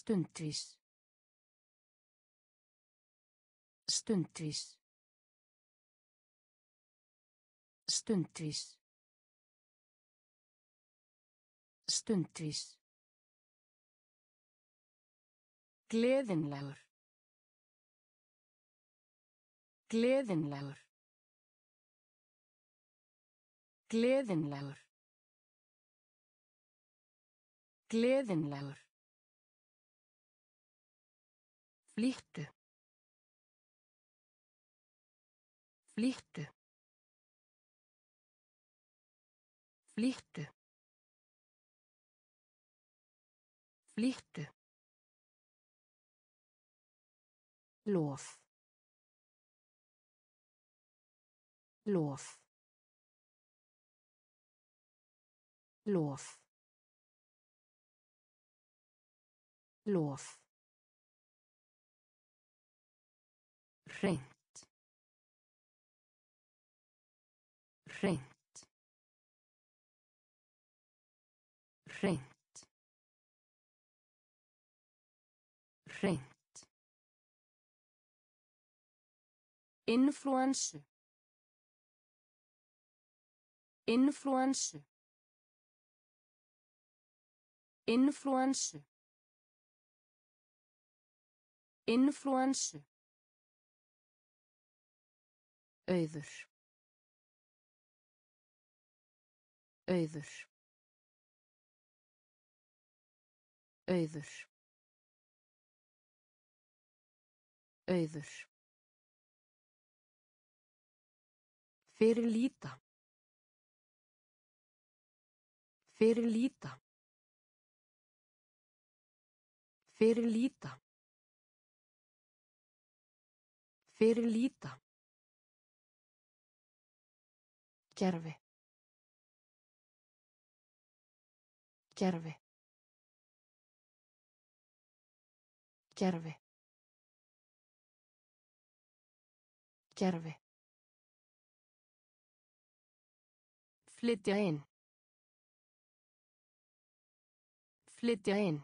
Stundvís. Stundvís. Stundvís. Stundvís. Gleðinlegur. Gleðinlegur. Gleðinlegur. Gleðinlegur. Flýttu. Flýttu. Flýttu. Flýttu. Lof. Lof. Lof. Lof. Hreint. Hreint. Hreint. Hreint. Influensu. Influensu. Influensu. Influensu. Auður. Auður. Auður. Auður. Fyrir líta. Fyrir líta. Fyrir líta. Fyrir líta. Kerfi. Kerfi. Kerfi. Kerfi. Flytja inn. Flytja inn.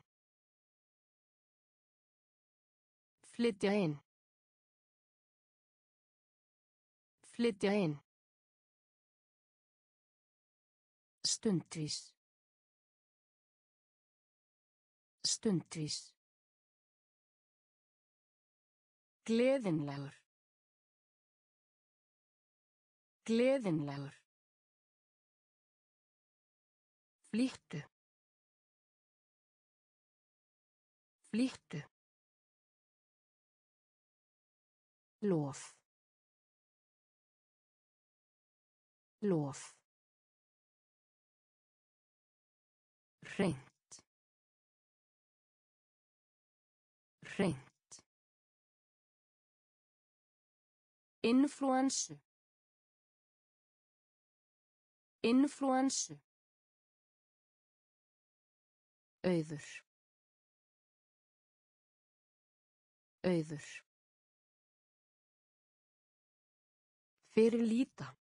Flytja inn. Flytja inn. Stundvís. Stundvís. Gleðinlegur. Gleðinlegur. Flýttu. Flýttu. Lof. Lof. Hreint. Hreint. Influensu. Influensu. Auður. Auður. Fyrir líta.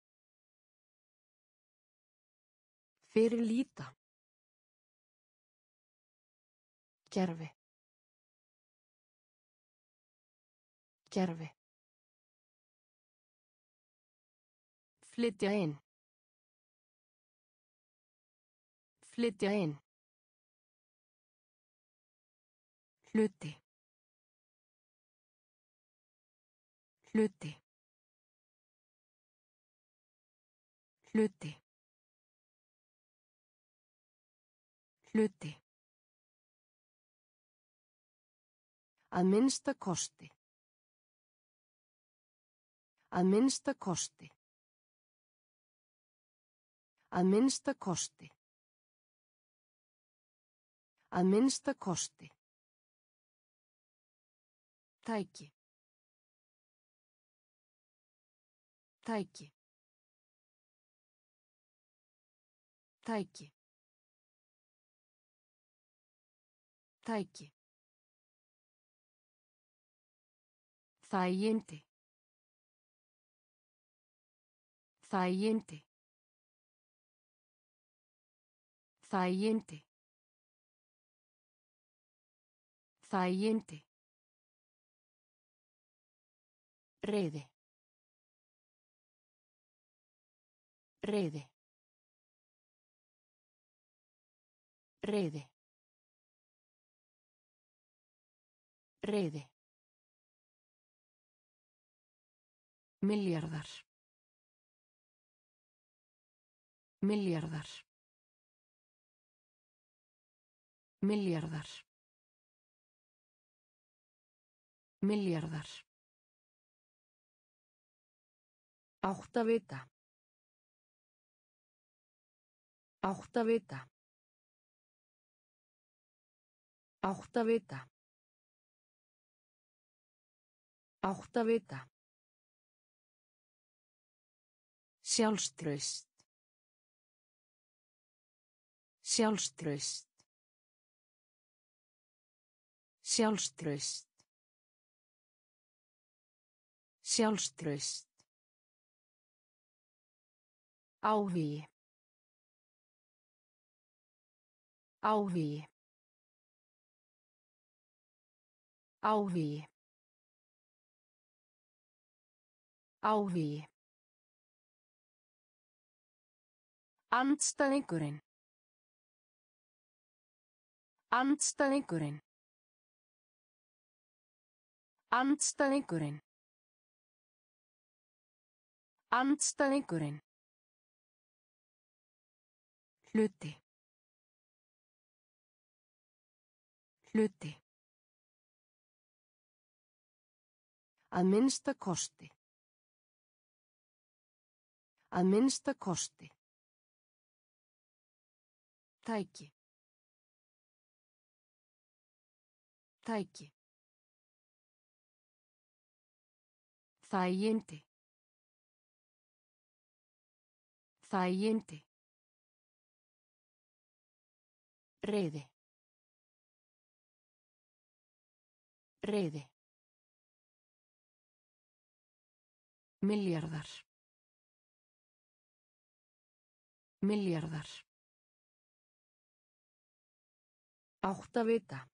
Fyrir líta. Kerfi. Kerfi. Flytja inn. Flytja inn. Hluti. Hluti. Hluti. Hluti. Að minnsta kosti. Að minnsta kosti. Að minnsta kosti. Að minnsta kosti. Tæki. Tæki. Tæki. Tæki. Zayente. Zayente. Zayente. Zayente. Rede. Rede. Rede. Rede. Þægindi. Þægindi. Þægindi. Þægindi. Reiði. Reiði. Reiði. Reiði. Milljarðar. Milljarðar. Milljarðar. Milljarðar. Áttavita. Áttavita. Áttavita. Áttavita. Sjálfströst. Sjálfströst. Sjálfströst. Sjálfströst. Áhugi. Áhugi. Áhugi. Áhugi. Andstæðingurinn. Andstæðingurinn. Andstæðingurinn. Andstæðingurinn. Hluti. Hluti. Að minnsta kosti. Að minnsta kosti. Tæki. Tæki. Þægindi. Þægindi. Reiði. Reiði. Milljarðar. Milljarðar. Áttavita.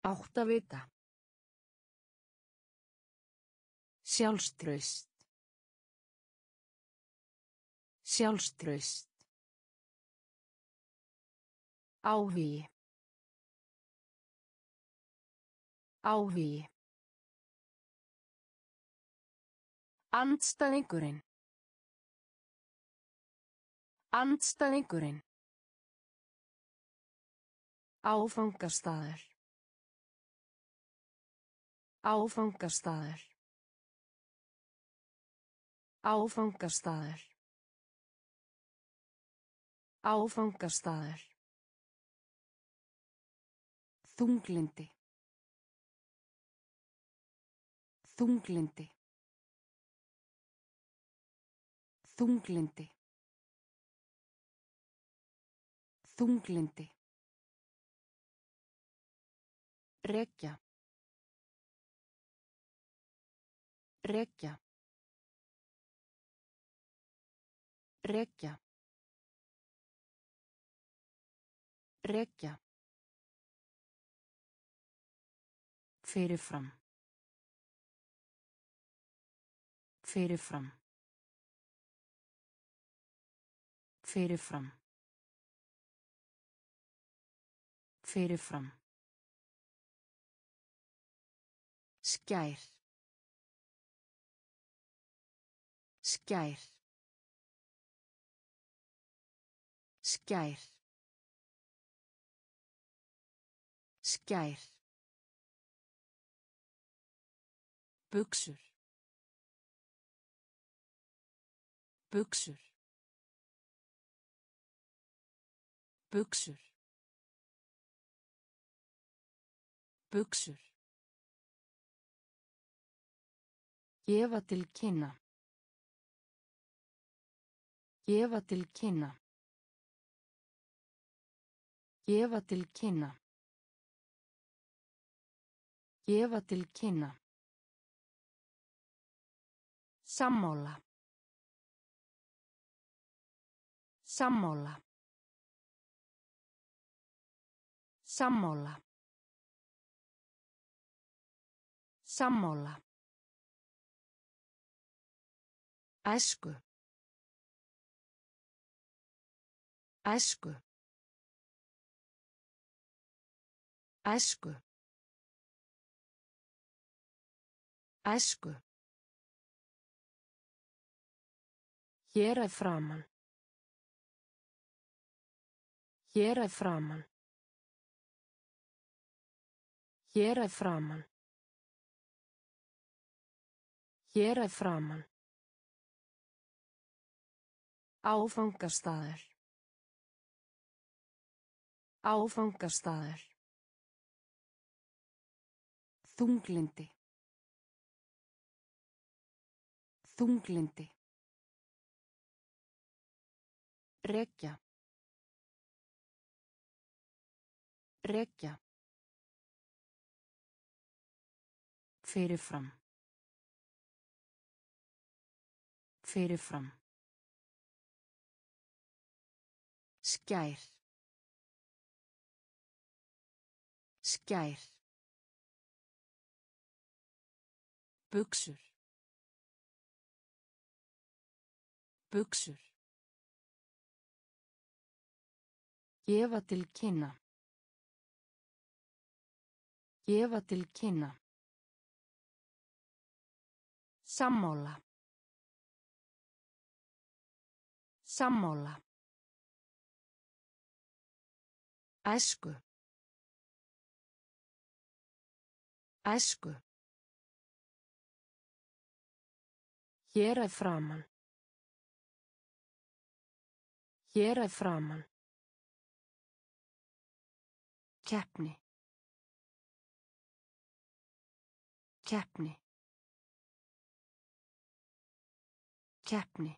Áttavita. Sjálfströst. Sjálfströst. Áhugi. Áhugi. Andstæðingurinn. Andstæðingurinn. Áfangastaður. Áfangastaður. Áfangastaður. Áfangastaður. Þunglindi. Þunglindi. Þunglindi. Þunglindi. Rekja. Rekja. Rekja. Rekja. Fyrirfram. Fyrirfram. Fyrirfram. Fyrirfram. Skær. Skær. Skær. Skær. Buxur. Buxur. Buxur. Buxur. Gefa til kynna. Gefa til kynna. Gefa til kynna. Gefa til kynna. Sammála. Sammála. Sammála. Sammála. Æsku. Æsku. Æsku. Æsku. Hér er framann. Hér er framann. Hér er framann. Hér er framann. Áfangastaður. Áfangastaður. Þunglindi. Þunglindi. Rekja. Rekja. Fyrirfram. Fyrirfram. Skær. Skær. Buxur. Buxur. Gefa til kynna. Gefa til kynna. Sammála. Sammála. Æsku. Æsku. Hér er framann. Hér er framann. Keppni. Keppni. Keppni.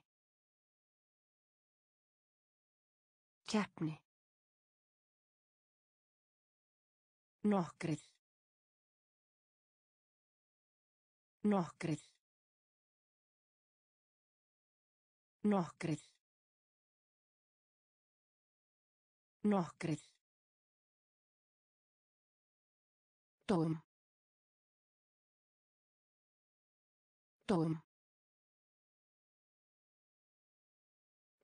Keppni. Nokkrir. Nokkrir. Nokkrir. Nokkrir. Tóm. Tóm.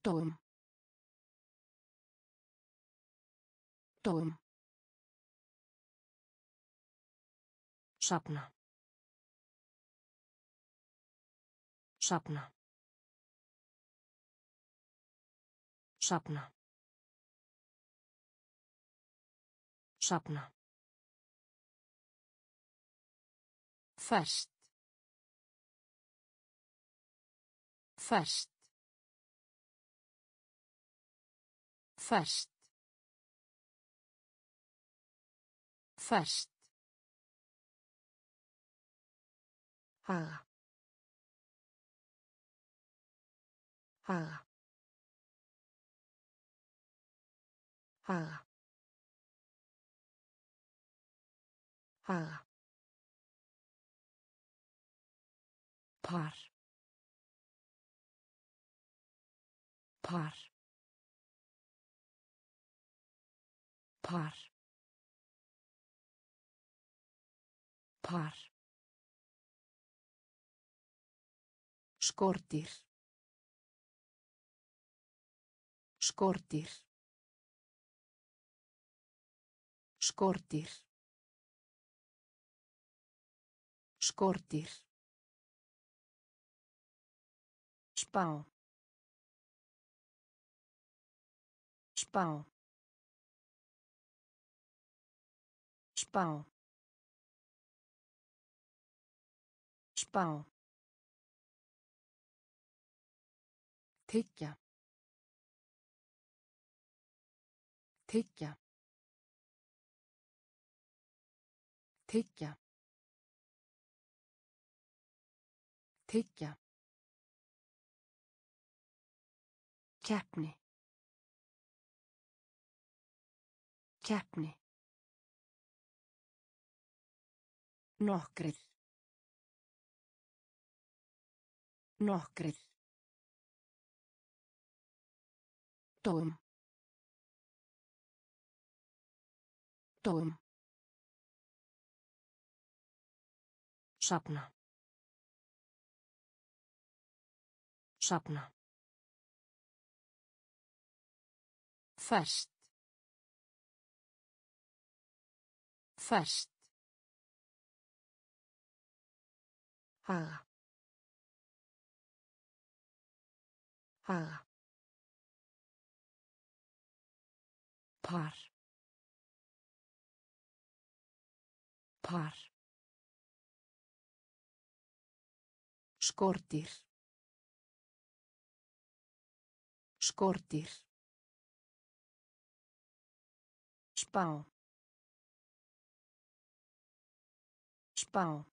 Tóm. Tóm. Sapna. Sapna. Sapna. Sapna. Fast. Fast. Fast. Fast. Haga. Haga. Haga. Haga. Par. Par. Par. Par. Skortir. Skortir. Skortir. Skortir. Spá. Spá. Spá. Spá. Tyggja. Tyggja. Tyggja. Tyggja. Keppni. Keppni. Nokkrir. Nokkrir. Tóm. Sjúkdóm. Sapna. Sapna. Fest. Fest. Haga. Haga. Par. Par. Skortir. Skortir. Spá. Spá.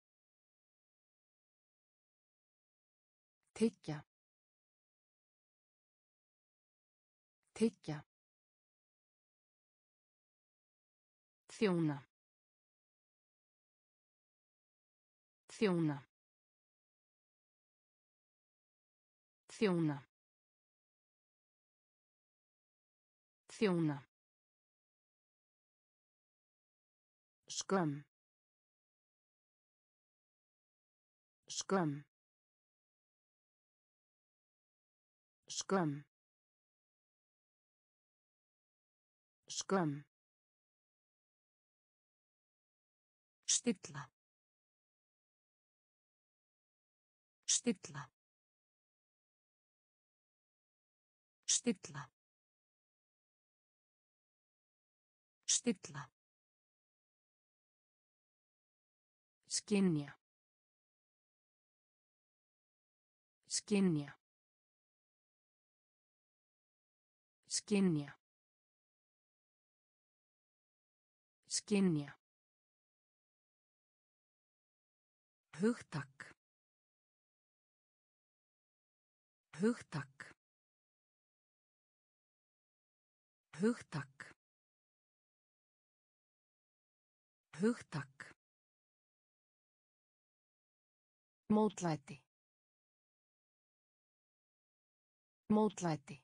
Tyggja. Tyggja. Þjóna. Þjóna. Þjóna. Þjóna. Skömm. Skömm. Skömm. Skömm. Stilla. Stilla. Stilla. Stilla. Skynja. Skynja. Skynja. Skynja. Hugtak. Hugtak. Hugtak. Hugtak. Mótlæti. Mótlæti.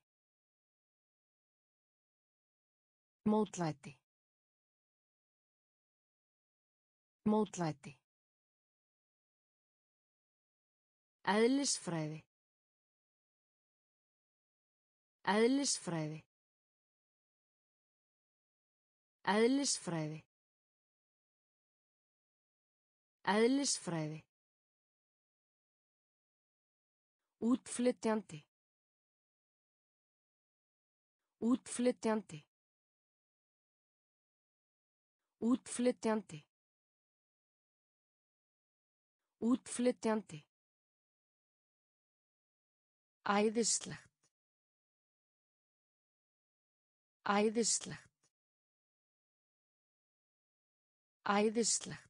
Mótlæti. Mótlæti. Eðlisfræði. Eðlisfræði. Eðlisfræði. Eðlisfræði. Útflytjandi. Útflytjandi. Útflytjandi. Útflytjandi. Æðislegt. Æðislegt. Æðislegt.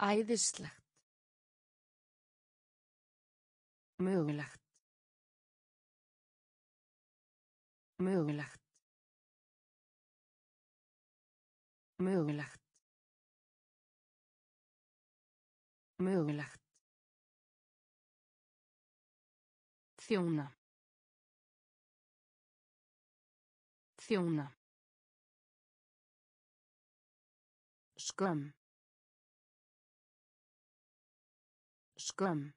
Æðislegt. Mögulegt. Mögulegt. Mögulegt. Mögulegt. Þjóna. Þjóna. Skömm. Skömm.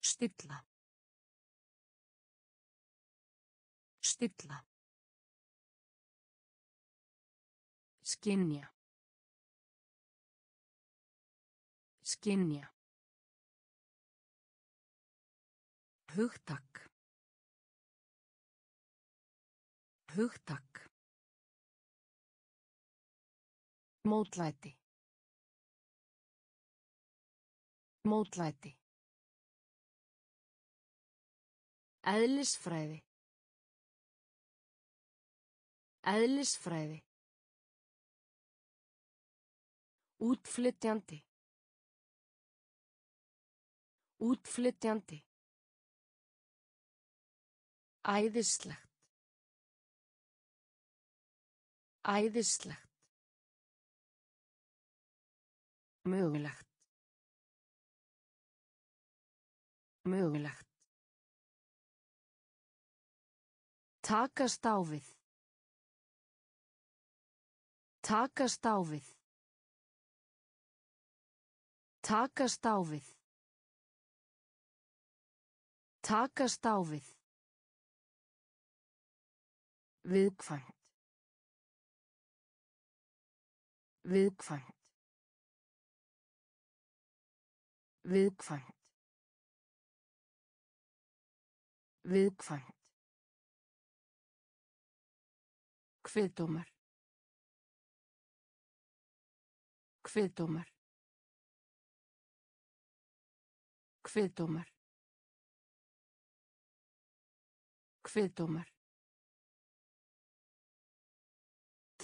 Stilla. Stilla. Skynja. Skynja. Hugtak. Hugtak. Mótlæti. Mótlæti. Eðlisfræði. Eðlisfræði. Útflytjandi. Útflytjandi. Æðislegt. Æðislegt. Mögulegt. Mögulegt. Takast á við. Takast á við. Takast á við. Takast á við. Viðkvæmt. Viðkvæmt. Viðkvæmt. Viðkvæmt. Kviðdómar. Kviðdómar. Kviðdómar. Kviðdómar.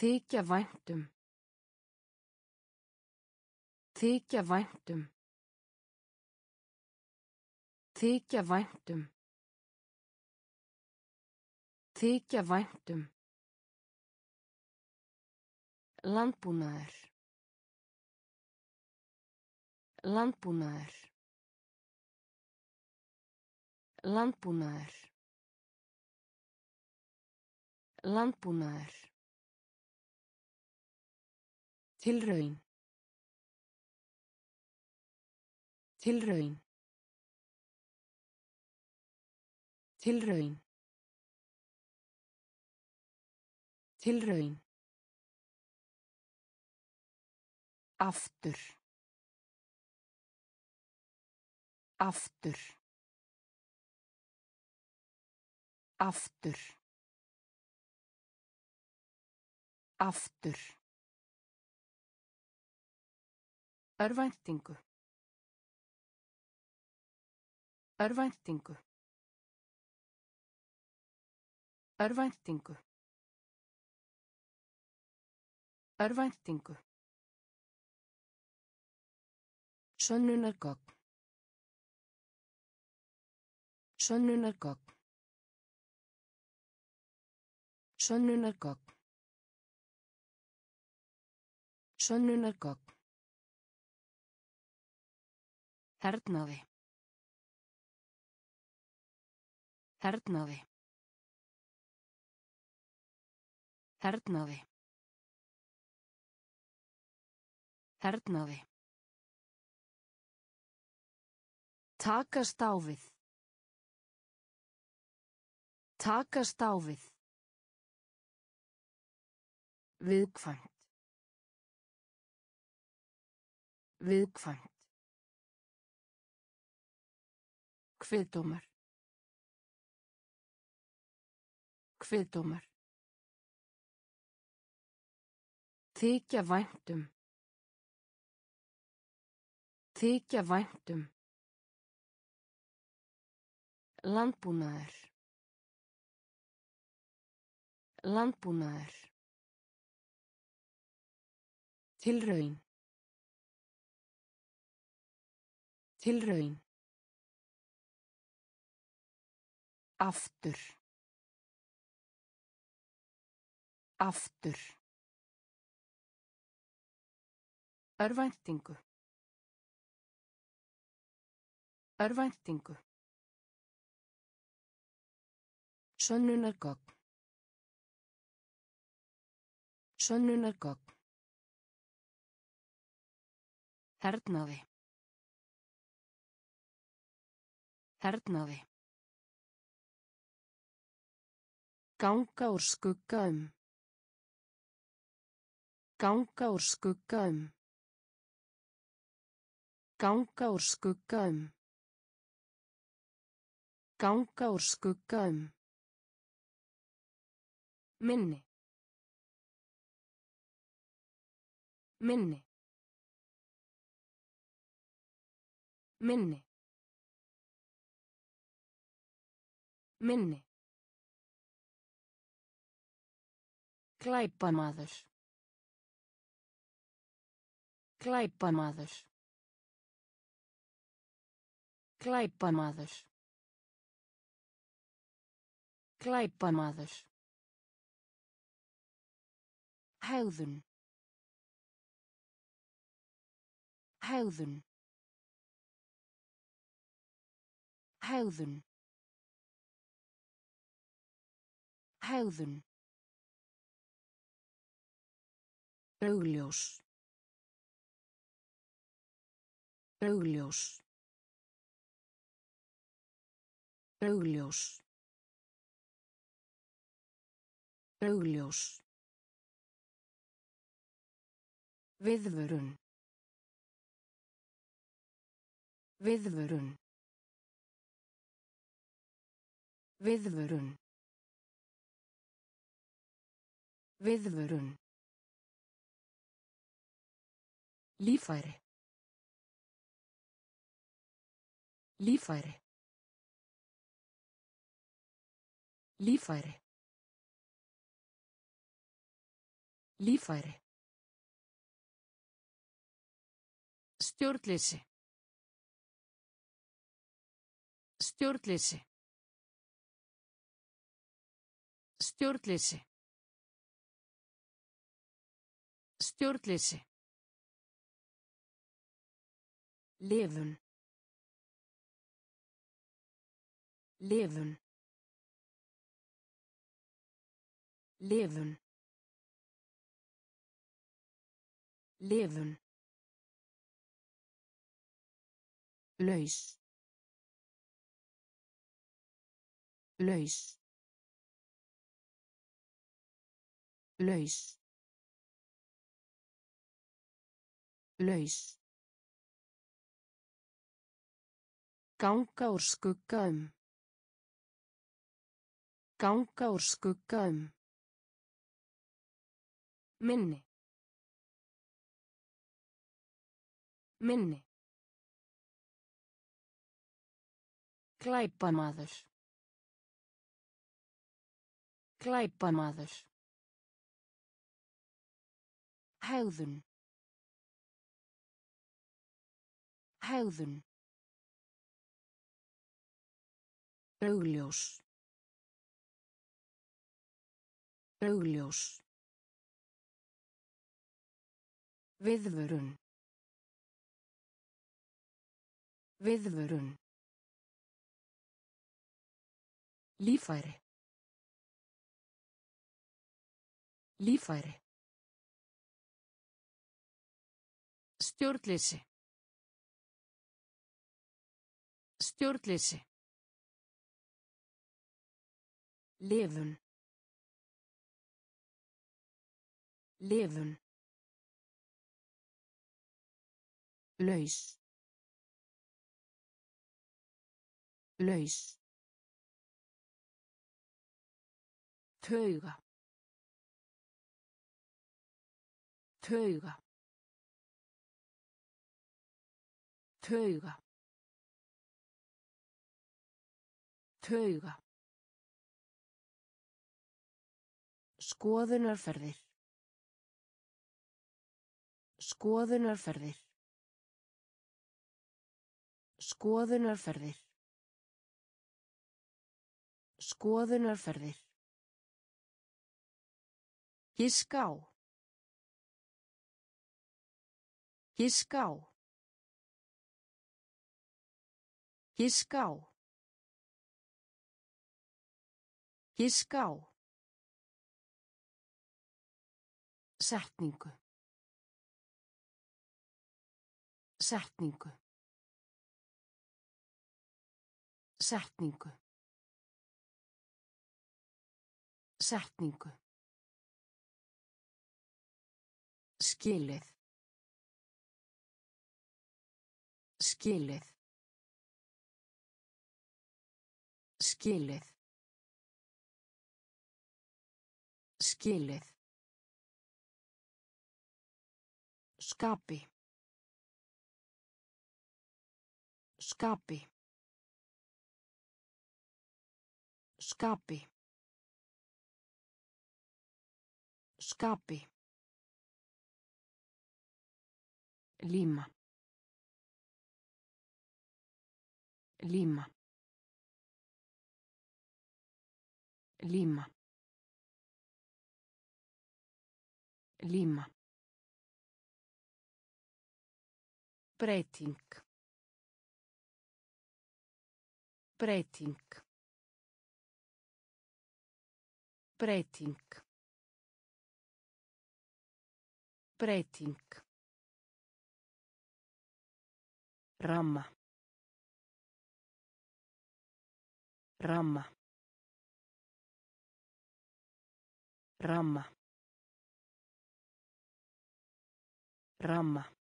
Þykja væntum. Þykja væntum. Þykja væntum. Þykja væntum. Landbúnaður. Landbúnaður. Landbúnaður. Landbúnaður. Tilraun. Tilraun. Tilraun. Tilraun. Aftur. Aftur. Aftur. Aftur. Örvæntingu. Örvæntingu. Örvæntingu. Örvæntingu. Sönnunargögn. Sönnunargögn. Sönnunargögn. Sönnunargögn. Hernaði. Hernaði. Hernaði. Hernaði. Takast á við. Takast á við. Viðkvæmt. Viðkvæmt. Kviðdómar. Kviðdómar. Þykja væntum. Þykja væntum. Landbúnaður. Landbúnaður. Tilraun. Tilraun. Aftur. Aftur. Örvæntingu. Örvæntingu. Sönnunargögn. Sönnunargögn. Hernaði. Hernaði. Ganga úr skugga um. Ganga úr skugga um. Ganga úr skugga um. Ganga úr skugga um. Minni. Minni. Minni. Minni. Glæpamaður. Glæpamaður. Glæpamaður. Glæpamaður. Hegðun. Hegðun. Hegðun. Hegðun. Augljós. Augljós. Augljós. Augljós. Viðvörun. Viðvörun. Viðvörun. Viðvörun. Lífæri. Lífæri. Lífæri. Lífæri. Stjórnleysi. Stjórnleysi. Stjórnleysi. Stjórnleysi. Lifun. Lifun. Lifun. Lifun. Laus. Laus. Laus. Laus. Ganga úr skugga um. Ganga úr skugga um. Minni. Minni. Glæpamaður. Glæpamaður. Hegðun. Hegðun. Augljós. Augljós. Viðvörun. Viðvörun. Lífæri. Lífæri. Stjórnleysi. Stjórnleysi. Lifun. Lifun. Laus. Laus. Tauga. Tauga. Tauga. Tauga. Skoðunarferðir. Skoðunarferðir. Skoðunarferðir. Skoðunarferðir. Giská. Giská. Giská. Giská. Setningu. Setningu. Setningu. Setningu. Skilið. Skilið. Skilið. Skilið. Skapi. Skapi. Skapi. Skapi. Líma. Líma. Líma. Líma. Breyting. Breyting. Breyting. Breyting. Ramma. Ramma. Ramma. Ramma.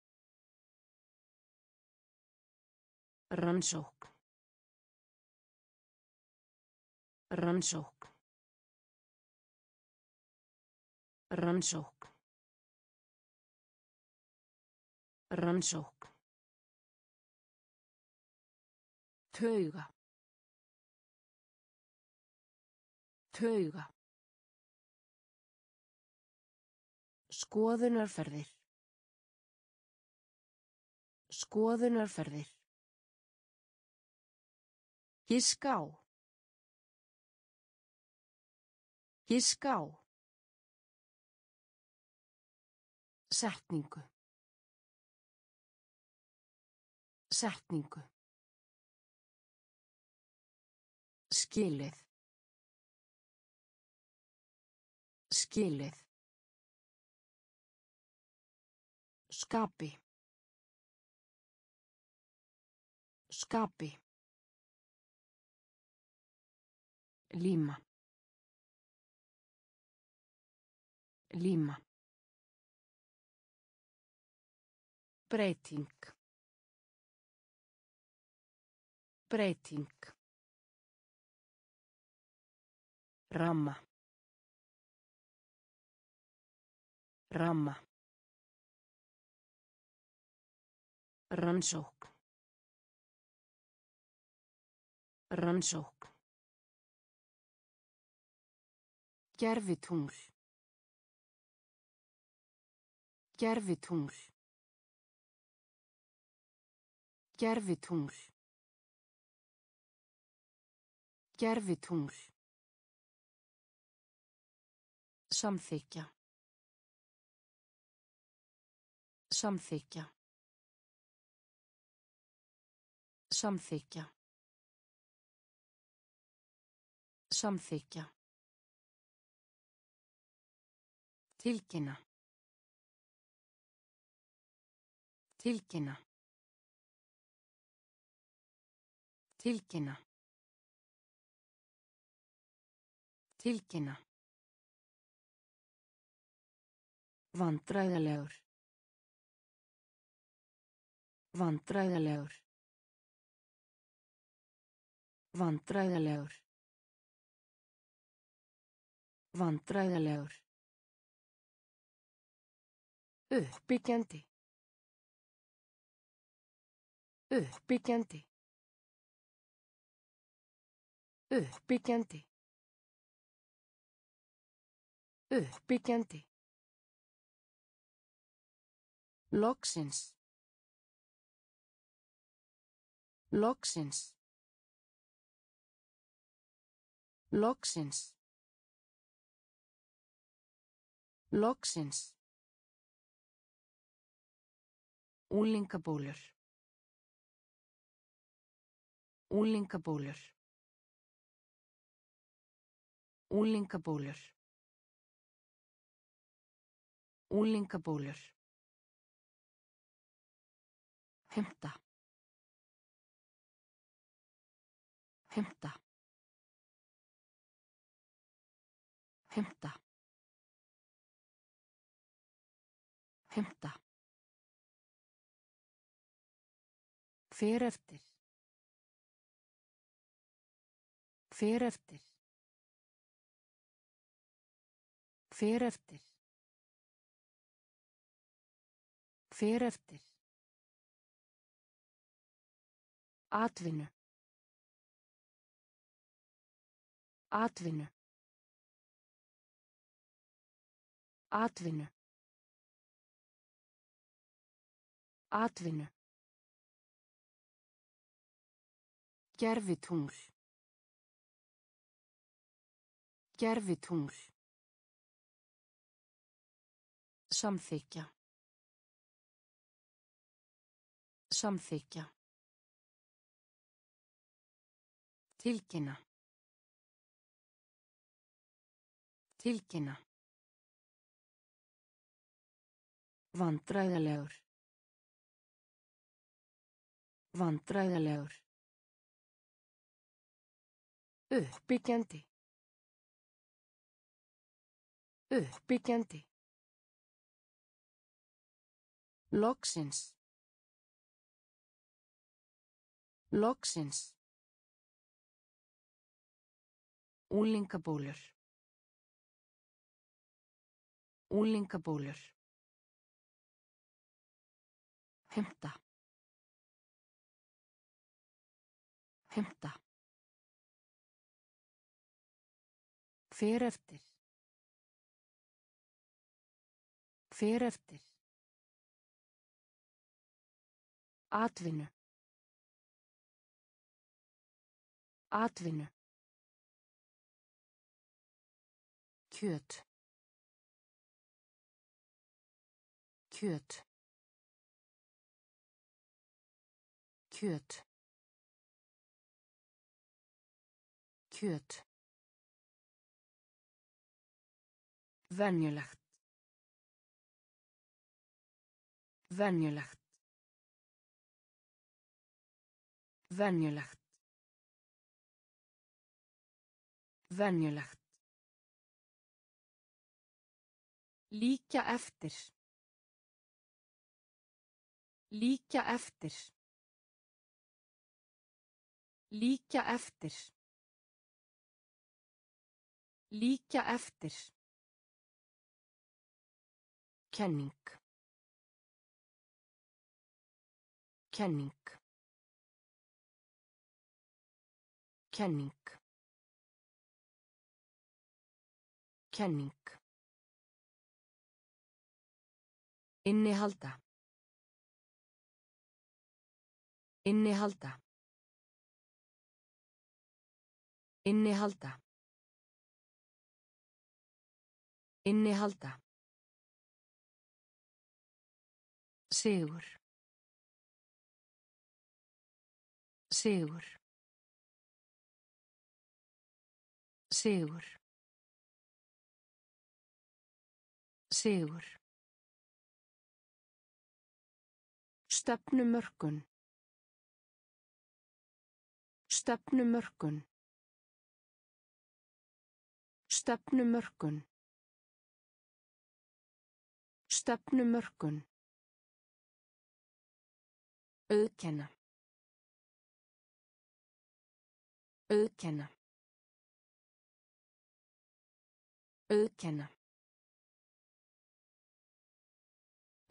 Rannsókn. Rannsókn. Rannsókn. Rannsókn. Tauga. Tauga. Skoðunarferðir. Skoðunarferðir. Giská. Giská. Setningu. Setningu. Skilið. Skilið. Skapi. Skapi. Líma. Líma. Breyting. Breyting. Ramma. Ramma. Rannsókn. Rannsókn. Gervitungl. Gervitungl. Gervitungl. Gervitungl. Samþykja. Samþykja. Samþykja. Samþykja. Tilkynna. Tilkynna. Tilkynna. Tilkynna. Vandræðalegur. Vandræðalegur. Vandræðalegur. Vandræðalegur. Uppbyggjandi. Uppbyggjandi. Uppbyggjandi. Uppbyggjandi. Loksins. Loksins. Loksins. Loksins. Úlingabólur. Úlingabólur. Úlingabólur. Úlingabólur. Hemta. Hemta. Hemta. Hemta. Hver eftir. Hver eftir. Hver eftir. Hver eftir. Atvinnu. Atvinnu. Atvinnu. Atvinnu. Gervitungl. Gervitungl. Samþykja. Samþykja. Tilkynna. Tilkynna. Vandræðalegur. Vandræðalegur. Uppbyggjandi. Uppbyggjandi. Loksins. Loksins. Úlingabólur. Úlingabólur. Hemta. Hemta. Hver eftir. Hver eftir. Atvinnu. Atvinnu. Kjöt. Kjöt. Kjöt. Kjöt. Venjulegt. Venjulegt. Venjulegt. Venjulegt. Líkja eftir. Líkja eftir. Líkja eftir. Líkja eftir. Kenning. Kenning. Kenning. Kenning. Innihalda. Innihalda. Innihalda. Innihalda. Sigur. Sigur. Sigur. Sigur. Stefnumörkun. Stefnumörkun. Stefnumörkun. Stefnumörkun. Auðkenna. Auðkenna. Auðkenna.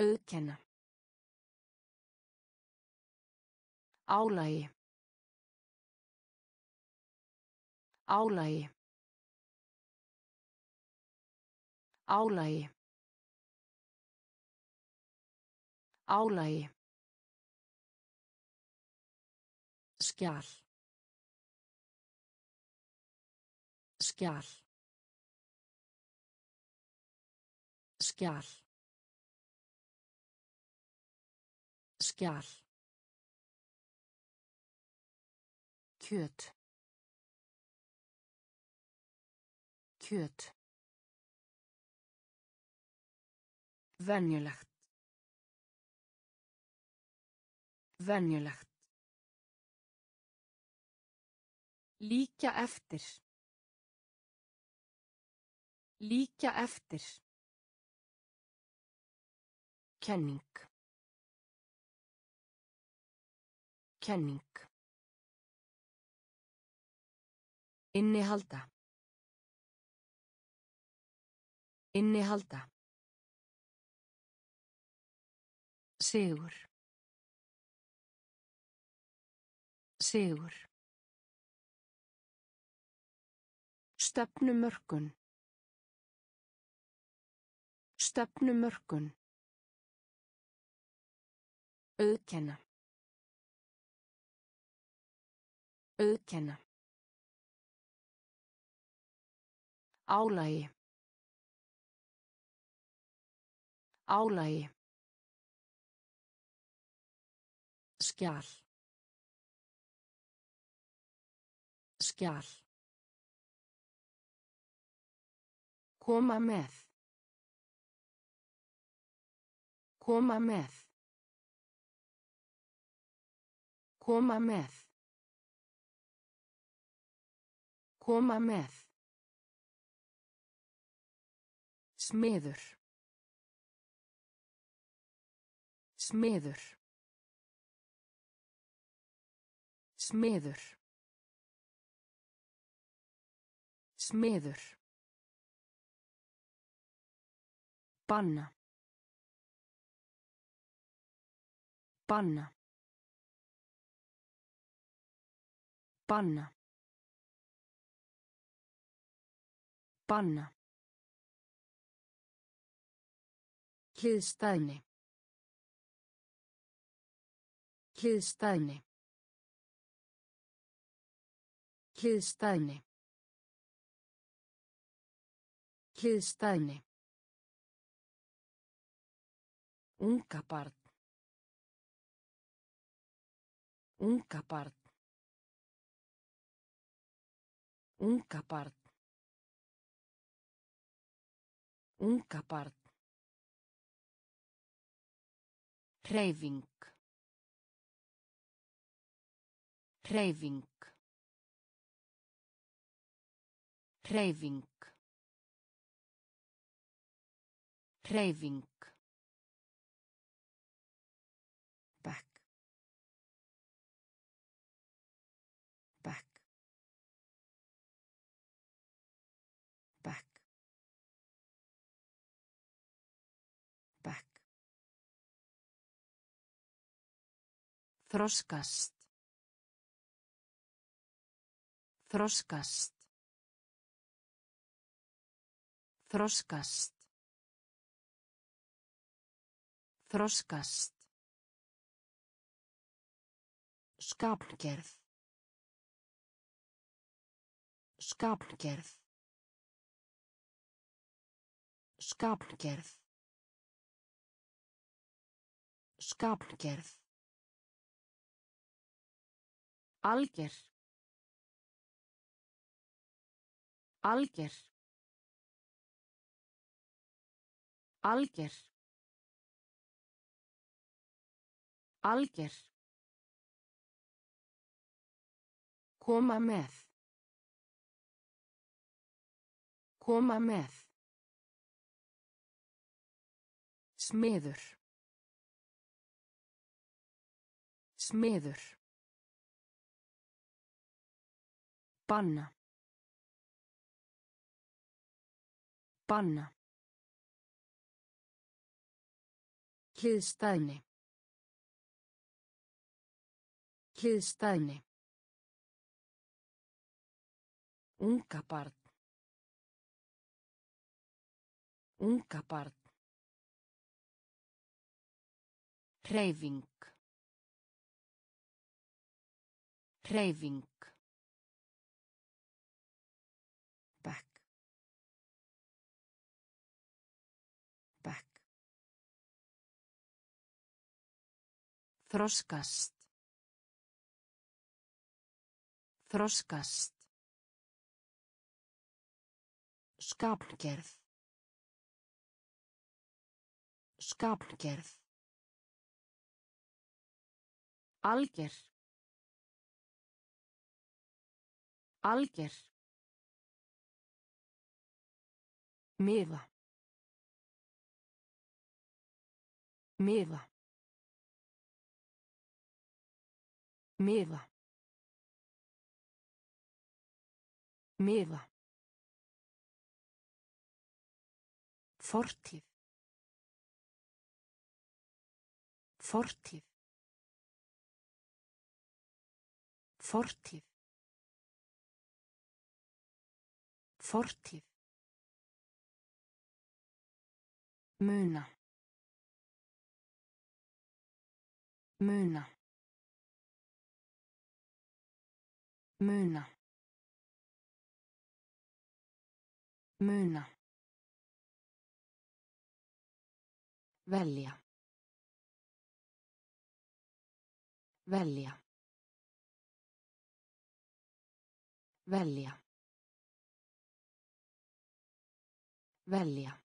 Auðkenna. Álagi. Álagi. Álagi. Álagi. Skjál. Skjál. Skjál. Skjál. Kjöt. Kjöt. Venjulegt. Venjulegt. Líkja eftir. Líkja eftir. Kenning. Kenning. Innihalda. Innihalda. Sigur. Sigur. Stefnumörkun. Stefnumörkun. Auðkenna. Auðkenna. Álagi. Álagi. Skjál. Skjál. Koma með. Koma með. Koma með. Koma með. Smiður. Smiður. Smiður. Smiður. Banna. Banna. Banna. Banna. Hliðstæðni. Hliðstæðni. Hliðstæðni. Hliðstæðni. Unga barn. Unga barn. Unga barn. Unga barn. Hreyfing. Hreyfing. Hreyfing. Hreyfing. Þroskast. Þroskast. Þroskast. Þroskast. Skapgerð. Skapgerð. Skapgerð. Skapgerð. Alger. Alger. Alger. Alger. Koma með. Koma með. Smiður. Smiður. Banna. Banna. Hliðstæðni. Hliðstæðni. Unga barn. Unga barn. Hreyfing. Hreyfing. Þroskast. Þroskast. Skapgerð. Skapgerð. Alger. Alger. Miða. Miða. Miða. Miða. Fortíð. Fortíð. Fortíð. Fortíð. Muna. Muna. Muna. Muna. Velja. Velja. Velja. Velja.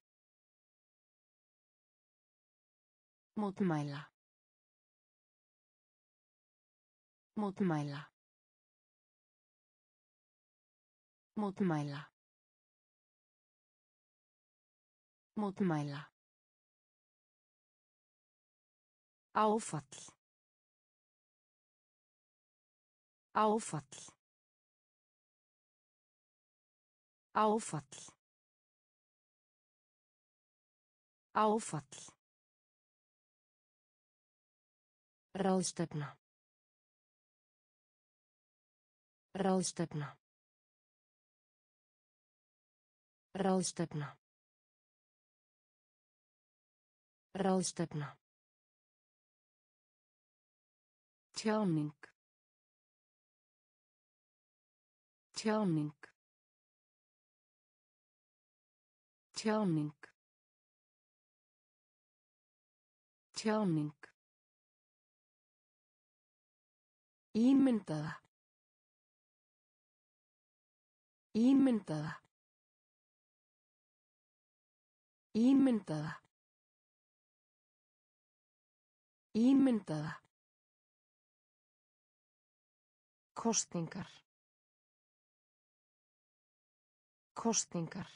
Mótmæla. Mótmæla. Mótmæla. Mótmæla. Áfall. Áfall. Áfall. Áfall. Ráðstefna. Ráðstefna. Ráðstefna. Ráðstefna. Tjáning. Tjáning. Tjáning. Tjáning. Ímyndaða. Ímyndaða. Ímyndaða. Ímyndaða. Kostingar. Kostingar.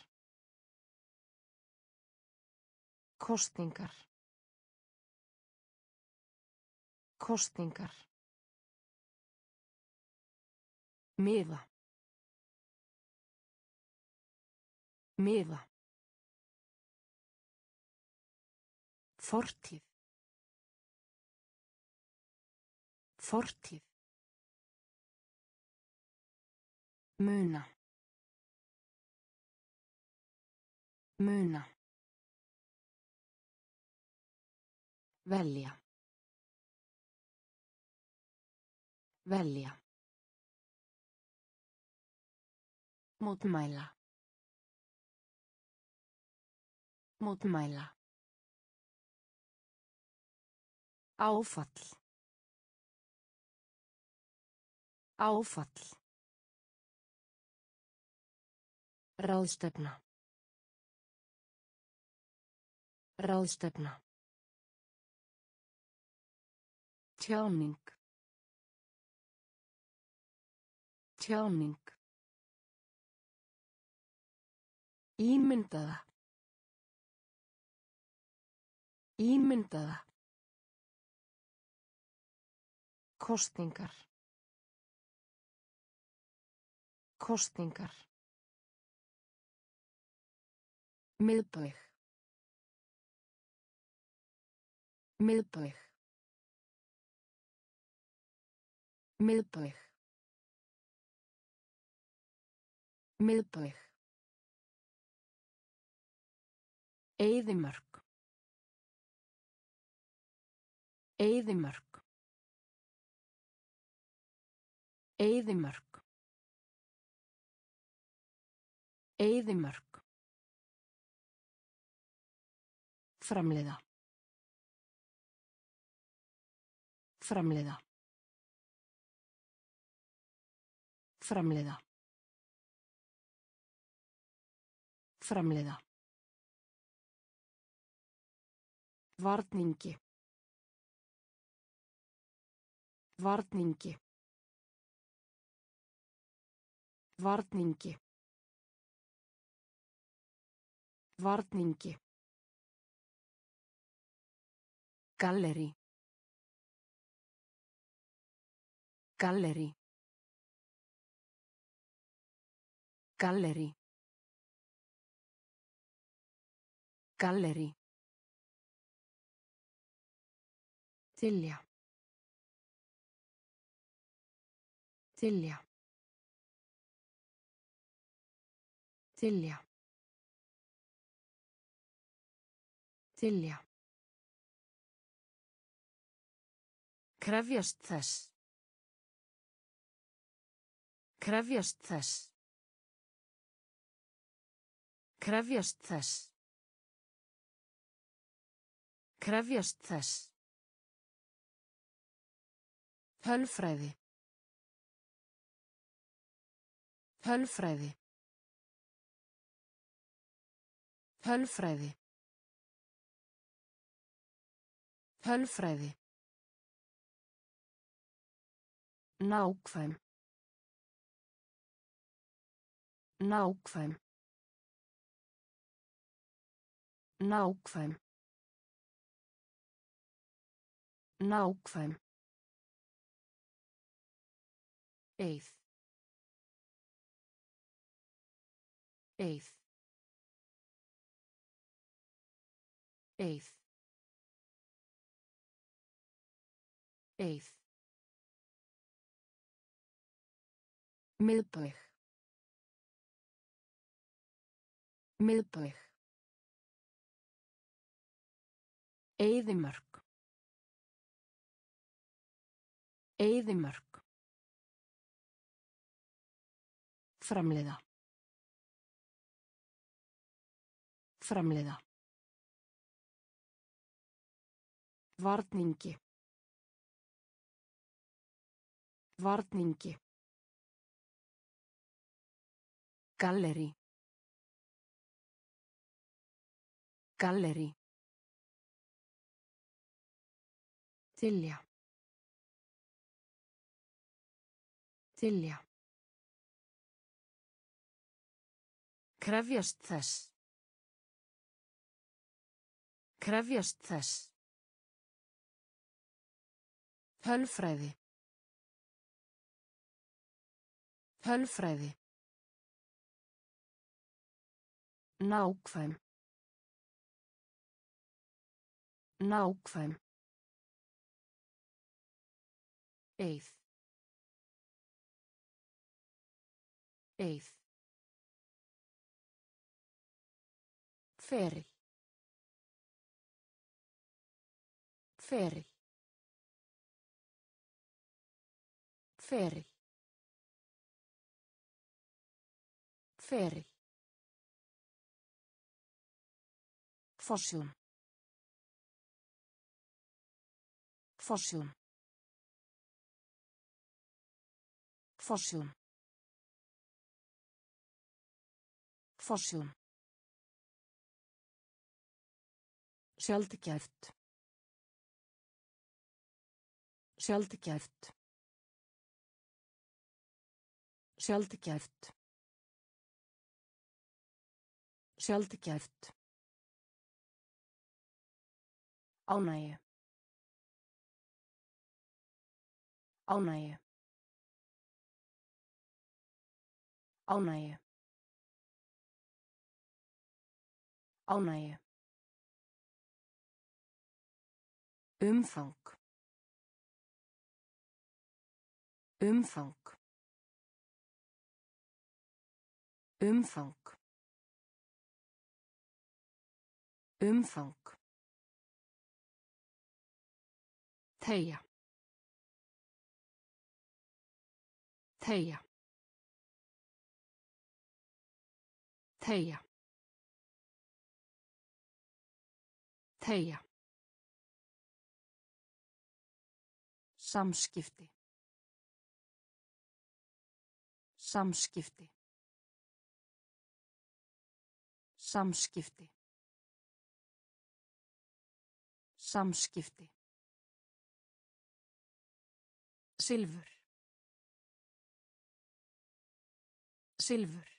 Kostingar. Kostingar. Miða. Miða. Fortíð. Fortíð. Muna. Muna. Velja. Velja. Mótmæla. Mótmæla. Áfall. Áfall. Ráðstefna. Ráðstefna. Tjáning. Tjáning. Ímyndaða. Ímyndaða. Kostingar. Kostingar. Miðbæk. Miðbæk. Miðbæk. Miðbæk. Eyðimörk. Eyðimörk. Eyðimörk. Eyðimörk. Framleiða. Framleiða. Framleiða. Framleiða. Varningi. Varningi. Varningi. Varningi. Gallerí. Gallerí. Gallerí. Gallerí. Þylja. Þylja. Þylja. Þylja. Krefjast þess. Krefjast þess. Krefjast þess. Krefjast þess. Tölfræði. Tölfræði. Tölfræði. Tölfræði. Nákvæm. Nákvæm. Nákvæm. Nákvæm. Eið. Eið. Eið. Eið. Miðbæk. Miðbæk. Eyðimörk. Eyðimörk. Framleiða. Framleiða. Varningi. Varningi. Galleri. Galleri. Tilja. Tilja. Krefjast þess. Krefjast þess. Tölfræði. Tölfræði. Nákvæm. Nákvæm. Eið. Eið. Feril. Feril. Feril. Feril. Forsjón. Forsjón. Forsjón. Forsjón. Sjaldgæft. Sjaldgæft. Sjaldgæft. Sjaldgæft. Ánægju. Ánægju. Ánægju. Ánægju. Umfang. Umfang. Umfang. Umfang. Þegja. Þegja. Þegja. Þegja. Samskipti. Samskipti. Samskipti. Samskipti. Silfur. Silfur.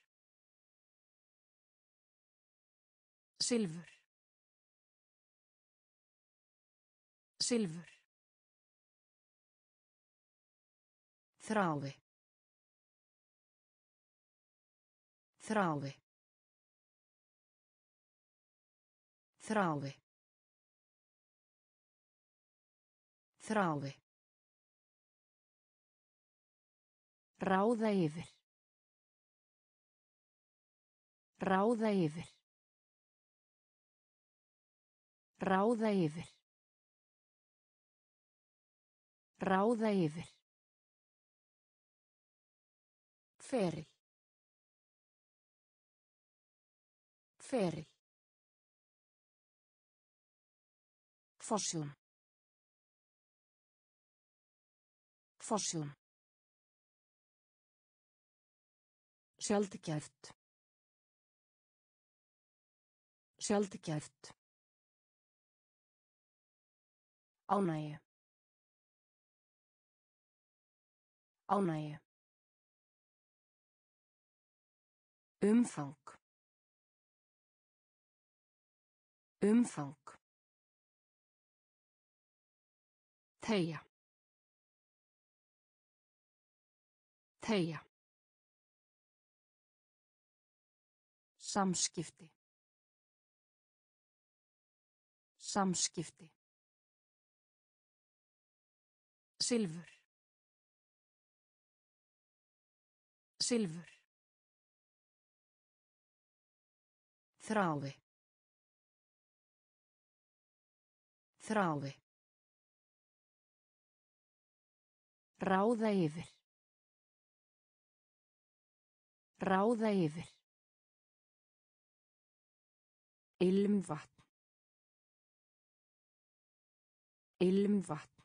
Silfur. Silfur. Þráði. Þráði. Þráði. Þráði. Ráða yfir. Ráða yfir. Ráða yfir. Ráða yfir. Feril. Feril. Forsjón. Forsjón. Sjaldgæft. Sjaldgæft. Ánægju. Ánægju. Umfang. Umfang. Þegja. Þegja. Samskipti. Samskipti. Silfur. Silfur. Þráði. Þráði. Ráða yfir. Ráða yfir. Ilmvatn. Ilmvatn.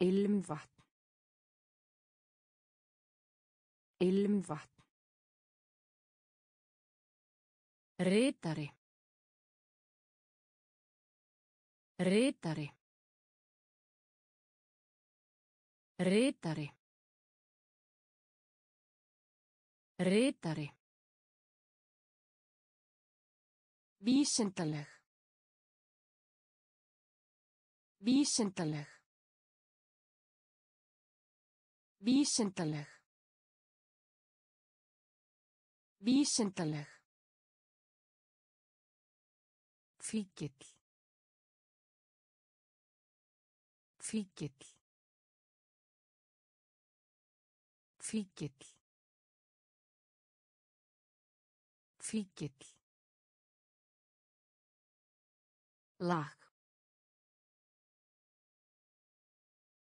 Ilmvatn. Ilmvatn. Ritari. Ritari. Ritari. Ritari. Vísindaleg. Vísindaleg. Vísindaleg. Vísindaleg. Fíkill. Fíkill. Fíkill. Fíkill. Lag.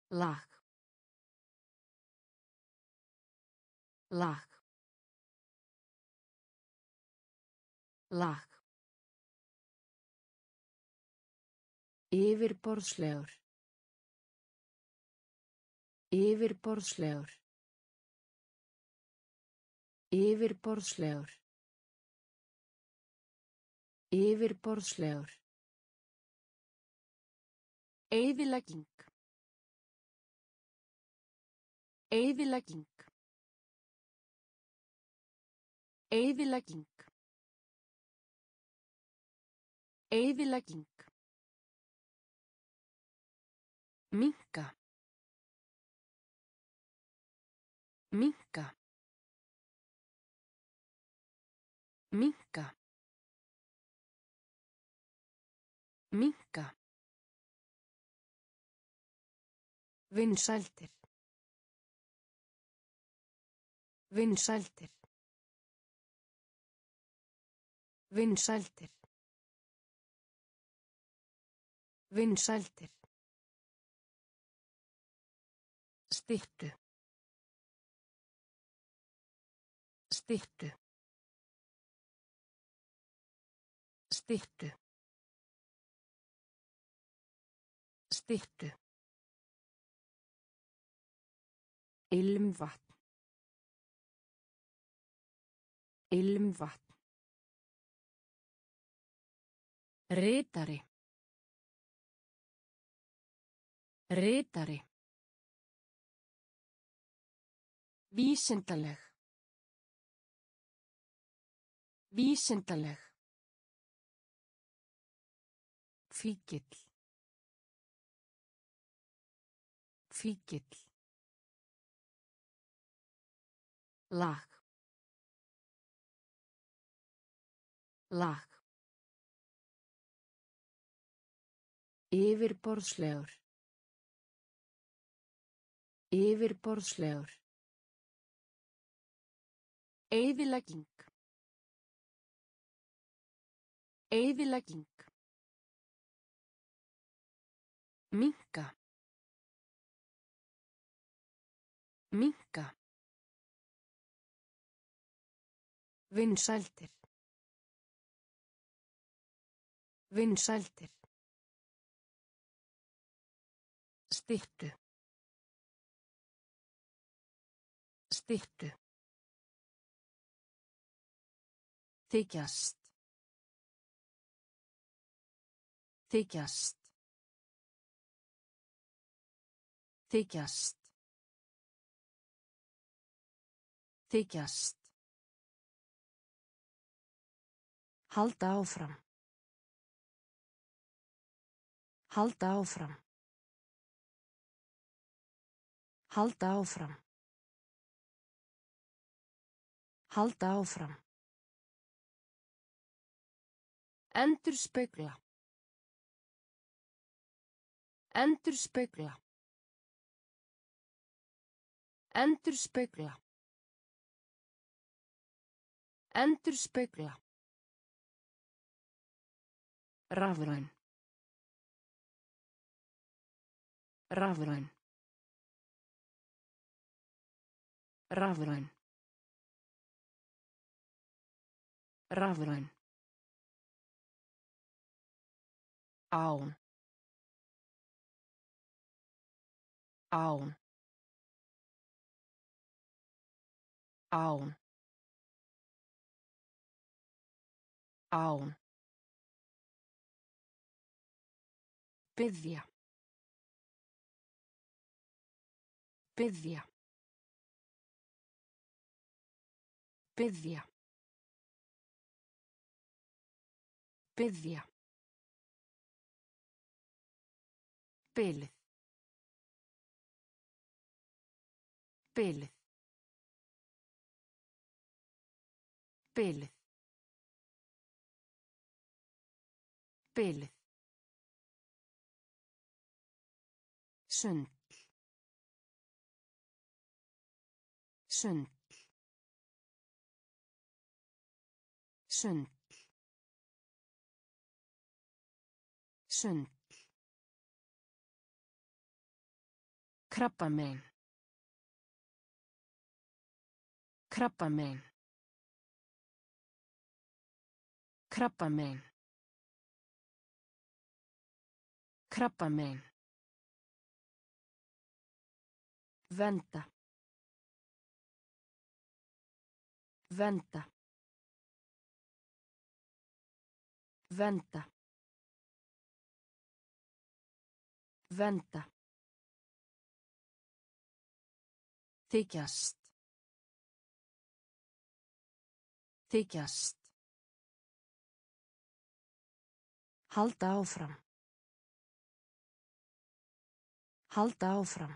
Lag. Lag. Lag. Yfirborðslegur. Yfirborðslegur. Yfirborðslegur. Yfirborðslegur. Eyðilegging. Eyðilegging. Eyðilegging. Eyðilegging. Minka. Minka. Minka. Minka. Vinsældir. Vinsældir. Vinsældir. Vinsældir. Styttu. Styttu. Styttu. Styttu. Ilmvatn. Ilmvatn. Ritari. Ritari. Vísindaleg. Vísindaleg. Fíkill. Fíkill. Lag. Lag. Yfirborðslegur. Yfirborðslegur. Eyðilegging. Eyðilegging. Minka. Minka. Vinsældir. Vinsældir. Styttu. Styttu. Þykjast. Þykjast. Þykjast. Þykjast. Halda áfram. Halda áfram. Halda áfram. Halda áfram. Endur spekla. Endur spekla. Endur spekla. Endur spekla. Rafræn. Rafræn. Rafræn. Rafræn. Án. Án. Án. Án. Byðja. Byðja. Byðja. Byðja. Bilið. Bilið. Bilið. Bilið. Sund. Sund. Sund. Sund. Krabbamein. Krabbamein. Krabbamein. Krabbamein. Venda. Venda. Venda. Venda. Þykjast. Þykjast. Halda áfram. Halda áfram.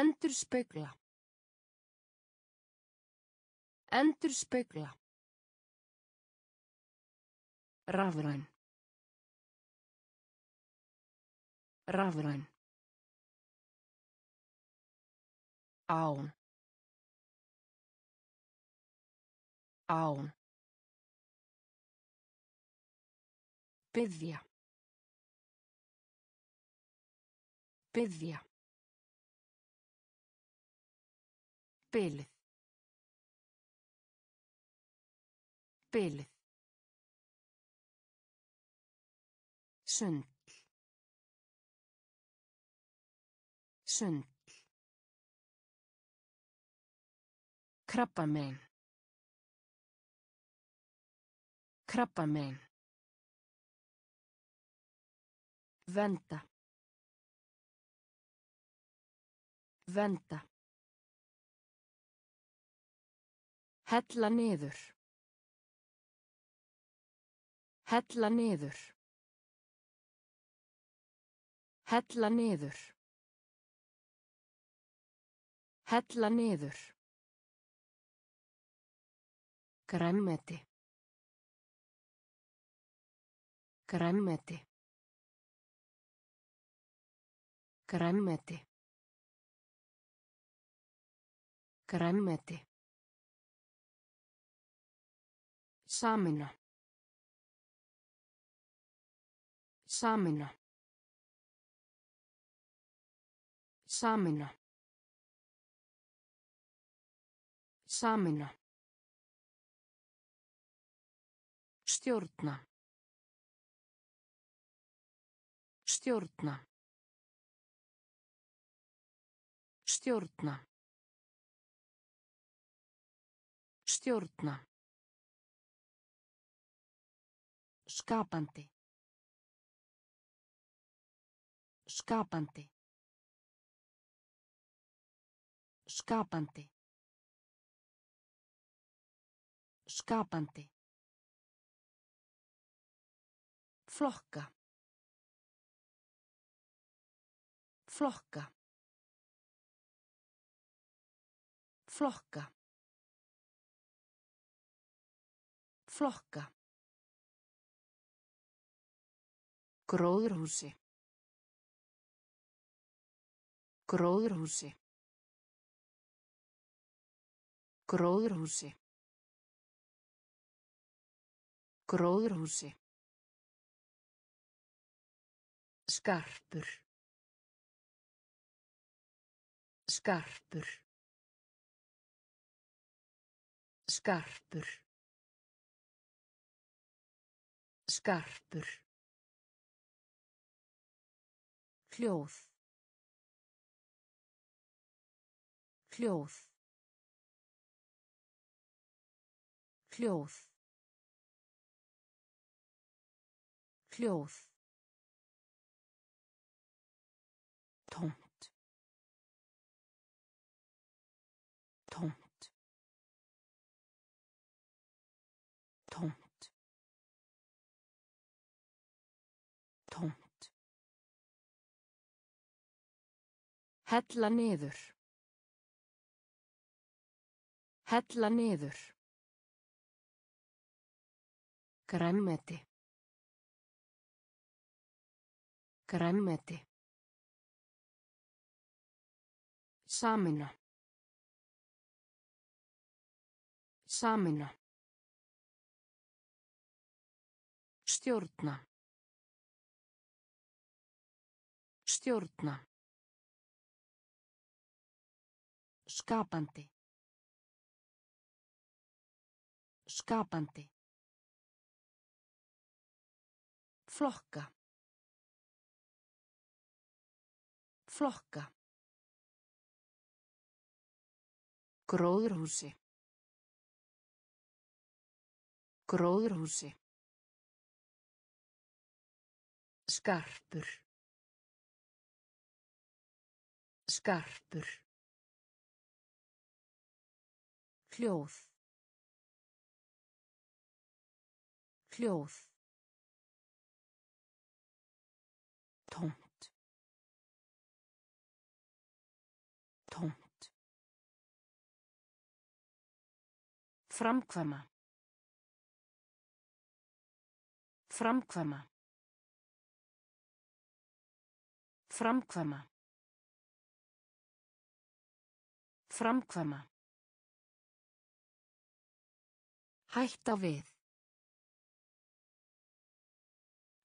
Endur spekla. Endur spekla. Rafræn. Rafræn. Án. Án. Byðja. Byðja. Bilið. Bilið. Sund. Sund. Krabbamein. Krabbamein. Venda. Venda. Hella niður. Hella niður. Hella niður. Hella niður. Grænmeti. Grænmeti. Grænmeti. Grænmeti. Samina. Samina. Samina. Samina. Stjórna. Stjórna. Stjórna. Stjórna. Skapandi. Skapandi. Skapandi. Skapandi. Flokka. Flokka. Flokka. Flokka. Gróðurhúsi. Gróðurhúsi. Gróðurhúsi. Gróðurhúsi. Skarpur. Skarpur. Skarpur. Skarpur. Hljóð. Hljóð. Hljóð. Hljóð. Hella niður. Hella niður. Græmmeti. Græmmeti. Samina. Samina. Stjórna. Stjórna. Skapandi. Skapandi. Flokka. Flokka. Gróðurhúsi. Gróðurhúsi. Skarpur. Skarpur. Hljóð. Hljóð. Tómt. Tómt. Framkvæma. Framkvæma. Framkvæma. Framkvæma. Hætta við.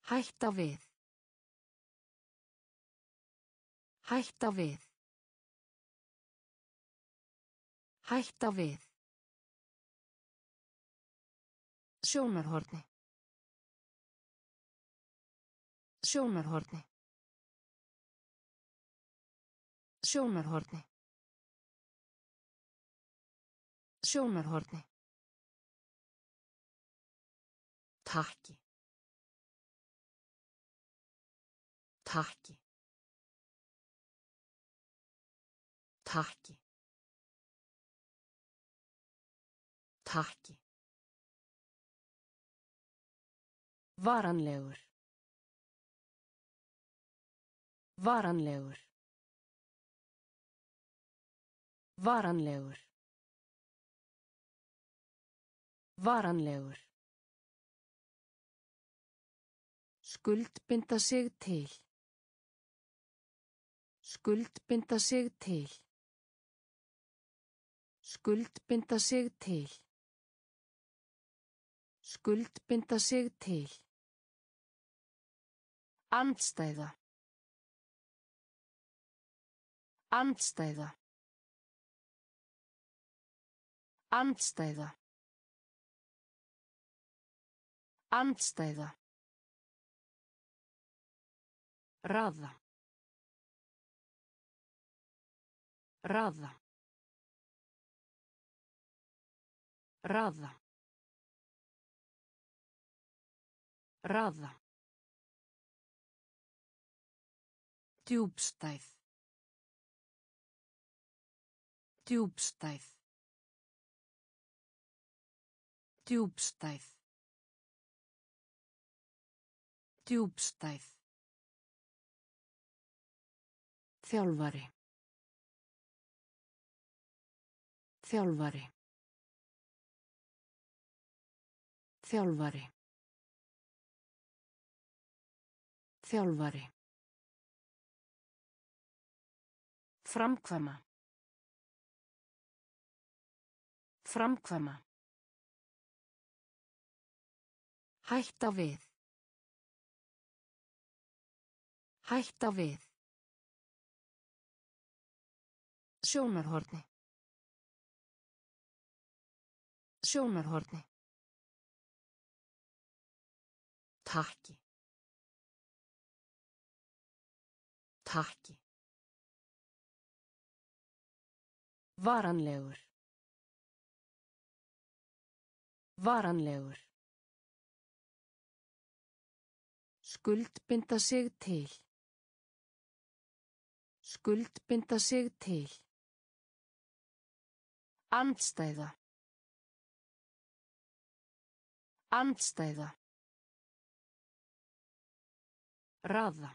Hætta við. Hætta við. Hætta við. Sjónarhorni. Sjónarhorni. Sjónarhorni. Sjónarhorni. Takki. Takki. Takki. Takki. Varanlegur. Varanlegur. Varanlegur. Varanlegur. Skuldbinda sig til. Skuldbinda sig til. Skuldbinda sig til. Skuldbinda sig til. Andstæða. Andstæða. Andstæða. Andstæða. Raða. Raða. Raða. Raða. Djúbstæð. Djúbstæð. Djúbstæð. Djúbstæð. Þjálfari. Þjálfari. Þjálfari. Þjálfari. Framkvæma. Framkvæma. Hætta við. Hætta við. Sjónarhorni. Sjónarhorni. Takki. Takki. Varanlegur. Varanlegur. Skuldbinda sig til. Skuldbinda sig til. Andstæða. Andstæða. Raða.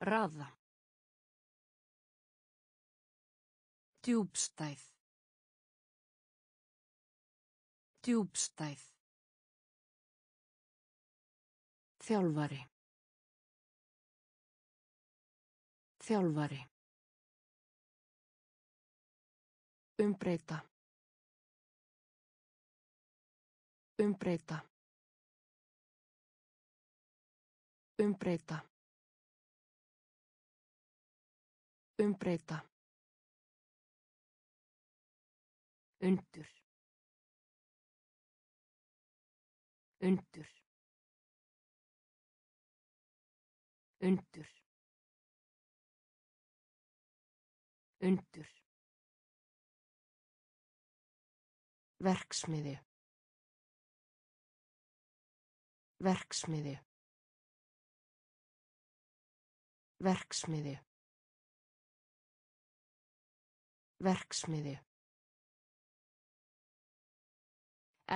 Raða. Djúbstæð. Djúbstæð. Þjálfari. Þjálfari. Umbreyta. Umbreyta. Umbreyta. Umbreyta. Undur. Undur. Undur. Undur. Verksmiði. Verksmiði. Verksmiði. Verksmiði.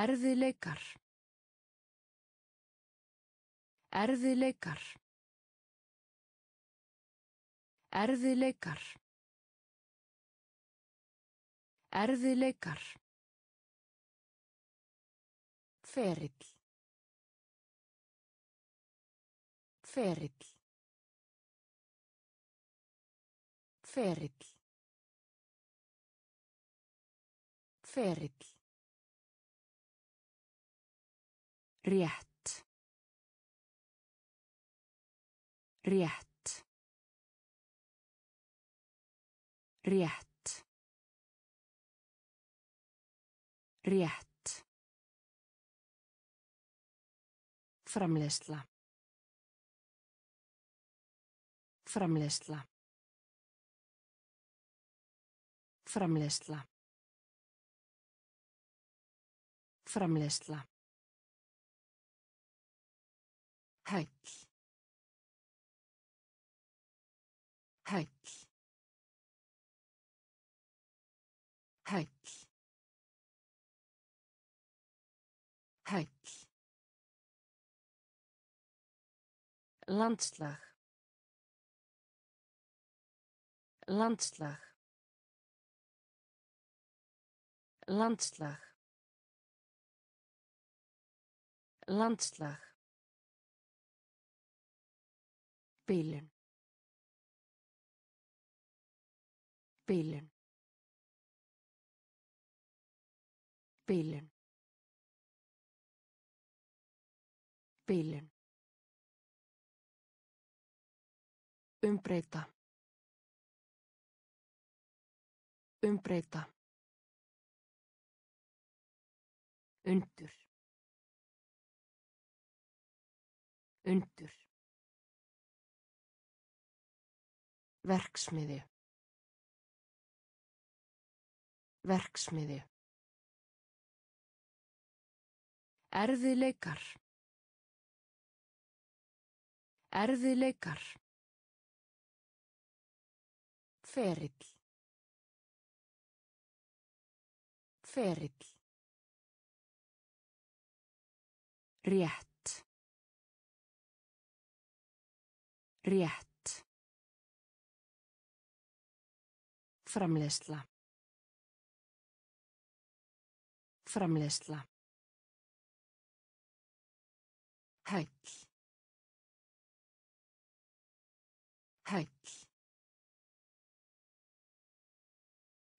Erfiðleikar. Erfiðleikar. Erfiðleikar. Erfiðleikar. Ferill. Ferill. Ferill. Ferill. Rétt. Rétt. Rétt. Rétt. Framleiðsla. Framleiðsla. Framleiðsla. Framleiðsla. Hæll. Hæll. Hæll. Hæll. Landslag. Landslag. Landslag. Landslag. Bilun. Bilun. Bilun. Bilun. Umbreyta. Umbreyta. Undur. Undur. Verksmiði. Verksmiði. Erfiðleikar. Erfiðleikar. Ferill. Ferill. Rétt. Rétt. Framleiðsla. Framleiðsla. Hæll. Hæll.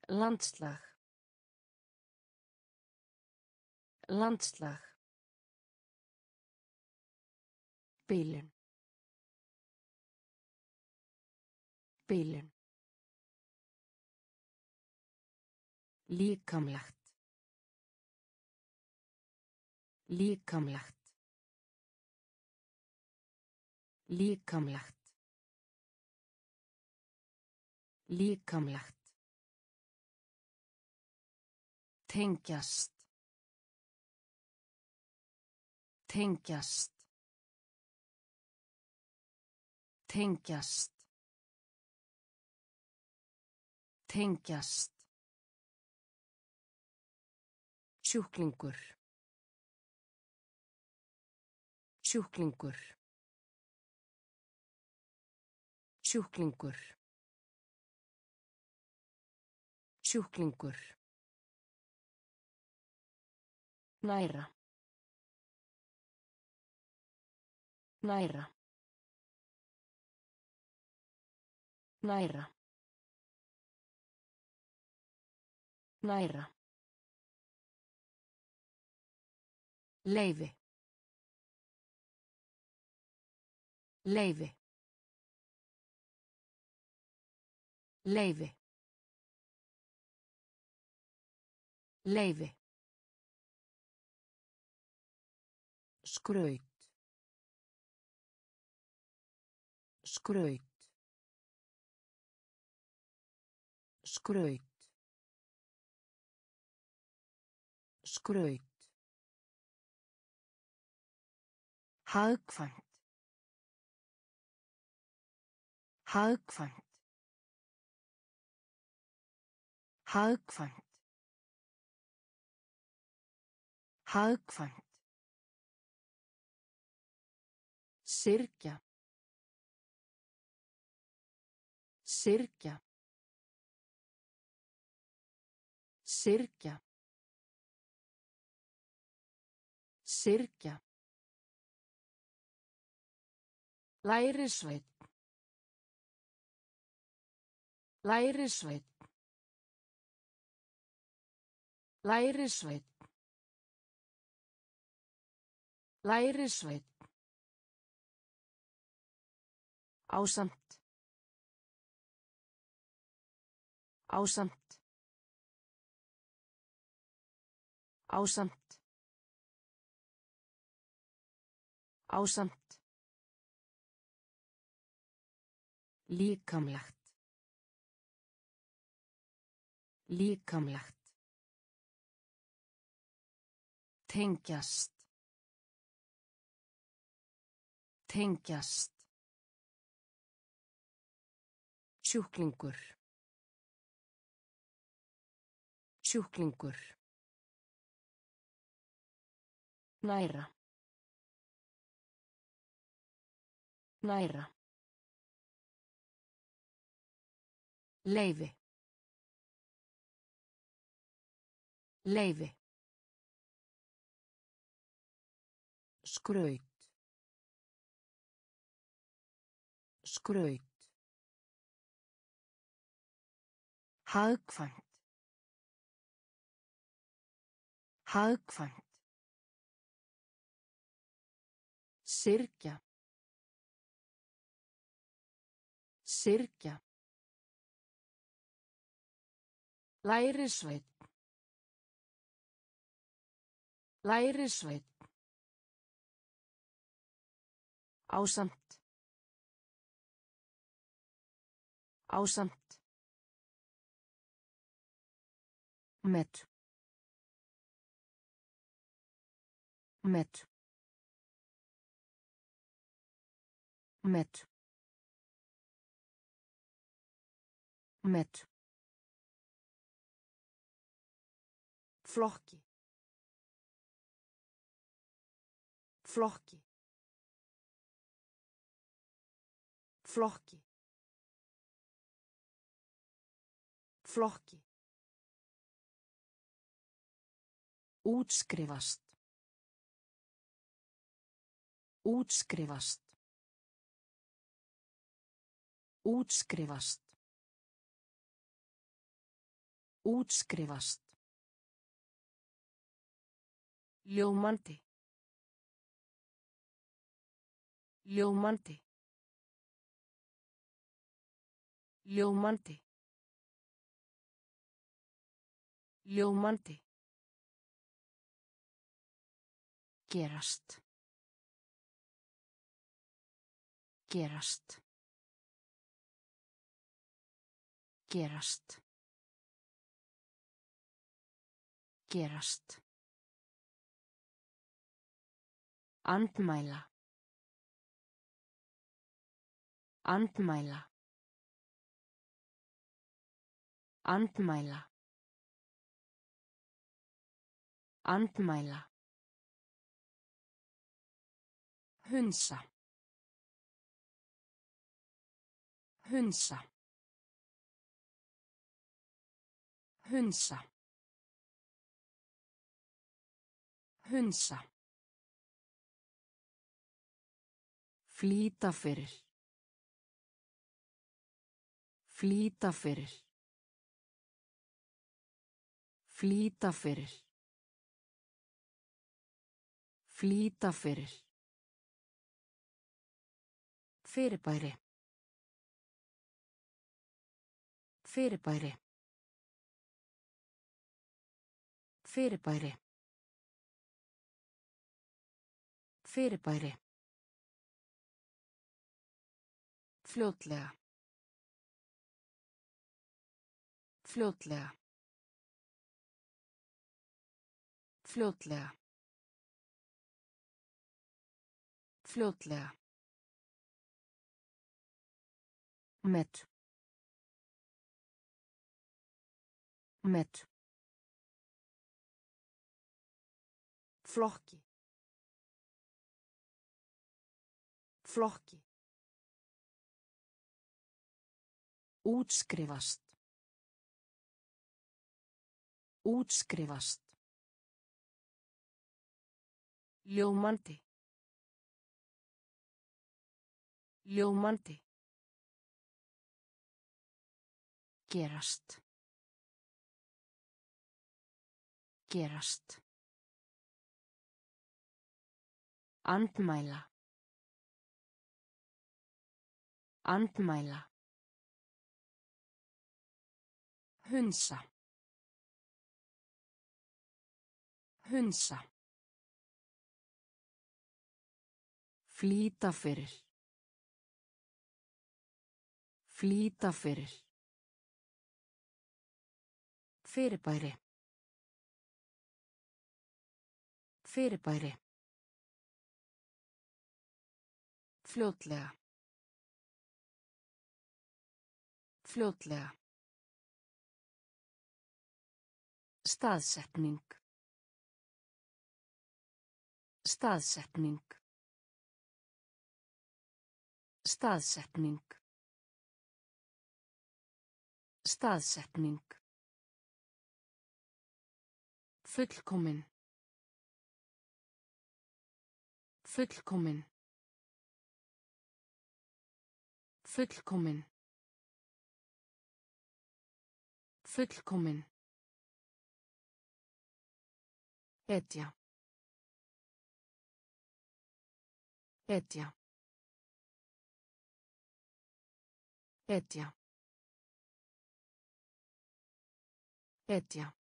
Landslag. Landslag. Bilun. Bilun. Líkamlegt. Líkamlegt. Líkamlegt. Líkamlegt. Tengjast. Tengjast. Tengjast. Tengjast. Sjúklingur. Sjúklingur. Sjúklingur. Sjúklingur. Næra. Næra. Næra. Næra. Leifi. Leifi. Leifi. Leifi. Skraut. Skraut. Skraut. Skraut. Hagkvæmt. Hagkvæmt. Hagkvæmt. Hagkvæmt. Syrgja. Syrgja. Syrgja. Syrgja. Lærisveit. Lærisveit. Lærisveit. Lærisveit. Ásamt. Ásamt. Ásamt. Ásamt. Líkamlegt. Líkamlegt. Tengjast. Tengjast. Sjúklingur. Sjúklingur. Næra. Næra. Leifi. Leifi. Skraut. Skraut. Hagkvæmt. Hagkvæmt. Syrgja. Syrgja. Lærisveit. Lærisveit. Ásamt. Ásamt. Met. Met. Met. Met. Flokki flokki flokki flokki útskrifast útskrifast útskrifast útskrifast Ljómandi. Ljómandi. Ljómandi. Ljómandi. Gerast. Gerast. Gerast. Gerast. Andmæla. Andmæla. Andmæla. Andmæla. Hunsa. Hunsa. Hunsa. Hunsa. Flýta fyrir. Flýta fyrir. Flýta fyrir. Flýta fyrir. Fyrirbæri. Fyrirbæri. Fyrirbæri. Fyrirbæri. Fljótlega. Fljótlega. Fljótlega. Fljótlega. Met. Met. Flokki. Flokki. Útskrifast. Útskrifast. Ljómandi. Ljómandi. Gerast. Gerast. Andmæla. Andmæla. Hunsa. Hunsa. Flýta fyrir. Flýta fyrir. Fyrirbæri. Fyrirbæri. Fljótlega. Fljótlega. Staðsetning. Staðsetning. Staðsetning. Staðsetning. Fullkomin. Fullkomin. Fullkomin. Fullkomin. Hetja. Hetja. Hetja. Hetja.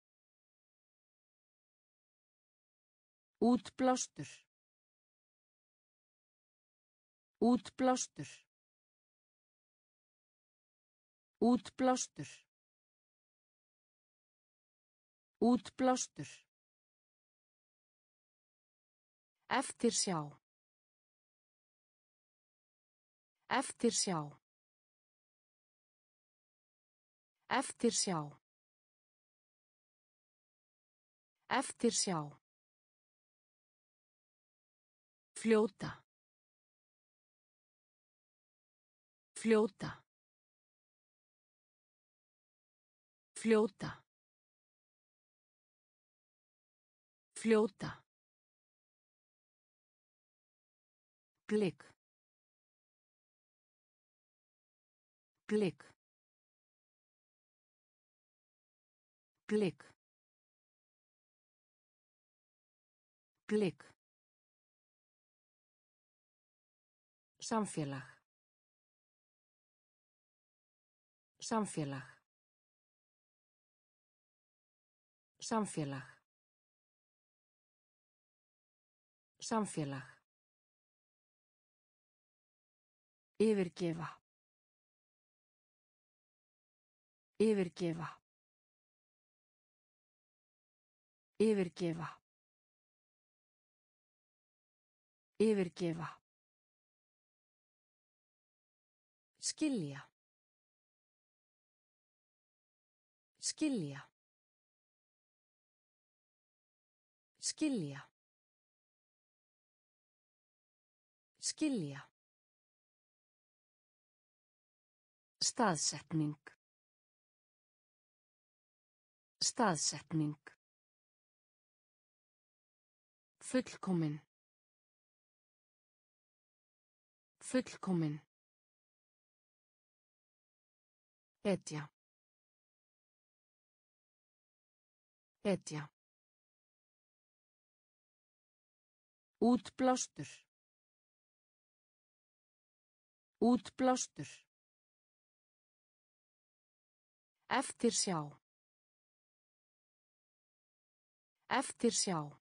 Útblástur. Útblástur. Útblástur. Útblástur. Eftirsjá. Eftirsjá. Eftirsjá. Eftirsjá. Fljóta. Fljóta. Fljóta. Fljóta. Blik. Blik. Blik. Blik. Samfélag. Samfélag. Samfélag. Samfélag. Yfirgefa. Yfirgefa. Yfirgefa. Yfirgefa. Skilja. Skilja. Skilja. Skilja. Staðsetning. Staðsetning. Fullkomin. Fullkomin. Etja. Etja. Útblástur. Útblástur. Eftirsjá. Eftirsjá.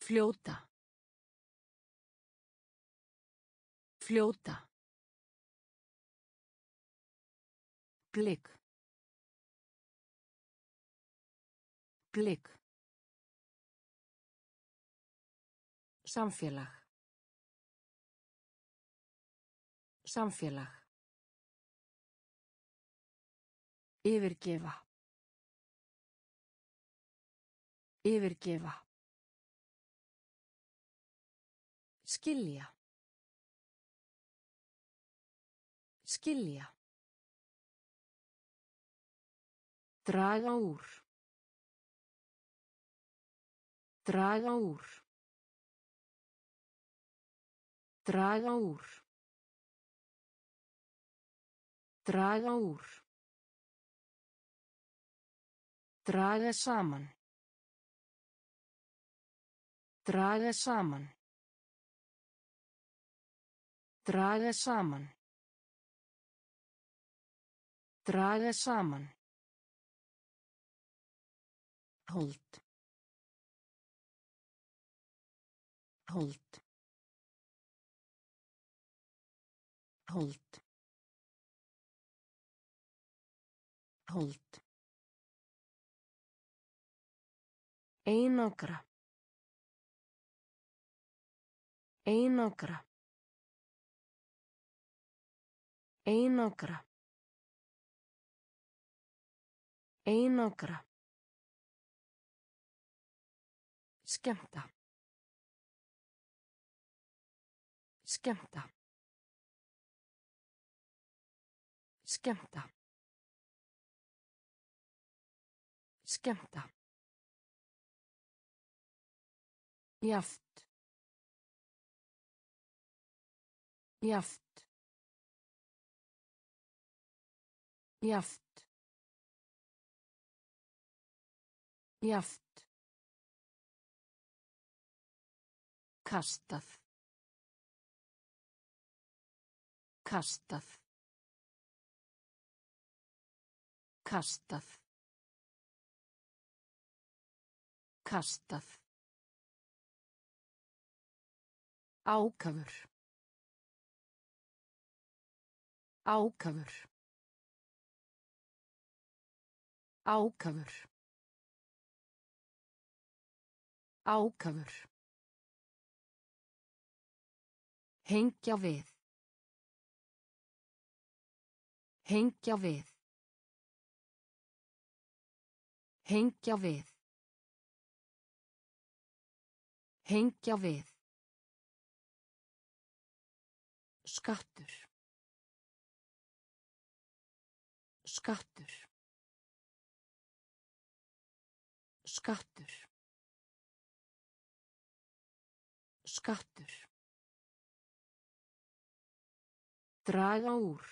Fljóta. Fljóta. Blik. Blik. Samfélag. Samfélag. Yfirgefa. Yfirgefa. Skilja. Skilja. Draga úr. Draga úr. Draga úr. Draga úr. Draga saman. Draga saman. Draga saman. Draga saman. Hold. Hold. Hold. Hold. Einangra. Einangra. Einangra. Einangra. Skemmta. Skemmta. Skemmta. Skemmta. Jaft. Jaft. Jaft. Jaft. Kastað. Kastað. Kastað. Kastað. Ákafur. Ákafur. Ákafur. Ákafur. Hengja við. Hengja við. Hengja við. Hengja við. Skattur. Skattur. Draga úr.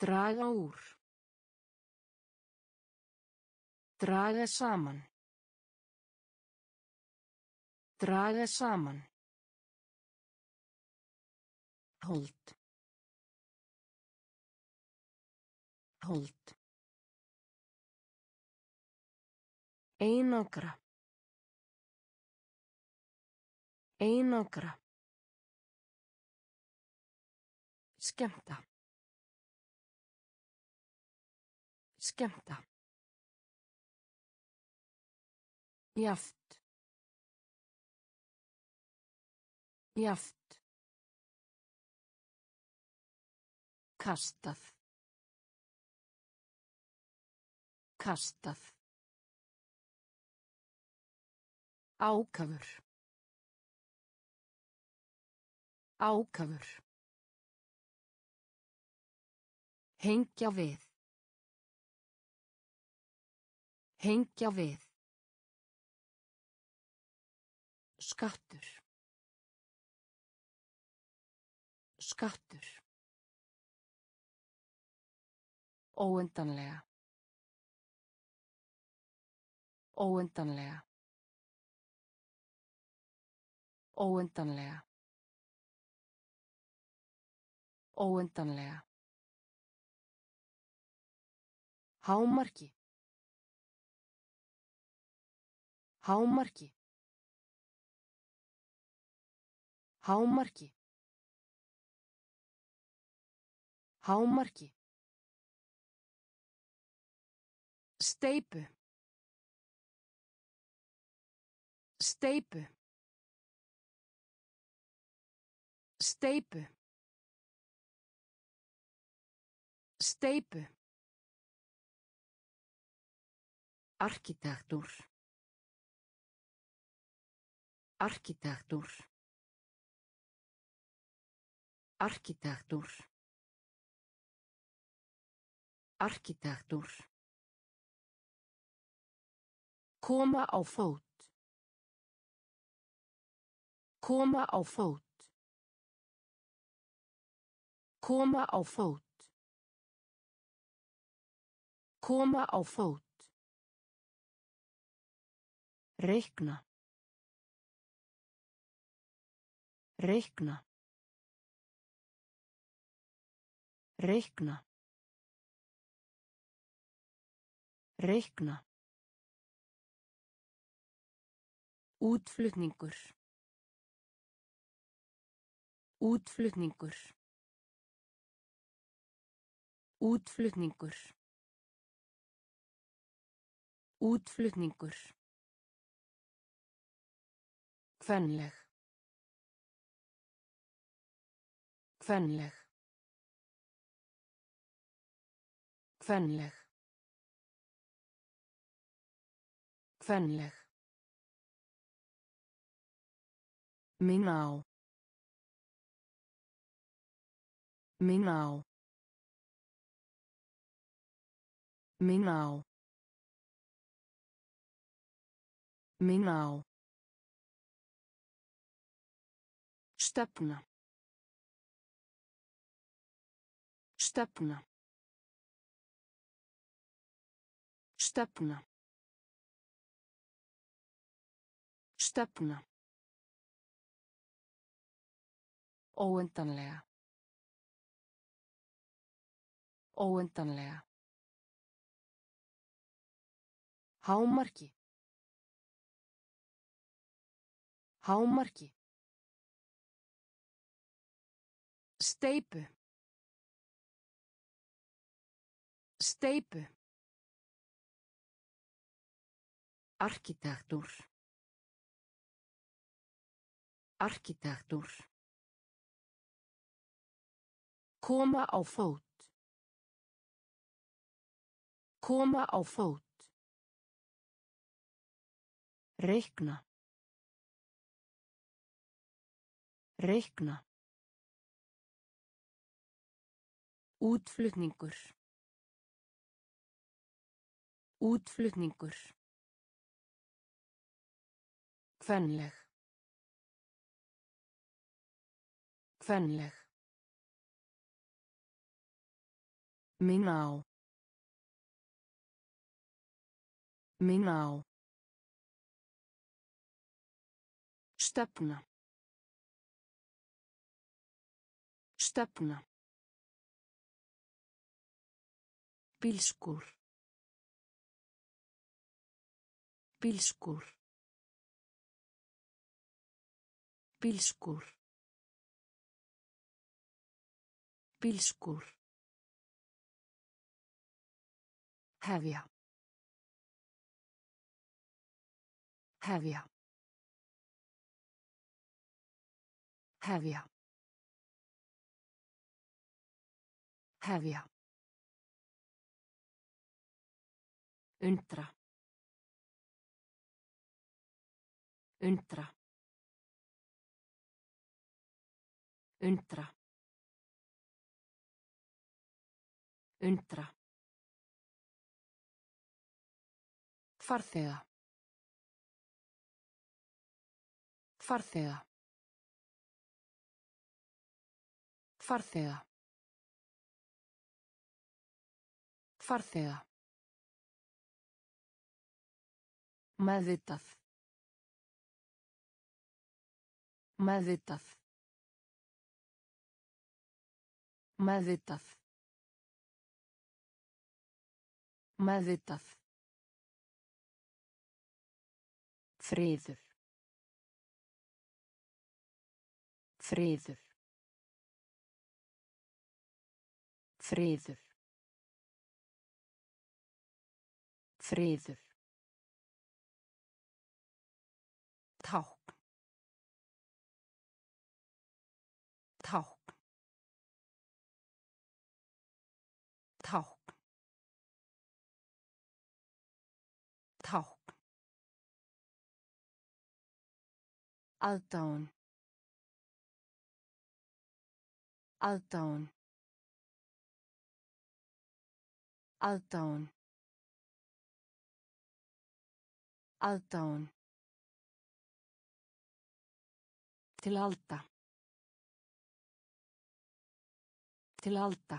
Draga úr. Draga saman. Draga saman. Hold. Hold. Einangra. Einangra. Skemmta. Skemmta. Jaft. Jaft. Kastað. Kastað. Ákafur. Ákafur. Hengja við. Hengja við. Skattur. Skattur. Óendanlega. Óendanlega. Óendanlega. Óendanlega. Hámarki. Hámarki. Hámarki. Hámarki. Steipu. Steipu. Steipu. Steipu. Arkitektur. Arkitektur. Arkitektur. Arkitektur. Koma á fót. Koma á fót. Koma á fót. Koma á fót. Reikna. Reikna. Reikna. Reikna. Útflutningur. Útflutningur. Útflutningur. Útflutningur. Kvenleg. Kvenleg. Kvenleg. Kvenleg. Minna á. Minna á. Stefna. Stefna. Stefna. Stefna. Óendanlega. Óendanlega. Hámarki. Hámarki. Steipu. Steipu. Arkitektúr. Arkitektúr. Koma á fót. Koma á fót. Reikna. Reikna. Útflutningur. Útflutningur. Kvenleg. Kvenleg. Minna á. Minna á. Stefna. Stefna. Bílskúr. Bílskúr. Bílskúr. Bílskúr. Hefja. Hefja. Hefja. Hefja. Undra. Undra. Undra. Undra. Farþega. Farþega. Farþega. Farþega. Meðvitað. Meðvitað. Meðvitað. Meðvitað. Friður. Friður. Friður. Friður. Aðdáun. Aðdáun. Aðdáun. Aðdáun. Til alda. Til alda.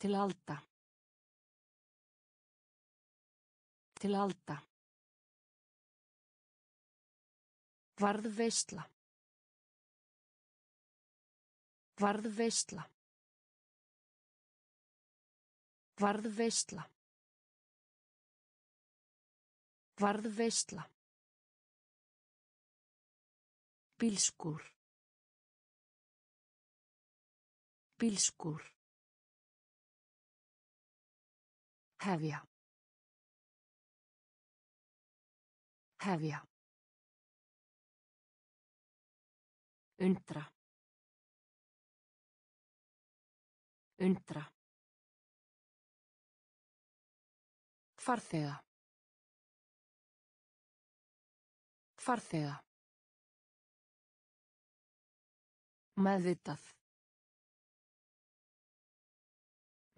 Til alda. Til alda. Varðveisla. Varðveisla. Varðveisla. Varðveisla. Bílskúr. Bílskúr. Hefja. Hefja. Undra. Undra. Farþega. Farþega. Meðvitað.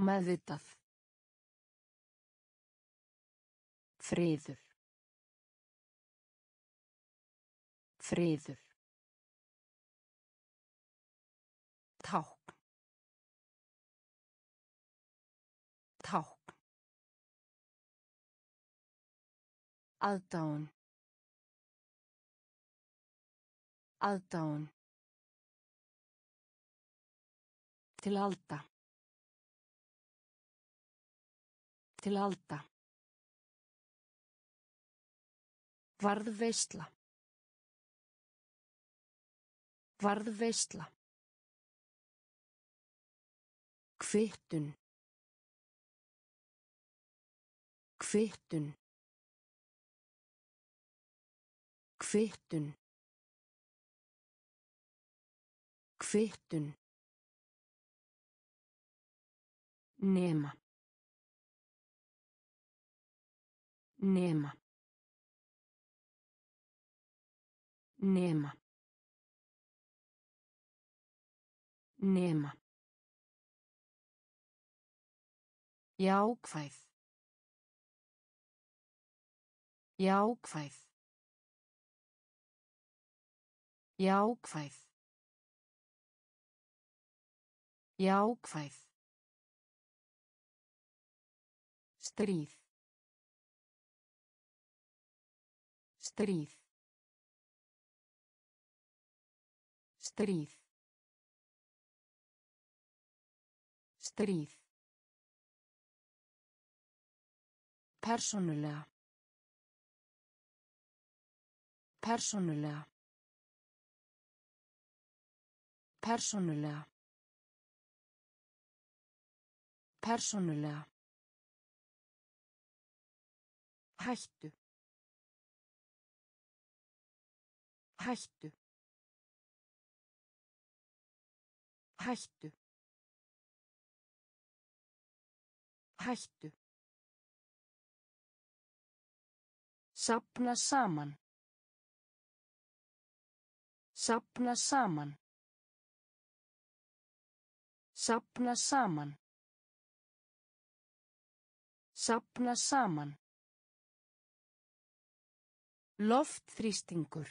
Meðvitað. Friður. Friður. Aðdáun. Aðdáun. Til alda. Til alda. Varðveisla. Varðveisla. Kvittun. Kvittun. Kvittun. Kvittun. Nema. Nema. Nema. Nema. Jákvæð. Jákvæð. Jákvæð. Jákvæð. Stríð. Stríð. Stríð. Stríð. Persónulega. Persónulega. Persónulega. Persónulega. Hættu. Hættu. Hættu. Hættu. Sapna saman. Sapna saman. Sapna saman. Sapna saman. Loftþrýstingur.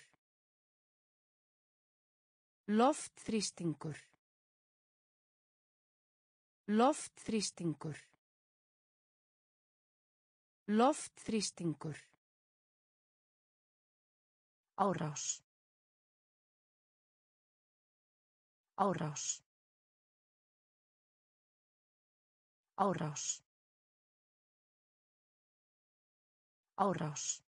Loftþrýstingur. Loftþrýstingur. Loftþrýstingur. Árás. Árás. Árás. Árás.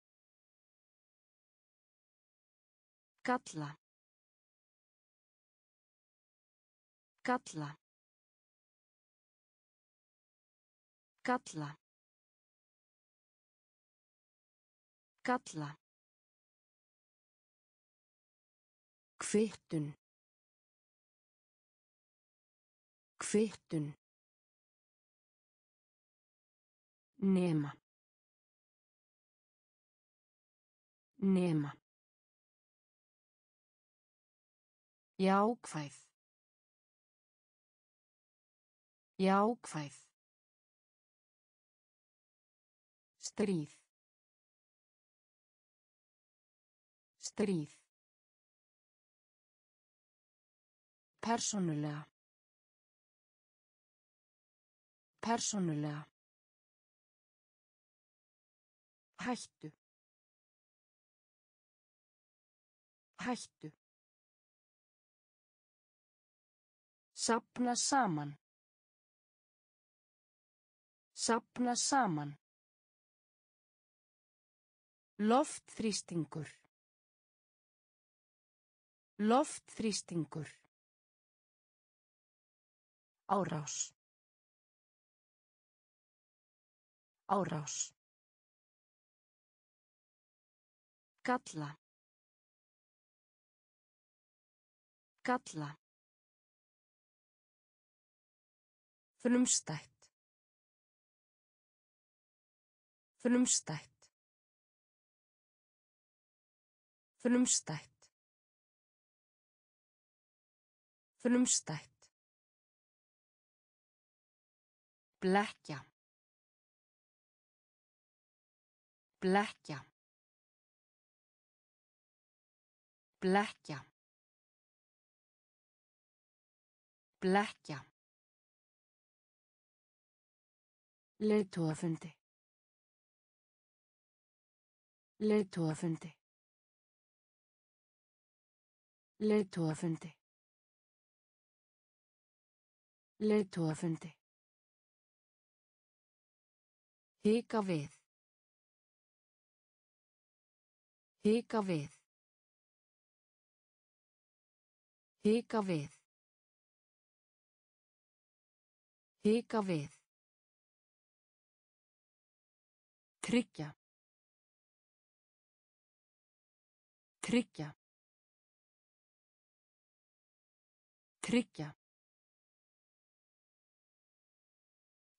Kalla. Kalla. Kalla. Kalla. Kvittun. Kvittun. Nema. Nema. Jákvæð. Jákvæð. Stríð. Stríð. Persónulega. Persónulega. Hættu. Hættu. Sapna saman. Sapna saman. Loftþrýstingur. Loftþrýstingur. Árás. Árás. Kalla. Kalla. Frumstætt. Frumstætt. Frumstætt. Frumstætt. Blekkja. Blekkja. Blekkja. Blekkja. Leiðtógafundi. Leiðtógafundi. Leiðtógafundi. Leiðtógafundi. Hika við. Hika við. Hika við. Hika við. Tryggja. Tryggja. Tryggja.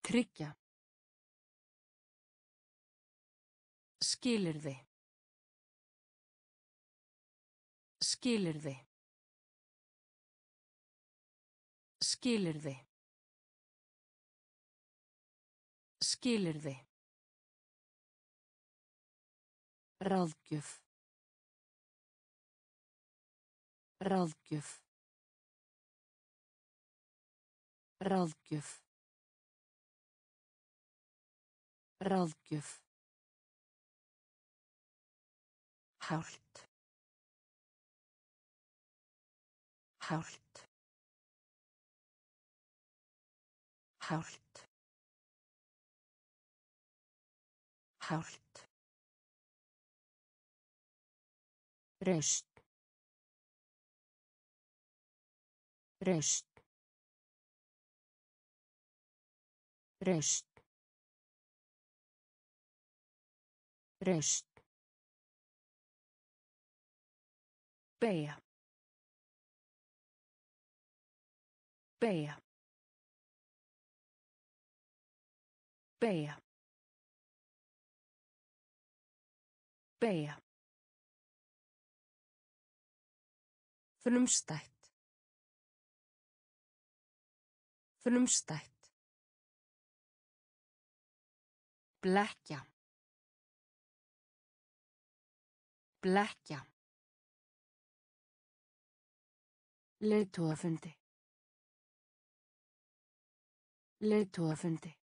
Tryggja. Skilirði. Skilirði. Skilirði. Skilirði. Ráðgjöf. Ráðgjöf. Ráðgjöf. Ráðgjöf. Hált. Hált. Hált. Hált. Reist. Reist. Reist. Reist. Beygja. Beygja. Beygja. Beygja. Frumstætt. Frumstætt. Blekkja. Blekkja. Leiðtógafundi. Leiðtógafundi.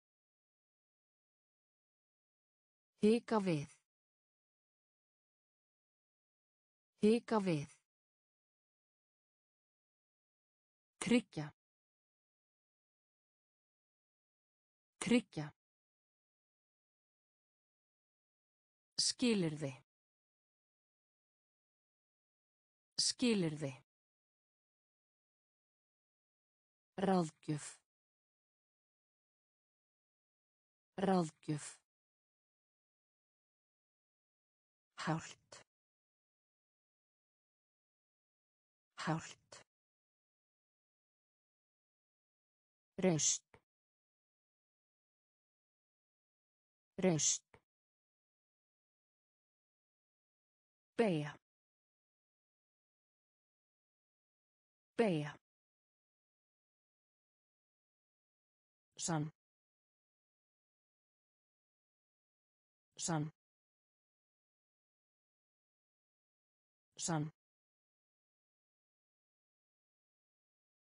Hika við. Hika við. Tryggja. Tryggja. Skilirði. Skilirði. Ráðgjöf. Ráðgjöf. Hált. Hált. Reist. Reist. Beygja. Beygja. Sann. Sann. Sann.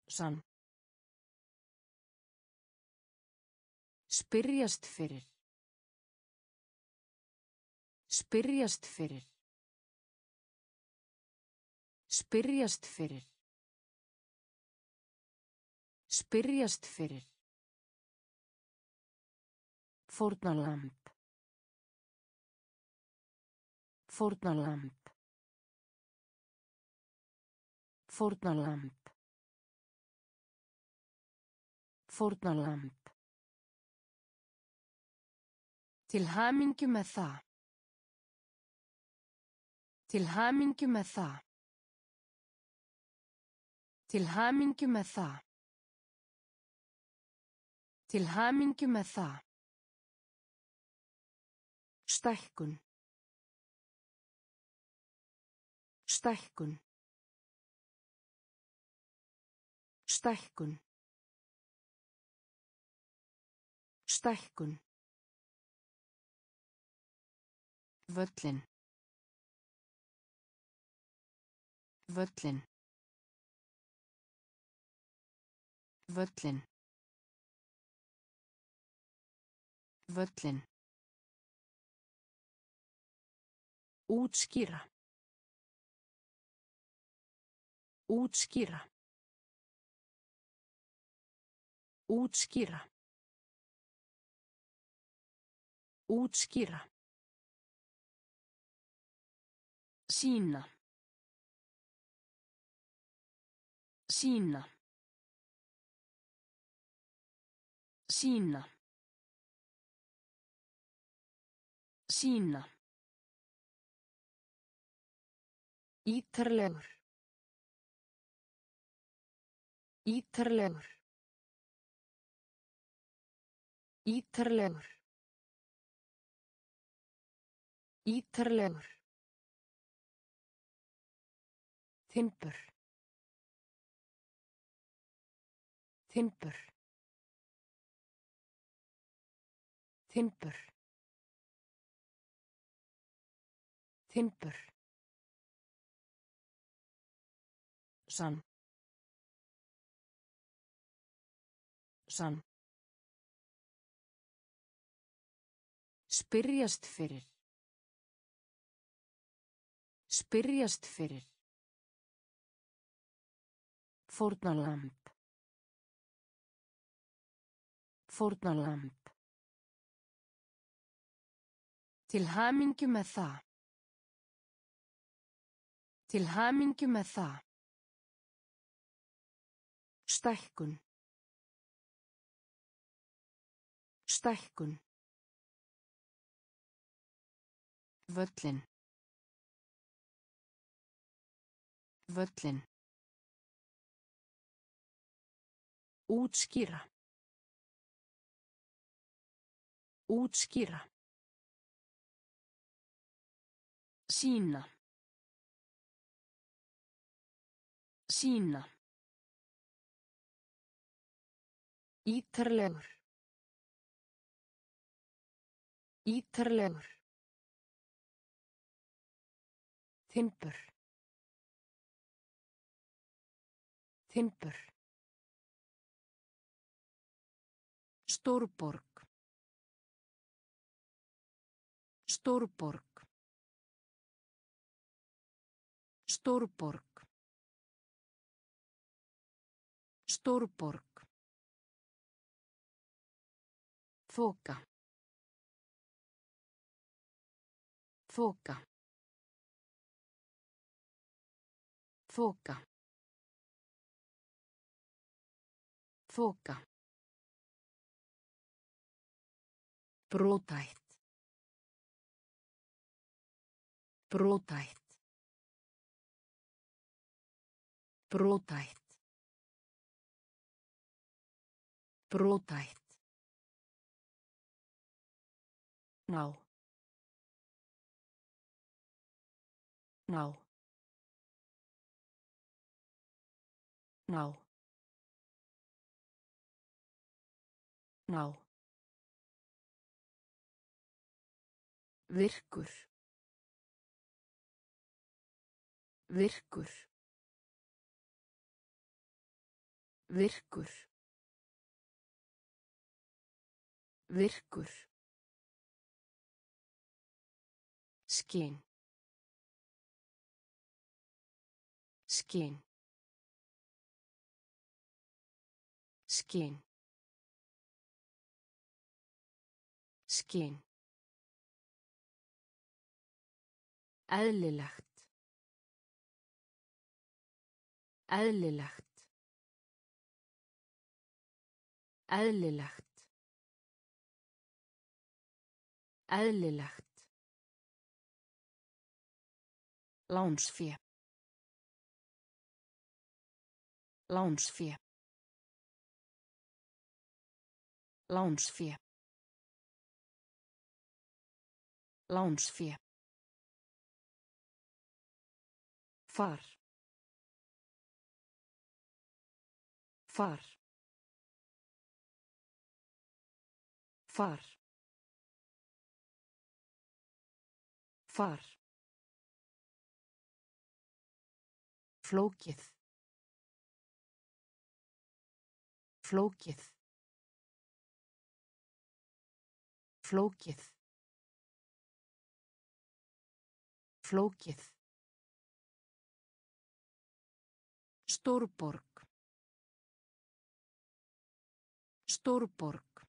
Sann. Spyrjast fyrir. Spyrjast fyrir. Spyrjast fyrir. Spyrjast fyrir. Fórnalamb. Fórnalamb. Fórnalamb. Fórnalamb. Til hamingju með það. Til hamingju með það. Til hamingju með það. Til hamingju með það. Stækkun. Stækkun. Stækkun. Stækkun. Völlin. Völlin. Völlin. Völlin. Útskýra. Útskýra. Útskýra. Útskýra. Sína. Sína. Sína. Sína. Ítarlegur. Ítarlegur. Ítarlegur. Ítarlegur. Timbur. Timbur. Timbur. Timbur. Sann. Sann. Spyrjast fyrir. Spyrjast fyrir. Fórnalamb. Fórnalamb. Til hamingju með það. Til hamingju með það. Stækkun. Stækkun. Völlin. Völlin. Útskýra. Útskýra. Sína. Sína. Ítarlegur. Ítarlegur. Timbur. Timbur. Stórborg. Stórborg. Stórborg. Stórborg. Þoka. Þoka. Þoka. Þoka. Brótætt. Brótætt. Brótætt. Brótætt. Ná. Ná. Ná. Ná. Virkur. Virkur. Virkur. Virkur. Skinn. Skinn. Skinn. Skinn. Eðlilegt. Eðlilegt. Eðlilegt. Eðlilegt. Lánsfé. Lánsfé. Lánsfé. Lánsfé. Far. Far. Far. Far. Flókið. Flókið. Flókið. Flókið. Stórborg. Stórborg.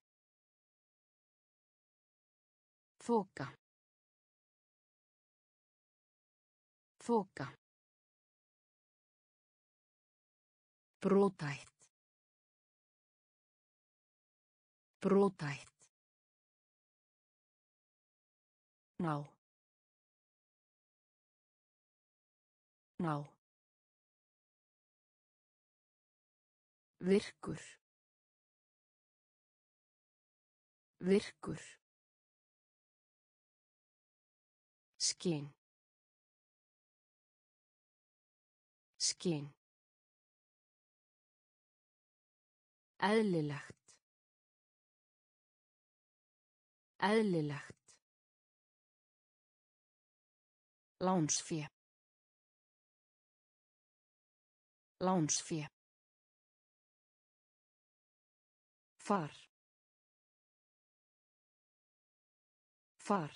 Þoka. Þoka. Brótætt. Brótætt. Ná. Ná. Virkur. Virkur. Skinn. Skinn. Eðlilegt. Eðlilegt. Lánsfé. Lánsfé. Far. Far.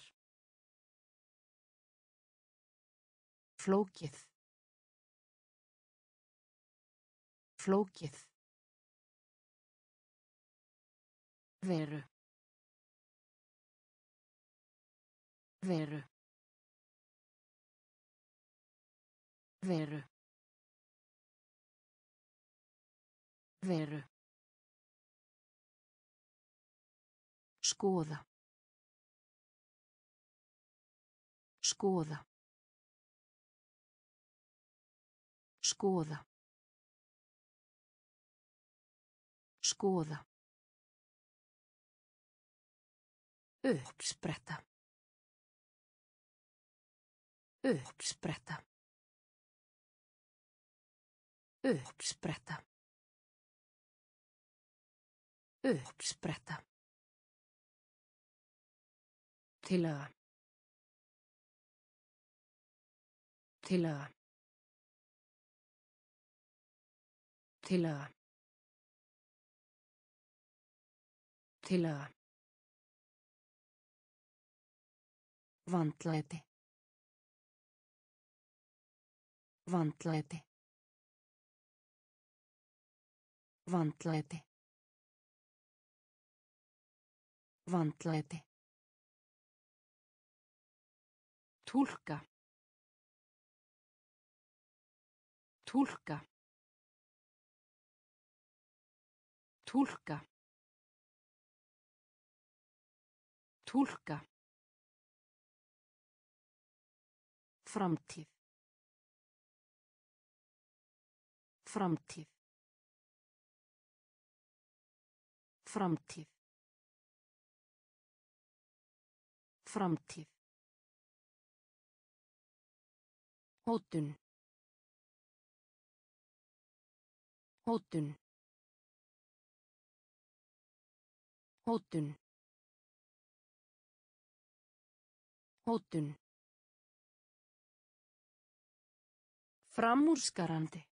Flókið. Flókið. Veru. Veru. Veru. Veru. Skoða. Skoða. Skoða. Skoða. Uppspretta. Uppspretta. Uppspretta. Uppspretta. Tillaga. Tillaga. Tillaga. Tillaga. Vandlæti. Vandlæti. Vandlæti. Vandlæti. Túlka. Túlka. Túlka. Túlka. Framtíð. Framtíð. Framtíð. Framtíð. Hótun. Hótun. Hótun. Hótun. Framúrskarandi.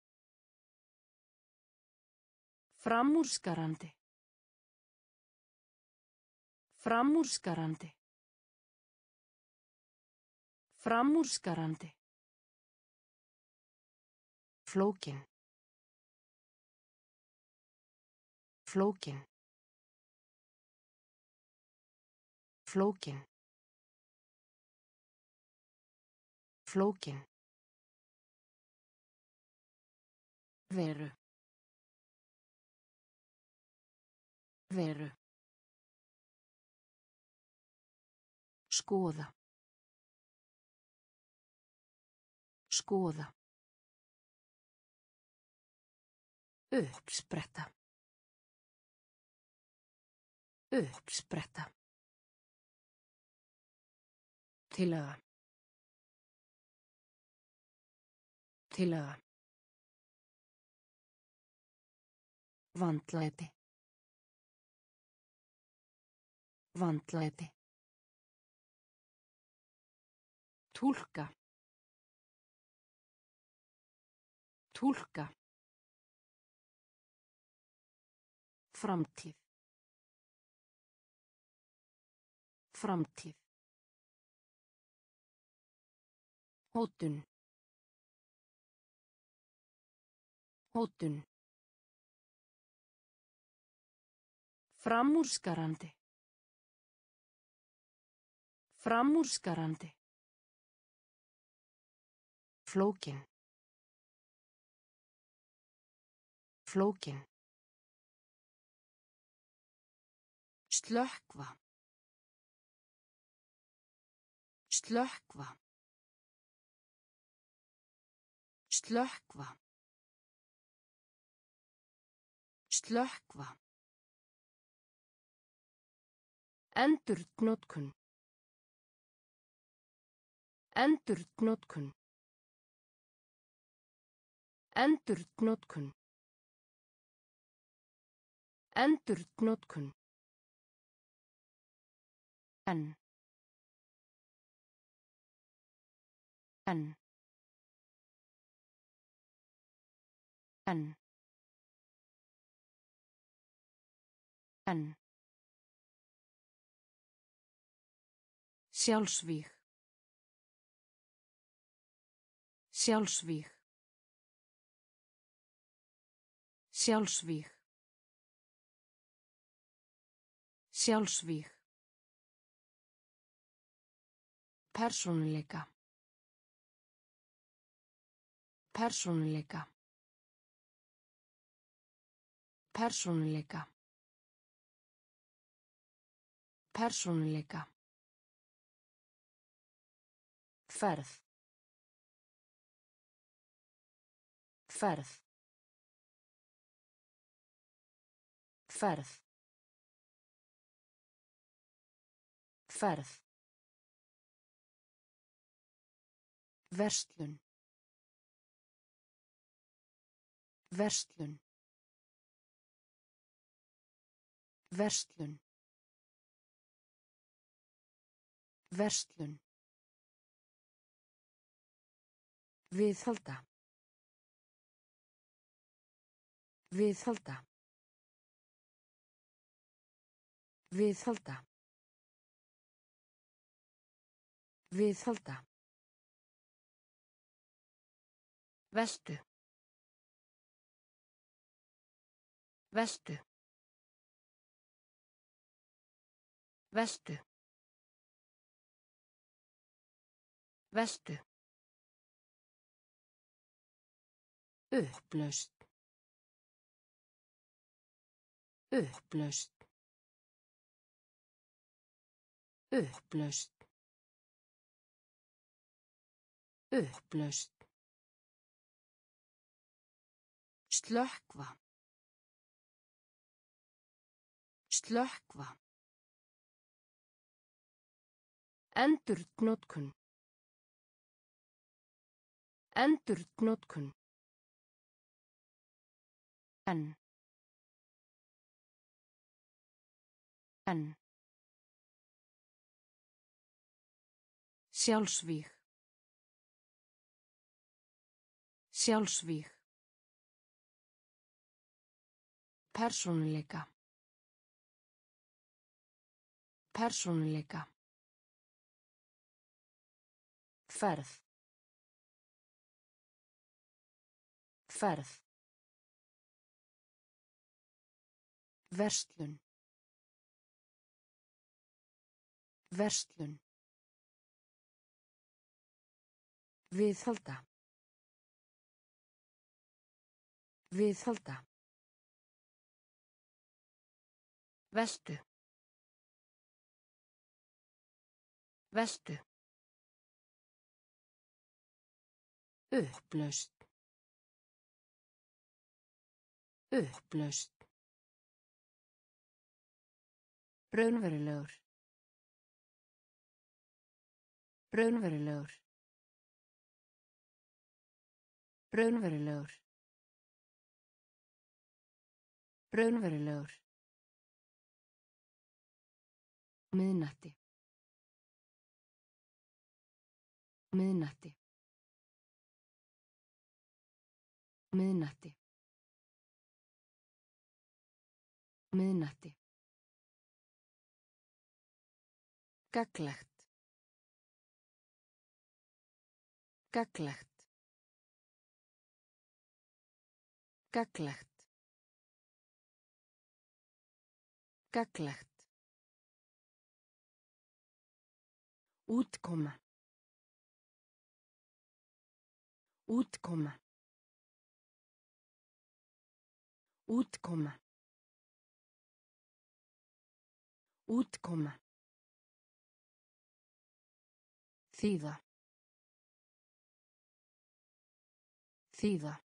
Framúrskarandi. Framúrskarandi. Framúrskarandi. Flókin. Flókin. Flókin. Flókin. Veru. Veru. Skoða. Skoða. Uppspretta. Uppspretta. Tillaga. Tillaga. Vandlæti. Vandlæti. Túlka. Túlka. Framtíð. Framtíð. Hótun. Hótun. Framúrskarandi. Framúrskarandi. Flókin. Flókin. Slökkva. Slökkva. Slökkva. Slökkva. Endurknotkun. Endurknotkun. Endurknotkun. Endurknotkun. En. En. En. En. Sjálfsvíg. Sjálfsvíg. Sjálfsvíg. Sjálfsvíg. Persónuleika. Persónuleika. Persónuleika. Persónuleika. Ferð. Ferð. Ferð. Ferð. Verslun. Verslun. Verslun. Verslun. Viðhalda. Viðhalda. Viðhalda. Viðhalda. Vestu. Vestu. Vestu. Vestu. Upplaust. Upplaust. Upplaust. Upplaust. Slökkva. Slökkva. Endurknotkun. Endurknotkun. En. En. Sjálfsvíg. Sjálfsvíg. Persónuleika. Persónuleika. Ferð. Ferð. Verslun. Verslun. Viðhalda. Viðhalda. Vestu. Vestu. Upplaust. Upplaust. Raunverulegur. Raunverulegur. Raunverulegur. Raunverulegur. Miðnætti. Miðnætti. Miðnætti. Miðnætti. Gaglegt. Gaglegt. Gaglegt. Gaglegt. Útkoma. Útkoma. Útkoma. Útkoma. Þýða. Þýða.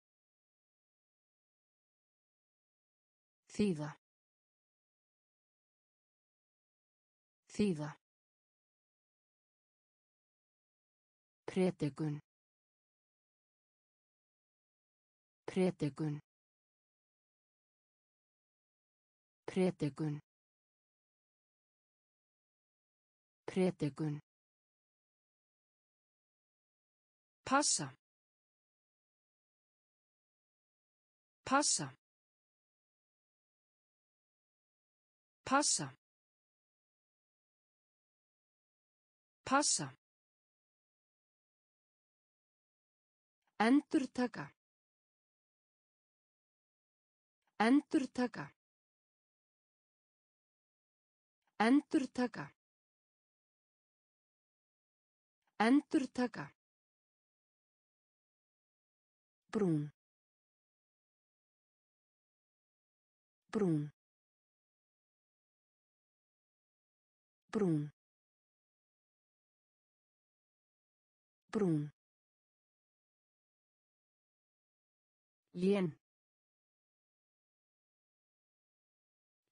Þýða. Þýða. Prétikun. Prétikun. Prétikun. Prétikun. Passa. Passa. Passa. Passa. Endurtaka. Endurtaka. Endurtaka. Endurtaka. Brún. Brún. Brún. Brún. Lien.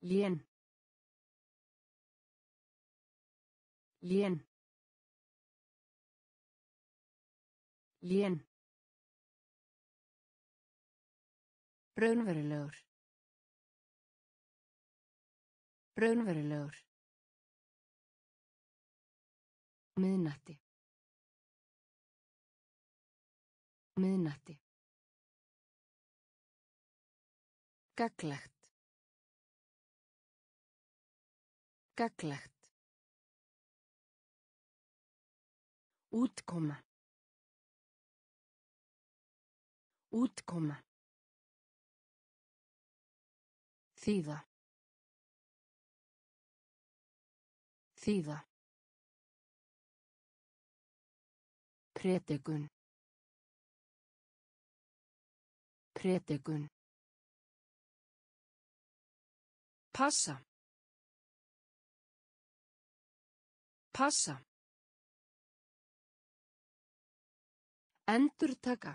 Lien. Lien. Lien. Raunverulegur. Raunverulegur. Miðnætti. Miðnætti. Gaglegt. Gaglegt. Útkoma. Útkoma. Þýða. Þýða. Prétikun. Prétikun. Passa. Passa. Endurtaka.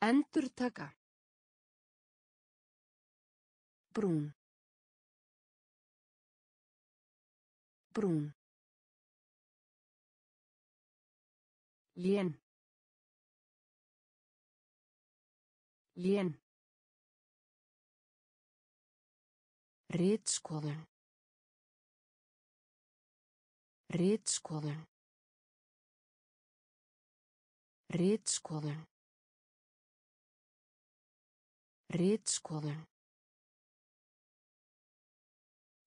Endurtaka. Brún. Brún. Lien. Lien. Ritskoðun. Ritskoðun. Ritskoðun. Ritskoðun.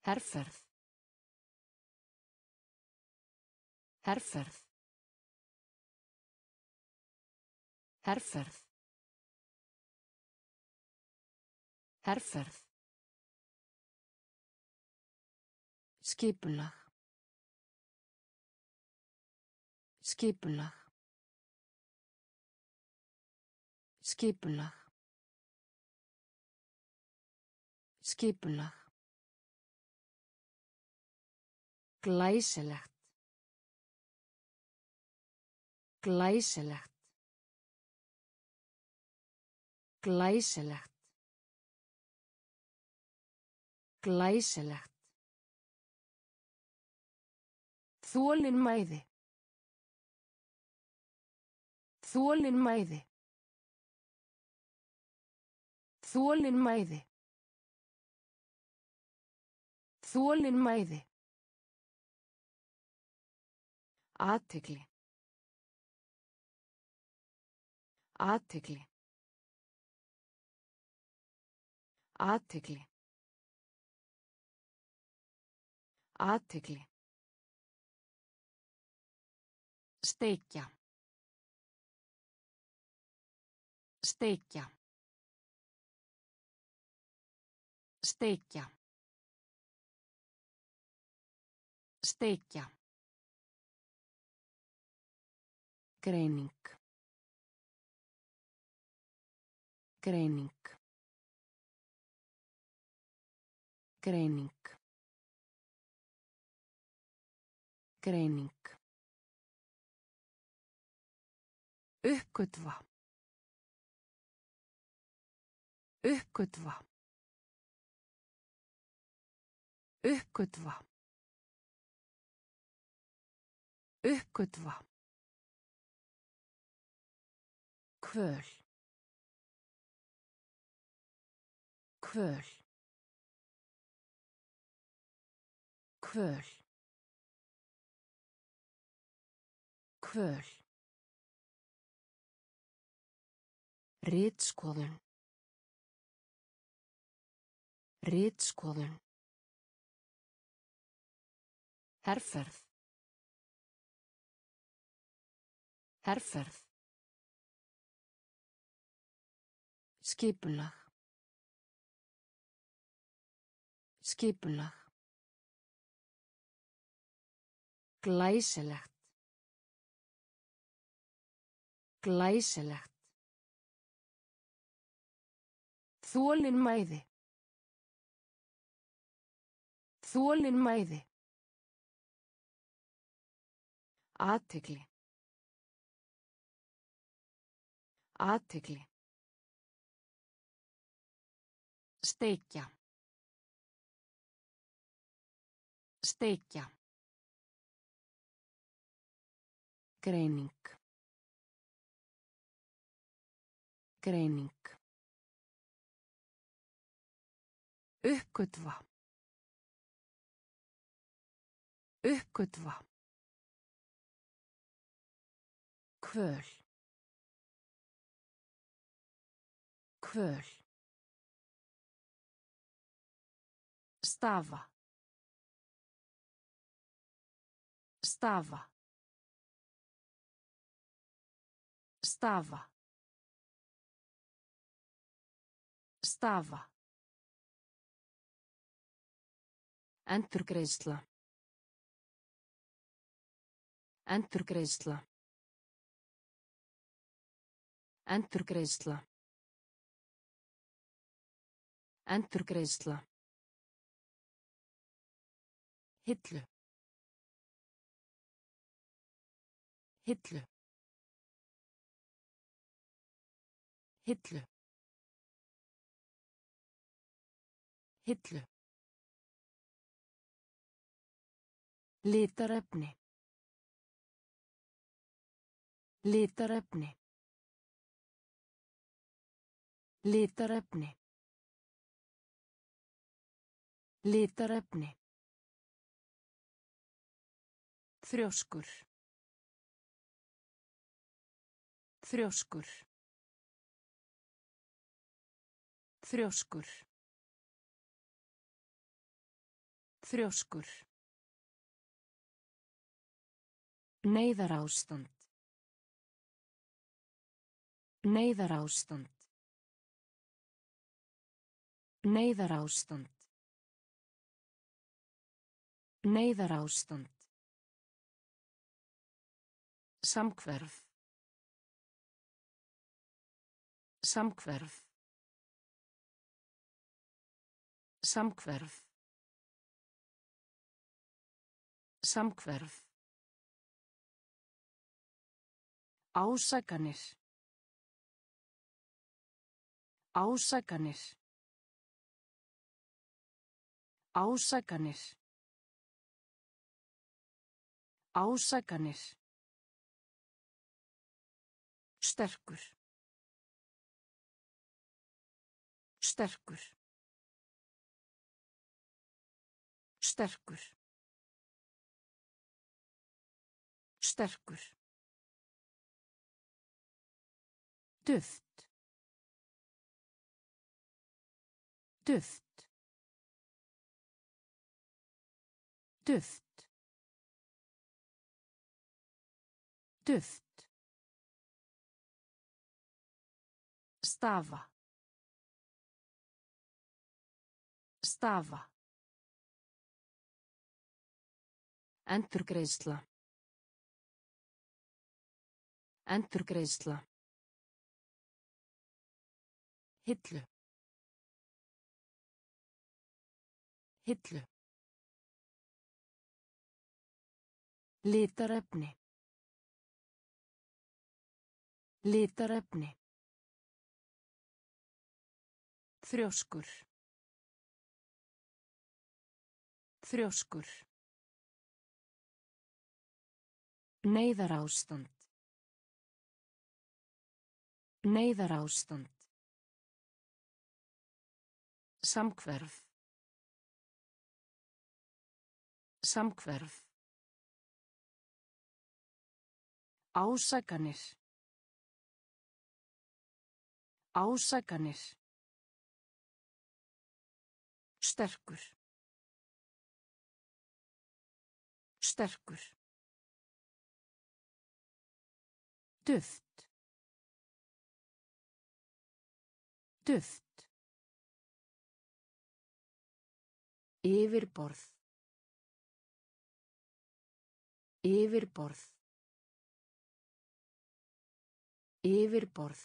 Herferð. Herferð. Herferð. Herferð. Skipulag. Skipulag. Skipulag. Skipulag. Glæsilegt. Glæsilegt. Glæsilegt. Glæsilegt. Þólin mæði. Þólin mæði. Þólin mæði. Þólin mæði. Aðtegli. Aðtegli. Aðtegli. Aðtegli. Steikja. Steikja. Steikja. Steikja. Greining. Greining. Greining. Greining. Uppgötva. Uppgötva. Uppgötva. Uppgötva. Kvöl. Kvöl. Kvöl. Kvöl. Ritskoðun. Ritskoðun. Herferð. Herferð. Skipulag. Skipulag. Glæsilegt. Glæsilegt. Þólin mæði. Þólin mæði. Aðtegli. Aðtegli. Steikja. Steikja. Greining. Greining. Uppgötva. Uppgötva. Kvöl. Kvöl. Stafa. Stafa. Stafa. Stafa. Endurgreiðsla. Endurgreiðsla. Endurgreiðsla. Endurgreiðsla. Hillu. Hillu. Hillu. Hillu. Litarefni. Litarefni. Litarefni. Litarefni. Þrjóskur. Þrjóskur. Þrjóskur. Þrjóskur. Neyðarástand. Neyðarástand. Neyðarástand. Neyðarástand. Samhverf. Samhverf. Samhverf. Samhverf. Ásakanir. Ásakanir. Ásakanir. Ásakanir. Sterkur. Sterkur. Sterkur. Sterkur. Duft. Duft. Duft. Duft. Stafa. Stafa. Endurgreiðsla. Endurgreiðsla. Hillu. Hillu. Litarefni. Litarefni. Þrjóskur. Þrjóskur. Neyðarástand. Neyðarástand. Samhverf. Samhverf. Ásakanir. Ásakanir. Sterkur. Sterkur. Duft. Duft. Yfirborð. Yfirborð. Yfirborð.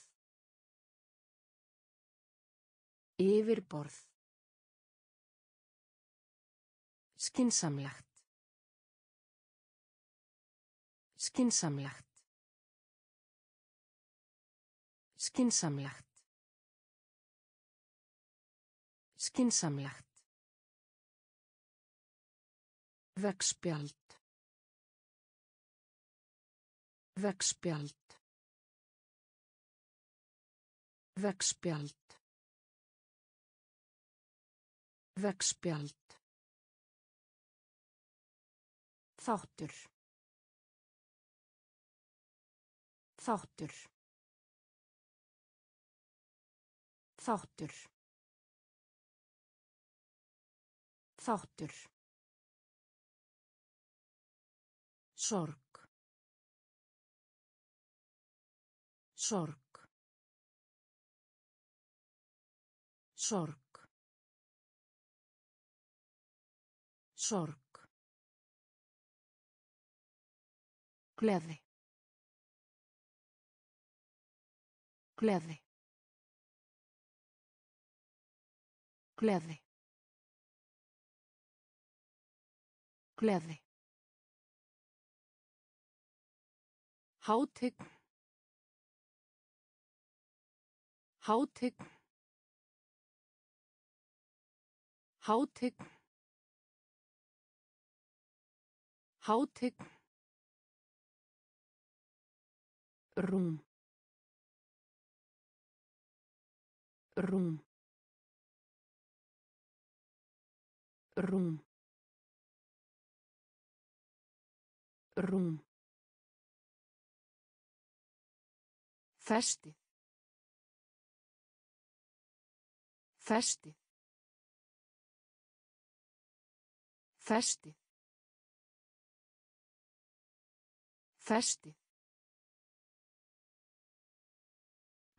Yfirborð. Skinsamlegt. Skinsamlegt. Skinsamlegt. Skinsamlegt. Vegspjald. Vegspjald. Vegspjald. Vegspjald. Þáttur. Þáttur. Þáttur. Þáttur. Sorg. Sorg. Sorg. Sorg. Gleði. Gleði. Gleði. Gleði. Hátign. Hátign. Hátign. Hátign. Rúm. Rúm. Rúm. Rúm. Festið. Festið. Festið. Festið.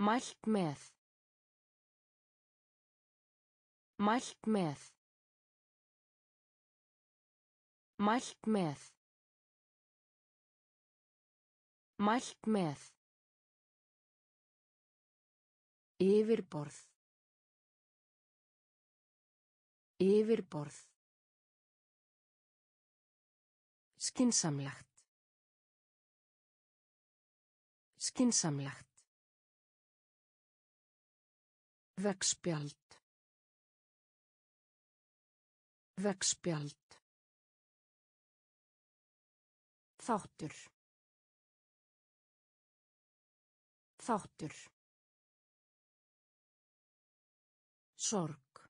Mælt með. Mælt með. Mælt með. Mælt með. Yfirborð. Yfirborð. Skinsamlegt. Skinsamlegt. Vegspjald. Vegspjald. Þáttur. Þáttur. Sorg.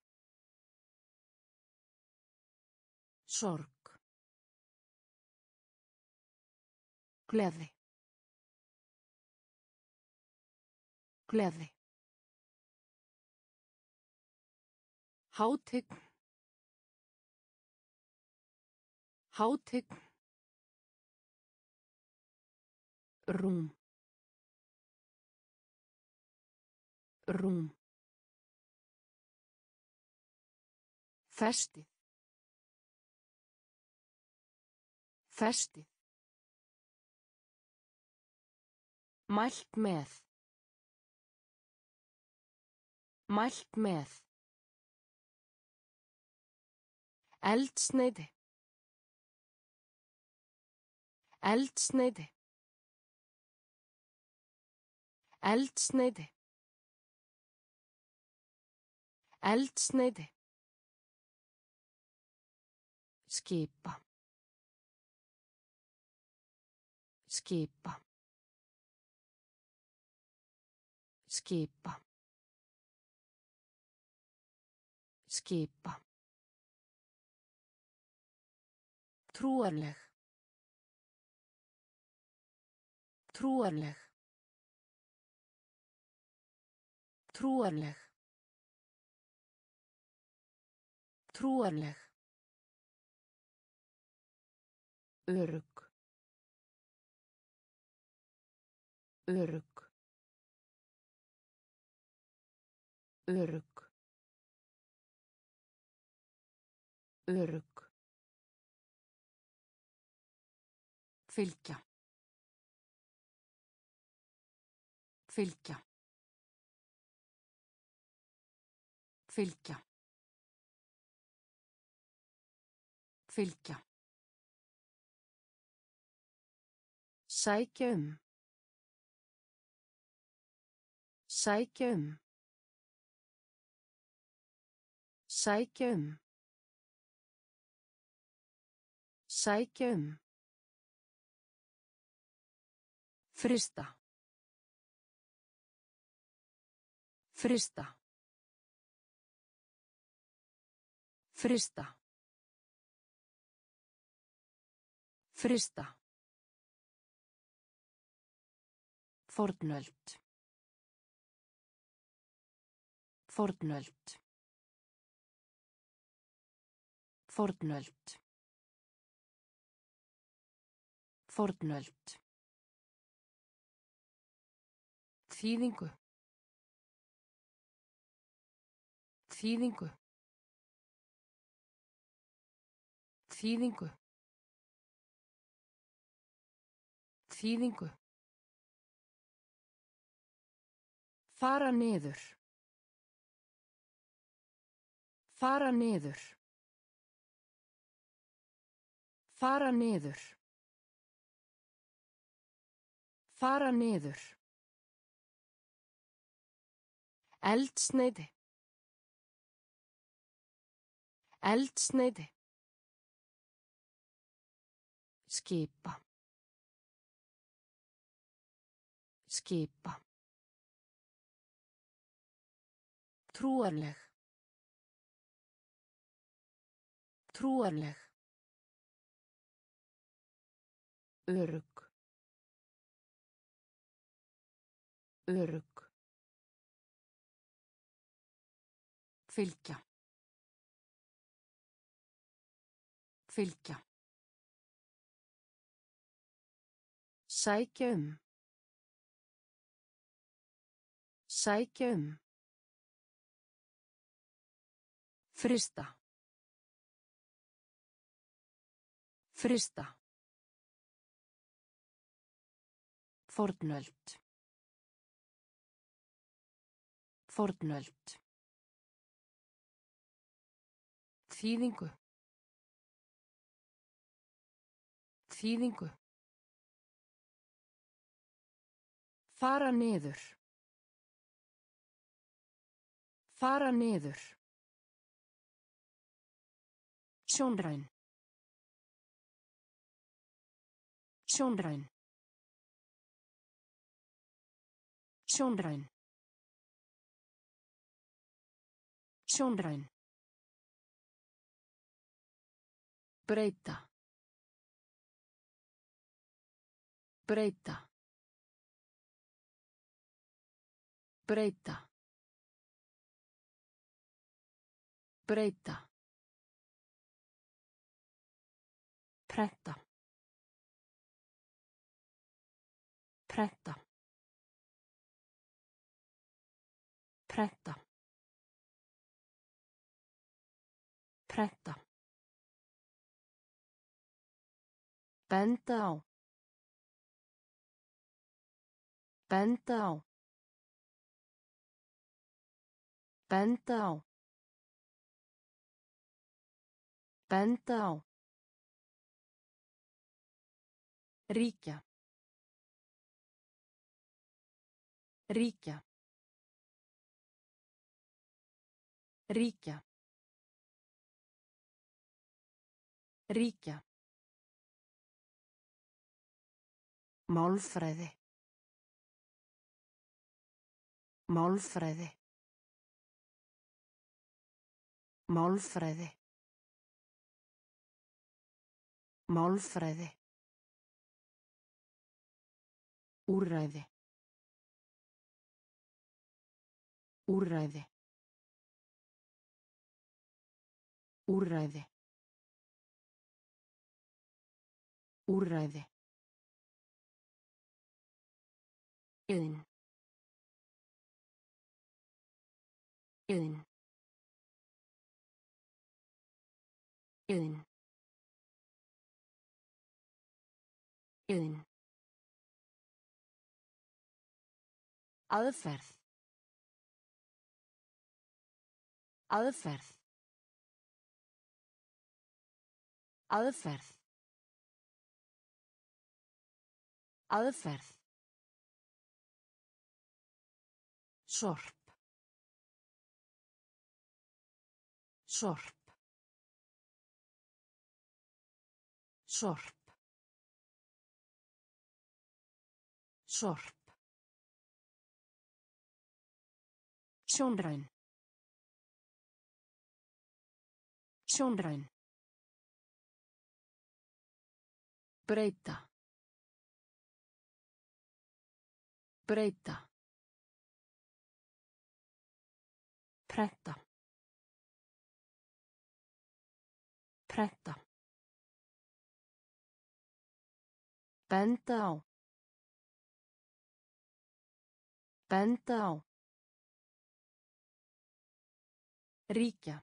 Sorg. Gleði. Gleði. Hátign. Hátign. Rúm. Rúm. Festið. Festið. Mælt með. Mælt með. Eldsneiti. Eldsneiti. Eldsneiti. Eldsneiti. Skipa. Skipa. Skipa. Skipa. Trúarleg. Trúarleg. Trúarleg. Trúarleg. Örugg. Örugg. Örugg. Örugg. Fylgja. Fylgja. Fylgja. Fylgja. Sækja um. Sækja um. Sækja um. Sækja um. Frista. Frista. Frista. Frista. Fornöld. Fornöld. Fornöld. Fornöld. Þýðingu. Þýðingu. Þýðingu. Þýðingu. Fara niður. Fara niður. Fara niður. Fara niður. Eldsneiti. Eldsneiti. Skipa. Skipa. Trúarleg. Trúarleg. Örugg. Örugg. Fylgja. Fylgja. Sækja um. Sækja um. Frista. Frista. Fornöld. Fornöld. Þýðingu. Þýðingu. Fara niður. Fara niður. Sjónræn. Sjónræn. Sjónræn. Sjónræn. Breyta. Breyta. Breyta. Breyta. Prenta. Prenta. Prenta. Prenta. Benda á. Benda á. Benda á. Benda á. Ríkja. Ríkja. Ríkja. Ríkja. Málfræði. Málfræði. Málfræði. Málfræði. Úrræði. Úrræði. Úrræði. Úrræði. Iðn. Iðn. Iðn. Iðn. Aðferð. Aðferð. Aðferð. Aðferð. Sorp. Sorp. Sorp. Sorp. Sjónræn. Sjónræn. Breyta. Breyta. Prenta. Prenta. Benda á. Benda á. Ríkja.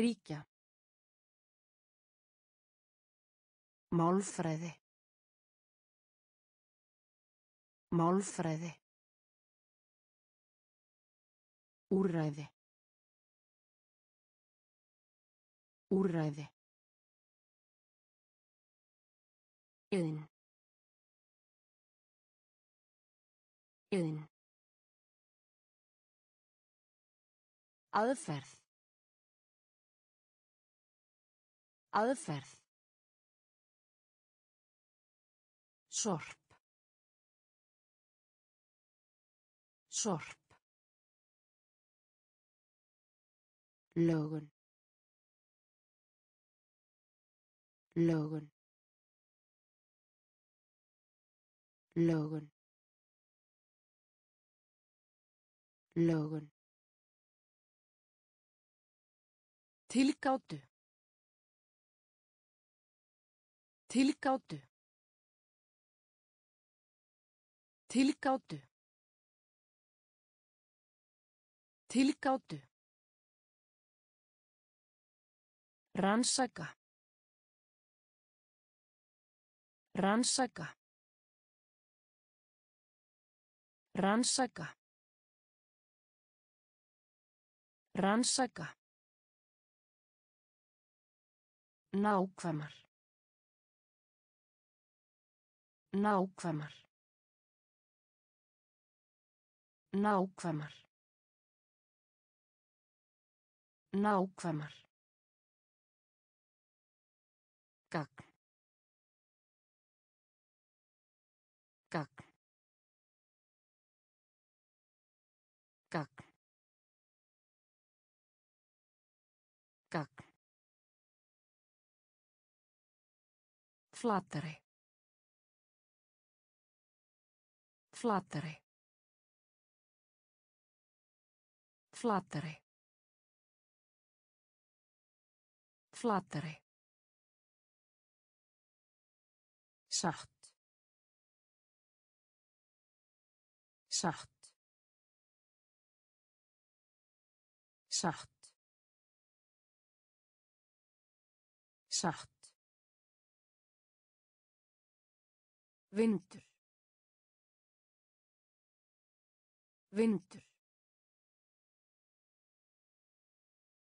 Ríkja. Málfræði. Málfræði. Úrræði. Úrræði. Iðn. Iðn. Aðferð. Aðferð. Sorp. Sorp. Lögun. Lögun. Lögun. Lögun. Tilgátu. Tilgátu. Tilgátu. Tilgátu. Rannsaka. Rannsaka. Rannsaka. Rannsaka. Nákvæmar. Nákvæmar. Nákvæmar. Nákvæmar. Gagn. Flatari. Flatari. Flatari. Flatari. Satt. Satt. Satt. Satt. Vindur. Vindur.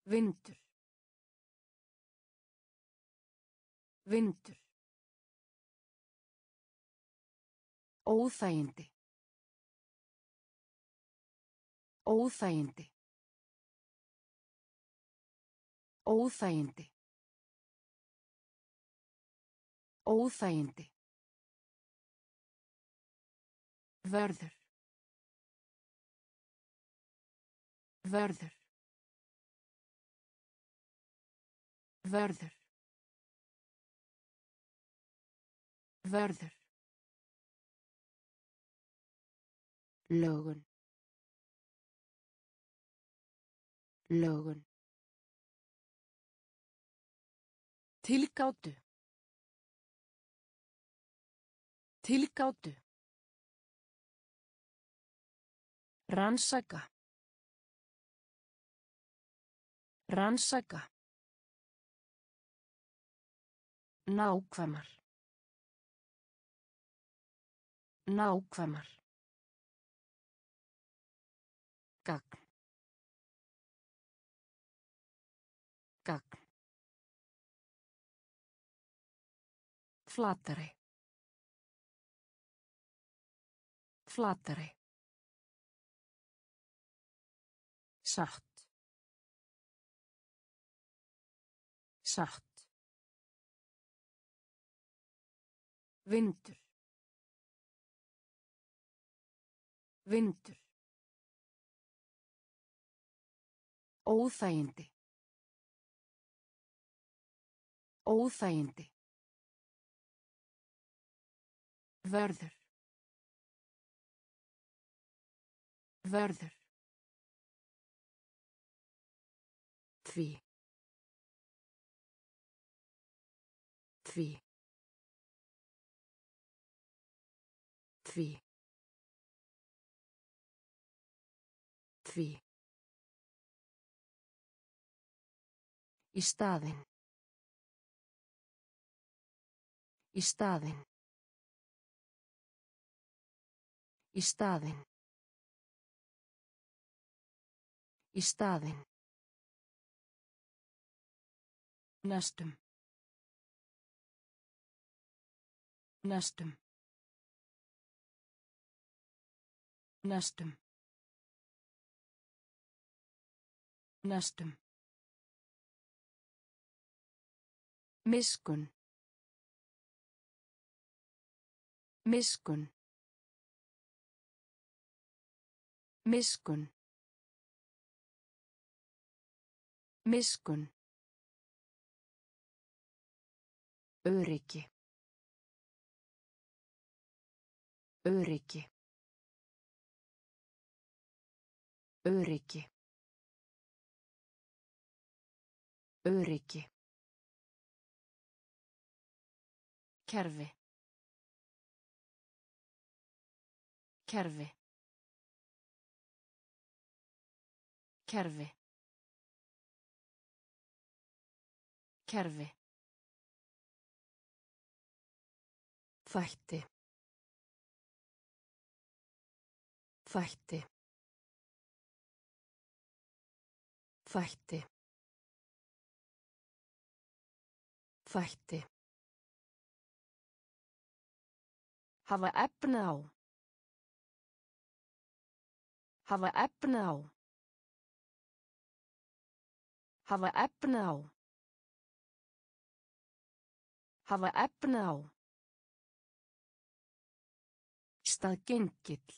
Vindur. Vindur. Óþægindi. Óþægindi. Óþægindi. Óþægindi. Vörður. Vörður. Vörður. Vörður. Lögun. Lögun. Tilgáttu. Tilgáttu. Rannsaka. Rannsaka. Nákvæmar. Nákvæmar. Gagn. Gagn. Flatari. Flatari. Satt. Satt. Vindur. Vindur. Óþægindi. Óþægindi. Vörður. Vörður. Því. Því. Því. Því. Í staðinn. Í staðinn. Í staðinn. Í staðinn. Næstum. Næstum. Næstum. Næstum. Miskun. Miskun. Miskun. Miskun. Öryggi. Öryggi. Öryggi. Öryggi. Kerfi. Kerfi. Kerfi. Kerfi. Þætti. Þætti. Þætti. Þætti. Hafa efni á. Hafa efni á. Hafa efni á. Hafa efni á. Staðgengill.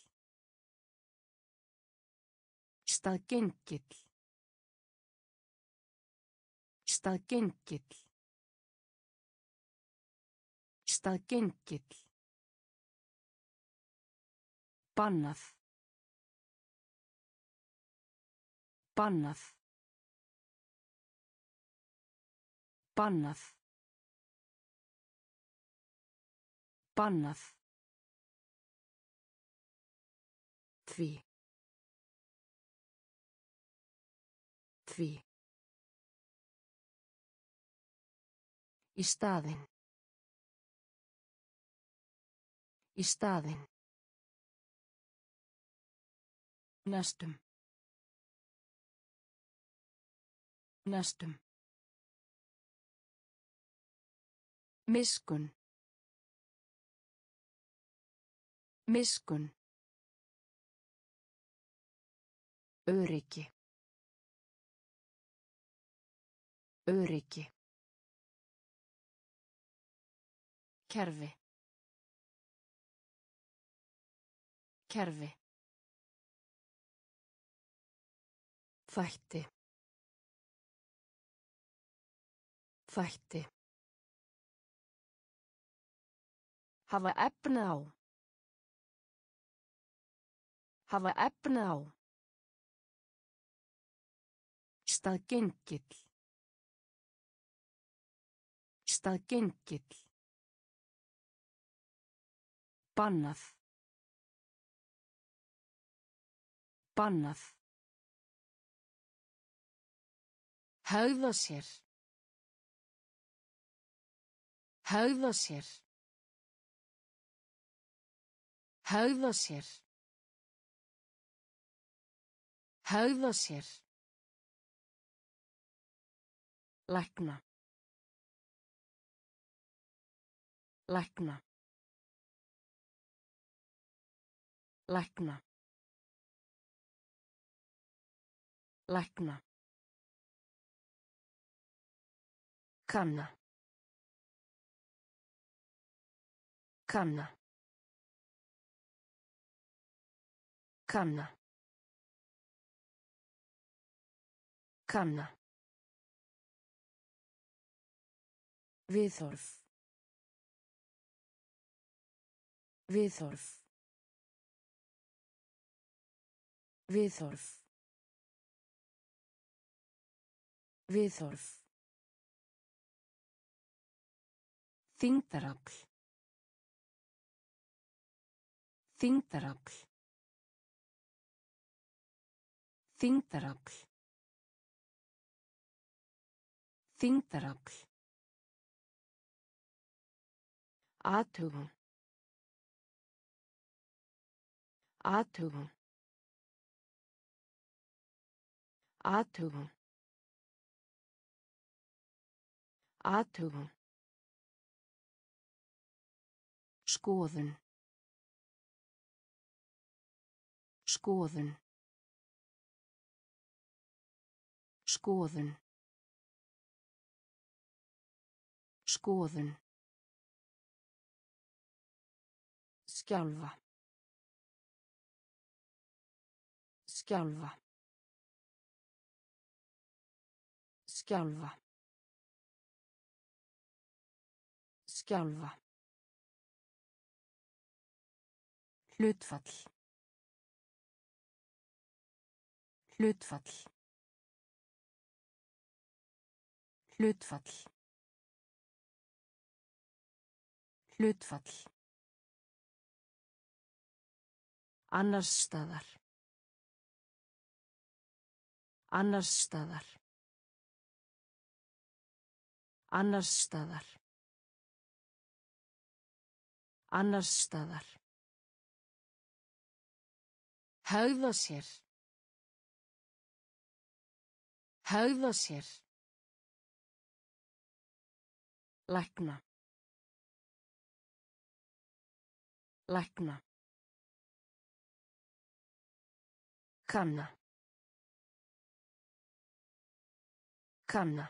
Staðgengill. Staðgengill. Staðgengill. Bannað. Bannað. Bannað. Bannað. Því. Því. Í staðinn. Í staðinn. Næstum. Næstum. Miskun. Miskun. Öryggi. Öryggi. Kerfi. Kerfi. Þætti. Þætti. Hafa efni á. Hafa efni á. Staðgengill. Staðgengill. Bannað. Bannað. Haugða sér. Haugða sér. Haugða sér. Haugða sér. Lækna. Lækna. Lækna. Lækna. Kanna. Kanna. Kanna. Kanna. Viðhorf. Viðhorf. Viðhorf. Viðhorf. Þingdarafl. Þingdarafl. Þingdarafl. Þingdarafl. Athugun. Athugun. Athugun. Athugun. Skoðun. Skoðun. Skoðun. Skoðun. Skjálfa. Skjálfa. Skjálfa. Skjálfa. Hlutfall. Hlutfall. Hlutfall. Hlutfall. Annars staðar. Annars staðar. Annars staðar. Annars staðar. Haugða sér. Haugða sér. Lækna. Lækna. Kanna. Kanna.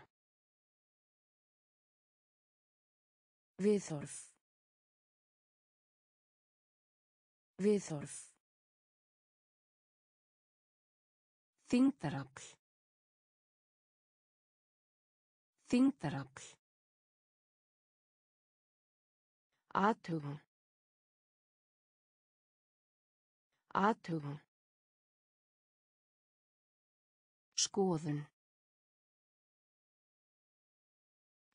Viðhorf. Viðhorf. Þingdarafl. Þingdarafl. Athugun. Athugun. Skoðun.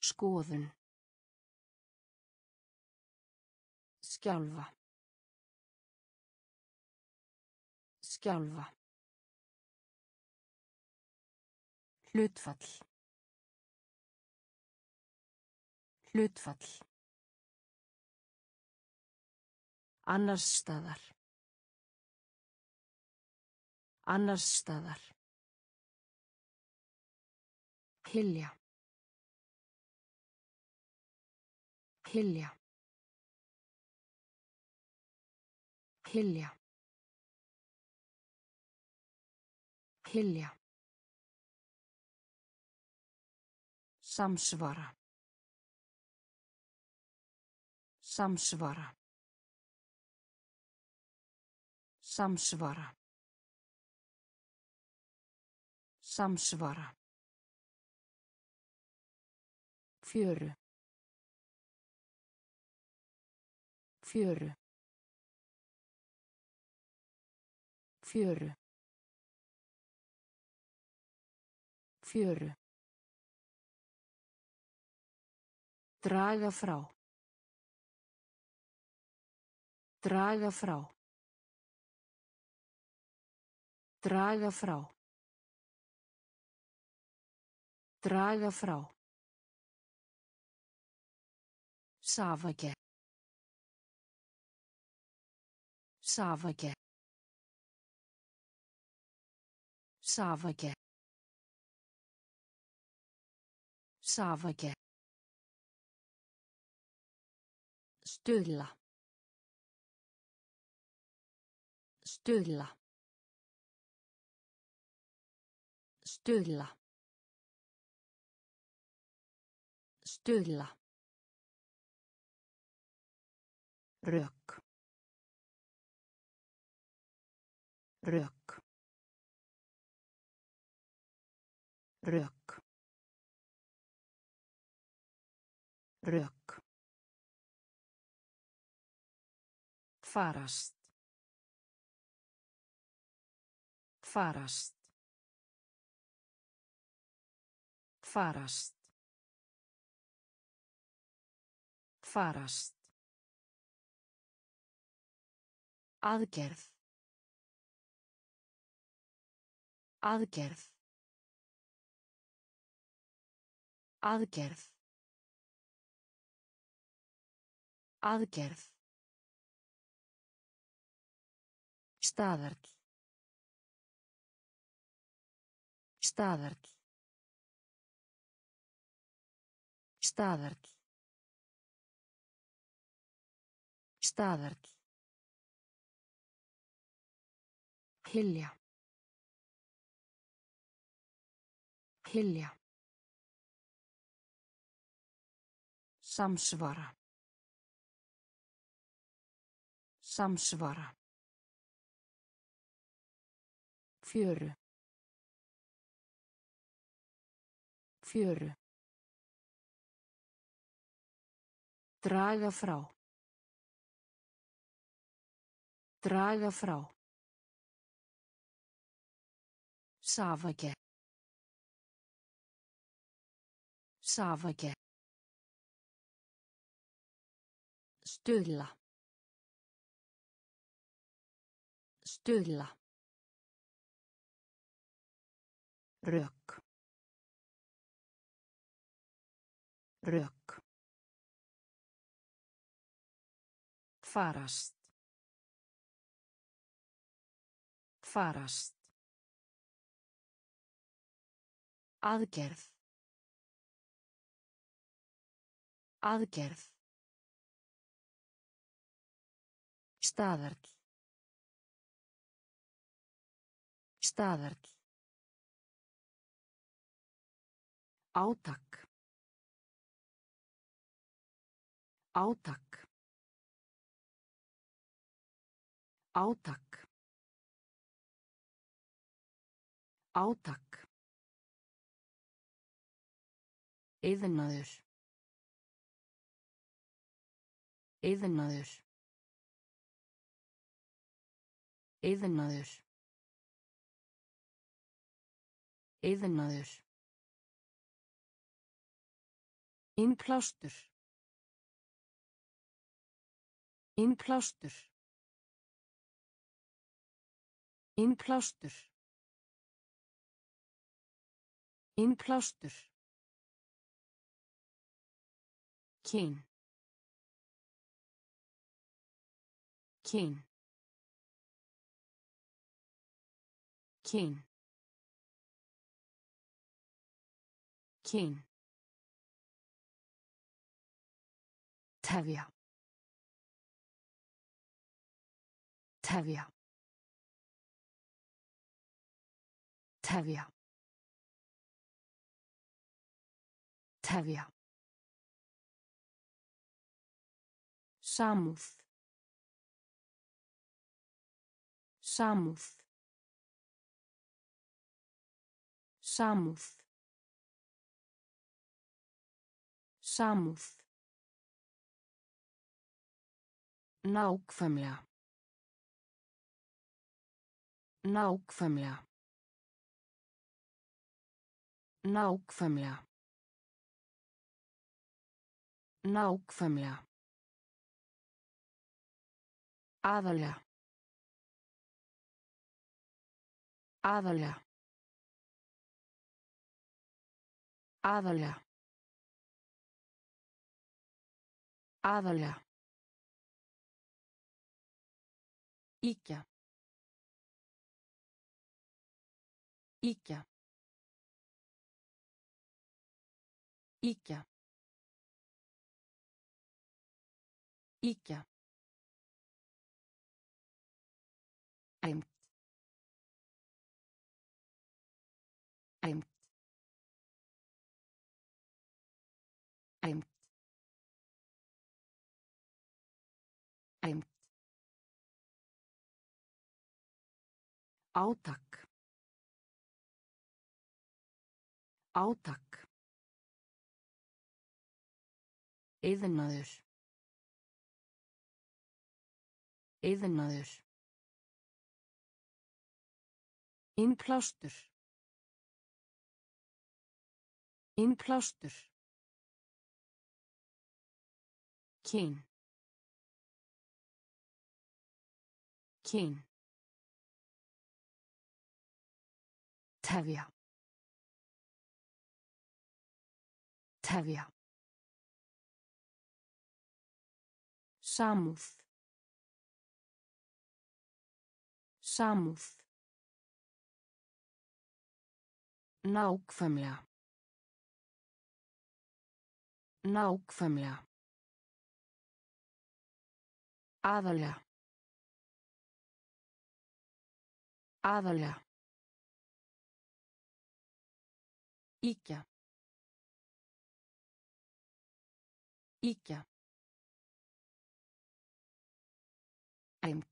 Skoðun. Skjálfa. Skjálfa. Hlutfall. Hlutfall. Annars staðar. Annars staðar. Hylja. Hylja. Hylja. Hylja. Samsvara. Samsvara. Samsvara. Samsvara. Fjöru. Fjöru. Fjöru. Fjöru. Draga frá. Draga frá. Draga frá. Draga frá. Safage. Safage. Safage. Safage. Stuðla. Stuðla. Stuðla. Stuðla. Rök. Rök. Rök. Rök. Farast. Farast. Farast. Farast. Aðgerð. Aðgerð. Aðgerð. Aðgerð. Staðarl. Staðarl. Staðarl. Staðarl. Hylja. Hylja. Samsvara. Samsvara. Fjöru. Fjöru. Draga frá. Draga frá. Safage. Safage. Stuðla. Stuðla. Rök. Rök. Farast. Farast. Aðgerð. Aðgerð. Staðarl. Staðarl. Átak. Átak. Átak. Átak. Iðnaður. Iðnaður. Iðnaður. Iðnaður. Innplástur. Innplástur. Innplástur. Innplástur. Kyn. Kyn. Kyn. Kyn. Tefja. Tefja. Tefja. Tefja. Samúð. Samúð. Samúð. Samúð. Nákvæmlega. Nákvæmlega. Nákvæmlega. Nákvæmlega. Aðalega. Aðalega. Aðalega. Aðalega. Íkja. Íkja. Íkja. Íkja. Átak. Átak. Eðnaður. Eðnaður. Innplástur. Innplástur. Kyn. Kyn. Tefja. Tefja. Samúð. Samúð. Nákvæmlega. Nákvæmlega. Aðalega. Aðalega. Íkja. Íkja. Æmt.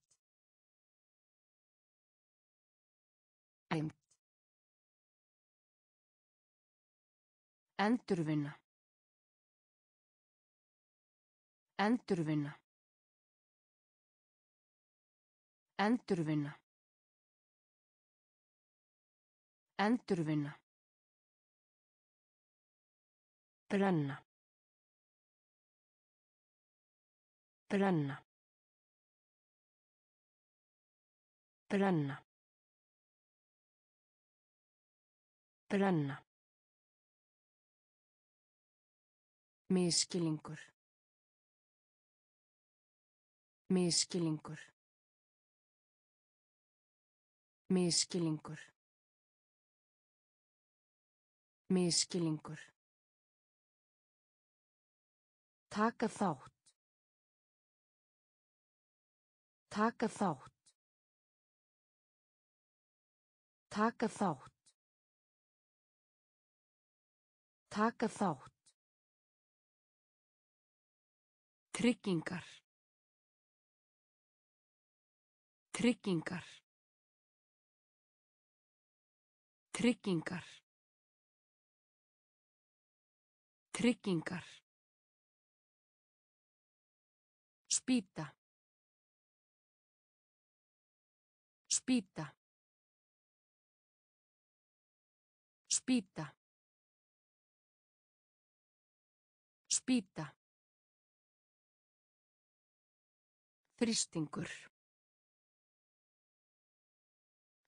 Æmt. Endurvinna. Endurvinna. Endurvinna. Endurvinna. Brenna. Brenna. Brenna. Brenna. Miskilingur. Miskilingur. Miskilingur. Miskilingur. Taka þátt. Taka þátt. Taka þátt. Taka þátt. Tryggingar. Tryggingar. Tryggingar. Tryggingar. Spýta. Spýta. Spýta. Spýta. Þrýstingur.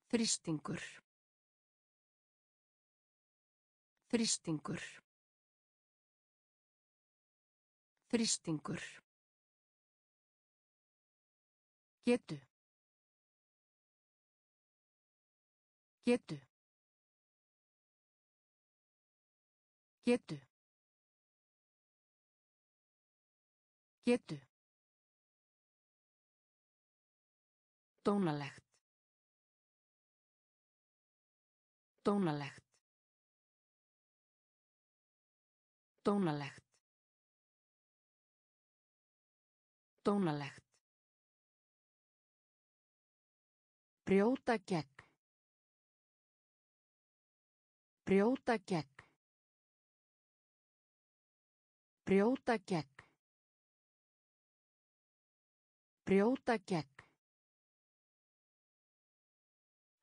Þrýstingur. Þrýstingur. Þrýstingur. Getu. Getu. Getu. Getu. Dónalegt. Dónalegt. Dónalegt. Dónalegt. Brjóta gegn. Brjóta gegn. Brjóta gegn. Brjóta gegn.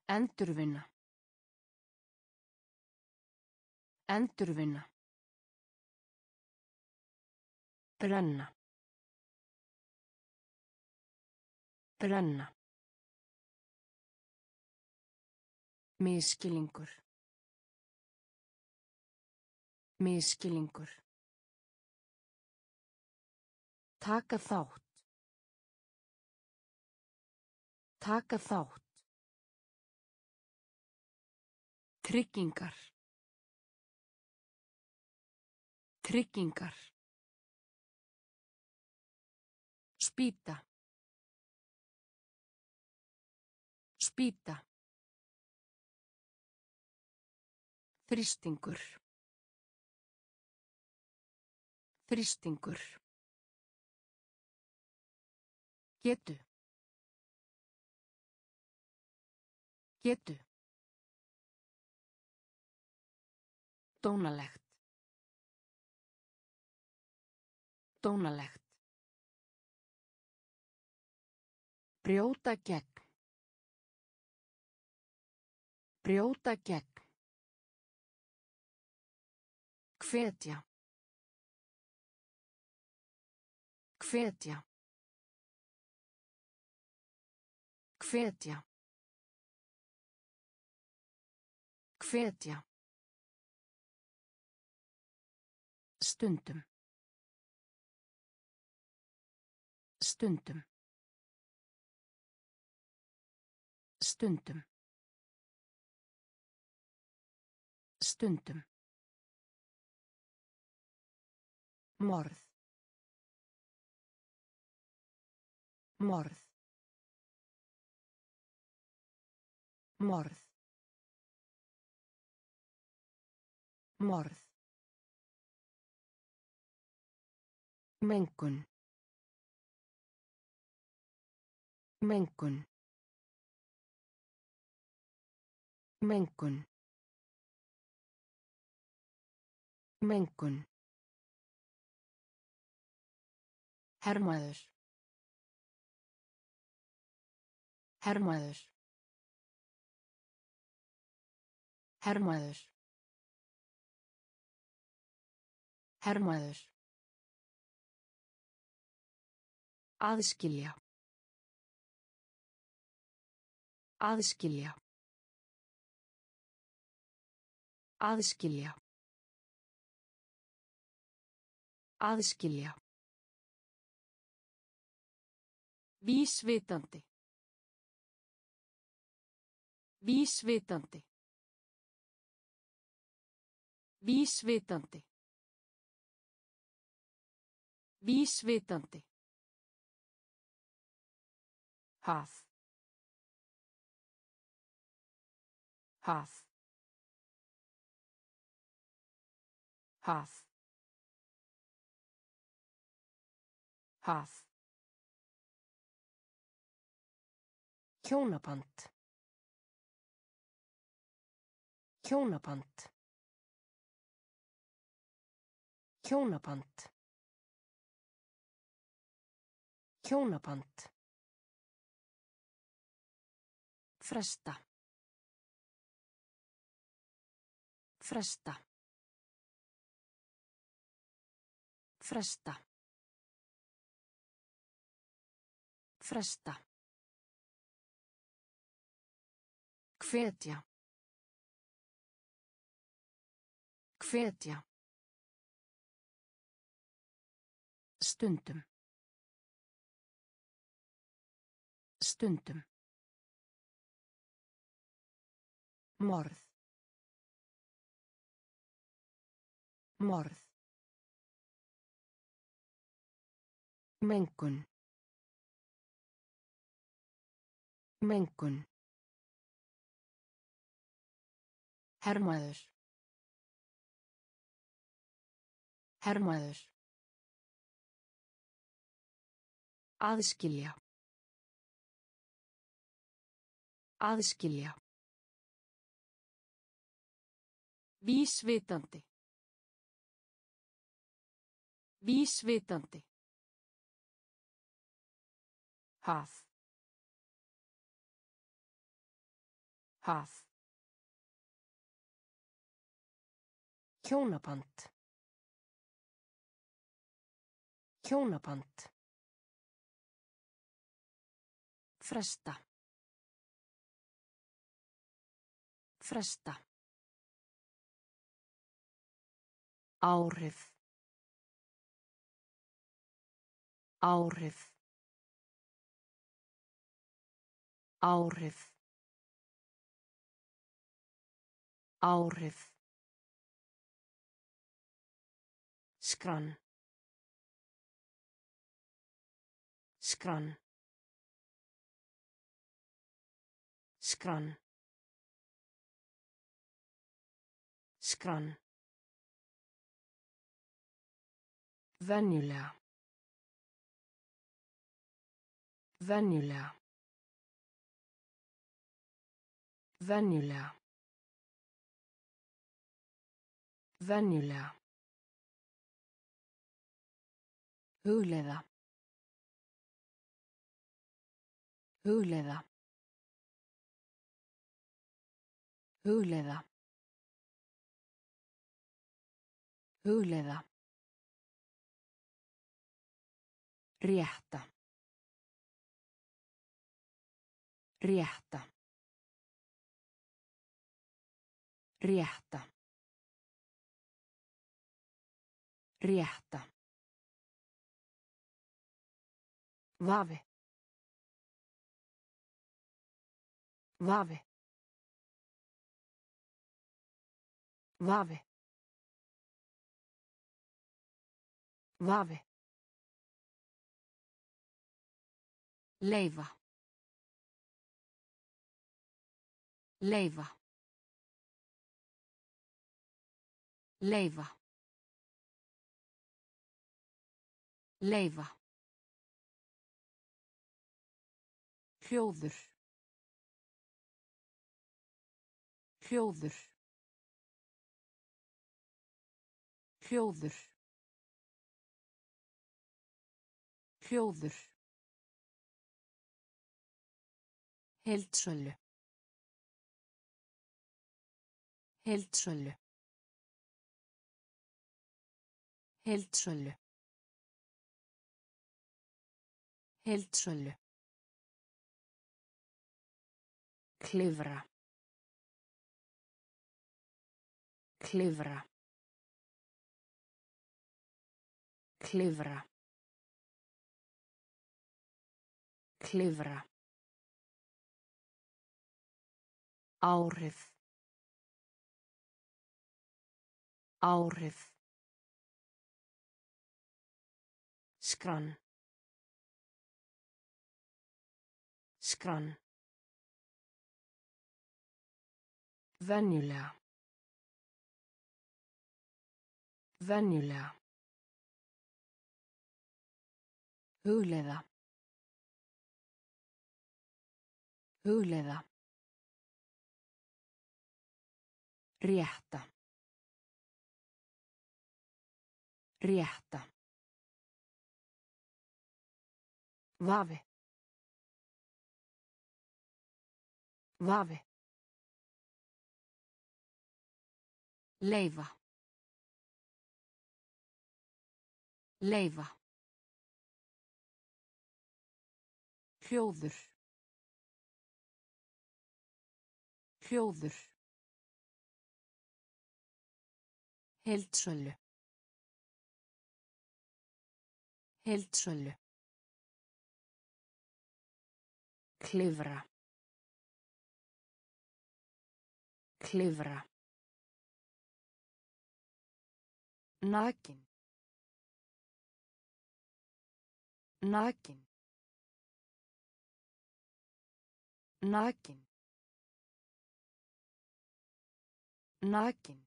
Endurvinna. Endurvinna. Brenna. Brenna. Miskilingur. Miskilingur. Taka þátt. Taka þátt. Tryggingar. Tryggingar. Spýta. Spýta. Þrýstingur. Þrýstingur. Getu. Getu. Dónalegt. Dónalegt. Brjóta gegn. Brjóta gegn. Hvetja. Hvetja. Hvetja. Hvetja. Stundum. Stundum. Stundum. Stundum. Morð. Morð. Morð. Morð. Mengun. Mengun. Mengun. Mengun. Hermaður. Hermaður. Hermaður. Hermaður. Aðskilja. Aðskilja. Aðskilja. Aðskilja. Vísvitandi. Vísvitandi. Vísvitandi. Vísvitandi. Haf. Haf. Haf. Haf. Hjónaband. Hjónaband. Hjónaband. Hjónaband. Fresta. Fresta. Fresta. Fresta. Hvetja. Hvetja. Stundum. Stundum. Morð. Morð. Mengun. Mengun. Hermaður. Hermaður. Aðskilja. Aðskilja. Vísvitandi. Vísvitandi. Haf. Haf. Hjónaband. Hjónaband. Fresta. Fresta. Áhrif. Áhrif. Áhrif. Áhrif. Skrann. Skrann. Skrann. Skrann. Venjulega. Venjulega. Venjulega. Venjulega. Hugleiða. Hugleiða. Hugleiða. Hugleiða. Rétta. Rétta. Rétta. Rétta. Vafi. Vafi. Vafi. Vafi. Leifa. Leifa. Leifa. Leifa. Hljóður. Hljóður. Hljóður. Hljóður. Heildsölu. Heildsölu. Heildsölu. Heildsölu. Klifra. Klifra. Klifra. Klifra. Áhrif. Áhrif. Skrann. Skrann. Venjulega. Venjulega. Hugleiða. Hugleiða. Rétta. Rétta. Vafi. Vafi. Leifa. Leifa. Hljóður. Hljóður. Heildsölu. Heildsölu. Klifra. Klifra. Nakin. Nakin. Nakin. Nakin.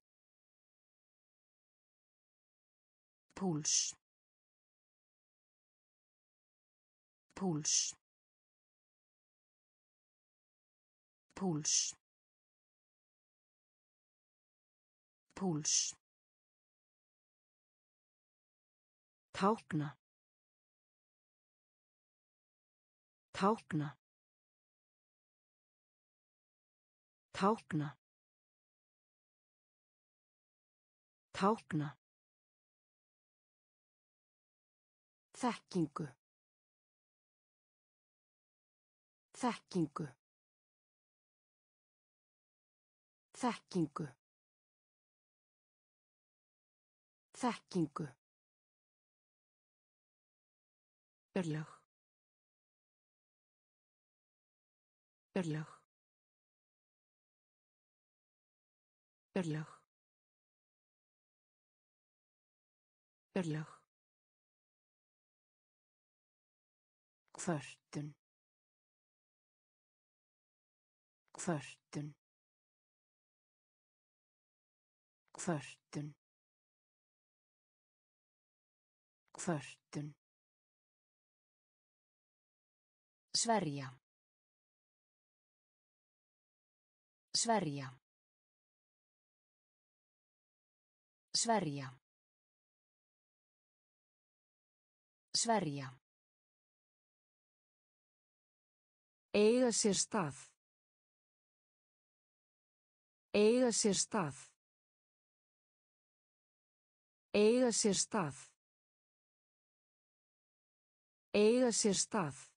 Púls. Púls. Púls. Púls. Tákna. Tákna. Tákna. Tákna. Þekkingu. Þekkingu. Þekkingu. Þekkingu. Örlög. Örlög. Örlög. Örlög. Kvörtun. Kvörtun. Kvörtun. Kvörtun. Sverja. Sverja. Sverja. Sverja. Eiga sér stað. Eiga sér stað. Eiga sér stað. Eiga sér stað.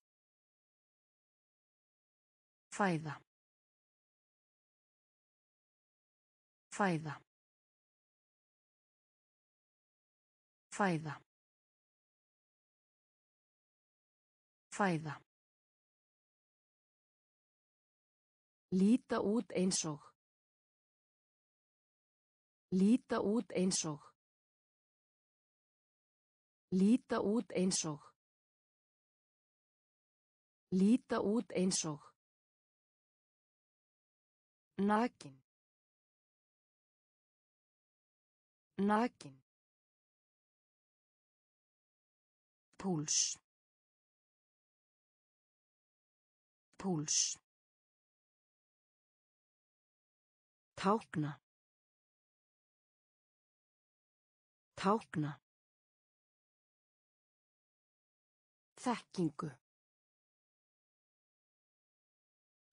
Fæða. Fæða. Fæða. Fæða. Líta út eins og. Líta út eins og. Líta út eins og. Líta út eins og. Nakin. Nakin. Púls. Púls. Tákna. Tákna. Þekkingu.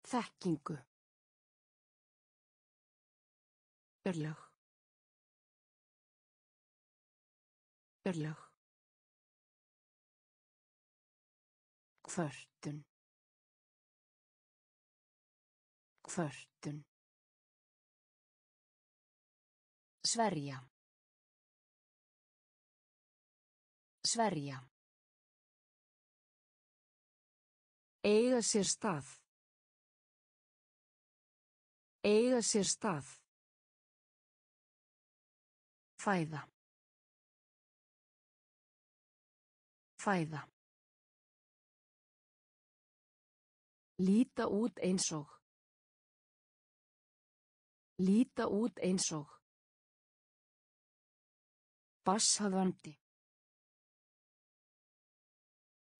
Þekkingu. Örlög. Örlög. Kvörtun. Kvörtun. Sverja. Sverja. Eiga sér stað. Eiga sér stað. Fæða. Fæða. Líta út eins og. Líta út eins og. Basshafandi.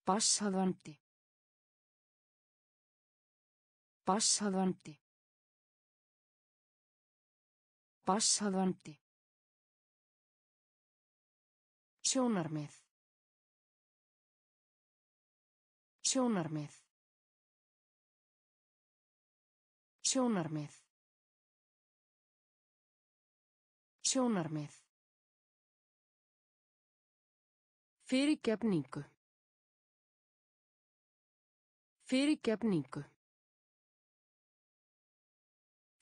Basshafandi. Basshafandi. Basshafandi. Sjónarmið. Sjónarmið. Sjónarmið. Sjónarmið. Fyrirgefningu. Fyrirgefningu.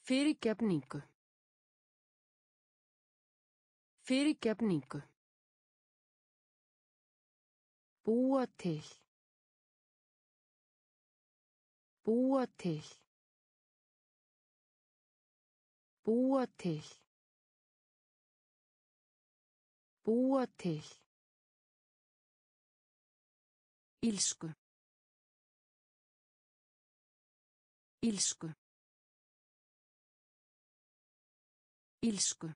Fyrirgefningu. Fyrirgefningu. Búa til. Búa til. Búa til. Búa til. Ílsku. Ílsku. Ílsku.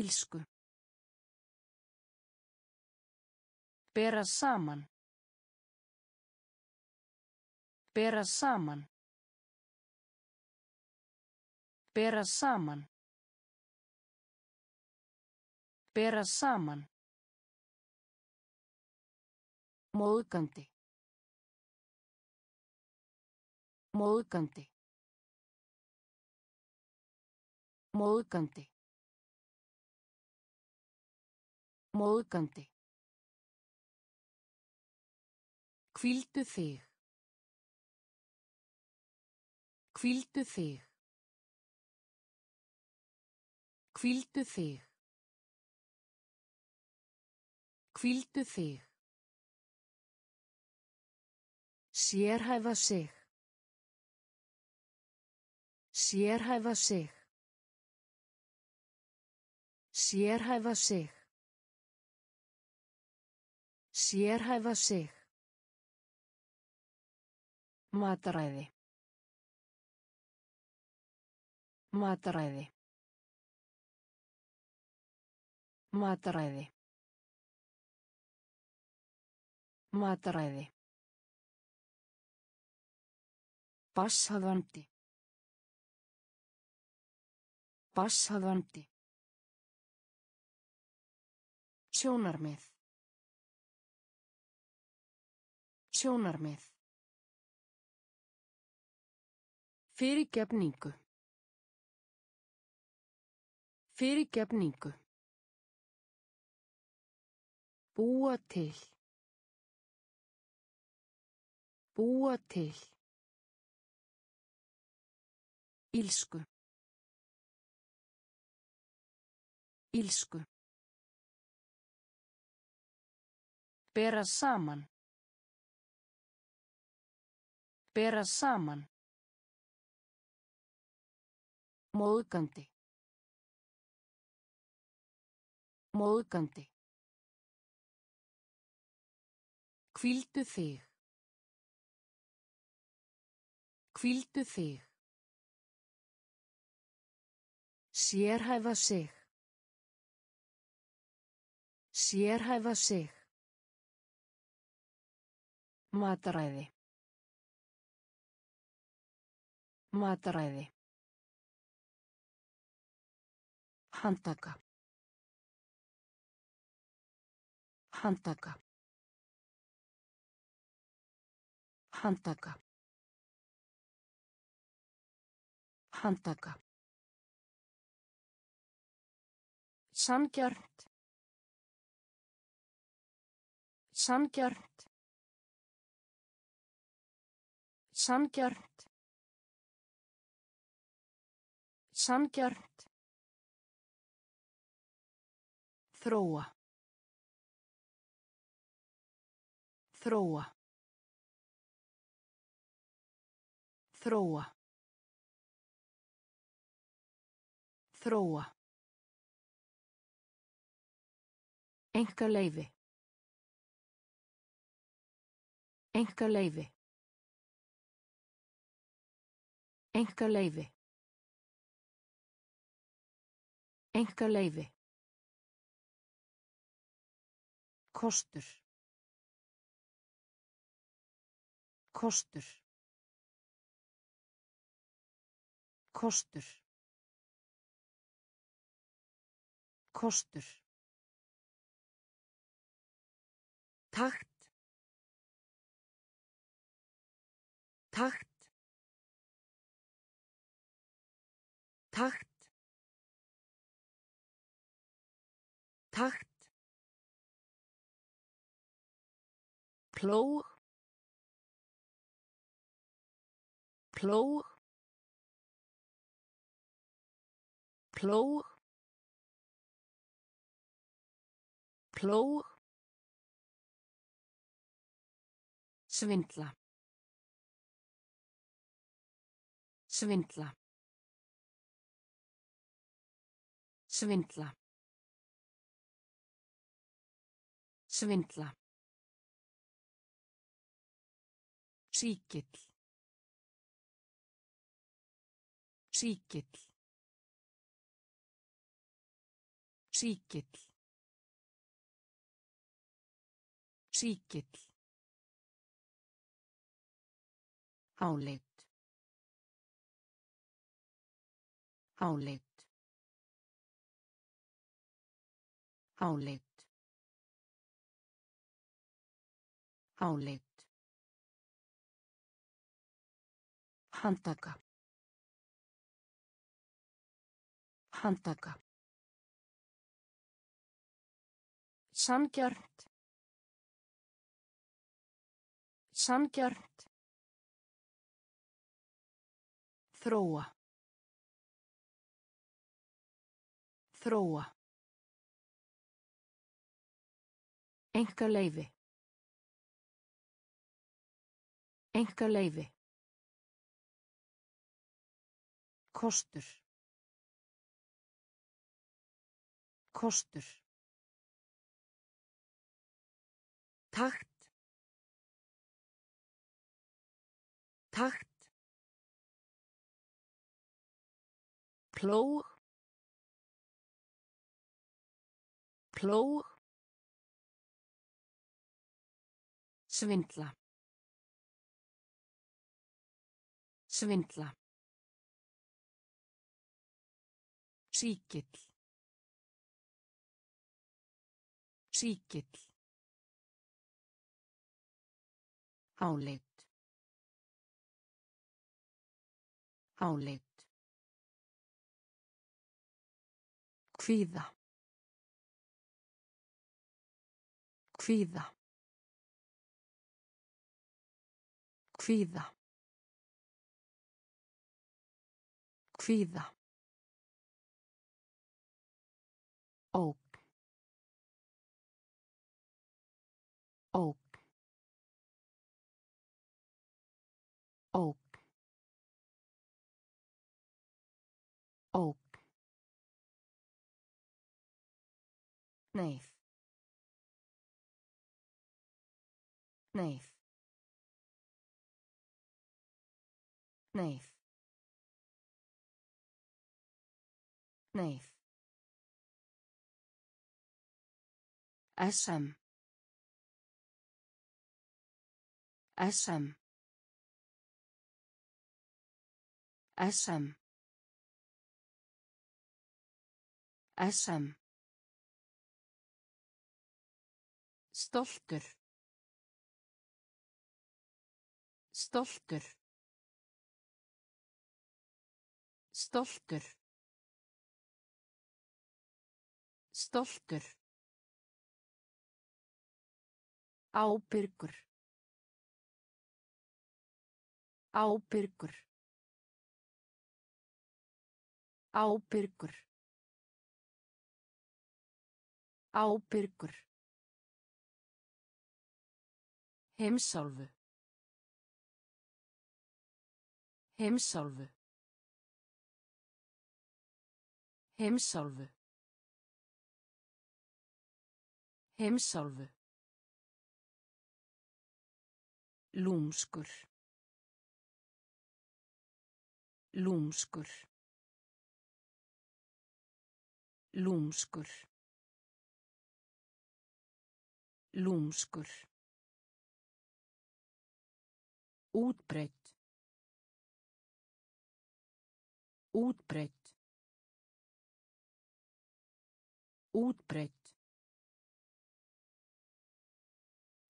Ílsku. Bera saman. Bera saman. Bera saman. Bera saman. Móðgandi. Móðgandi. Móðgandi. Móðgandi. Hvíldu þig. Hvíldu þig. Hvíldu þig. Hvíldu þig. Sérhæfa sig. Sérhæfa sig. Sérhæfa sig. Sérhæfa sig. Mataræði. Mataræði. Mataræði. Mataræði. Basshafandi. Basshafandi. Sjónarmið. Sjónarmið. Fyrirgefningu. Fyrirgefningu. Búa til. Búa til. Ílsku. Ílsku. Bera saman. Bera saman. Móðgandi. Móðgandi. Hvíldu þig. Hvíldu þig. Sérhæfa sig. Sérhæfa sig. Mataræði. Mataræði. Handtaka. Handtaka. Handtaka. Handtaka. Sanngjarnt. Sanngjarnt. Sanngjarnt. Sanngjarnt. Þróa. Þróa. Þróa. Þróa. Enga leiði. Enga leiði. Enga leiði. Enga leiði. Kostur. Kostur. Kostur. Kostur. Takt. Takt. Takt. Takt. Plóg. Plóg. Plóg. Plóg. Svindla. Svindla. Svindla. Svindla. Síkill. Síkill. Síkill. Síkill. Áleit. Áleit. Áleit. Áleit. Handtaka. Handtaka. Sangjörnt. Sangjörnt. Þróa. Þróa. Enga leifi. Enga leifi. Kostur. Kostur. Takt. Takt. Plóg. Plóg. Svindla. Svindla. Síkill. Síkill. Áleit. Áleit. Kvíða. Kvíða. Kvíða. Kvíða. Ók ók ók ók Neið. Neið. Neið. Neið. SM SM SM SM Stoltur. Stoltur. Stoltur. Stoltur. Ábyrgur. Ábyrgur. Ábyrgur. Ábyrgur. Heimsálfu. Heimsálfu. Heimsálfu. Heimsálfu. Lúmskur. Lúmskur. Lúmskur. Lúmskur. Útbreytt. Útbreytt. Útbreytt.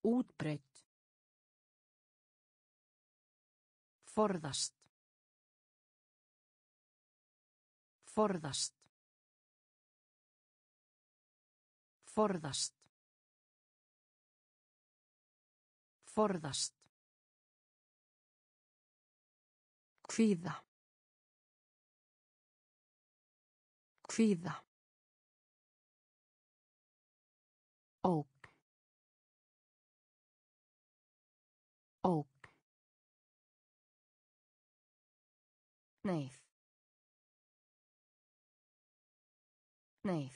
Útbreytt. Forðast. Forðast. Forðast. Forðast. Kvíða. Kvíða. Ók. Ók. Neið. Neyð.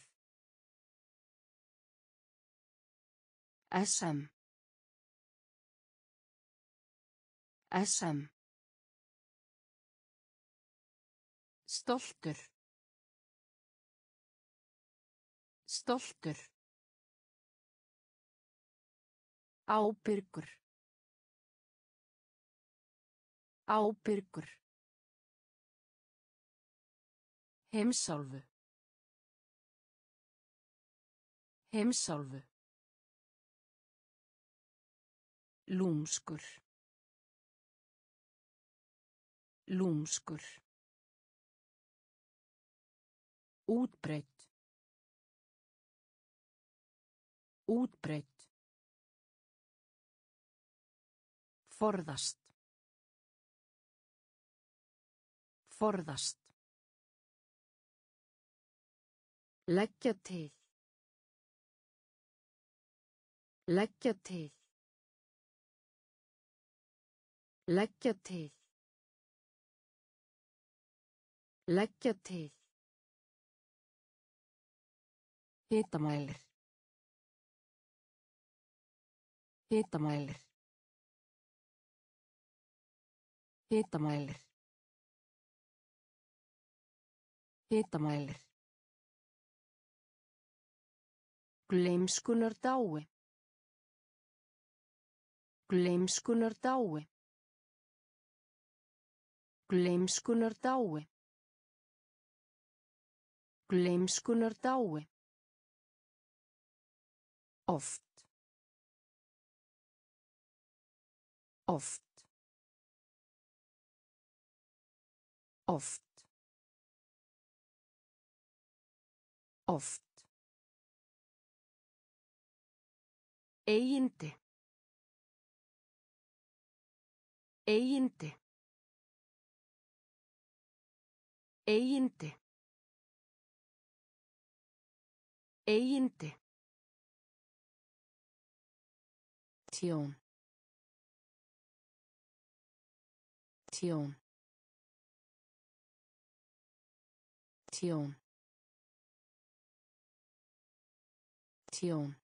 SM. SM. Stoltur. Stoltur. Ábyrgur. Ábyrgur. Heimsálfu. Heimsálfu. Lúmskur. Lúmskur. Útbreytt. Útbreytt. Forðast. Forðast. Leggja til. Leggja til. Leggja til. Leggja til. Hitamælir. Hitamælir. Hitamælir. Hitamælir. Gleimskunar dái. Gleimskunar dái. Gleimskunar dái. Gleimskunar dái. Oft. Oft. Oft. Oft. Eyindi. Eyindi. Eyindi. Eyindi. Tjón. Tjón. Tjón. Tjón.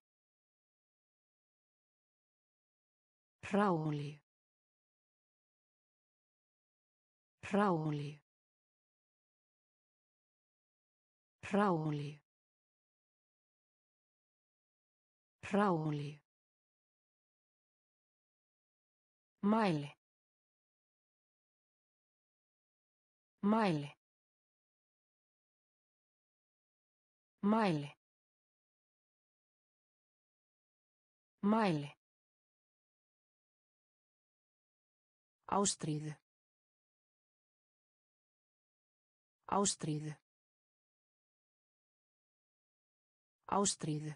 Hráolíu. Hráolíu. Hráolíu. Hráolíu. Mæli. Mæli. Mæli. Mæli. Ástríðu. Ástríðu. Ástríðu.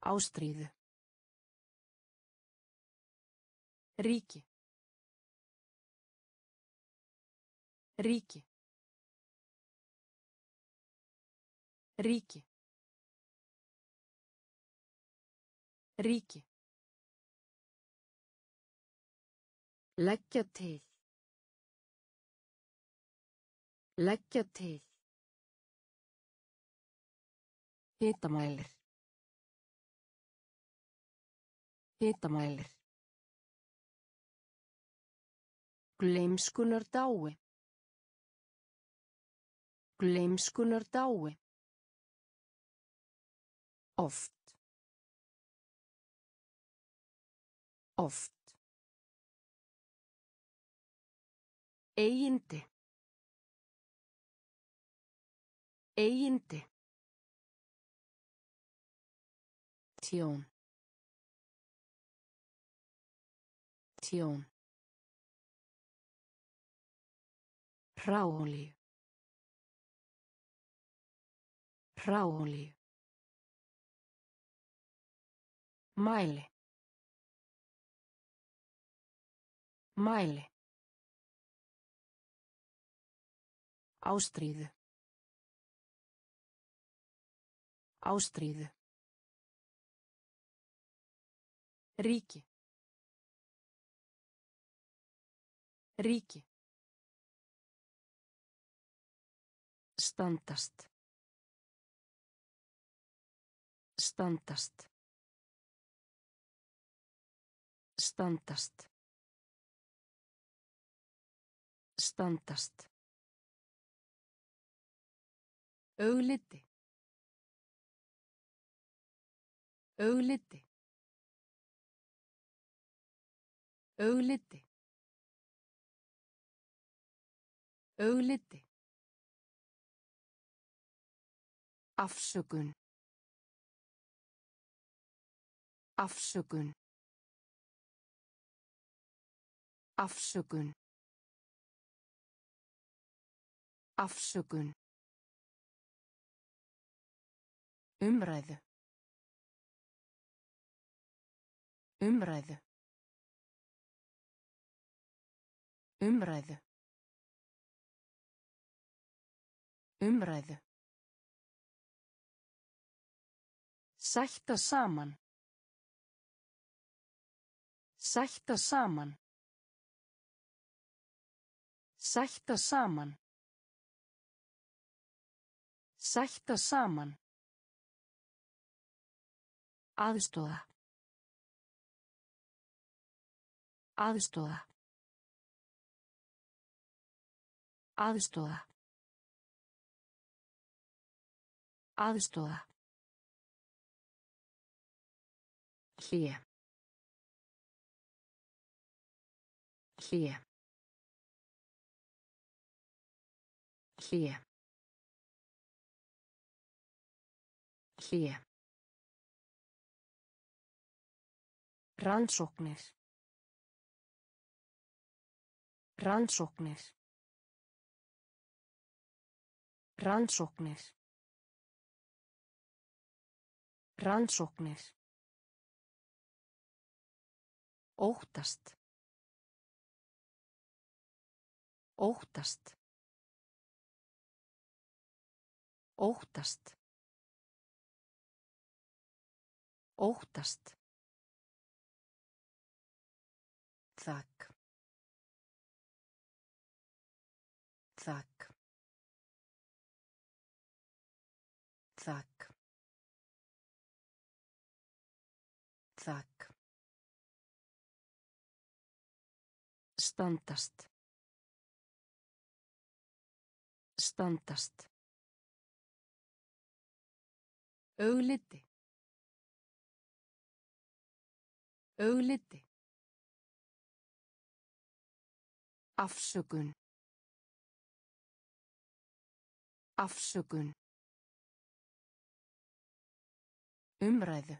Ástríðu. Ríki. Ríki. Ríki. Ríki. Leggja til. Leggja til. Hitamælir. Hitamælir. Gleimskunar dái. Gleimskunar dái. Oft. Oft. Eyindi. Eyindi. Tjón. Tjón. Hráolíu. Hráolíu. Mæli. Mæli. Ástríðu. Ástríðu. Ríki. Ríki. Standast. Standast. Standast. Standast. Augliti. Augliti. Augliti. Augliti. Afsökun. Afsökun. Afsökun. Afsökun. Umræðu. Umræðu. Umræðu. Umræðu. Sætta saman. Sætta saman. Sætta saman. Sætta saman. Aðstóða. Aðstóða. Aðstóða. Aðstóða. Hlýja. Hlýja. Hlýja. Hlýja. Rannsóknir. Rannsóknir. Rannsóknir. Rannsóknir. Óttast. Óttast. Óttast. Óttast. Standast. Standast. Augliti. Augliti. Afsökun. Afsökun. Umræðu.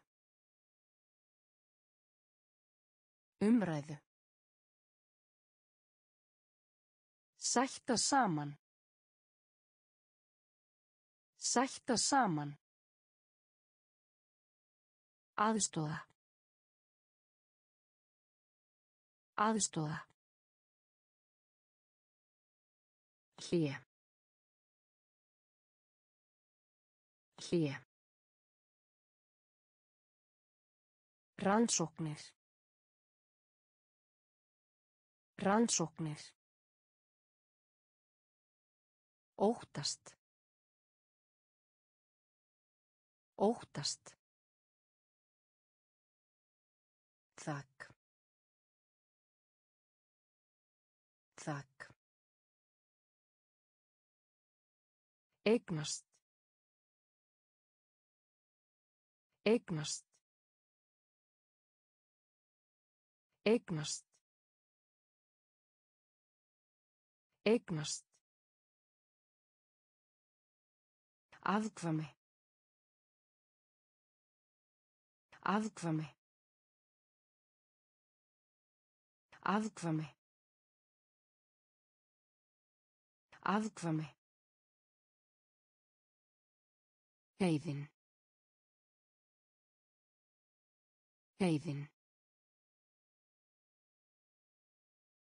Umræðu. Sætta saman. Sætta saman. Aðstóða. Aðstóða. Hlýja. Hlýja. Rannsóknir. Rannsóknir. Óttast. Óttast. Þakk. Þakk. Eignast. Eignast. Eignast. Eignast. Afkvæmi. Afkvæmi. Afkvæmi. Afkvæmi. Heiðin. Heiðin.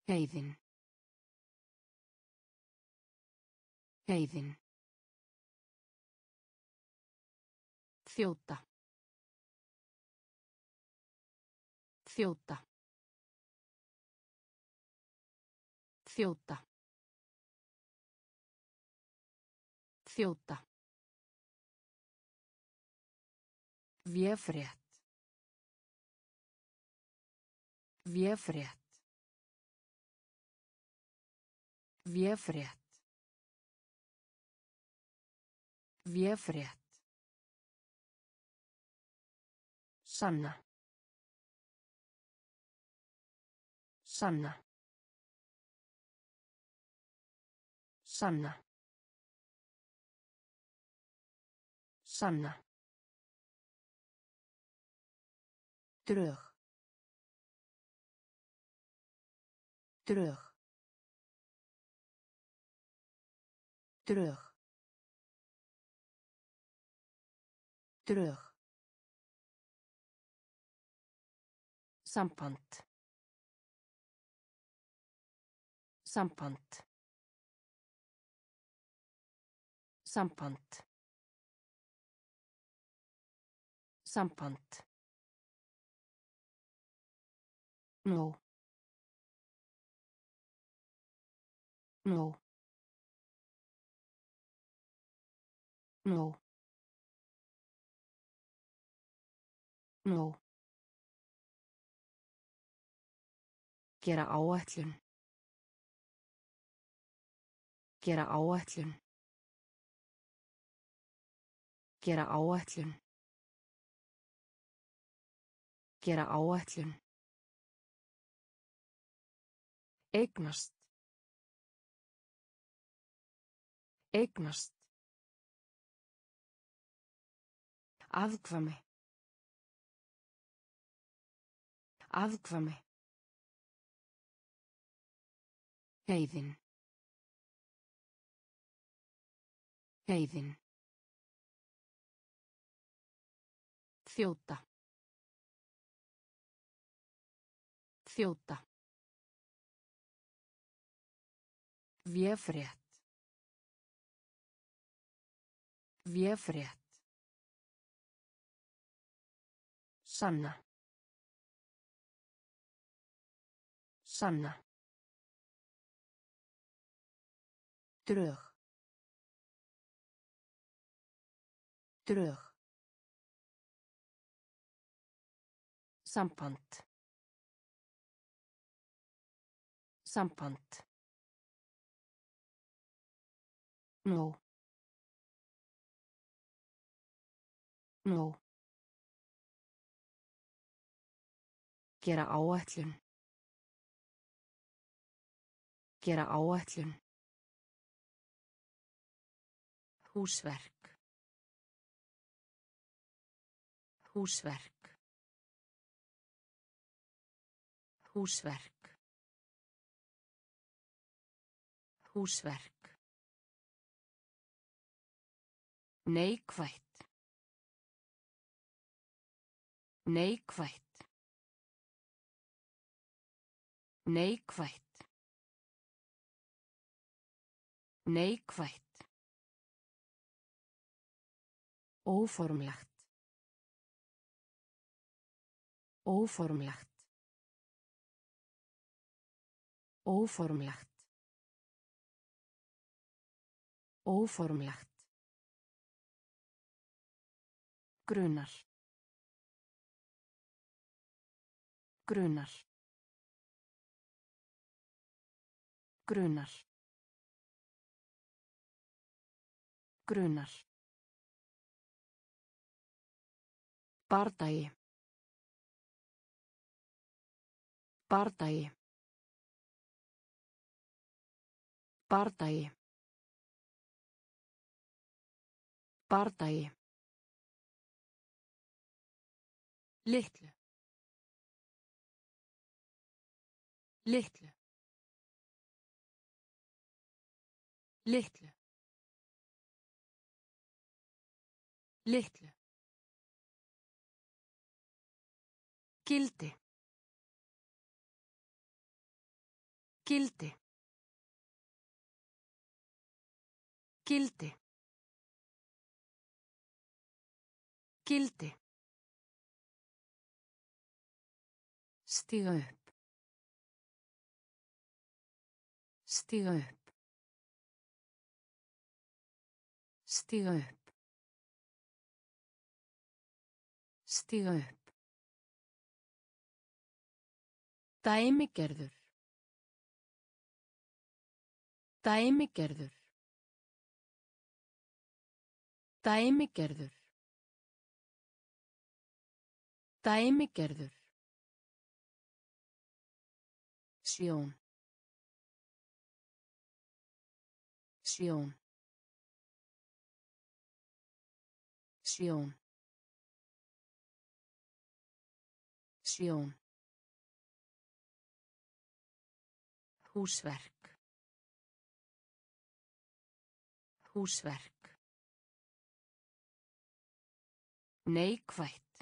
Heiðin. Heiðin. Þjóta. Þjóta. Þjóta. Þjóta. Véfrétt. Véfrétt. Véfrétt. Véfrétt. Sanna. Sanna. Sanna. Sanna. Drög. Drög. Drög. Drög. Samband. Samband. Samband. Samband. Nú. Nú. Nú. Nú. Gera áætlun. Gera áætlun. Gera áætlun. Gera áætlun. Eignast. Eignast. Afkvæmi. Afkvæmi. Heiðin. Heiðin. Þjóta. Þjóta. Véfrétt. Véfrétt. Sanna. Sanna. Drög. Drög. Samband. Samband. Nú. Nú. Gera áætlun. Gera áætlun. Húsverk. Húsverk. Húsverk. Húsverk. Neikvætt. Neikvætt. Neikvætt. Neikvætt. Óformlegt. Óformlegt. Óformlegt. Óformlegt. Grunar. Grunar. Grunar. Grunar. Bardagi. Bardagi. Bardagi. Bardagi. Litlu. Litlu. Litlu. Litlu. Gildi. Gildi. Gildi. Gildi. Stíga upp. Stíga upp. Stíga upp. Stíga upp. Dæmigerður. Dæmigerður. Dæmigerður. Dæmigerður. Sjón. Sjón. Sjón. Sjón. Húsverk. Húsverk. Neikvætt.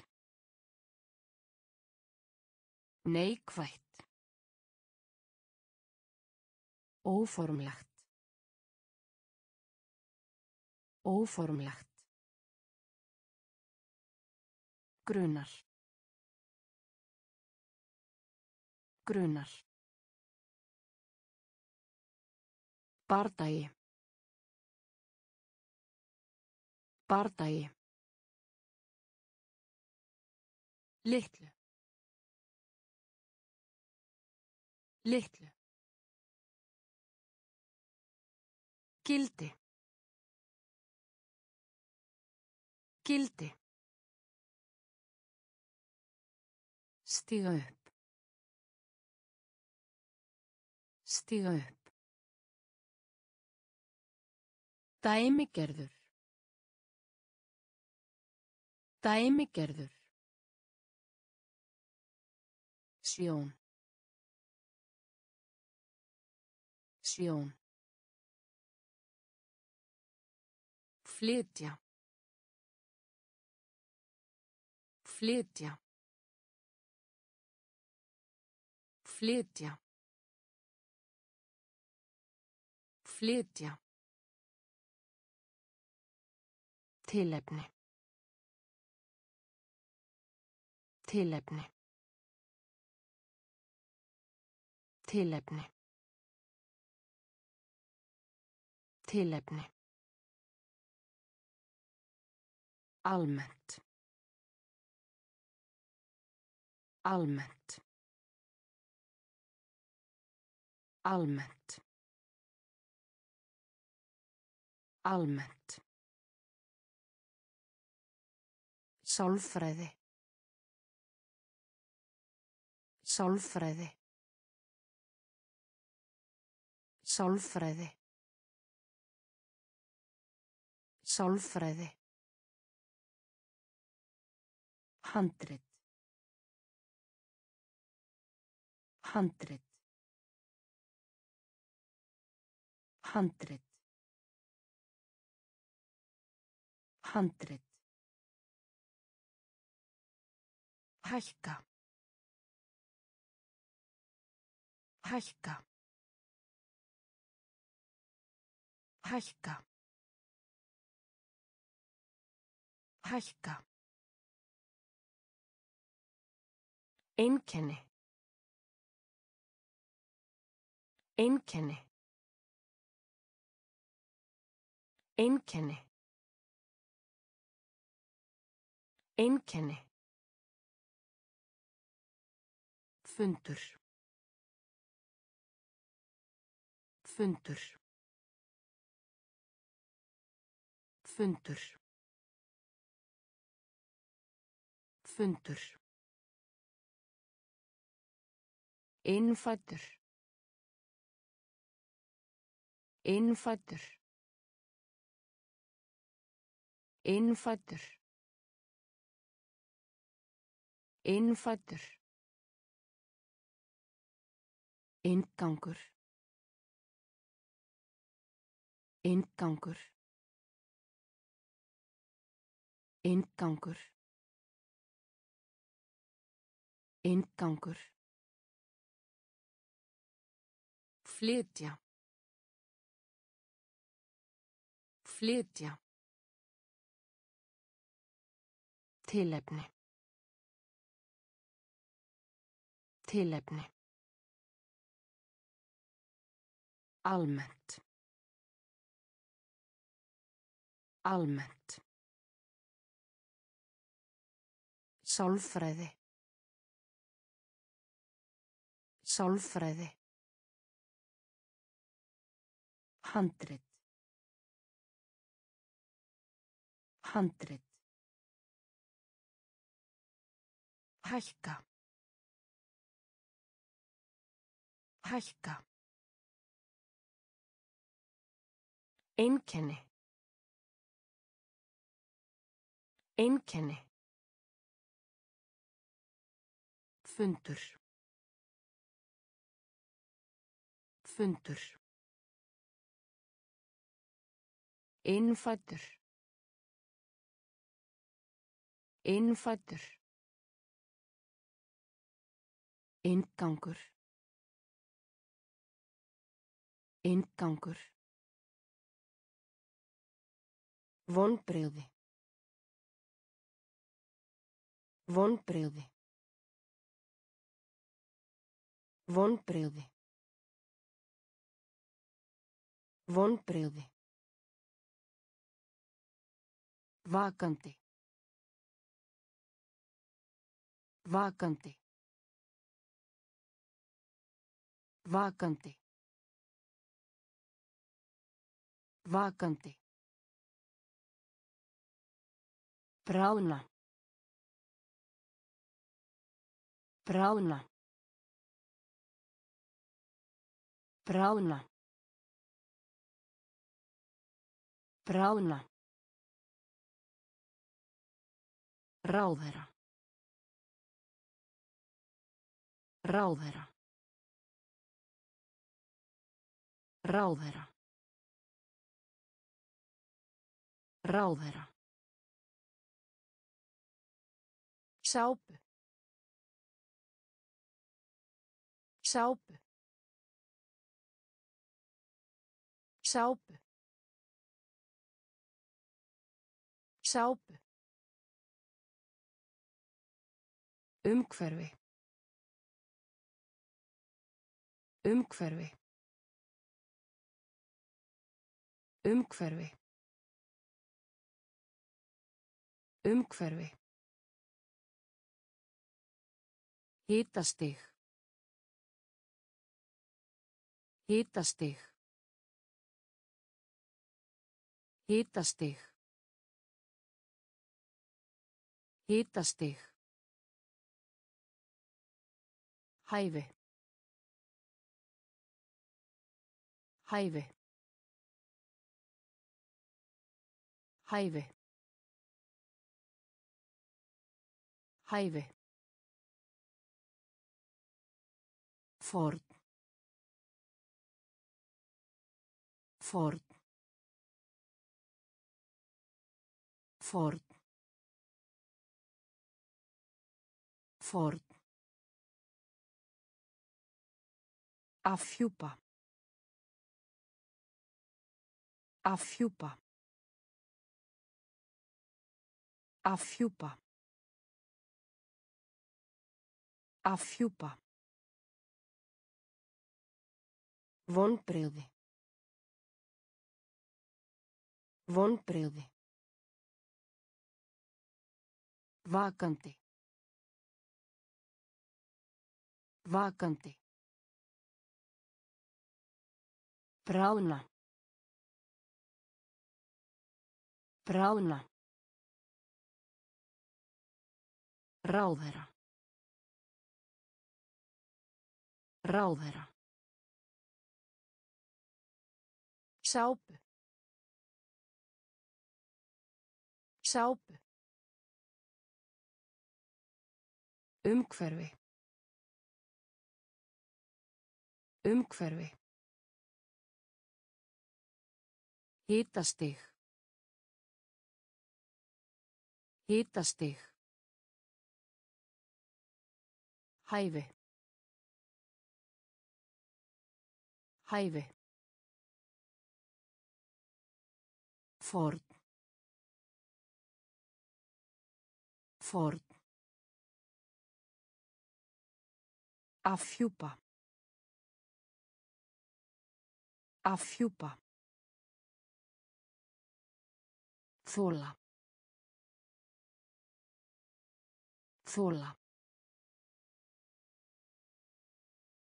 Neikvætt. Óformlegt. Óformlegt. Grunar. Grunar. Bardagi. Bardagi. Litlu. Litlu. Gildi. Gildi. Stíga upp. Stíga upp. Dæmigerður. Dæmigerður. Sjón. Sjón. Flytja. Flytja. Flytja. Flytja. Tilefni. Tilefni. Tilefni. Tilefni. Almennt. Almennt. Almennt. Almennt. Sálfræði. Sálfræði. Sálfræði. Sálfræði. Handrit. Handrit. Handrit. Handrit. Hækka. Hækka. Hækka. Hækka. Einkenni. Einkenni. Einkenni. Einkenni. Fundur. Fundur. Fundur. Fundur. Innfættur. Innfættur. Innfættur. Innfættur. Inngangur. Inngangur. Inngangur. Inngangur. Flytja. Flytja. Tilefni. Tilefni. Almennt. Almennt. Sálfræði. Sálfræði. Handrit. Handrit. Hækka. Hækka. Einkenni. Einkenni. Fundur. Fundur. Innfættur. Innfættur. Inngangur. Inngangur. Vonbrigði. Vonbrigði. Vonbrigði. Vonbrigði. Vakandi. Vakandi. Vakandi. Vakandi. Bráðna. Bráðna. Bráðna. Bráðna. Ráðherra. Ráðherra. Ráðherra. Ráðherra. Sápu. Sápu. Sápu. Sápu. Umhverfi. Umhverfi. Umhverfi. Umhverfi. Hitastig. Hitastig. Hitastig. Hitastig. Hæfi. Hæfi. Hæfi. Hæfi. Ford. Ford. Ford. Ford. Afhjúpa. Afhjúpa. Afhjúpa. Afhjúpa. Vonbrigði. Vonbrigði. Vakandi. Vakandi. Bráðna. Bráðna. Ráðherra. Ráðherra. Sápu. Sápu. Umhverfi. Umhverfi. Hitastig. Hitastig. Hæfi. Hæfi. Ford. Ford. Afhjúpa. Afhjúpa. Þóla. Þóla.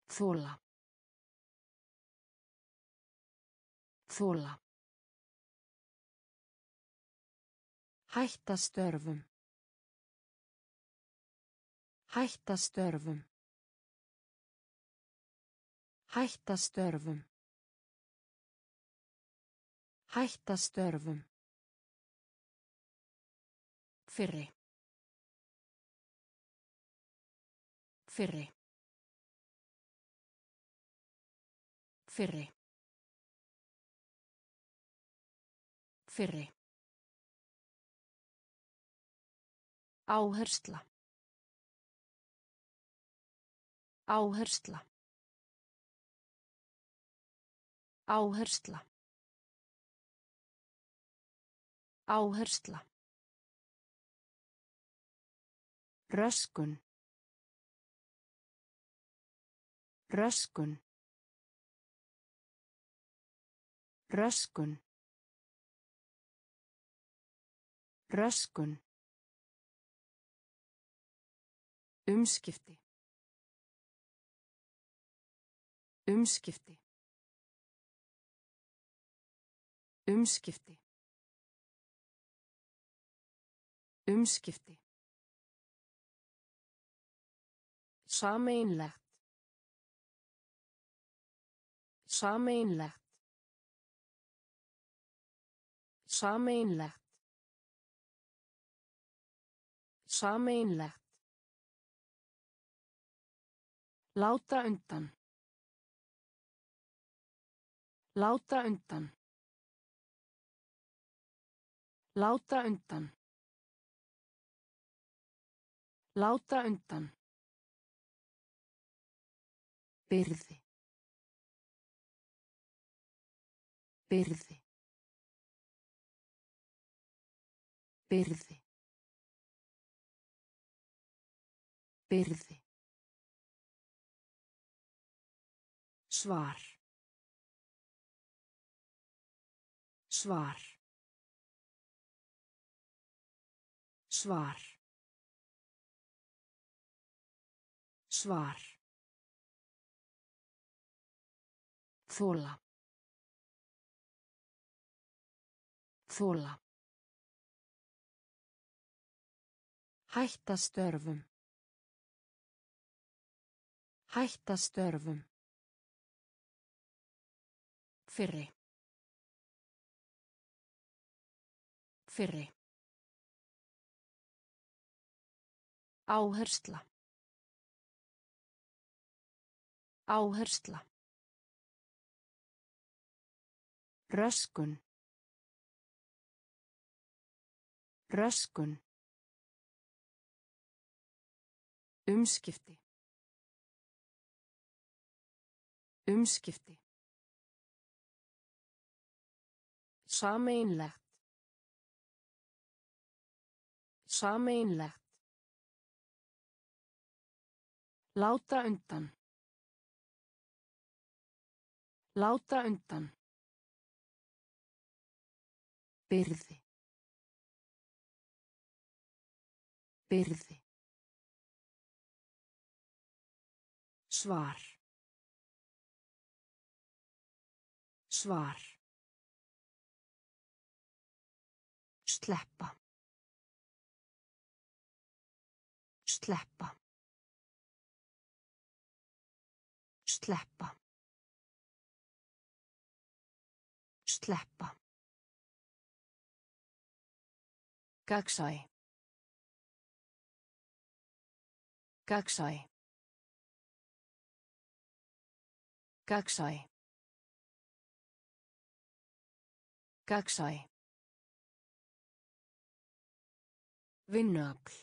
Þóla. Þóla. Hætta störfum. Hætta störfum. Hætta störfum. Hætta störfum. Fyrri. Fyrri. Fyrri. Fyrri. Áhersla. Áhersla. Áhersla. Áhersla. Röskun. Röskun. Röskun. Röskun. Umskipti. Umskipti. Umskipti. Umskipti. Sameinlegt. Sameinlegt. Sameinlegt. Sameinlegt. Láta undan. Láta undan. Láta undan. Láta undan. Byrði. Byrði. Byrði. Byrði. Svar. Svar. Svar. Svar. Þóla. Þóla. Hætta störfum. Fyrri. Fyrri. Áhersla. Áhersla. Röskun. Röskun. Umskipti. Umskipti. Sameinlegt. Sameinlegt. Láta undan. Láta undan. Byrði. Byrði. Svar. Svar. Sleppa. Sleppa. Sleppa. Sleppa. Gagnsæ. Gagnsæ. Gagnsæ. Gagnsæ. Vinnuafl.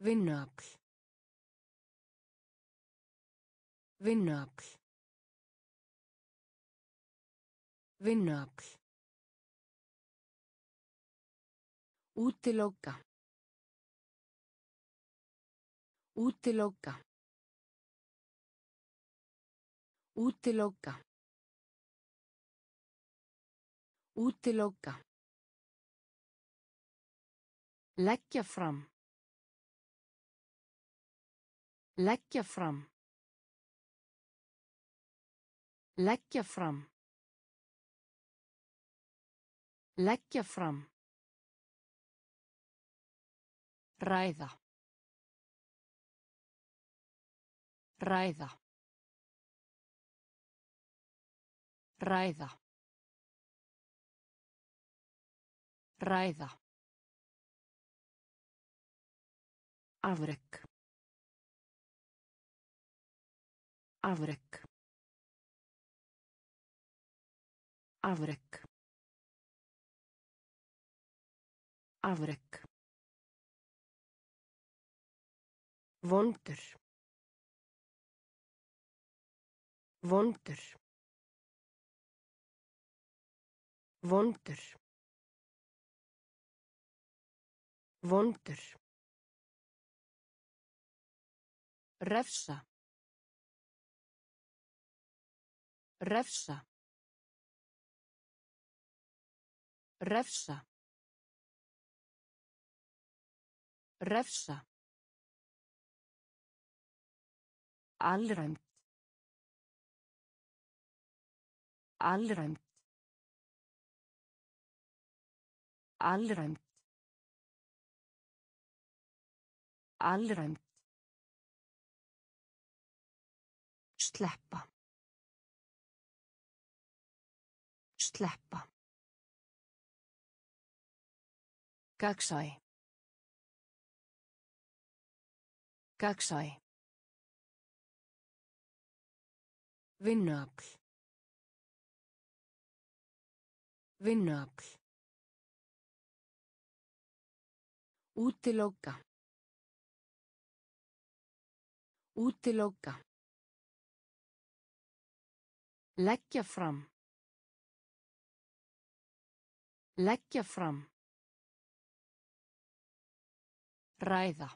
Vinnuafl. Vinnuafl. Vinnuafl. Útilokka. Útilokka. Útilokka. Útiloka. Leggja fram. Leggja fram. Leggja fram. Leggja fram. Ræða. Ræða. Ræða. Ræða. Afrek. Afrek. Afrek. Afrek. Vondur. Vondur. Vondur. Vondur. Refsa. Refsa. Refsa. Refsa. Alræmt. Alræmt. Alræmt. Alræmt. Sleppa. Sleppa. Gagsæ. Gagsæ. Vinnuafl. Vinnuafl. Útiloka. Útiloka. Leggja fram. Leggja fram. Ræða.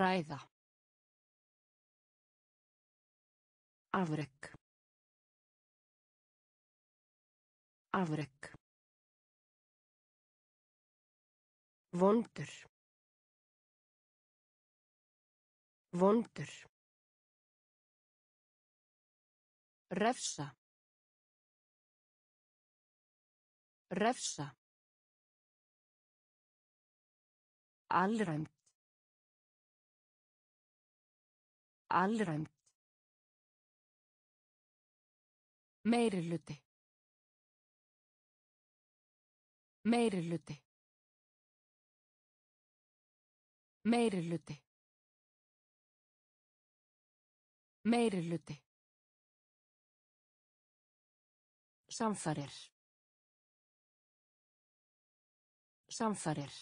Ræða. Afrek. Afrek. Vondur. Vondur. Refsa. Refsa. Alræmt. Alræmt. Meiri hluti. Meiri hluti. Meiri hluti. Meiri hluti. Samfarir. Samfarir.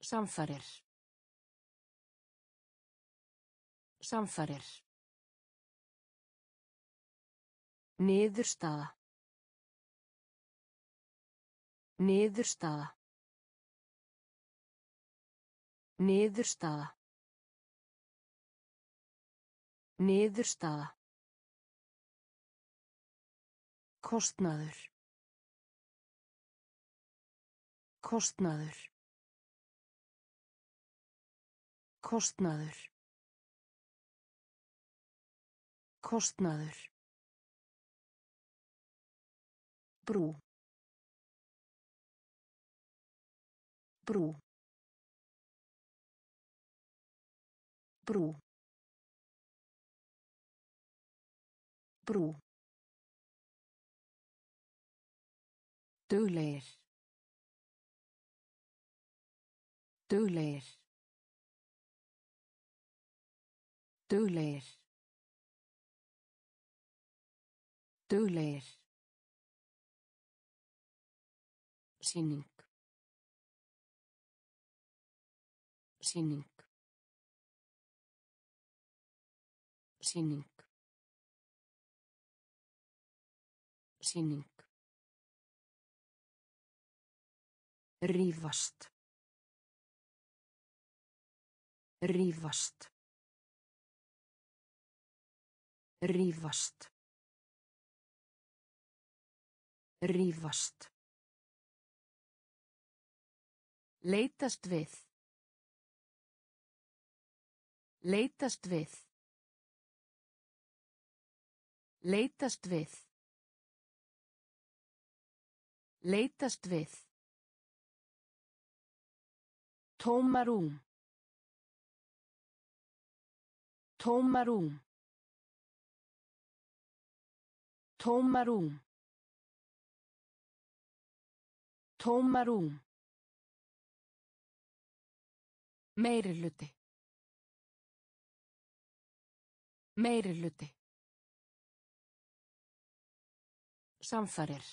Samfarir. Samfarir. Niðurstaða. Niðurstaða. Niðurstaða. Niðurstaða. Kostnaður. Kostnaður. Kostnaður. Kostnaður. Brú. Brú. Brú. Brú. Duglegir. Duglegir. Duglegir. Duglegir. Sýning. Sýning. Sýning. Sýning. Rífast. Rífast. Rífast. Rífast. Leitast við. Leitast við. Leitast við. Leitast við. Tómarúm. Tómarúm. Tómarúm. Tómarúm. Meiri hluti. Meiri hluti. Samfarir.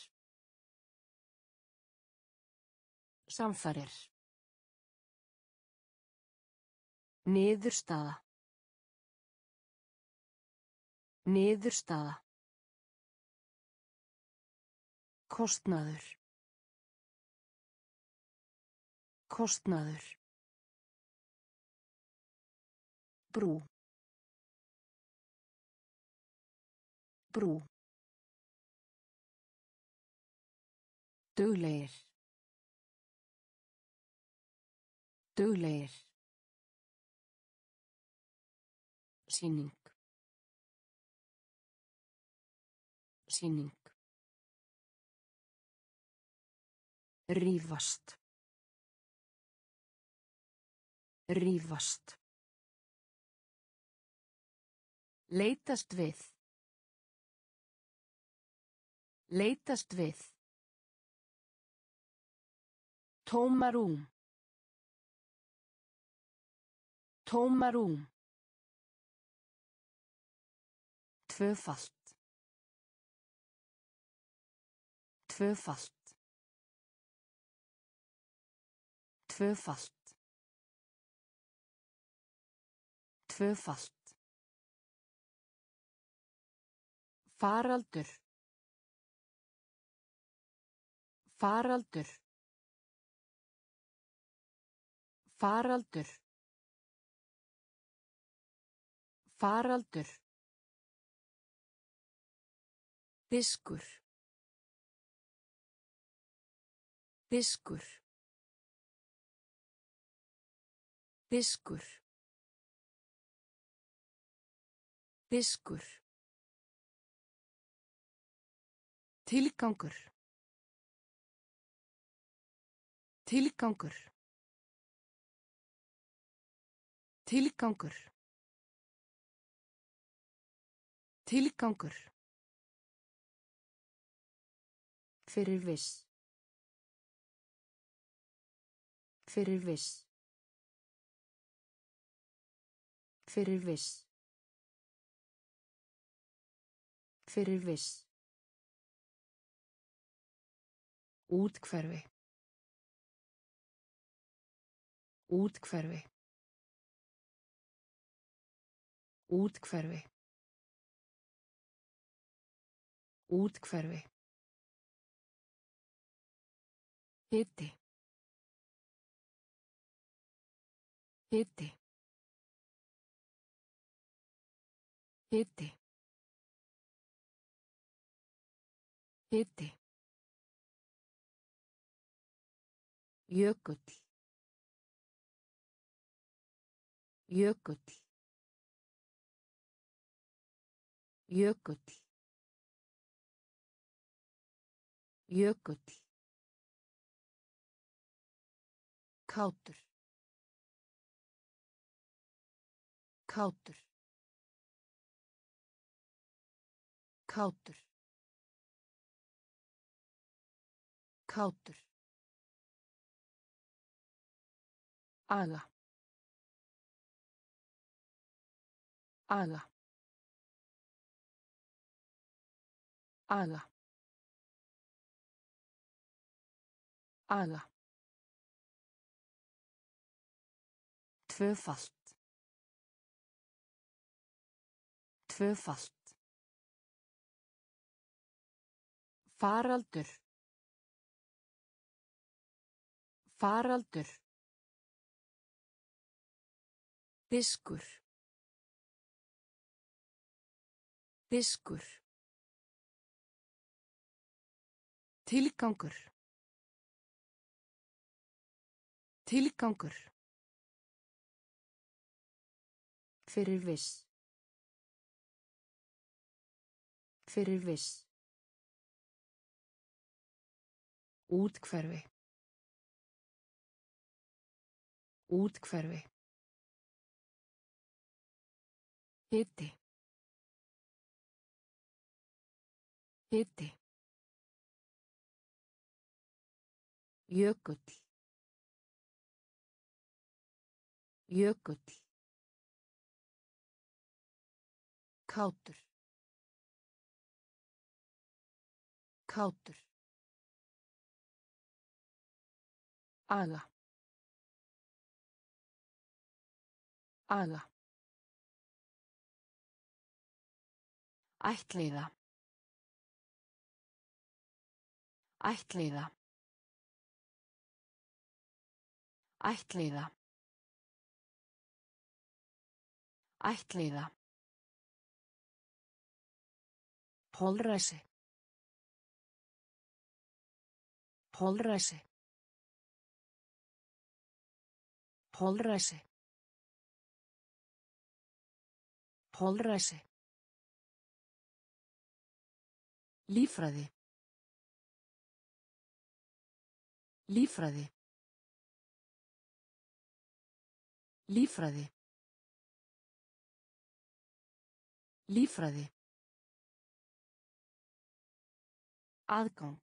Samfarir. Niðurstaða. Niðurstaða. Kostnaður. Kostnaður. Brú. Brú. Duglegir. Duglegir. Sýning. Sýning. Rífast. Rífast. Leitast við. Leitast við. Tómarúm. Tómarúm. Tvöfalt. Tvöfalt. Tvöfalt. Tvöfalt. Faraldur. Faraldur. Faraldur. Faraldur. Diskur. Diskur. Diskur. Diskur. Tilgangur. Tilgangur. Tilgangur. Tilgangur. Fyrir viss. Fyrir viss. Fyrir viss. Fyrir viss. Útkverfi. Útkverfi. Útkverfi. Útkverfi. Hiti. Hiti. Hiti. Hiti. Jökull. Jökull. Jökull. Jökull. Kátur. Kátur. Kátur. Kátur. Aga. Aga. Aga. Aga. Tvöfalt. Tvöfalt. Faraldur. Faraldur. Diskur. Diskur. Tilgangur. Tilgangur. Fyrir viss. Fyrir viss. Útkverfi. Útkverfi. Hiti. Hiti. Jökull. Jökull. Kátur. Kátur. Aga. Aga. Ættleiða. Ættleiða. Ættleiða. Ættleiða. Holræsi. Holræsi. Holræsi. Holræsi. Lífræði. Lífræði. Lífræði. Lífræði. Aðgang.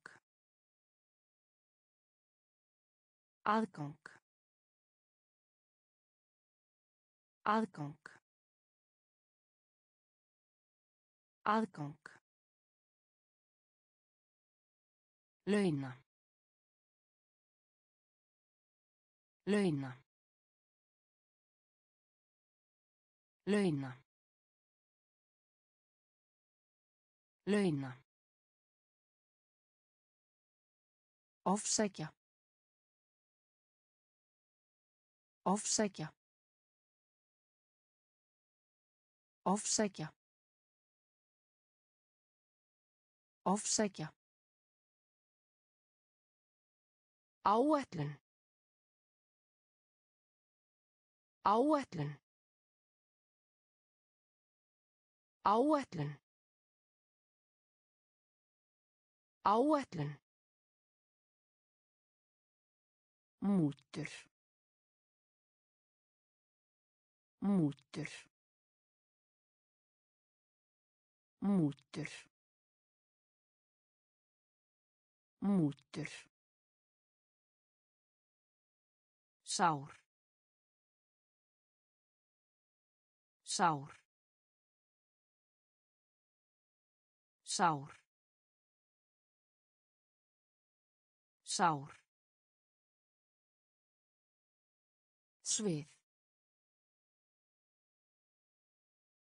Aðgang. Aðgang. Aðgang. Launa. Launa. Launa. Launa. Ofsækja. Ofsækja. Ofsækja. Ofsækja. Áætlun. Áætlun. Áætlun. Áætlun. Mútur. Mútur. Mútur. Mútur. Sár. Sár. Sár. Sár. Svið.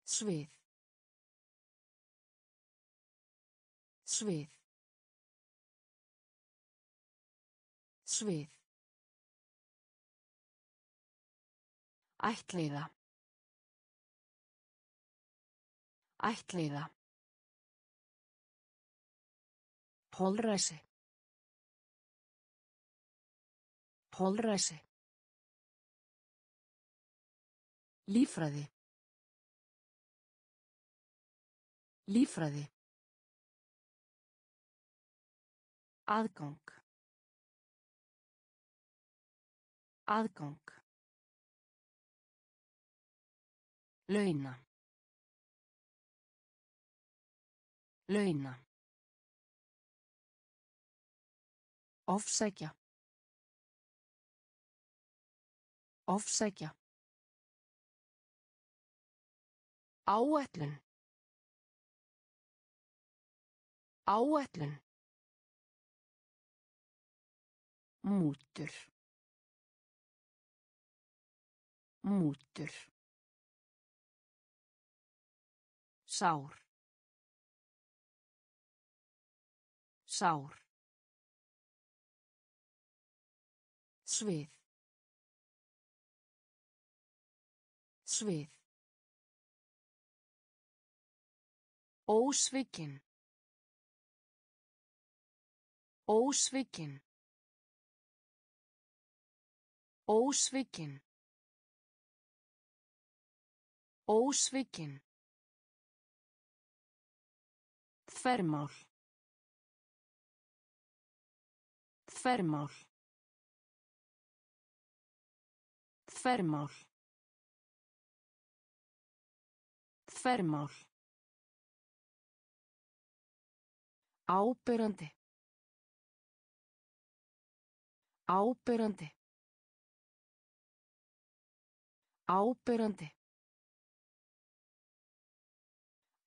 Svið. Svið. Svið. Ættleiða. Ættleiða. Holræsi. Holræsi. Lífræði. Lífræði. Aðgang. Aðgang. Launa. Launa. Ofsækja. Ofsækja. Áætlun. Áætlun. Mútur. Mútur. Sár. Sár. Svið. Svið. Ósvikin. Ósvikin. Ósvikin. Ósvikin. Þvermál. Þvermál. Þvermál. Þvermál. Áberandi. Áberandi. Áberandi.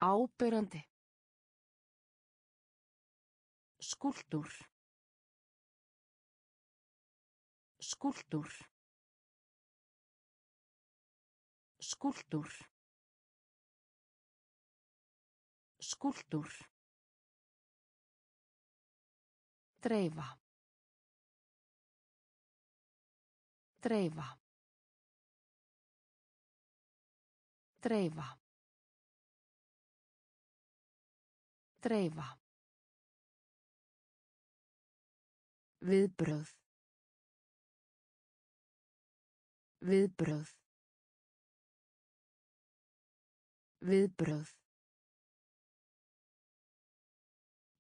Áberandi. Skúltúr. Skúltúr. Skúltúr. Skúltúr. Dreifa. Dreifa. Dreifa. Dreifa. Viðbröð. Viðbröð. Viðbröð.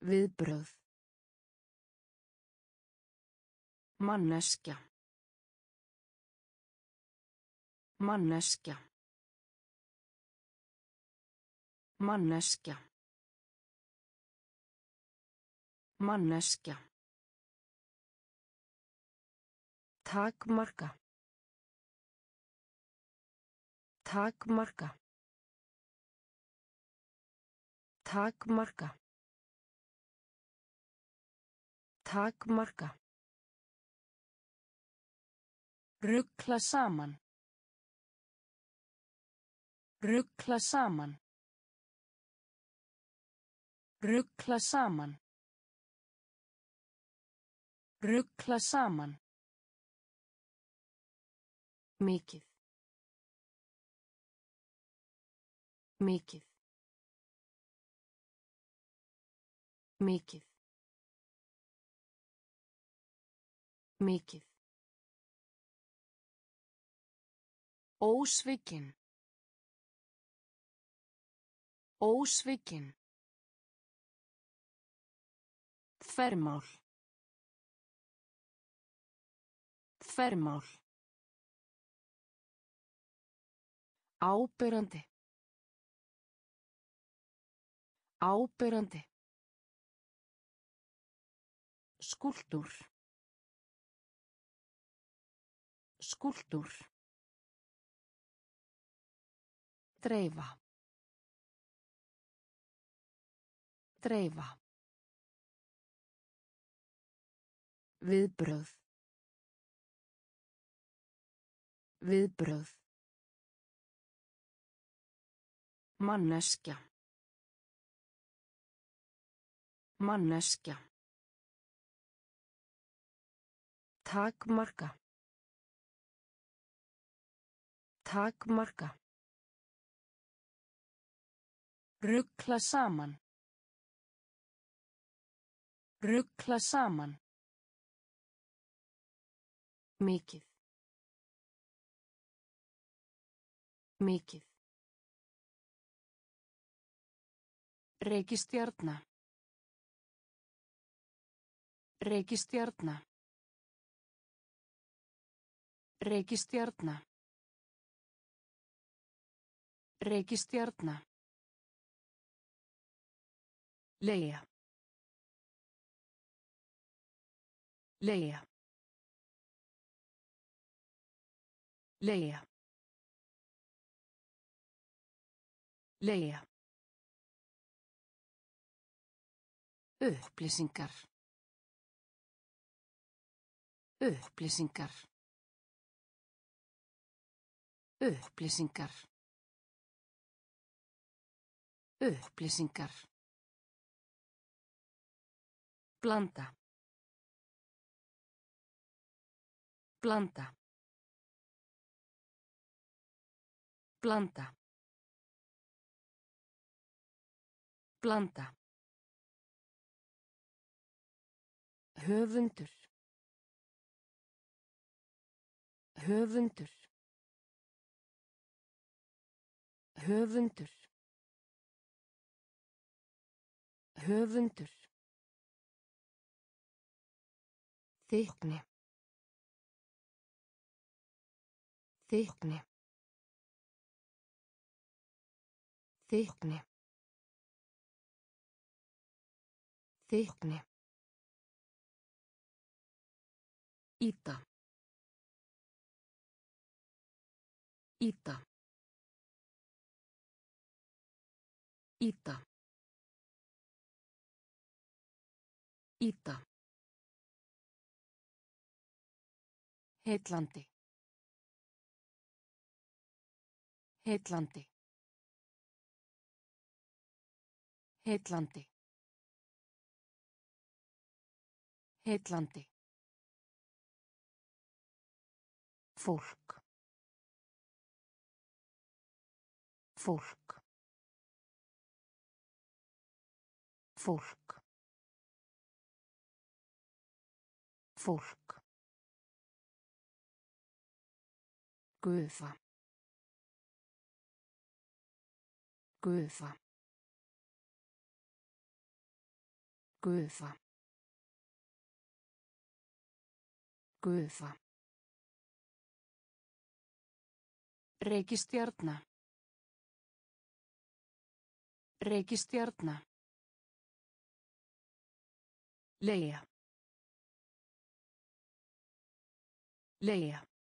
Viðbröð. Manneskja. Manneskja. Manneskja. Manneskja. Takmarka. Takmarka. Takmarka. Takmarka. Ruggla saman. Ruggla saman. Ruggla saman. Ruggla saman. Mikið. Mikið. Mikið. Mikið. Ósvikin. Ósvikin. Þvermál. Þvermál. Áberandi. Áberandi. Skúltúr. Skúltúr. Dreifa. Dreifa. Viðbröð. Viðbröð. Manneskja. Manneskja. Takmarka. Takmarka. Ruggla saman. Ruggla saman. Mikið. Mikið. Reykistjarna. Reykistjarna. Reykistjarna. Reykistjarna. Leia. Leia. Leia. Leia. Upplýsingar. Upplýsingar. Upplýsingar. Upplýsingar. Planta. Planta. Planta. Blanda. Höfundur. Höfundur. Höfundur. Höfundur. Þykni. Þykni. Þykni. Þykni. Íta. Íta. Íta. Íta. Heitlandi. Heitlandi. Heitlandi. Heitlandi. Fólk. Fólk. Fólk. Fólk. Guða. Guða. Guða. Guða. Reykistjarna. Reykistjarna. Leia. Leia.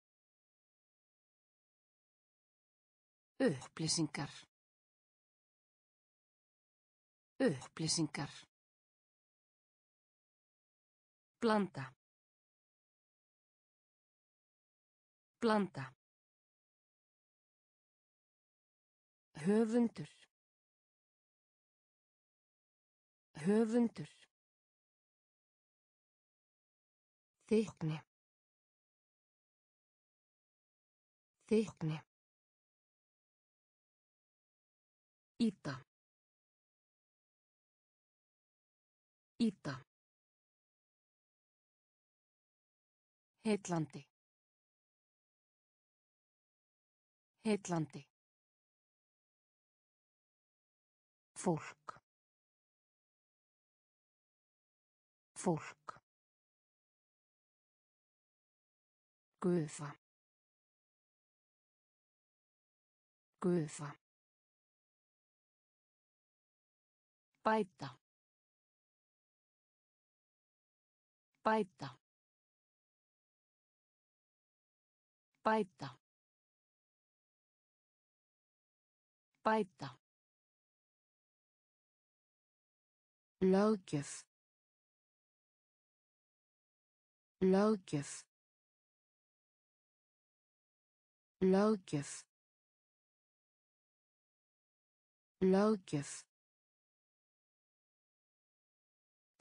Upplýsingar. Upplýsingar. Blanda. Blanda. Höfundur. Höfundur. Þykni. Þykni. Íta. Íta. Heitlandi. Heitlandi. Fólk. Fólk. Guða. Guða. Bæta. Bæta. Bæta. Bæta. Löggjöf. Löggjöf. Löggjöf. Löggjöf.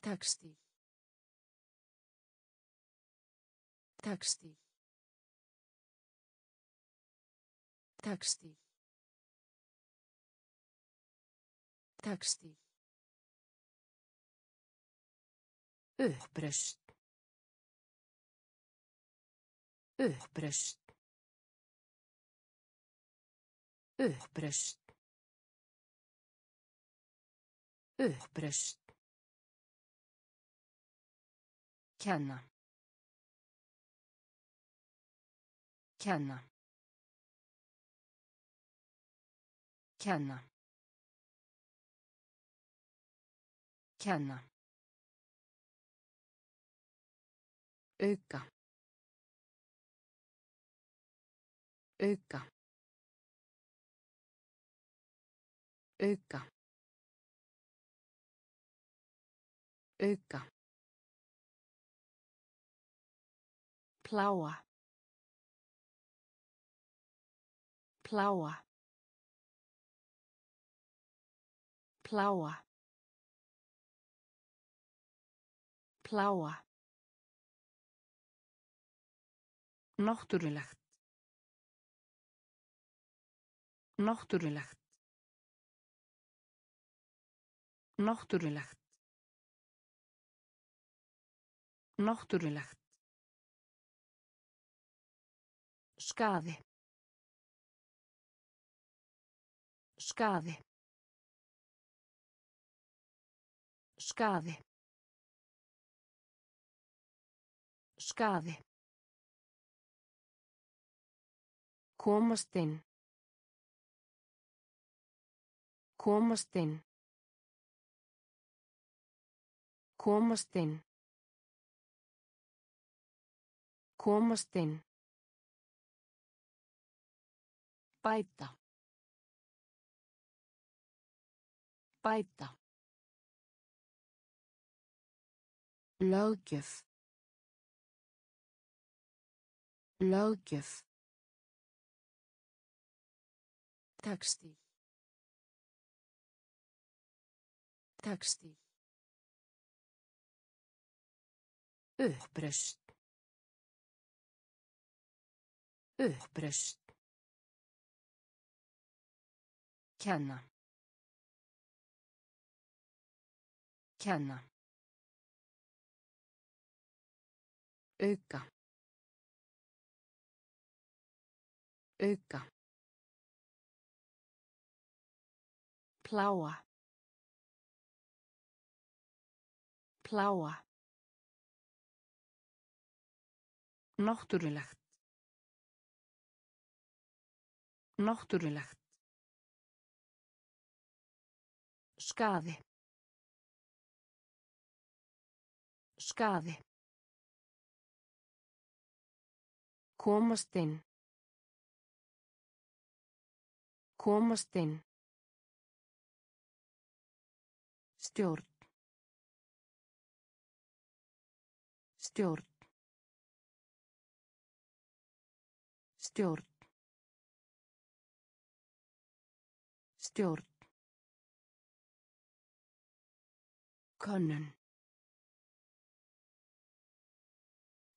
Textíl. Textíl. Textíl. Textíl. Uppröst. Uppröst. Uppröst. Uppröst. Kenna. Kenna. Kenna. Kenna. Auka. Auka. Auka. Auka. Pláa. Pláa. Pláa. Pláa. Náttúrulegt. Náttúrulegt. Náttúrulegt. Náttúrulegt. Skaði. Skaði. Skaði. Skaði. Komast inn. Komast inn. Komast inn. Komast inn. Bæta. Bæta. Löggjöf. Löggjöf. Textíl. Textíl. Uppröst. Uppröst. Kenna. Kenna. Auka. Auka. Pláa. Pláa. Náttúrulegt. Náttúrulegt. Skaði. Skaði. Komast inn. Komast inn. Stjórn. Stjórn. Stjórn. Stjórn. Könnun.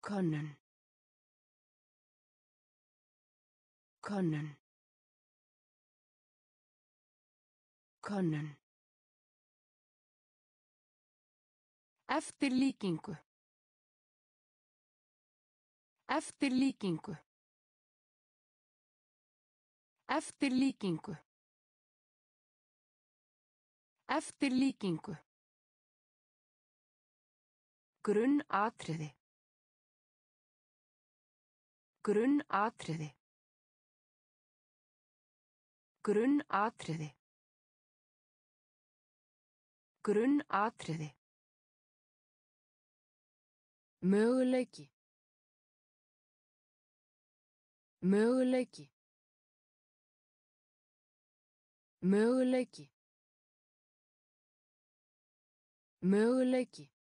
Könnun. Könnun. Könnun. Eftir líkingu. Eftir líkingu. Eftir líkingu. Eftir líkingu. Grunn atriði. Grunn atriði. Grunn atriði. Grunn atriði. Möguleiki. Möguleiki. Möguleiki. Möguleiki.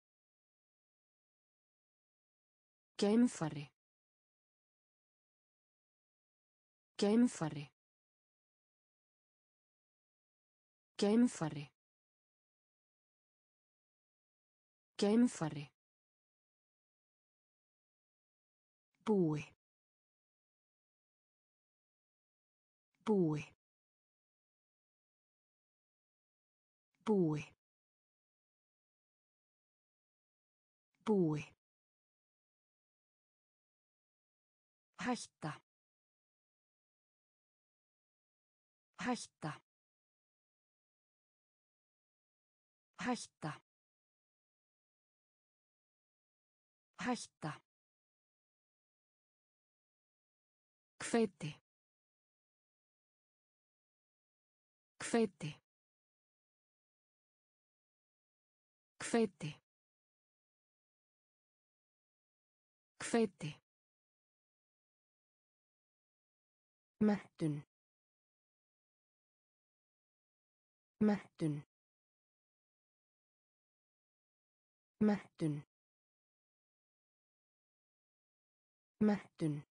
Geimfari. Geimfari. Geimfari. Geimfari. Búi. Búi. Búi. Búi. Hætta. Hætta. Hætta. Hætta. Hveiti. Hveiti. Hveiti. Hveiti. Menntun. Menntun. Menntun. Menntun.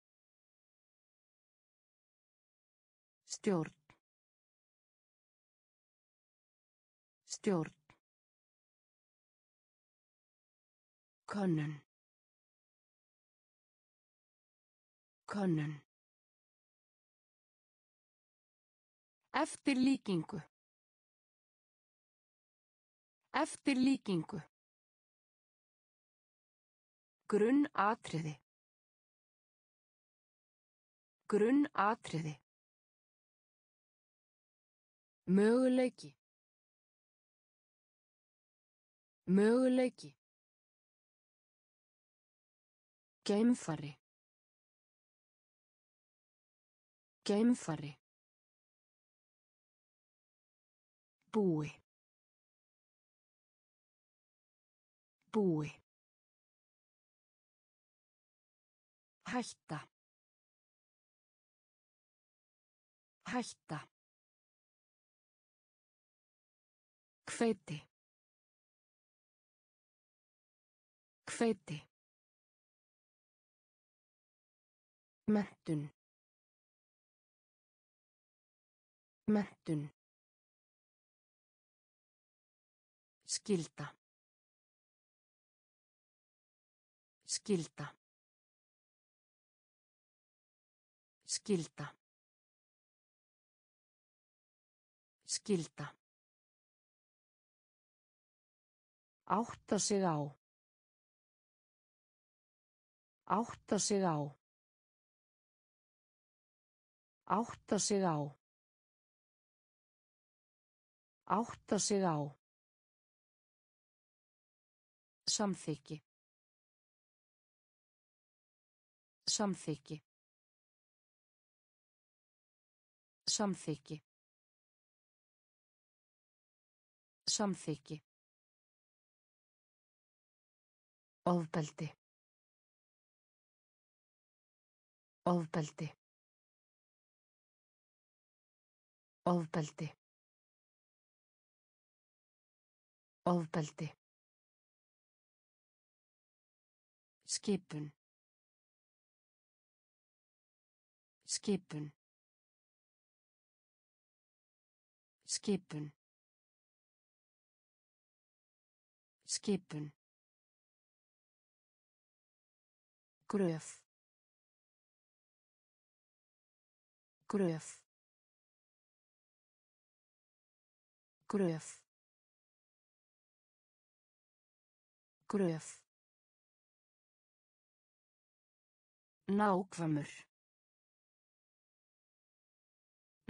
Stjórn. Stjórn. Könnun. Könnun. Eftir líkingu. Eftir líkingu. Grunn atriði. Grunn atriði. Möguleiki. Möguleiki. Geimfari. Geimfari. Búi. Búi. Hætta. Hætta. Hveiti. Hveiti. Mentun. Mentun. Skilda. Skilda. Skilda. Skilda. Átta sig á. Átta sig á. Átta sig á. Átta sig á. Samþykki. Samþykki. Samþykki. Samþykki. Ofbeldi. Ofbeldi. Ofbeldi. Ofbeldi. Skipun. Skipun. Skipun. Skipun. Gröf. Gröf. Gröf. Gröf. Nákvæmur.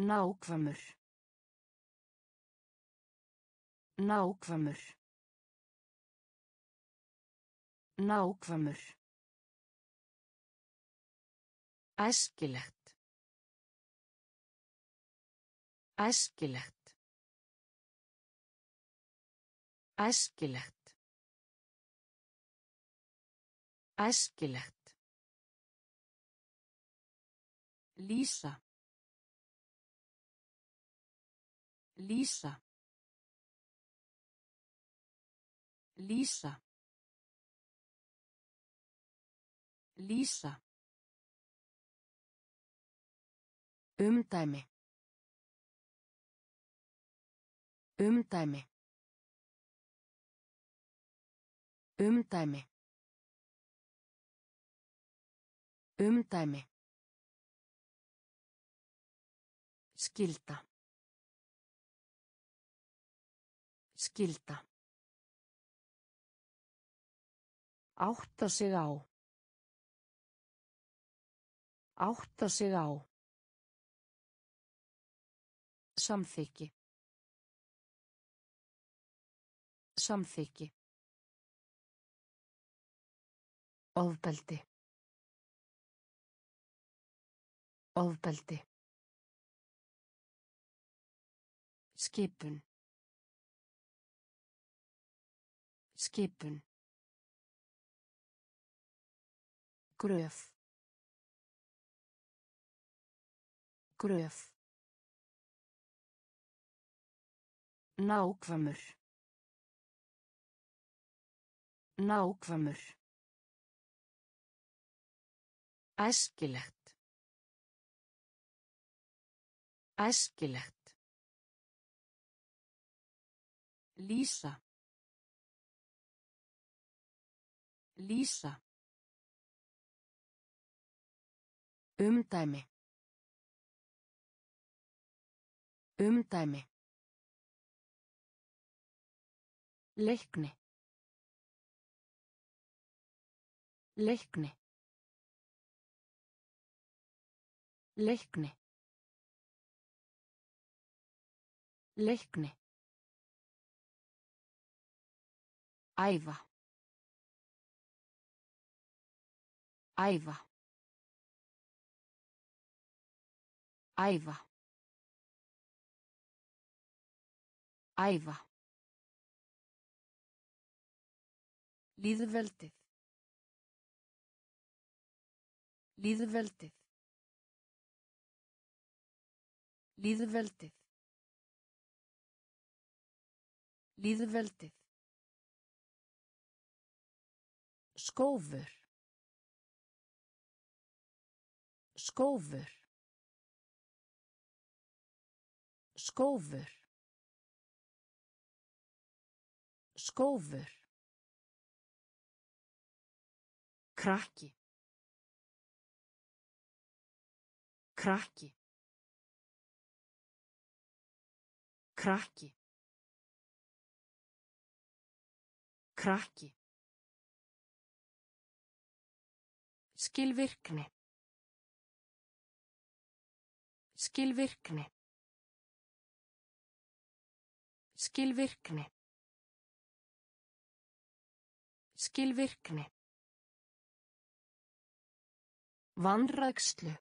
Nákvæmur. Nákvæmur. Nákvæmur. Æskilegt. Æskilegt. Æskilegt. Æskilegt. Lýsa. Lýsa. Lýsa. Lýsa. Umdæmi. Umdæmi. Umdæmi. Umdæmi. Skilda. Skilda. Átta sig á. Átta sig á. Samþykki. Samþykki. Ofbeldi. Ofbeldi. Skipun. Skipun. Gröf. Gröf. Nákvæmur. Nákvæmur. Æskilegt. Æskilegt. Lýsa. Lýsa. Umdæmi. Umdæmi. Leikni. Leikni. Leikni. Leikni. Æfa. Æfa. Æfa. Æfa. Lýðveldið. Lýðveldið. Lýðveldið. Lýðveldið. Skófur. Skófur. Skófur. Skófur. Krakki. Krakki. Krakki. Krakki. Skilvirkni. Skilvirkni. Skilvirkni. Skilvirkni. Vanrækslu.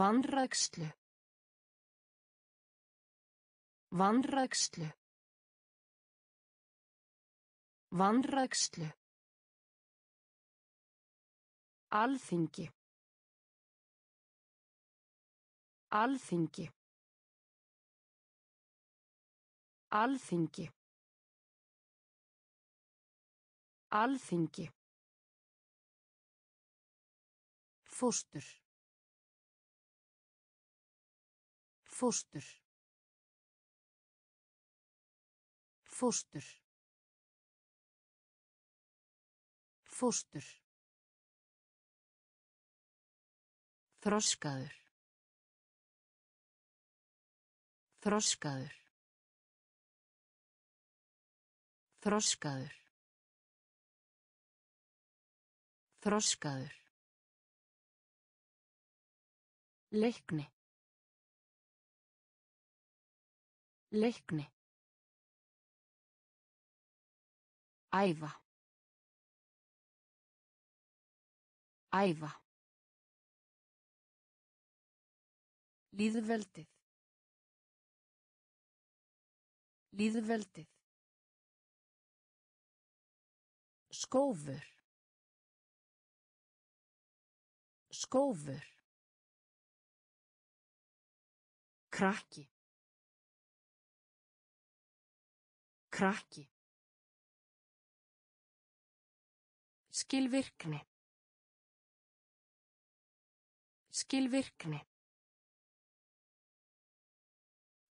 Vanrækslu. Vanrækslu. Vanrækslu. Alþingi. Alþingi. Alþingi. Alþingi. Fóstur. Fóstur. Fóstur. Fóstur. Þroskaður. Þroskaður. Þroskaður. Þroskaður. Leikni. Leikni. Æfa. Æfa. Lýðveldið. Lýðveldið. Skófur. Skófur. Krakki. Krakki. Skilvirkni. Skilvirkni.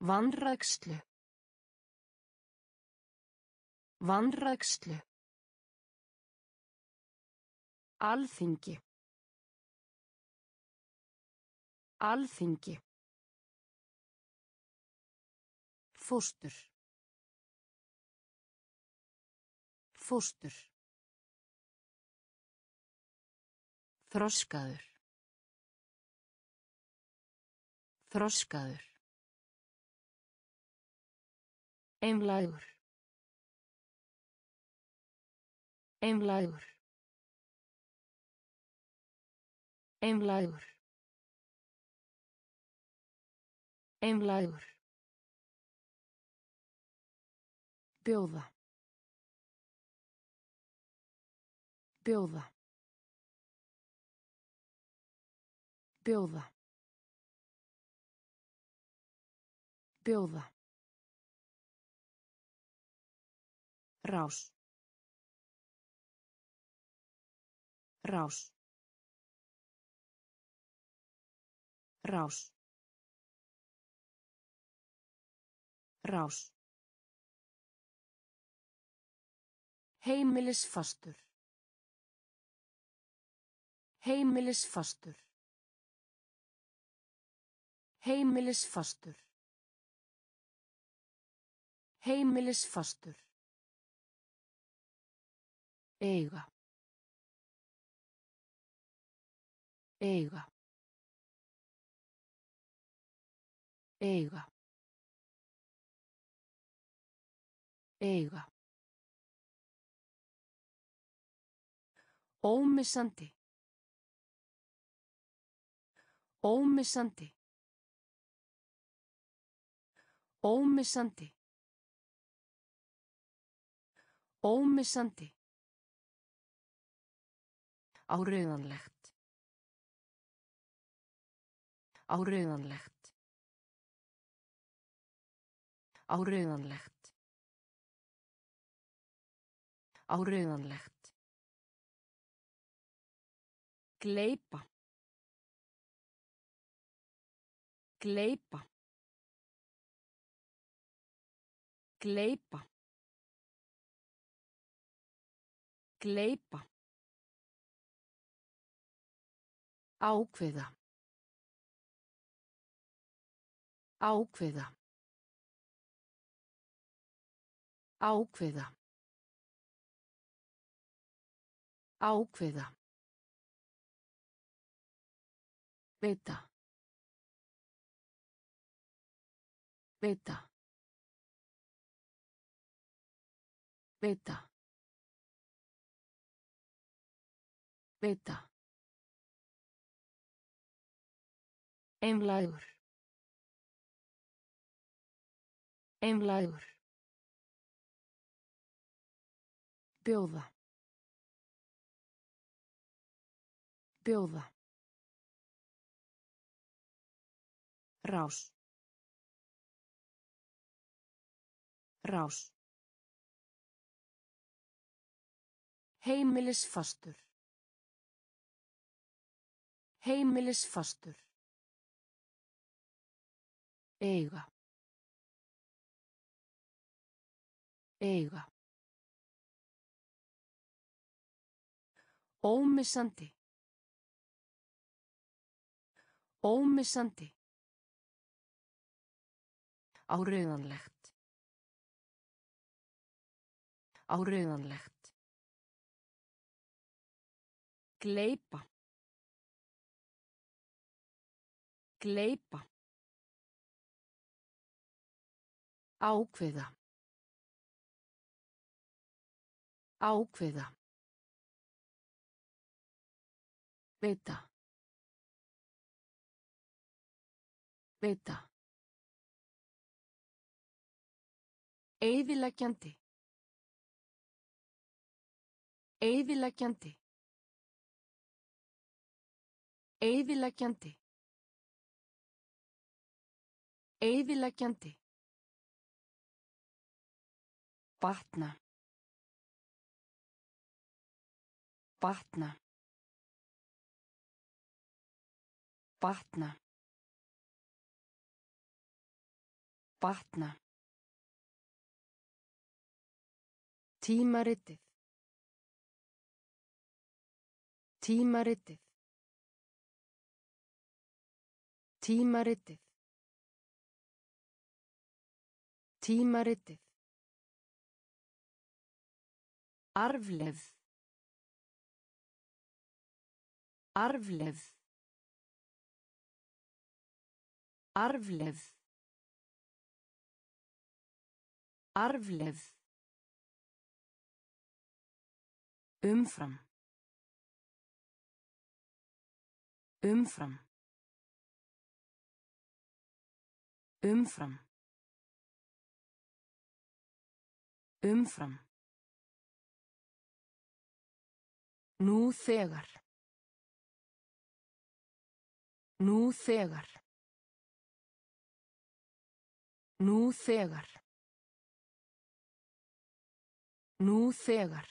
Vanrækslu. Vanrækslu. Alþingi. Alþingi. Fóstur. Fóstur. Þroskaður. Þroskaður. Einlægur. Einlægur. Einlægur. Einlægur. Bjóða. Bjóða. Bjóða. Bjóða. Rás. Rás. Rás. Rás. Heimilisfastur. Heimilisfastur. Heimilisfastur. Heimilisfastur. Eiga. Eiga. Eiga. Eiga. Ómissandi. Ómissandi. Ómissandi. Ómissandi. Áreiðanlegt. Áreiðanlegt. Áreiðanlegt. Áreiðanlegt. Gleipa. Gleipa. Gleipa. Gleipa. Ákveða. Ákveða. Ákveða. Ákveða. Beta. Beta. Beta. Beta. Einlægur. Einlægur. Bjóða. Bjóða. Rás. Rás. Heimilisfastur. Heimilisfastur. Eiga. Eiga. Ómissandi. Ómissandi. Áreiðanlegt. Áreiðanlegt. Gleipa. Gleipa. Ákveða. Ákveða. Beta. Beta. Eyðileggjandi. Eyðileggjandi. Eyðileggjandi. Eyðileggjandi. Batna. Batna. Batna. Batna. Tímaritið. Tímaritið. Tímaritið. Tímaritið. Arfleð. Arfleð. Arfleð. Arfleð. Umfram. Umfram. Umfram. Umfram. Nú þegar. Nú þegar. Nú þegar. Nú þegar.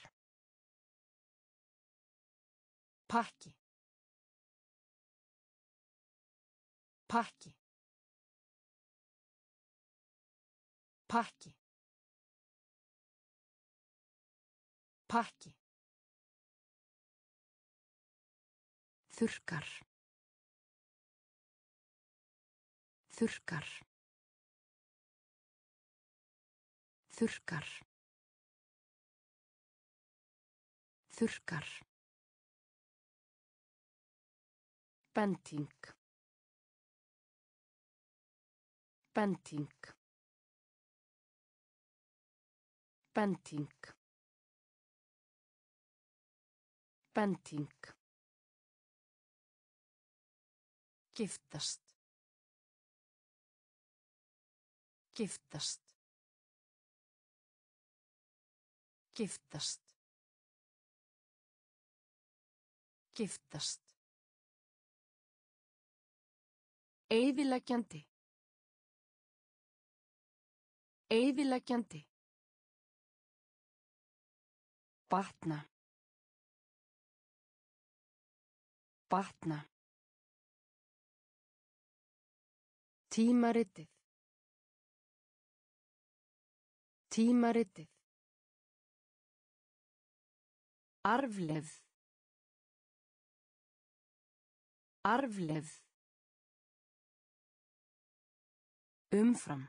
Pakki. Pakki. Pakki. Pakki. Þurkar. Þurkar. Þurkar. Þurkar. Bending. Bending. Bending. Bending. Giftast. Giftast. Giftast. Giftast. Eyðileggjandi. Eyðileggjandi. Batna. Batna. Tímaritið. Tímaritið. Arfleð. Arfleð. Umfram.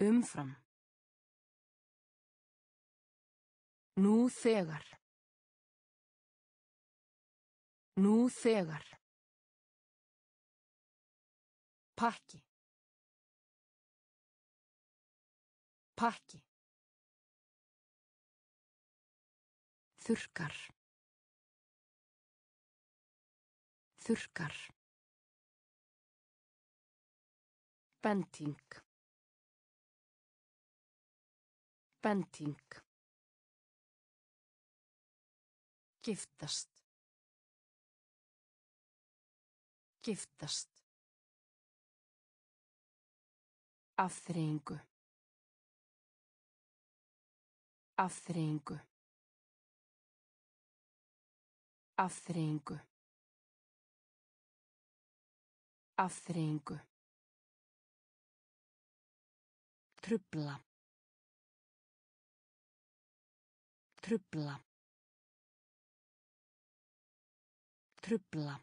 Umfram. Nú þegar. Nú þegar. Pakki. Pakki. Þurkar. Þurkar. Bending. Bending. Giftast. Giftast. Afþreyingu. Afþreyingu. Afþreyingu. Afþreyingu. Trubla. Trubla. Trubla.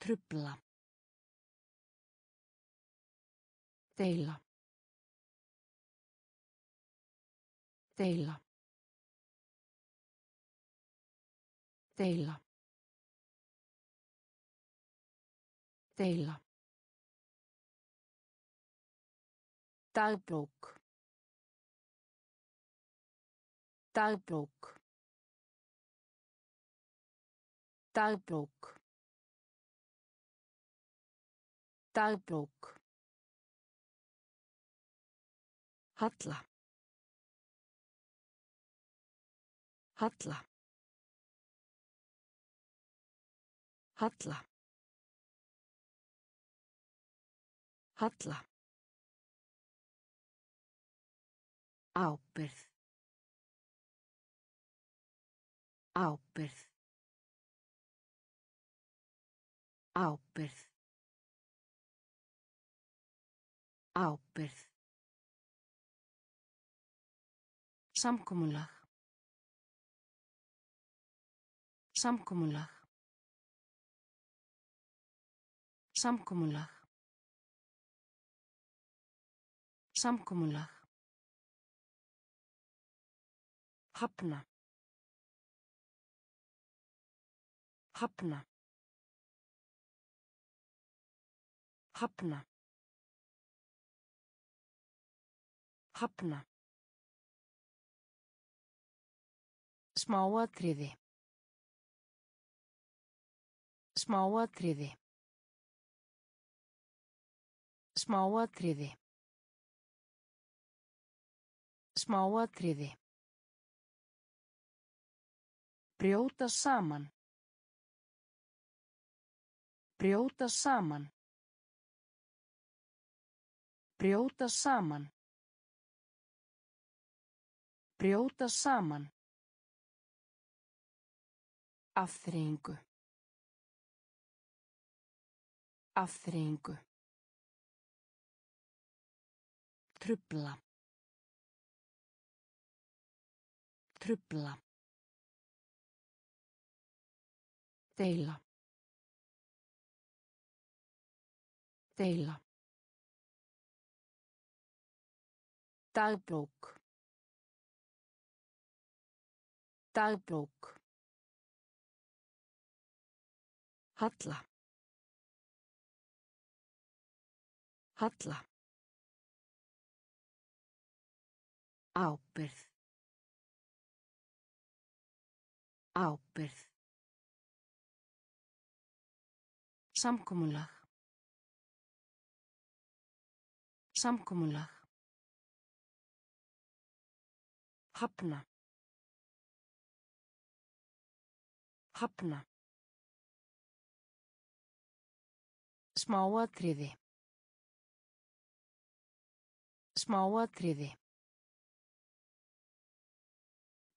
Trubla. Deila. Deila. Deila. Deila. Dagbók. Dagbók. Dagbók. Dagbók. Halla. Halla. Halla. Halla. Ábyrð. Ábyrð. Ábyrð. Ábyrð. Samkomulag. Samkomulag. Samkomulag. Samkomulag. Hafna. Hafna. Hafna. Hafna. Smáatriði. Smáatriði. Smáatriði. Smáatriði. Brjóta saman. Brjóta saman. Brjóta saman. Brjóta saman. Afþreyingu. Afþreyingu. Trubla. Trubla. Deila. Deila. Dagbók. Dagbók. Halla. Halla. Ábyrð. Ábyrð. Samkomulag. Samkomulag. Hafna. Hafna. Smáatriði. Smáatriði.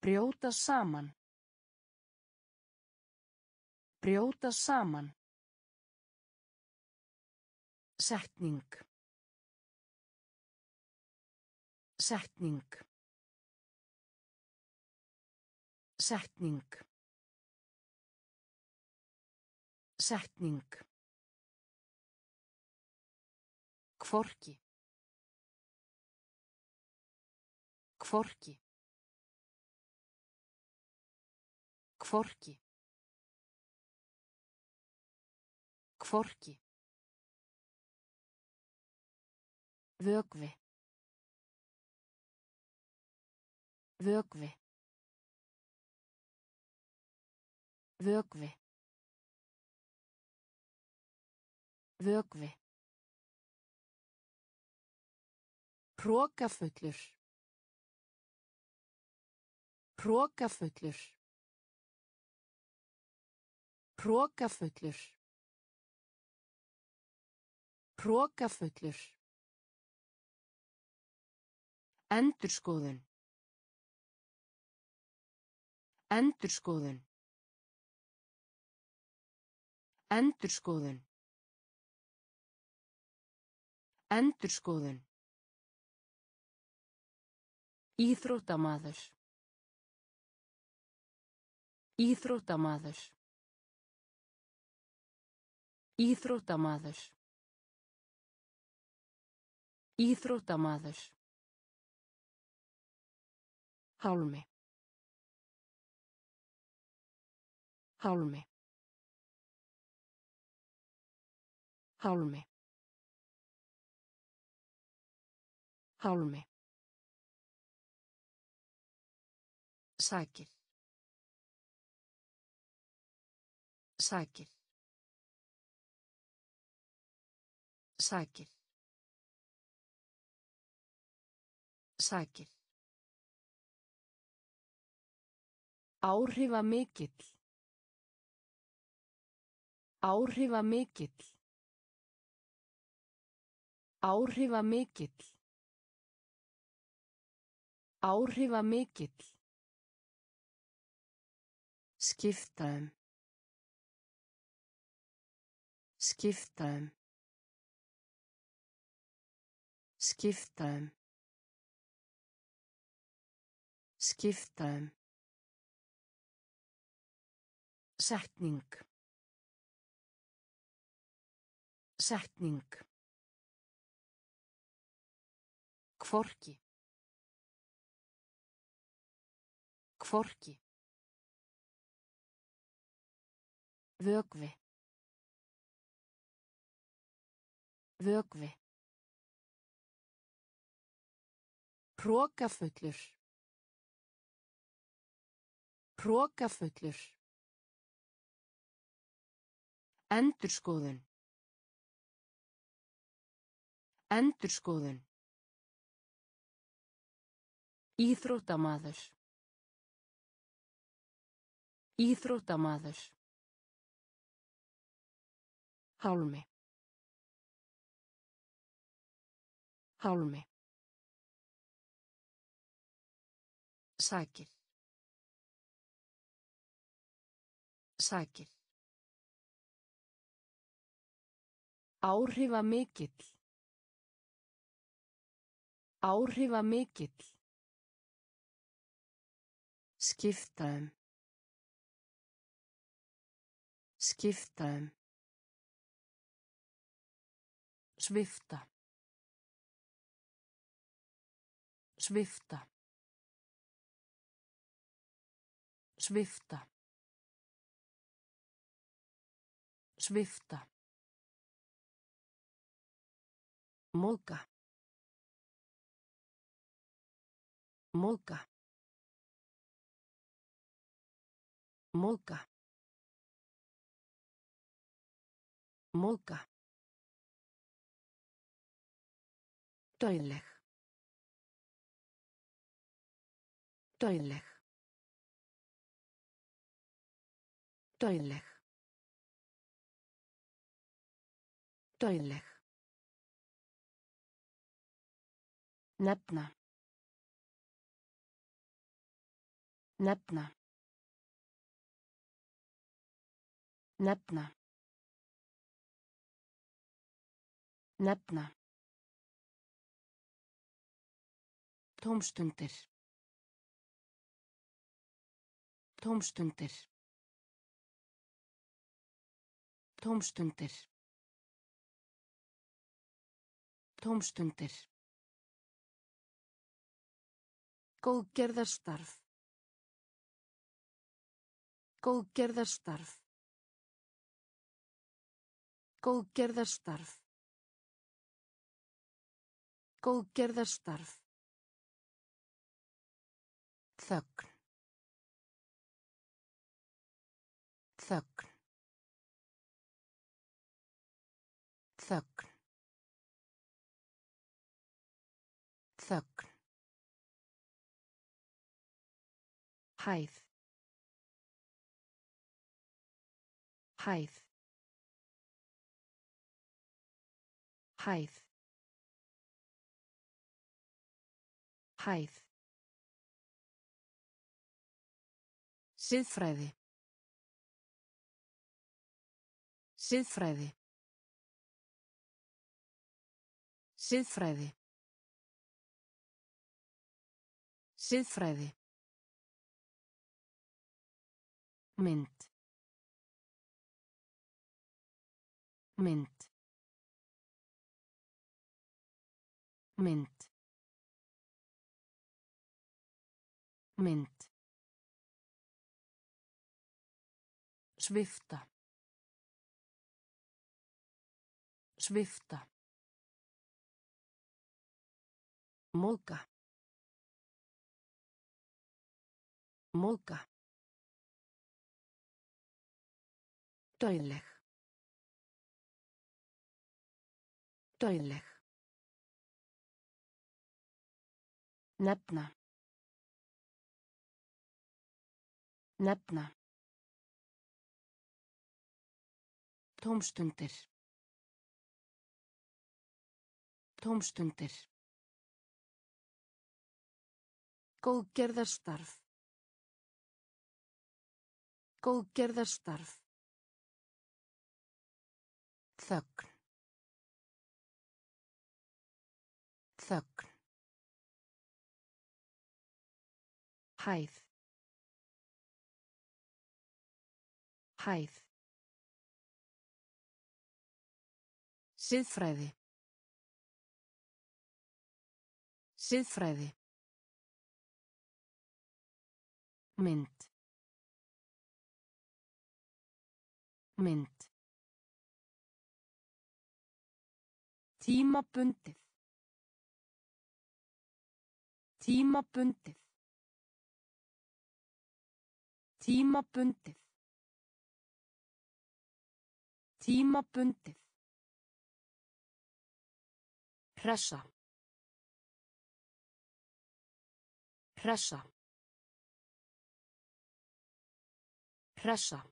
Brjóta saman. Brjóta saman. Setning. Setning. Setning. Setning. Kvorki. Kvorki. Kvorki. Kvorki. Vögvi. Vögvi. Vögvi. Vögvi. Hrókafullur. Hrókafullur. Hrókafullur. Hrókafullur. Endurskoðun. Endurskoðun. Endurskoðun. Endurskoðun. Íþróttamaður. Íþróttamaður. Íþróttamaður. Íþróttamaður. Hálmi. Hálmi. Hálmi. Hálmi. Sækir. Sækir. Sækir. Sækir. Áhrifa mikill. Áhrifa mikill. Áhrifa mikill. Áhrifa mikill. Skiptaðum. Skiptaðum. Skiptaðum. Skiptaðum. Setning. Setning. Kvorki. Kvorki. Vögvi. Vögvi. Hrókafullur. Hrókafullur. Endurskoðun. Endurskoðun. Íþróttamaður. Íþróttamaður. Hálmi. Hálmi. Sækir. Sækir. Áhrifa mikill. Áhrifa mikill. Skiptaðum. Skiptaðum. Svifta. Svifta. Svifta. Svifta. Móka. Móka. Móka. Móka. Døyleg. Døyleg. Døyleg. Døyleg. Nefna. Nefna. Nefna. Nefna. Tómstundir. Tómstundir. Tómstundir. Tómstundir. Góðgerðarstarf. Góðgerðarstarf. Góðgerðarstarf. Góðgerðarstarf. Þögn. Þögn. Þögn. Þögn. Hæð. Hæð. Hæð. Hæð. Siðfræði. Siðfræði. Siðfræði. Siðfræði. Mynd. Mynd. Mynd. Mynd. Svifta. Svifta. Móka. Móka. Døyleg. Døyleg. Nefna. Nefna. Tómstundir. Tómstundir. Góðgerðarstarf. Góðgerðarstarf. Þögn. Þögn. Hæð. Hæð. Siðfræði. Siðfræði. Mynd. Mynd. Tímabundið. Tímabundið. Tímabundið. Tímabundið. Hressa. Hressa. Hressa.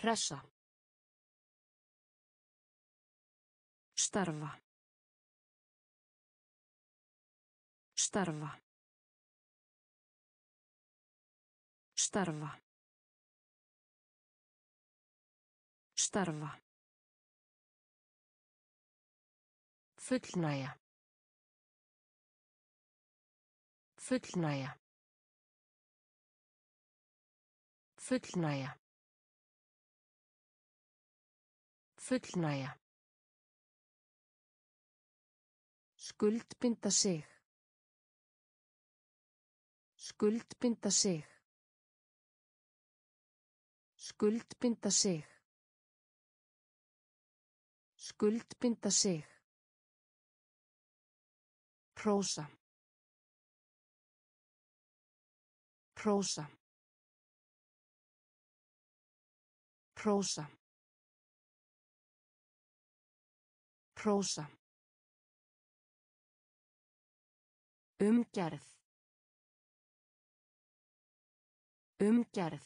Hressa. Starfa. Starfa. Starfa. Starfa. Fullnæja. Fullnæja. Fullnæja. Fullnæja. Skuldbinda sig. Skuldbinda sig. Skuldbinda sig. Skuldbinda sig. Prósa. Prósa. Prósa. Prósa. Umgerð. Umgerð.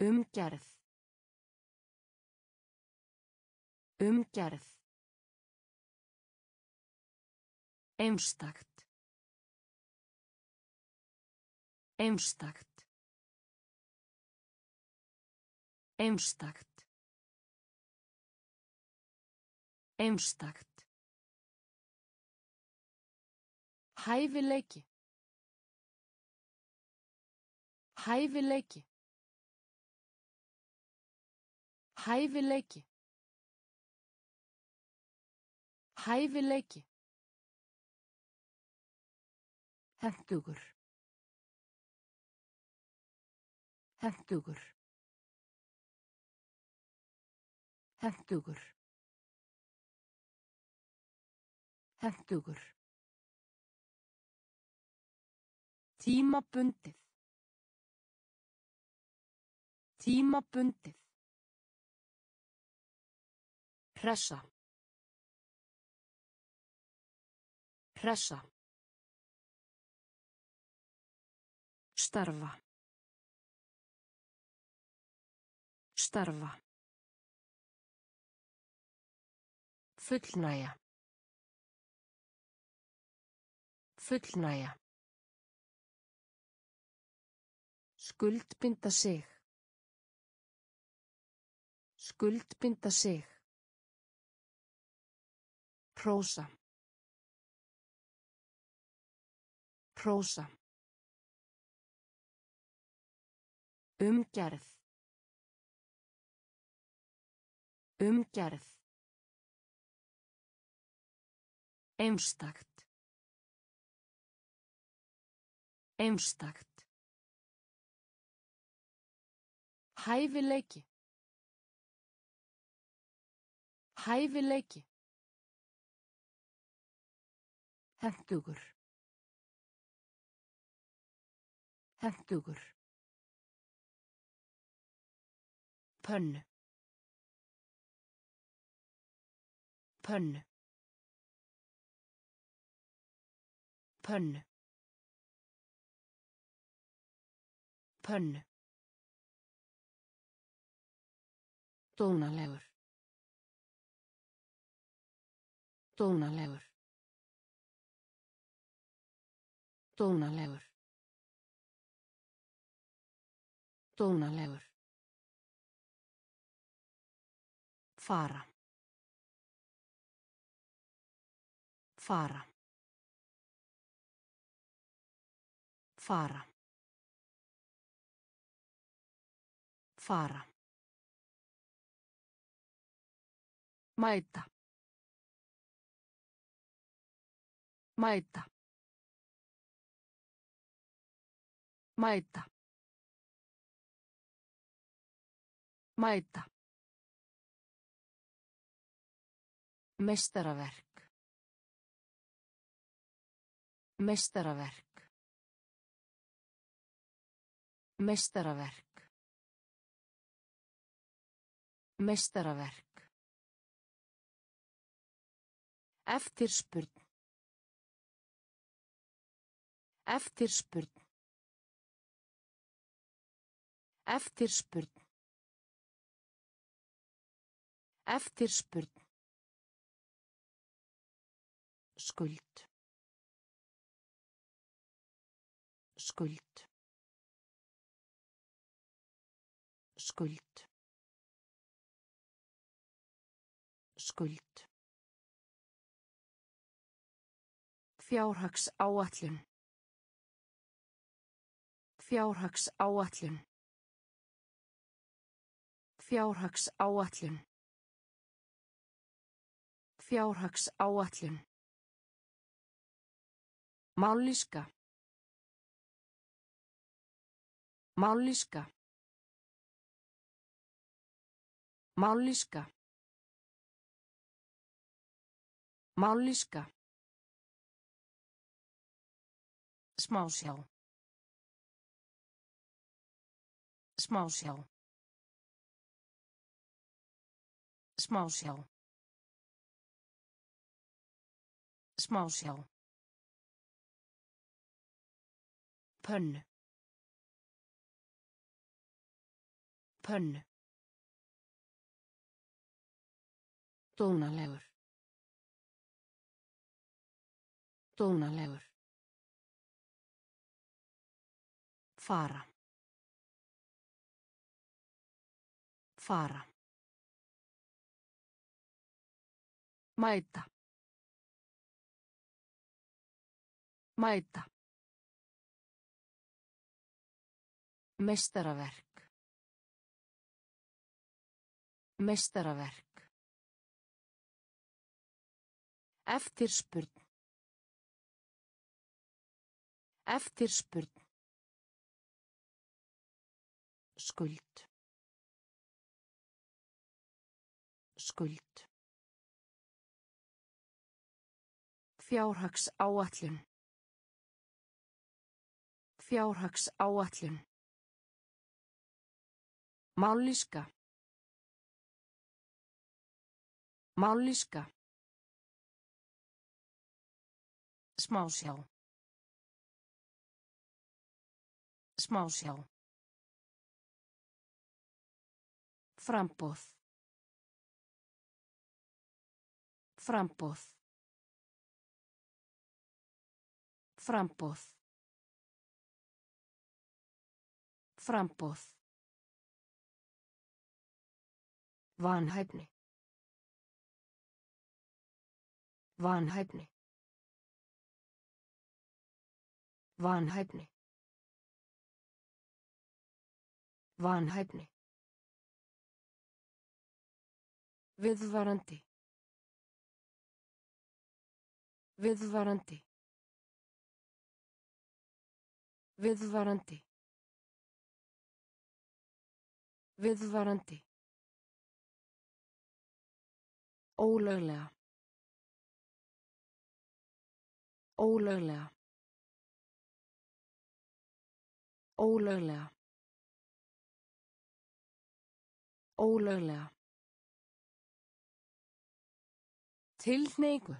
Umgerð. Umgerð. Einstakt. Einstakt. Einstakt. Einstakt. Hæfileiki. Hæfileiki. Hæfileiki. Hæfileiki. Hentugur. Hentugur. Hentugur. Hentugur. Tímabundið. Tímabundið. Hressa. Hressa. Starfa. Starfa. Fullnæja. Fullnæja. Skuldbinda sig. Skuldbinda sig. Prósa. Prósa. Umgerð. Umgerð. Einstakt. Einstakt. Hæfileiki. Hæfileiki. Hentugur. Hentugur. Pönnu. Pönnu. Pönnu. Pönnu. Dónalegur. Dónalegur. Dónalegur. Dónalegur. Fara. Fara. Fara. Fara. Mæta. Mæta. Mæta. Mæta. Meistaraverk. Meistaraverk. Meistaraverk. Meistaraverk. Eftirspurn. Eftirspurn. Eftirspurn. Eftirspurn. Skuld. Skuld. Skuld. Skuld. Fjárhags áallun. Fjárhags áallun. Fjárhags áallun. Fjárhags áallun. Mállíska. Mállíska. Mállíska. Mállíska. Smásjá. Smásjá. Smásjá. Smásjá. Pönnu. Pönnu. Dónalegur. Dónalegur. Fara. Fara. Mæta. Mæta. Meistaraverk. Meistaraverk. Eftirspurn. Eftirspurn. Skuld. Skuld. Fjárhags áallun. Fjárhags áallun. Mállíska. Mállíska. Smásjá. Smásjá. Framboð. Framboð. Framboð. Framboð. Vanhæfni. Vanhæfni. Vanhæfni. Vanhæfni. Viðvarandi. Viðvarandi. Viðvarandi. Viðvarandi. Ólöglega. Ólöglega. Ólöglega. Ólöglega. Tilhneigu.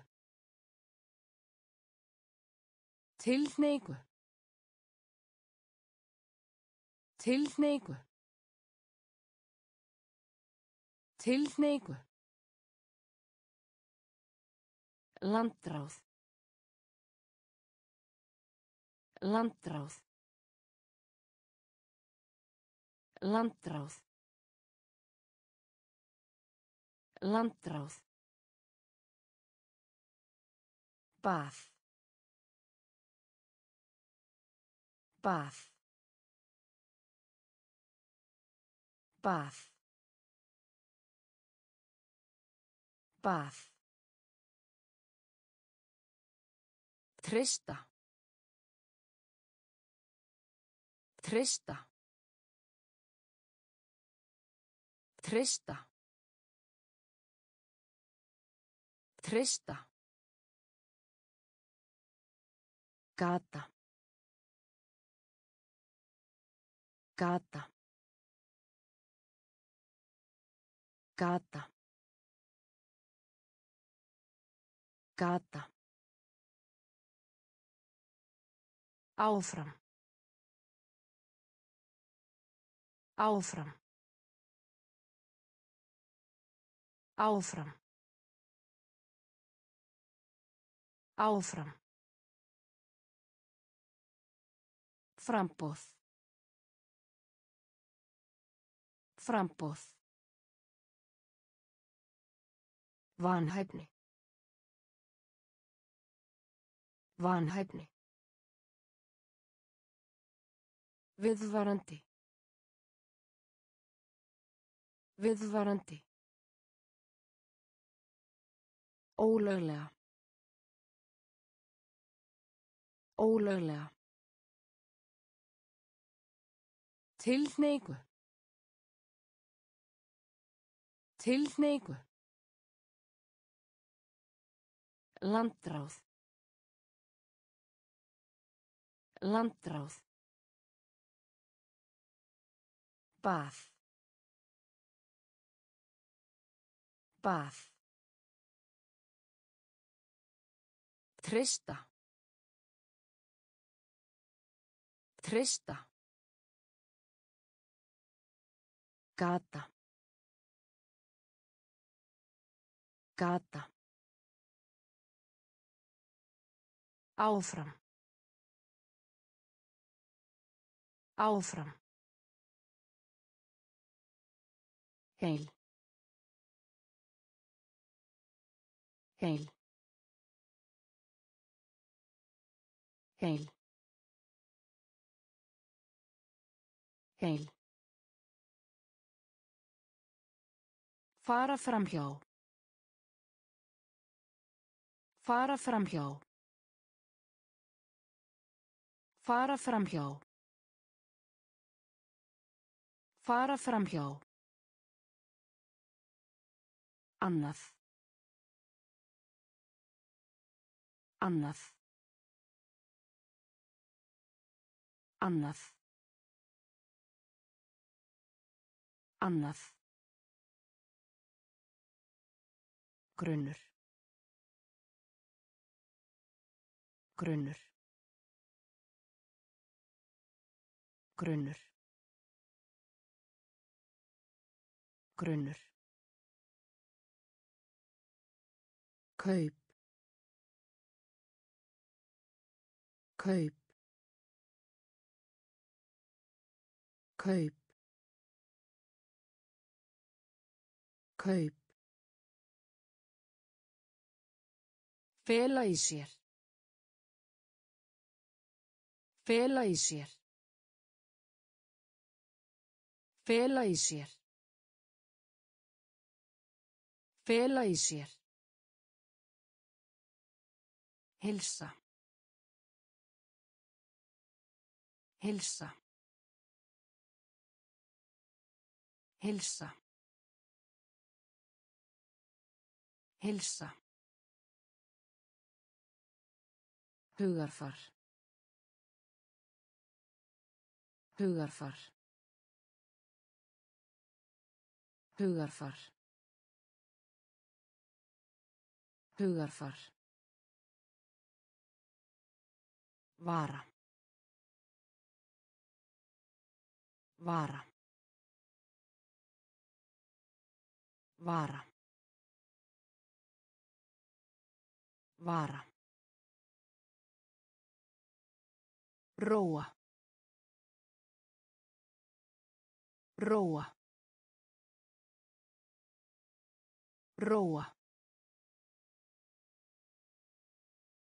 Tilhneigu. Tilhneigu. Tilhneigu. Landráð. Landráð. Landráð. Landráð. Bað. Bað. Bað. Bað. Trista. Trista. Trista. Trista. Gata. Gata. Gata. Gata. Áfram. Áfram. Áfram. Áfram. Framboð. Framboð. Vanhæfni. Vanhæfni. Viðvarandi. Viðvarandi. Ólöglega. Ólöglega. Tilhneigu. Tilhneigu. Landráð. Landráð. Bað. Bað. Trista. Trista. Gata. Gata. Áfram. Áfram. Heil. Heil. Heil. Heil. Fara framhjá. Fara framhjá. Fara framhjá. Fara framhjá. Annað. Annað. Annað. Annað. Grunnur. Grunnur. Grunnur. Grunnur. Kaup. Kaup. Kaup. Kaup. Fela í sér. Fela í sér. Fela í sér. Fela í sér. Hilsa. Hilsa. Hilsa. Hilsa. Hugarfar. Hugarfar. Hugarfar. Hugarfar. Vara. Vara. Vara. Vara. Róa. Róa. Róa.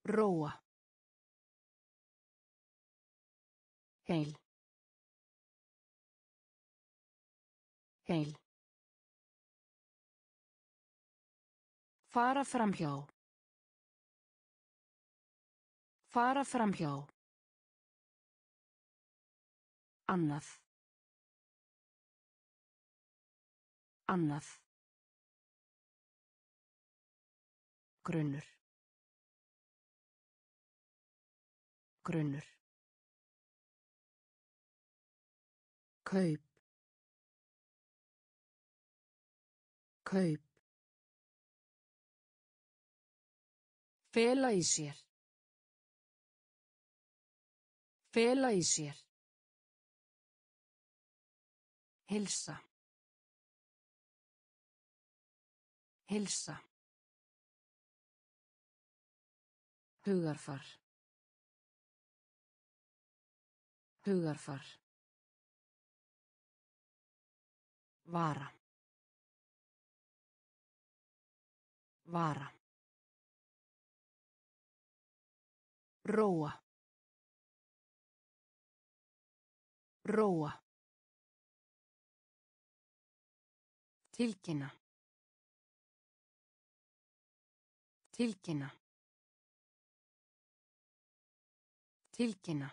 Róa. Heil. Heil. Fara framhjá. Fara framhjá. Annað. Annað. Grunnur. Grunnur. Kaup. Kaup. Fela í sér. Fela í sér. Hilsa. Hilsa. Hugarfar. Hugarfar. Vara. Vara. Róa. Róa. Tilkynna. Tilkynna. Tilkynna.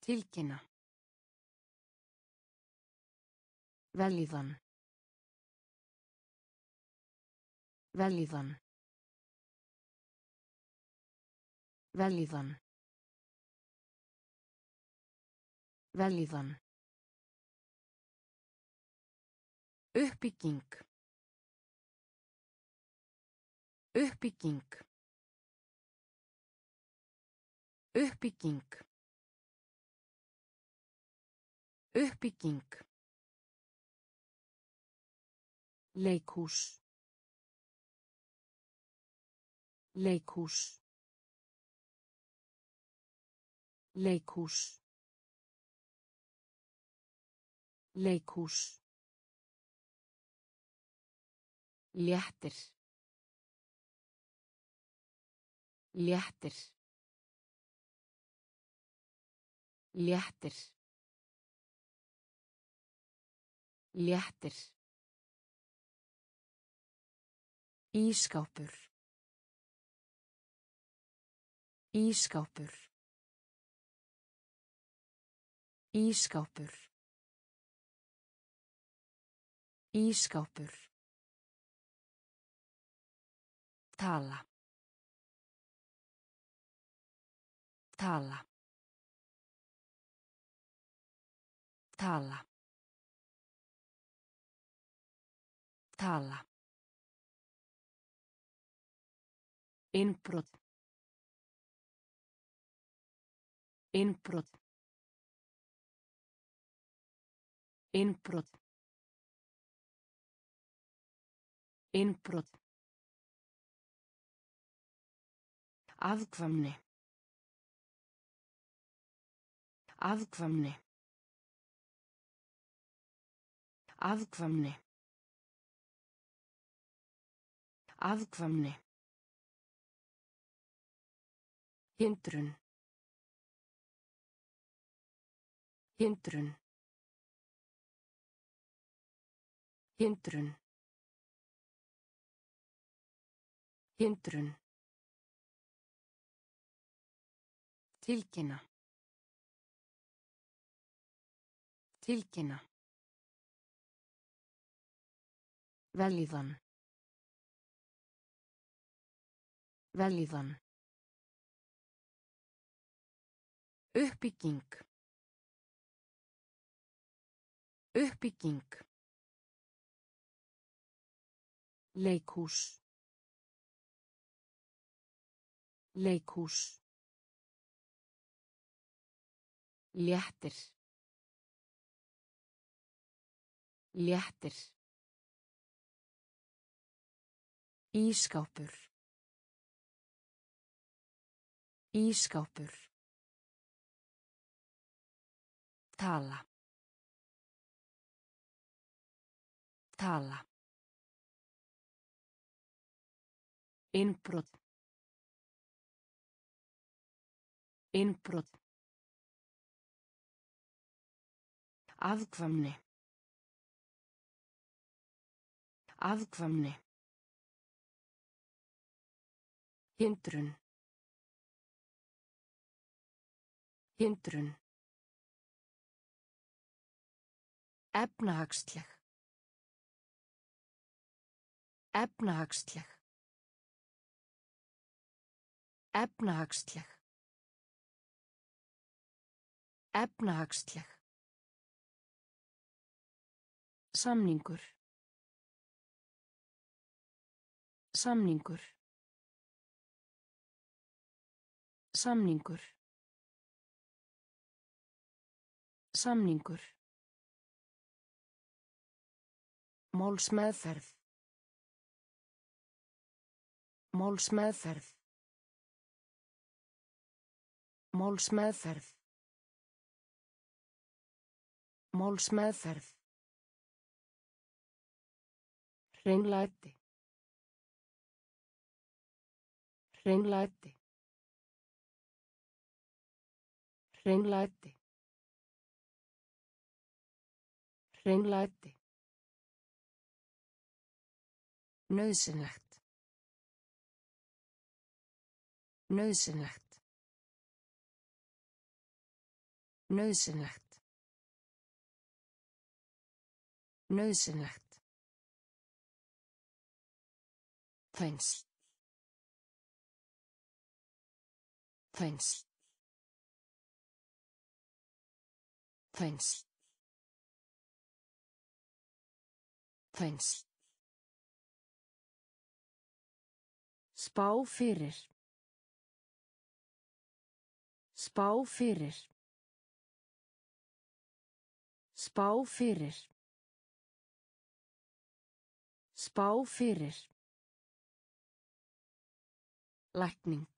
Tilkynna. Velíðan. Velíðan. Velíðan. Velíðan. Uppbygging. Uppbygging. Uppbygging. Uppbygging. Leikhús. Leikhús. Leikhús. Leikhús. Léttir. Léttir. Léttir. Léttir. Ískápur. Ískápur. Ískápur. Ískápur. Tala. Tala. Tala. Tala. Innbrot. Innbrot. Innbrot. Innbrot. Afkvæmni. Afkvæmni. Afkvæmni. Afkvæmni. Hindrun. Hindrun. Hindrun. Hindrun. Tilkynna. Tilkynna. Velíðan. Velíðan. Uppbygging. Uppbygging. Leikhús. Leikhús. Léttir. Léttir. Ískápur. Ískápur. Tala. Tala. Innbrot. Innbrot. Afkvæmni. Afkvæmni. Hindrun. Hindrun. Efnahagsleg. Efnahagsleg. Efnahagsleg. Efnahagsleg. Samningur. Samningur. Samningur. Samningur. Málsmeðferð. Málsmeðferð. Málsmeðferð. Málsmeðferð. Hreinlæti. Hreinlæti. Hreinlæti. Hreinlæti. Nauðsynlegt. Nauðsynlegt. Nauðsynlegt. Nauðsynlegt. Þæns. Þæns. Þæns. Þæns. Spá fyrir. Spá fyrir. Spá fyrir. Spá fyrir. Lækning.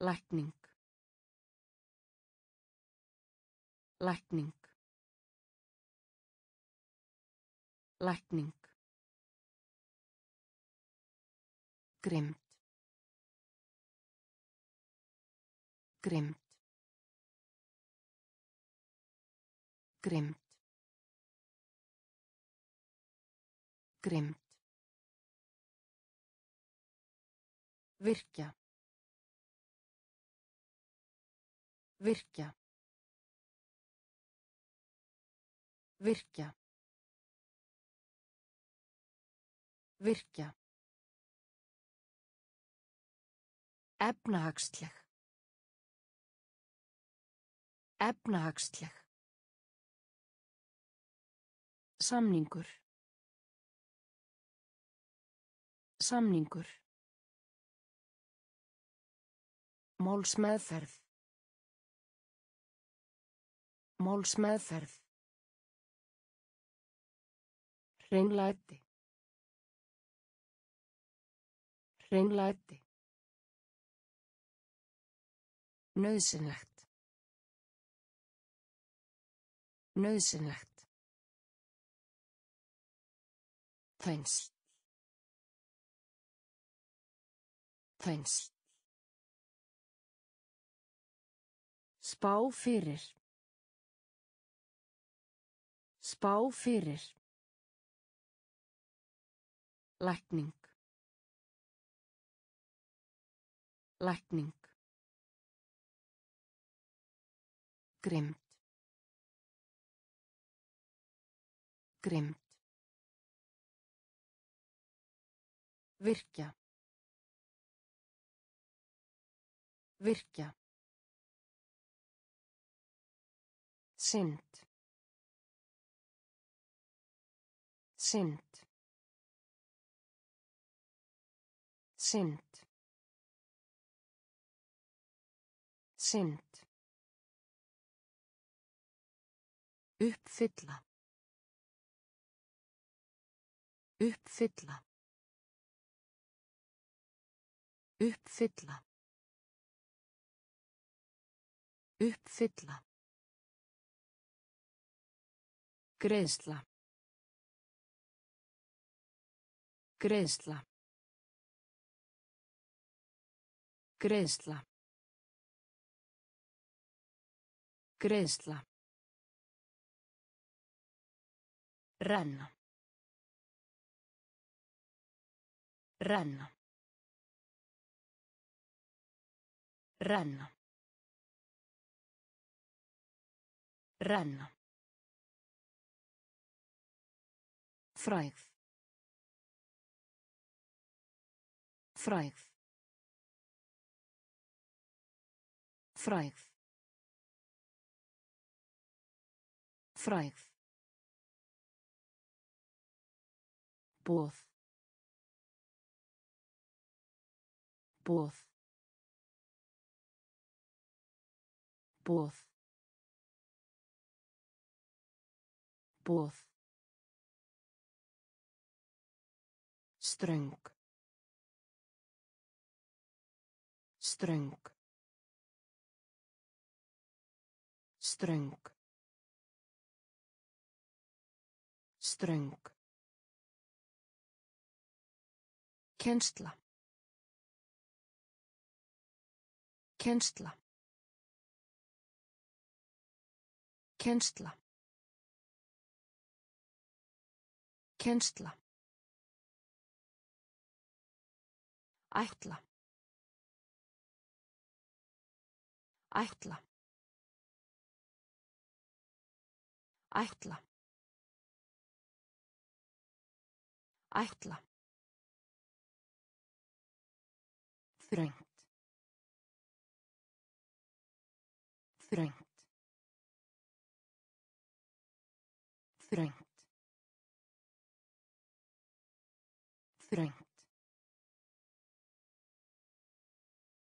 Lækning. Lækning. Lækning. Grimt. Grimt. Grimt. Grimt. Virkja. Virkja. Virkja. Virkja. Efnahagsleg. Efnahagsleg. Samningur. Samningur. Málsmeðferð. Málsmeðferð. Hreinlæti. Hreinlæti. Nauðsynlegt. Nauðsynlegt. Þæns. Þæns. Spá fyrir. Spá fyrir. Lækning. Lækning. Grimt. Grimt. Virkja. Virkja. Synd. Synd. Synd. Synd. Uppfylla. Uppfylla. Uppfylla. Uppfylla. Greiðsla. Greiðsla. Greiðsla. Greiðsla. Renna. Renna. Renna. Renna. Frægð. Frægð. Frægð. Frægð. Boð. Boð. Boð. Boð. Ströng. Ströng. Ströng. Ströng. Kennsla. Kennsla. Kennsla. Kennsla. Ætla. Ætla. Ætla. Ætla. Þröngt. Þröngt. Þröngt. Þröngt.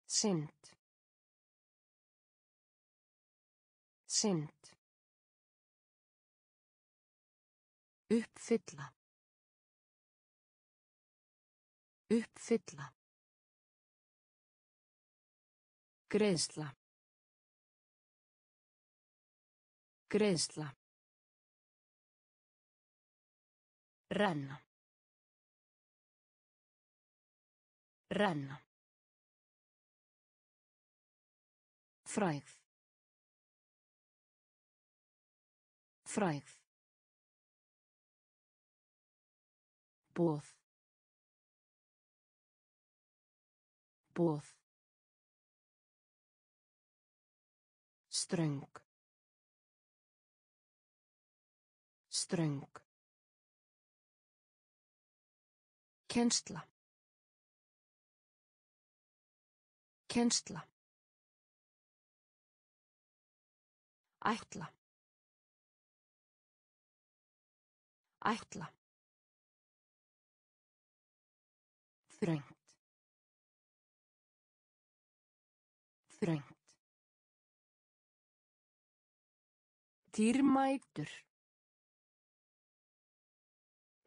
Synd. Synd. Uppfylla. Uppfylla. Greiðsla. Greiðsla. Renna. Renna. Frægð. Frægð. Bóð. Bóð. Ströng. Ströng. Kennsla. Kennsla. Ætla. Ætla. Þröngt. Þröngt. Dýrmætur.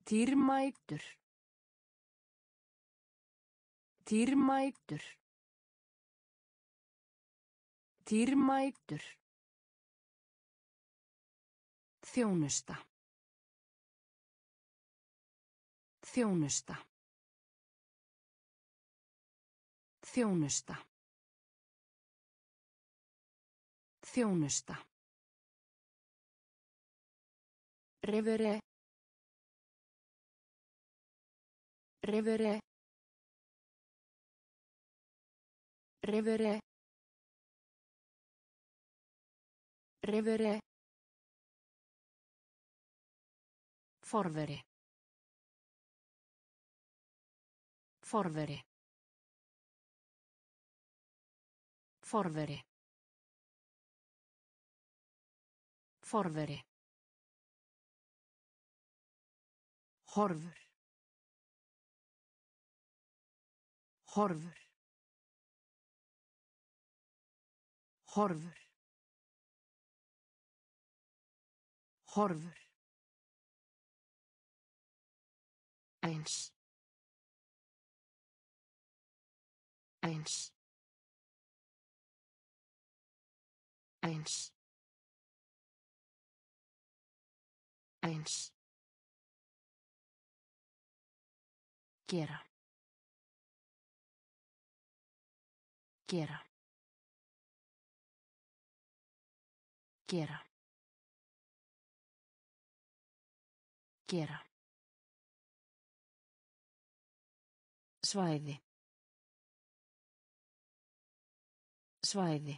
Dýrmætur. Dýrmætur. Dýrmætur. Þjónusta. Þjónusta. Þjónusta. Þjónusta. Revere. Revere. Revere. Revere. Forveri. Forveri. Forveri. Forveri. Horfur. Horfur. Horfur. Horfur. Eins. Eins. Eins. Eins. Gera. Gera. Gera. Gera. Svæði. Svæði.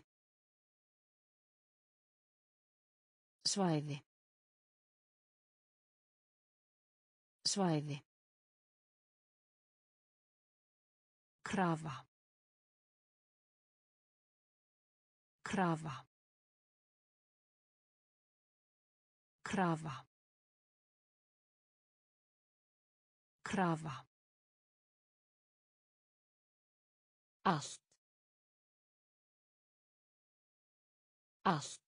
Svæði. Svæði. Krafa. Krafa. Krafa. Krafa. Allt. Allt.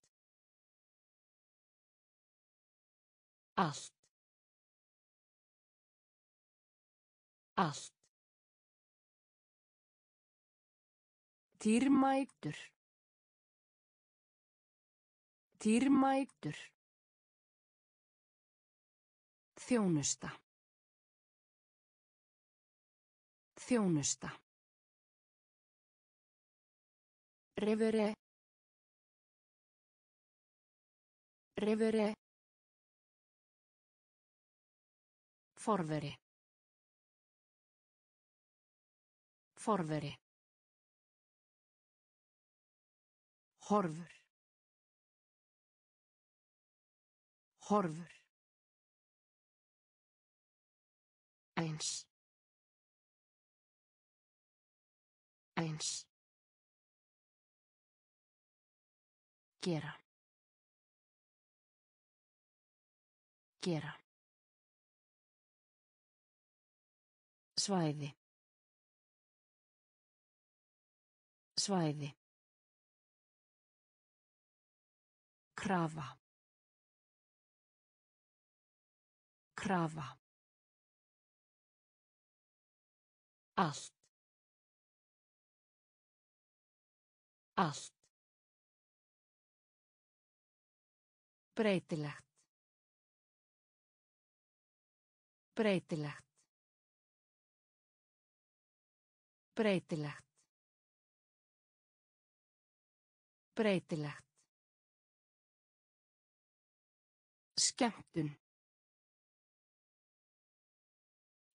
Allt. Allt. Dýrmætur. Dýrmætur. Þjónusta. Þjónusta. Revere. Revere. Forveri. Forveri. Horfur. Horfur. Eins. Eins. Gera. Gera. Svæði. Svæði. Krafa. Krafa. Allt. Allt. Breytilegt. Breytilegt. Breytilegt. Breytilegt. Skemmtun.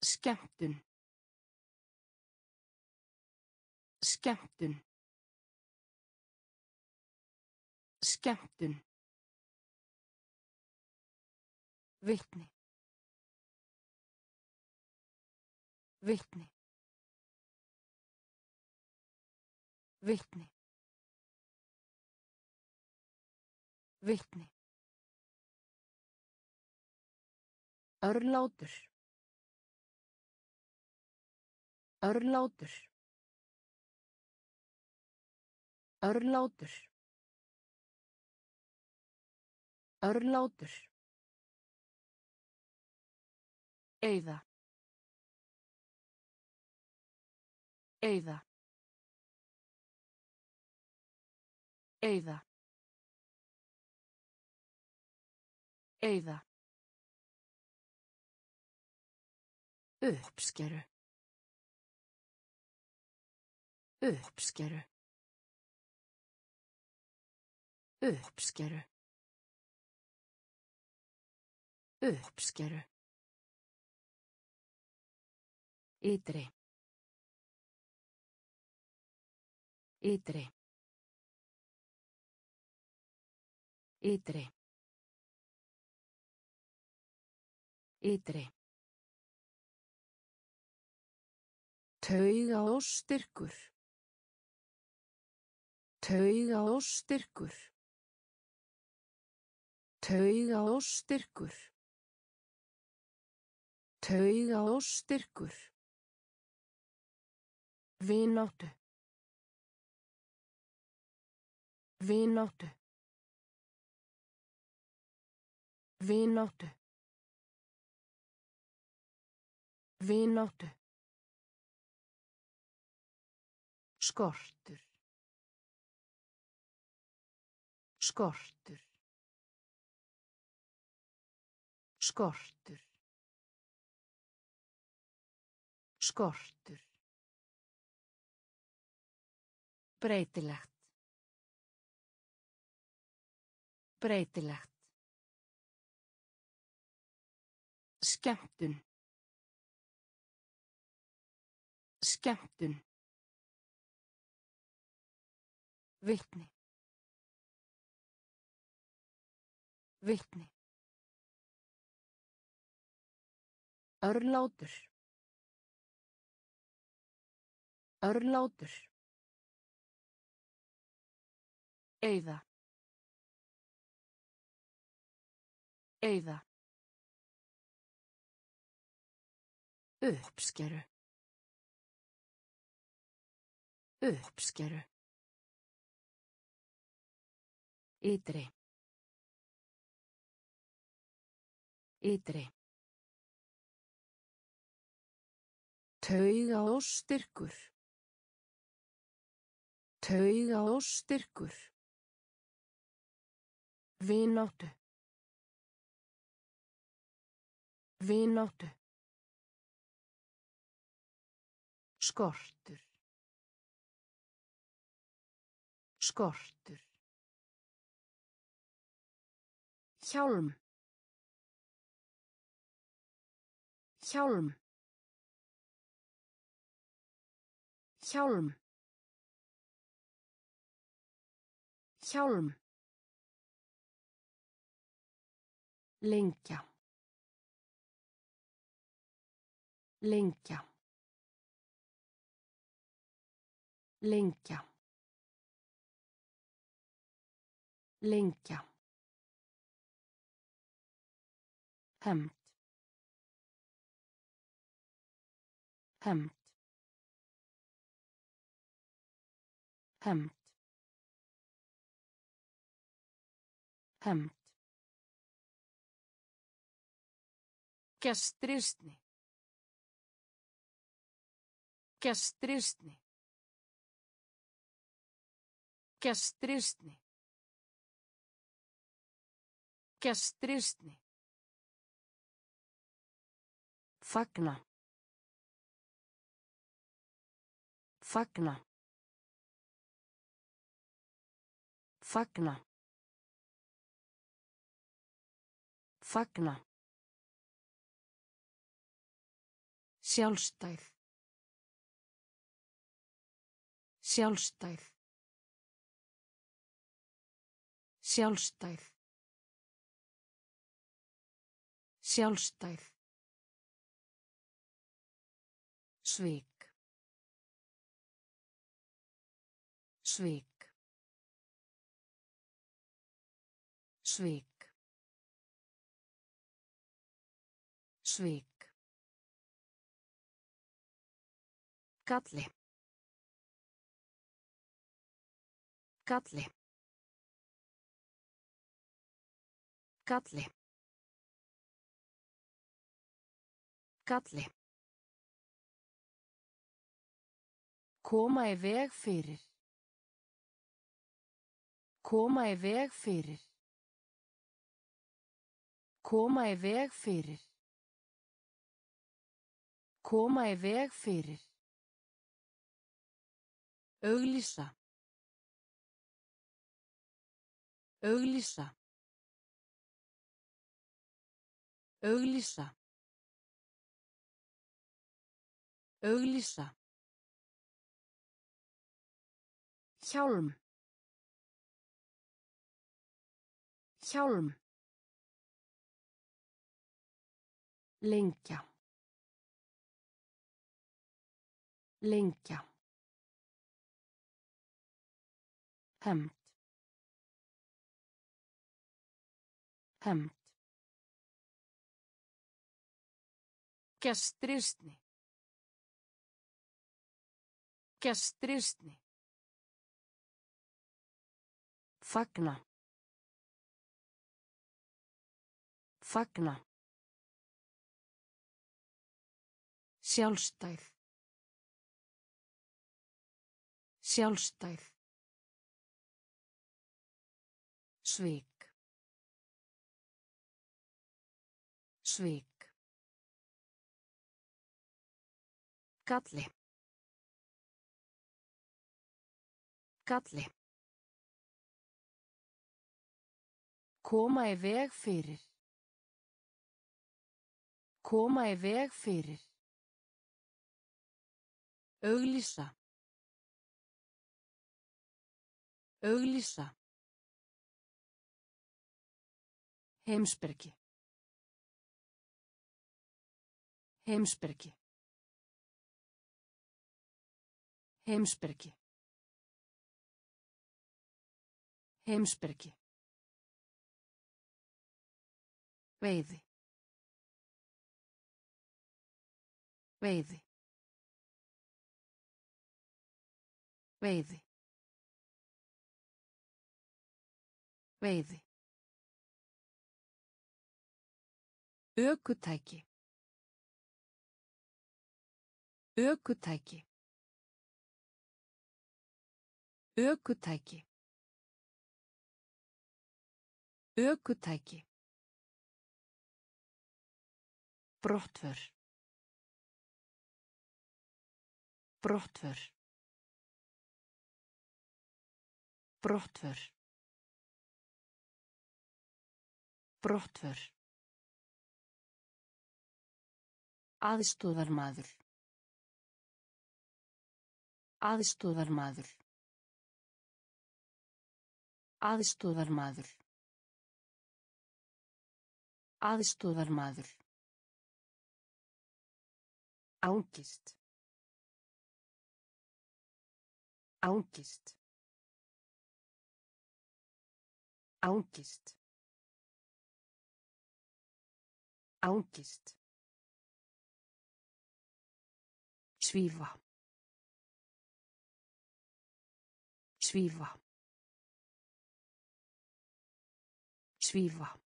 Skemmtun. Skemmtun. Skemmtun. Vitni. Vitni. Vitni. Vitni. Örlátur. Örlátur. Örlátur. Örlátur. Eyða. Eyða. Eyða. Eyða. Uppskeru. Uppskeru. Uppskeru. Uppskeru. Ytri. Ytri. Ytri. Ytri. Tauga og styrkur. Tauga og styrkur. Tauga og styrkur. Tauga og styrkur. Vináttu. Vináttu. Vináttu. Vináttu. Skortur. Skortur. Skortur. Skortur. Breytilegt. Breytilegt. Skemmtun. Skemmtun. Vitni. Vitni. Örlátur. Örlátur. Eyða. Eyða. Uppskeru. Uppskeru. Ytri. Ytri. Tauga og styrkur. Tauga og styrkur. Vináttu. Vináttu. Skortur. Skortur. Hjálm. Hjálm. Hjálm. Hjálm. Lengja. Lengja. Lengja. Lengja. Hemd. Hemd. Hemd. Hemd. Gestrisni. Gestrisni. Gestrisni. Gestrisni. Fagna. Fagna. Fagna. Fagna. Sjálfstæð. Sjálfstæð. Sjálfstæð. Sjálfstæð. Svik. Svik. Svik. Svik. Galli. Galli. Galli. Galli. Koma í veg fyrir. Koma í veg fyrir. Koma í veg fyrir. Koma í veg fyrir. Auglýsa. Auglýsa. Auglýsa. Auglýsa. Hjálm. Hjálm. Lengja. Lengja. Hemd. Hemd. Gestrisni. Gestrisni. Fagna. Fagna. Sjálfstæð. Sjálfstæð. Svik. Svik. Galli. Galli. Koma í veg fyrir. Koma í veg fyrir. Auglýsa. Auglýsa. Heimsbergi. Heimsbergi. Heimsbergi. Heimsbergi. Veiði. Veiði. Veiði. Veiði. Ökutæki. Ökutæki. Ökutæki. Ökutæki. Brottför. Brottför. Brottför. Brottför. Aðstóðarmaður. Aðstóðarmaður. Aðstóðarmaður. Aðstóðarmaður. Ángist. Ángist. Ángist. Ángist. Svífa. Svífa. Svífa.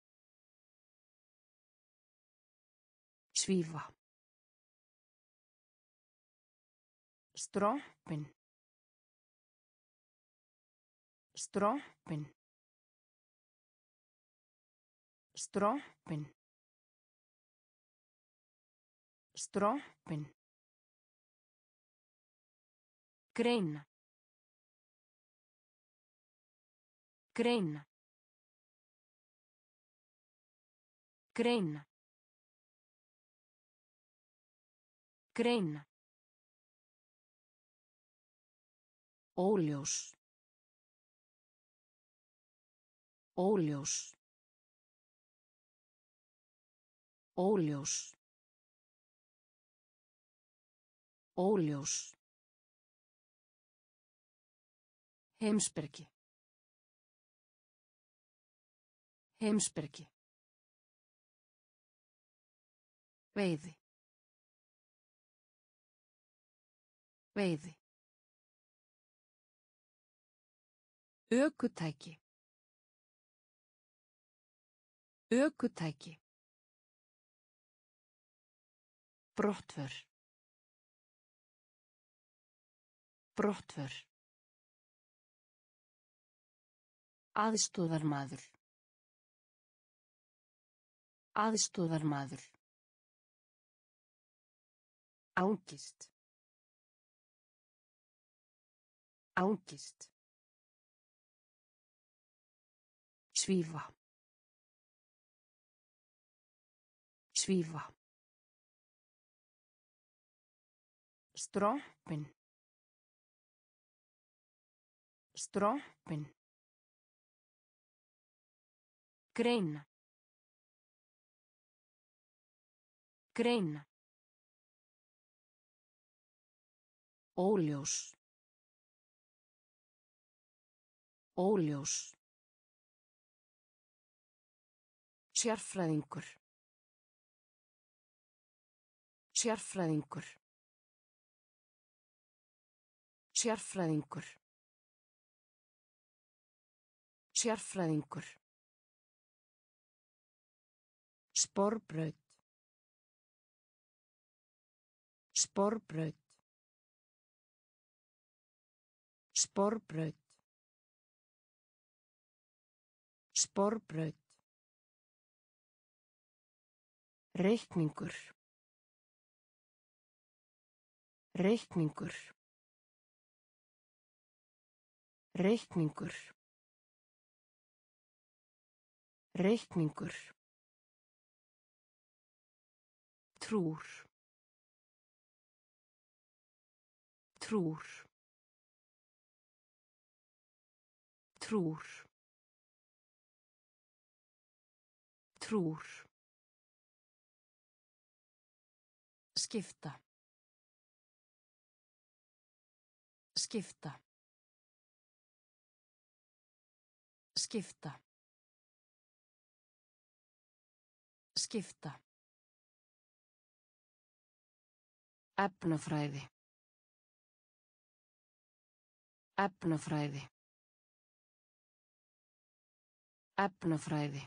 Svífa. Strompin. Strompin. Strompin. Strompin. Greina. Greina. Greina. Greina. Óljós. Óljós. Óljós. Óljós. Heimsbergi. Heimsbergi. Veiði. Veiði. Ökutæki. Ökutæki. Brottför. Brottför. Aðstóðarmaður. Aðstóðarmaður. Ángist. Ángist. Svífa. Svífa. Strompin. Strompin. Greina. Greina. Óljós. Óljós. Sérfræðingur. Sérfræðingur. Sérfræðingur. Sérfræðingur. Sporbraut. Sporbraut. Sporbraut. Sporbraut. Reikningur. Reikningur. Reikningur. Reikningur. Trúr. Trúr. Trúr. Trúr. Skipta. Skipta. Skipta. Skipta. Efnafræði. Efnafræði. Efnafræði.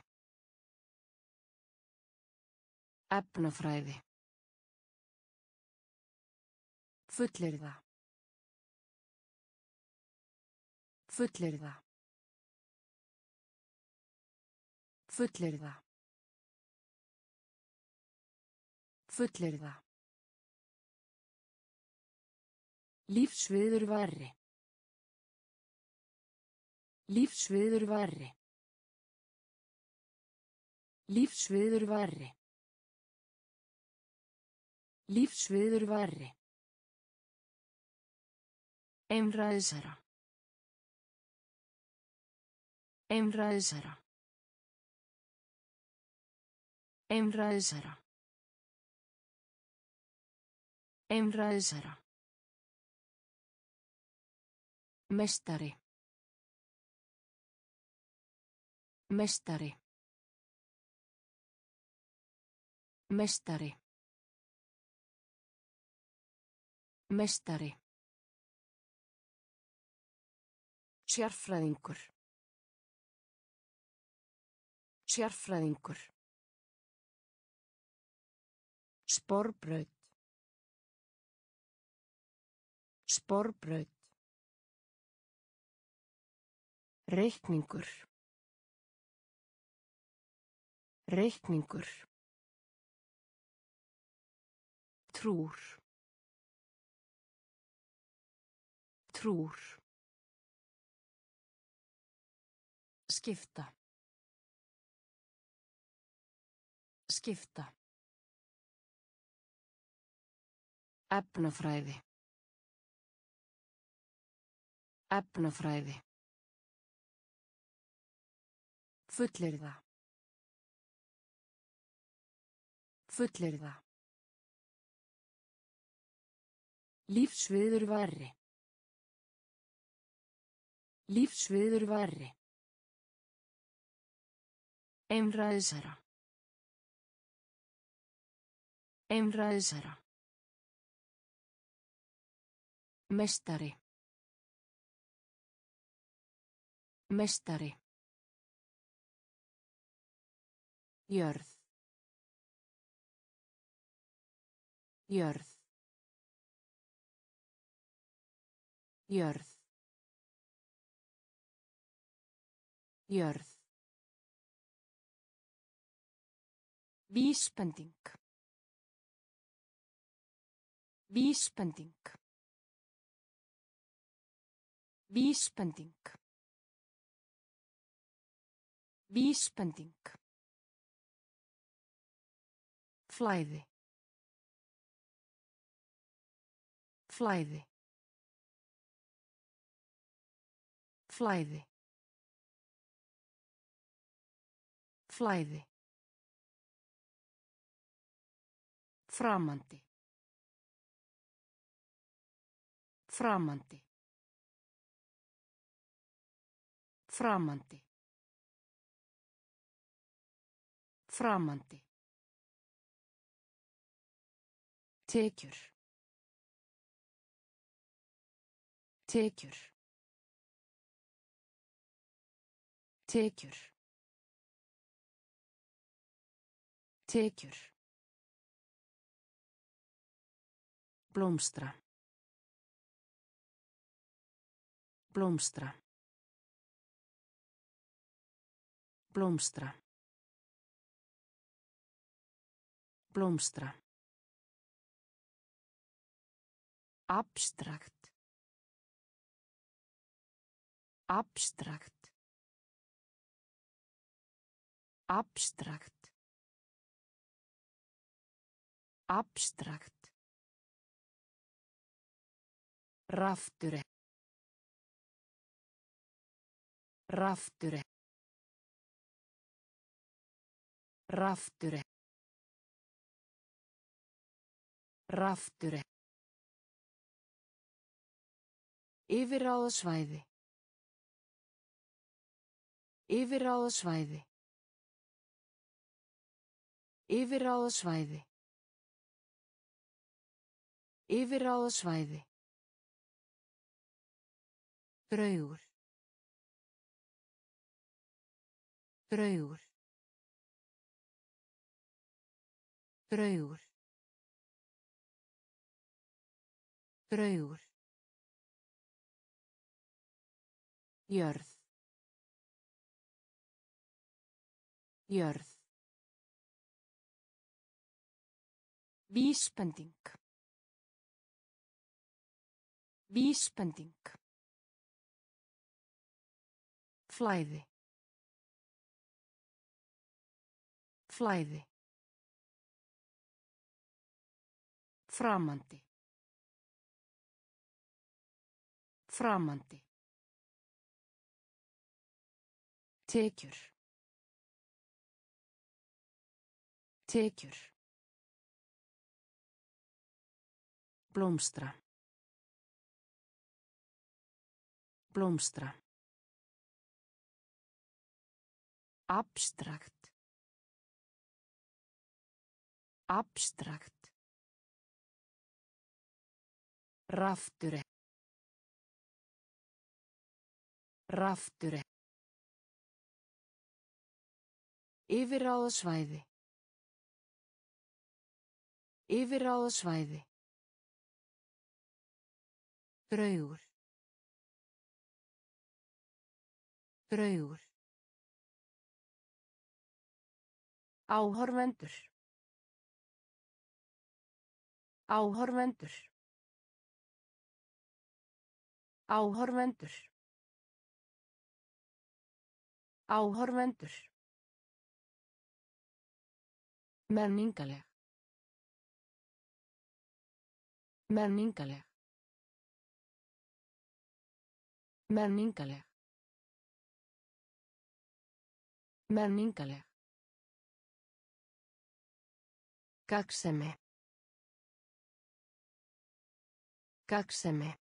Efnafræði. Fullyrða. Fullyrða. Fullyrða. Fullyrða. Lífsviður varri. Lífsviður varri. Lífsviður væri. Lífsviður væri. Einræðisherra. Einræðisherra. Einræðisherra. Einræðisherra. Mestari. Mestari. Mestari. Mestari. Sérfræðingur. Sérfræðingur. Sporbraut. Sporbraut. Reikningur. Reikningur. Trúr. Trúr. Skipta. Skipta. Efnafræði. Efnafræði. Fullyrða. Fullyrða. Lífsviður væri. Lífsviður væri. Einræðisherra. Einræðisherra. Mestari. Mestari. Jörð. Jörð. Jörð. Jörð. Vísbending. Vísbending. Vísbending. Vísbending. Flæði. Flæði. Flæði. Flæði. Framandi. Framandi. Framandi. Framandi. Tekjur. Tekjur. Tekjur. Tekjur. Blómstra. Blómstra. Blómstra. Blómstra. Abstrakt. Abstrakt. Abstrakt. Abstrakt. Rafture. Rafture. Rafture. Rafture. Yfirráðasvæði. Yfirráðasvæði. Yfirráðasvæði. Yfirráðasvæði. Draugur. Draugur. Draugur. Draugur. Jörð. Jörð. Vísbending. Vísbending. Flæði. Flæði. Framandi. Framandi. Tekjur. Tekjur. Blómstra. Blómstra. Abstrakt. Abstrakt. Rafture. Rafture. Yfirráðasvæði. Yfirráðasvæði. Draugur. Draugur. Áhorfendur. Áhorfendur. Áhorfendur. Áhorfendur. Menningaleg. Menningaleg. Menningaleg. Menningaleg. Gagnsemi. Gagnsemi.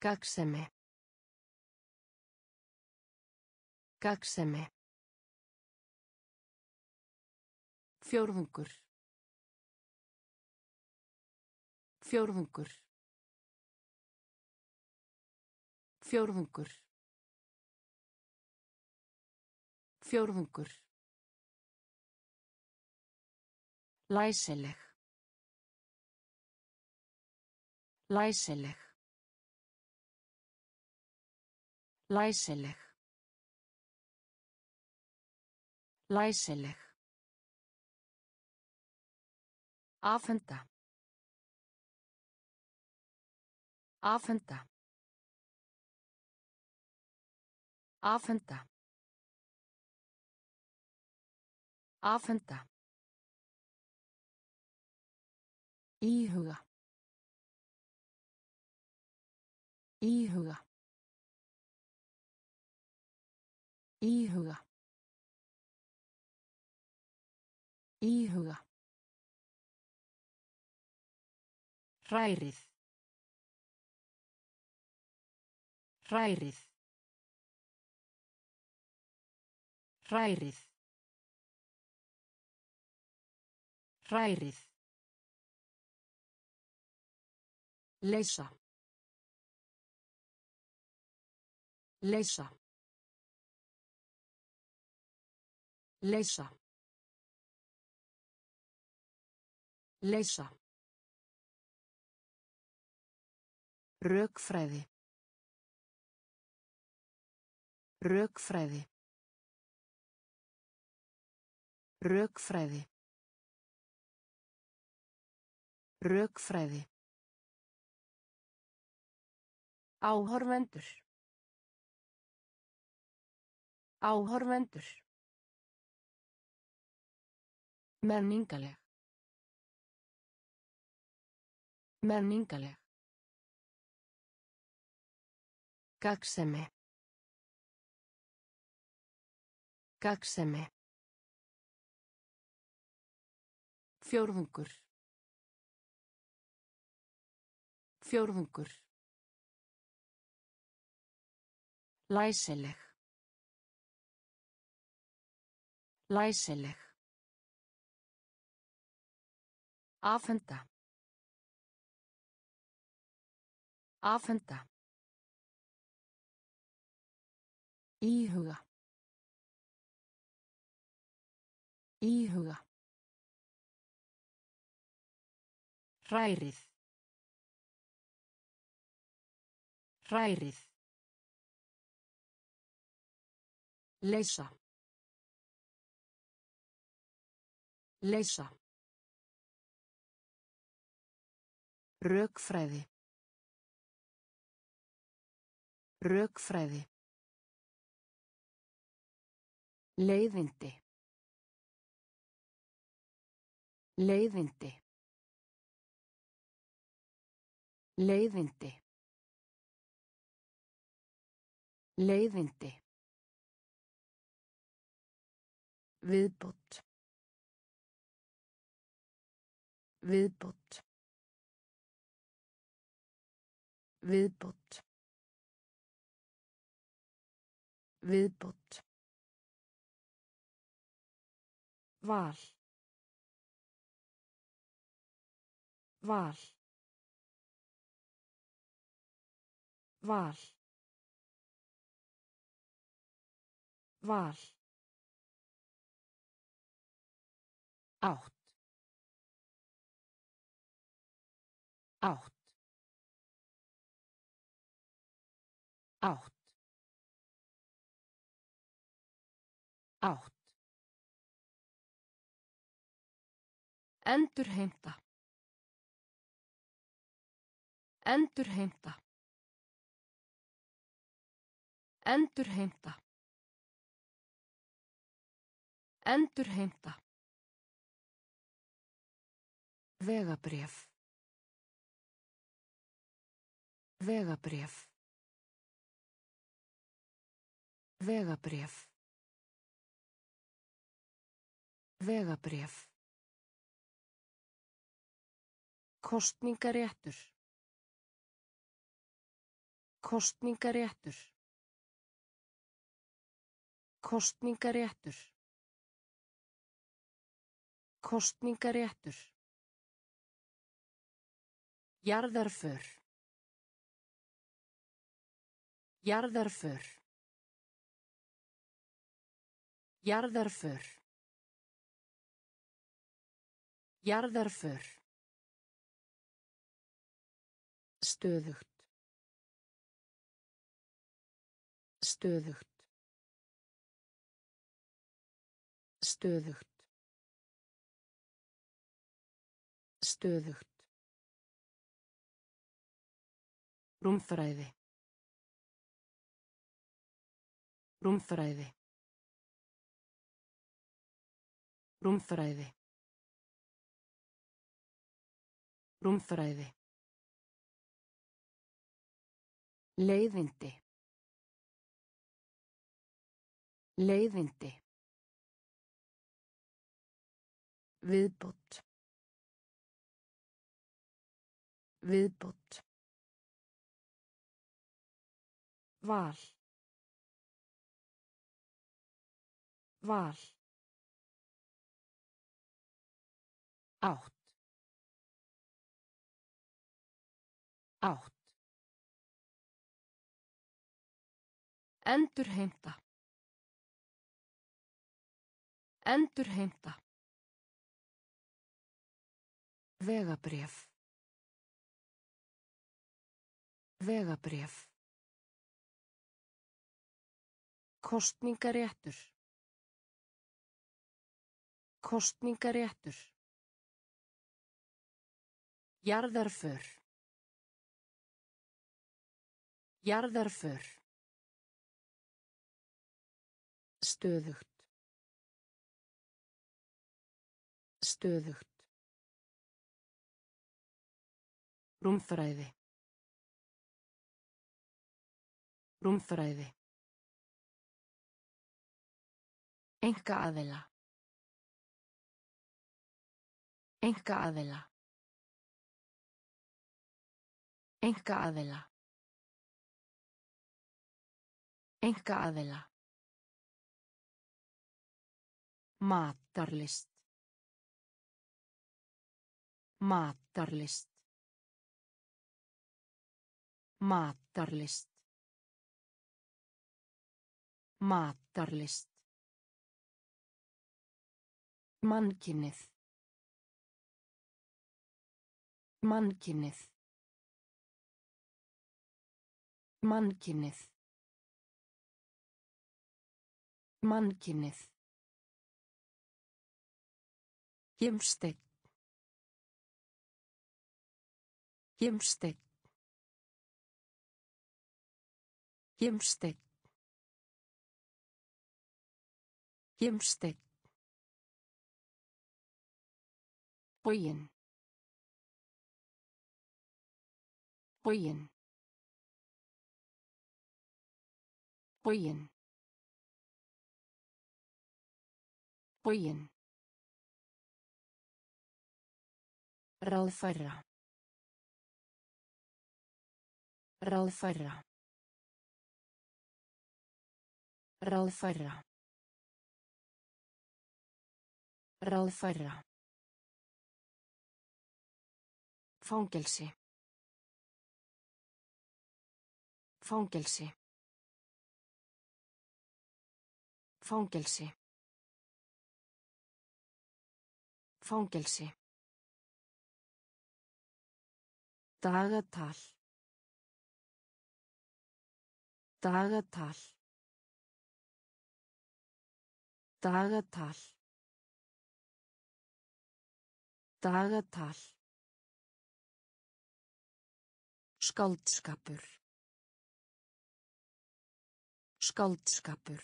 Gagnsemi. Gagnsemi. Fjórðungur. Fjórðungur. Fjórðungur. Fjórðungur. Læsileg. Læsileg. Læsileg. Læsileg. Afhenda. Afhenda. Afhenda. Afhenda. Íhuga. Íhuga. Íhuga. Íhuga. Hrærið. Hrærið. Hrærið. Hrærið. Leysa. Leysa. Leysa. Leysa. Rökfræði. Rökfræði. Rökfræði. Rökfræði. Áhorfendur. Áhorfendur. Menningaleg. Menningaleg. Gagnsemi. Gagnsemi. Fjórðungur. Fjórðungur. Læsileg. Læsileg. Afhenda. Afhenda. Íhuga. Íhuga. Hrærið. Hrærið. Leysa. Leysa. Rökfræði. Rökfræði. Leiðindi. Leiðindi. Leiðindi. Leiðindi. Viðbót. Viðbót. Viðbót. Viðbót. Val. Val. Val. Val. Átt. Átt. Átt. Átt. Endurheimta. Endurheimta. Endurheimta. Endurheimta. Vegabréf. Vegabréf. Vegabréf. Vegabréf. Kostningaréttur. Kostningaréttur. Kostningaréttur. Kostningaréttur. Jarðarför. Jarðarför. Jarðarför. Jarðarför. Stöðugt. Stöðugt. Stöðugt. Stöðugt. Rúmfræði. Rúmfræði. Rúmfræði. Rúmfræði. Leiðindi. Leiðindi. Viðbót. Viðbót. Val. Val. Átt. Átt. Endurheimta. Endurheimta. Vegabréf. Vegabréf. Kostningaréttur. Kostningaréttur. Jarðarför. Jarðarför. Stöðugt. Stöðugt. Rúmfræði. Rúmfræði. Enga aðila. Enga aðila. Enga aðila. Enga aðila. Matarlist. Matarlist. Matarlist. Matarlist. Mannkinnið. Mannkinnið. Mannkinnið. Mannkinnið. Gimsteinn. Gimsteinn. Gimsteinn. Gimsteinn. Bógin. Bógin. Bógin. Bógin. Ráðfæra. Ráðfæra. Ráðfæra. Ráðfæra. Fangelsi. Fangelsi. Fangelsi. Fangelsi. Dagatal. Dagatal. Dagatal. Dagatal. Skáldskapur. Skáldskapur.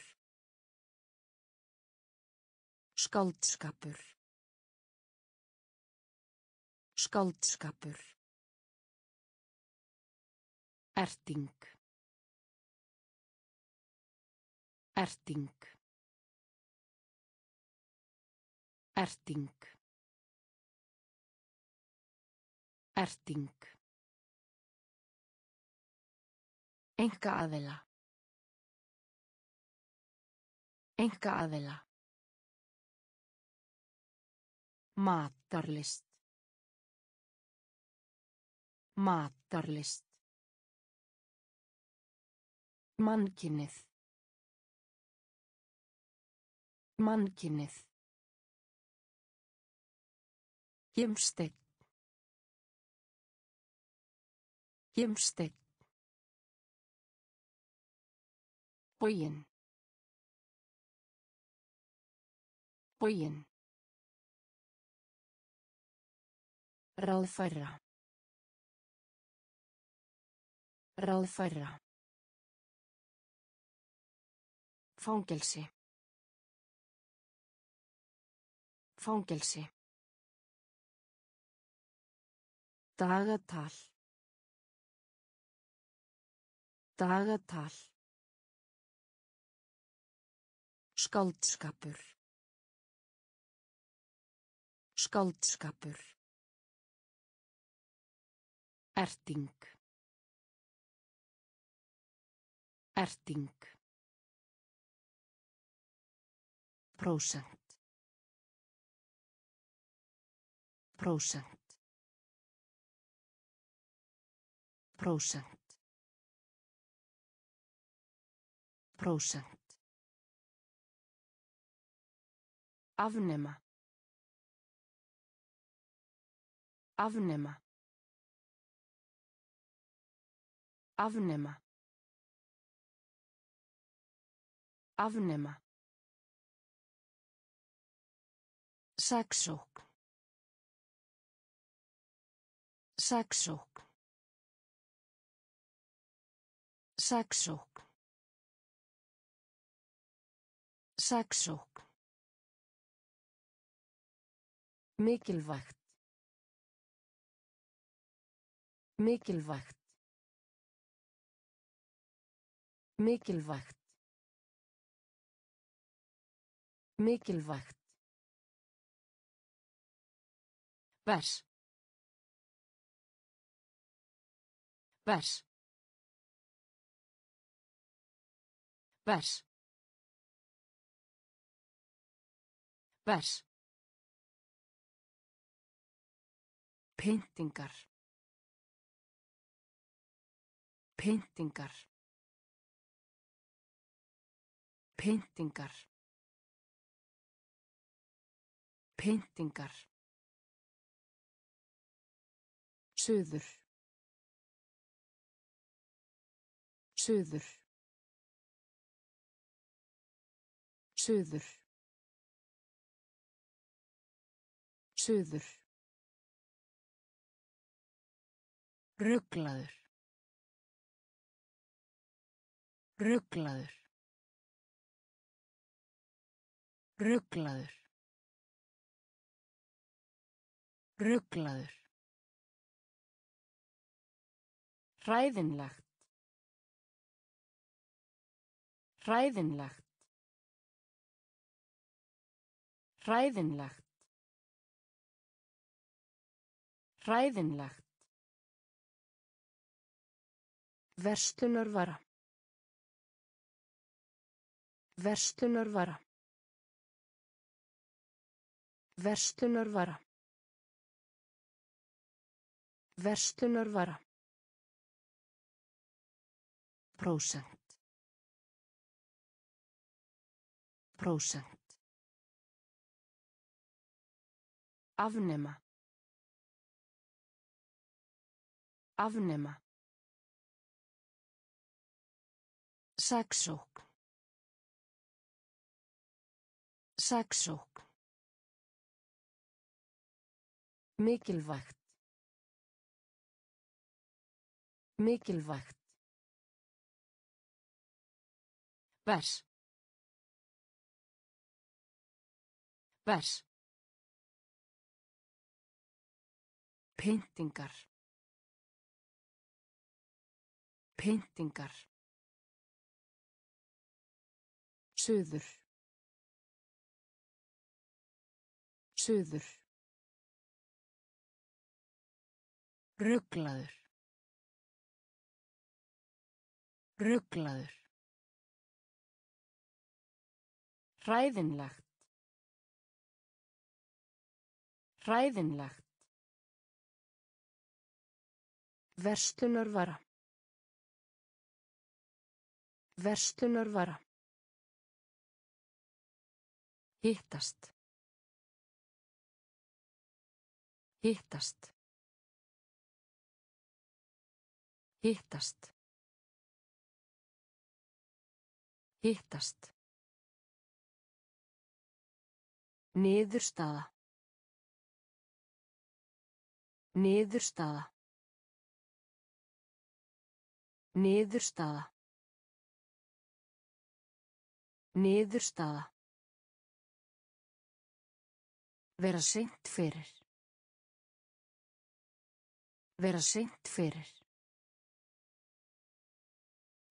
Skáldskapur. Skáldskapur. Erting. Erting. Erting. Erting. Enga aðila. Enga aðila. Matarlist. Matarlist. Mannkinnið. Mannkinnið. Gimsteinn. Gimsteinn. Bógin. Bógin. Ráðfæra. Ráðfæra. Fangelsi. Fangelsi. Dagatal. Dagatal. Skáldskapur. Skáldskapur. Erting. Erting. Prósent. Prósent. Prósent. Prósent. Afnema. Afnema. Afnema. Afnema. Saksók. Saksók. Saksók. Saksók. Mikilvægt. Mikilvægt. Mikilvægt. Mikilvægt. Vers. Vers. Vers. Vers. Pyntingar. Pyntingar. Pyntingar. Pyntingar. Suður. Suður. Suður. Suður. Rugglaður. Rugglaður. Rugglaður. Rugglaður. Hræðinlegt. Hræðinlegt. Hræðinlegt. Hræðinlegt. Verslunarvara. Verslunarvara. Verslunarvara. Verslunarvara. Prósent. Prósent. Afnema. Afnema. Saksók. Saksók. Mikilvægt. Mikilvægt. Vers. Vers. Pyntingar. Pyntingar. Suður. Suður. Rugglaður. Rugglaður. Hræðinlegt. Hræðinlegt. Verslunarvara. Verslunarvara. Hittast. Hittast. Hittast. Hittast. Niðurstaða. Niðurstaða. Niðurstaða. Niðurstaða. Vera seint fyrir. Vera seint fyrir.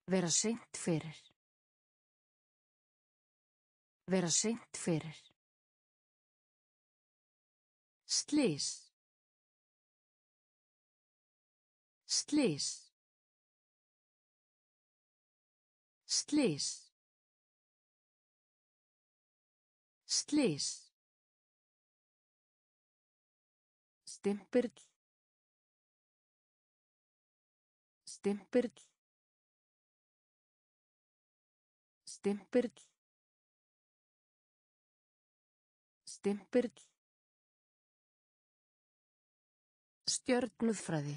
Vera seint fyrir. Vera seint fyrir. Slís. Slís. Slís. Slís. Stimpirl. Stimpirl. Stimpirl. Stimpirl. Stjörnufræði.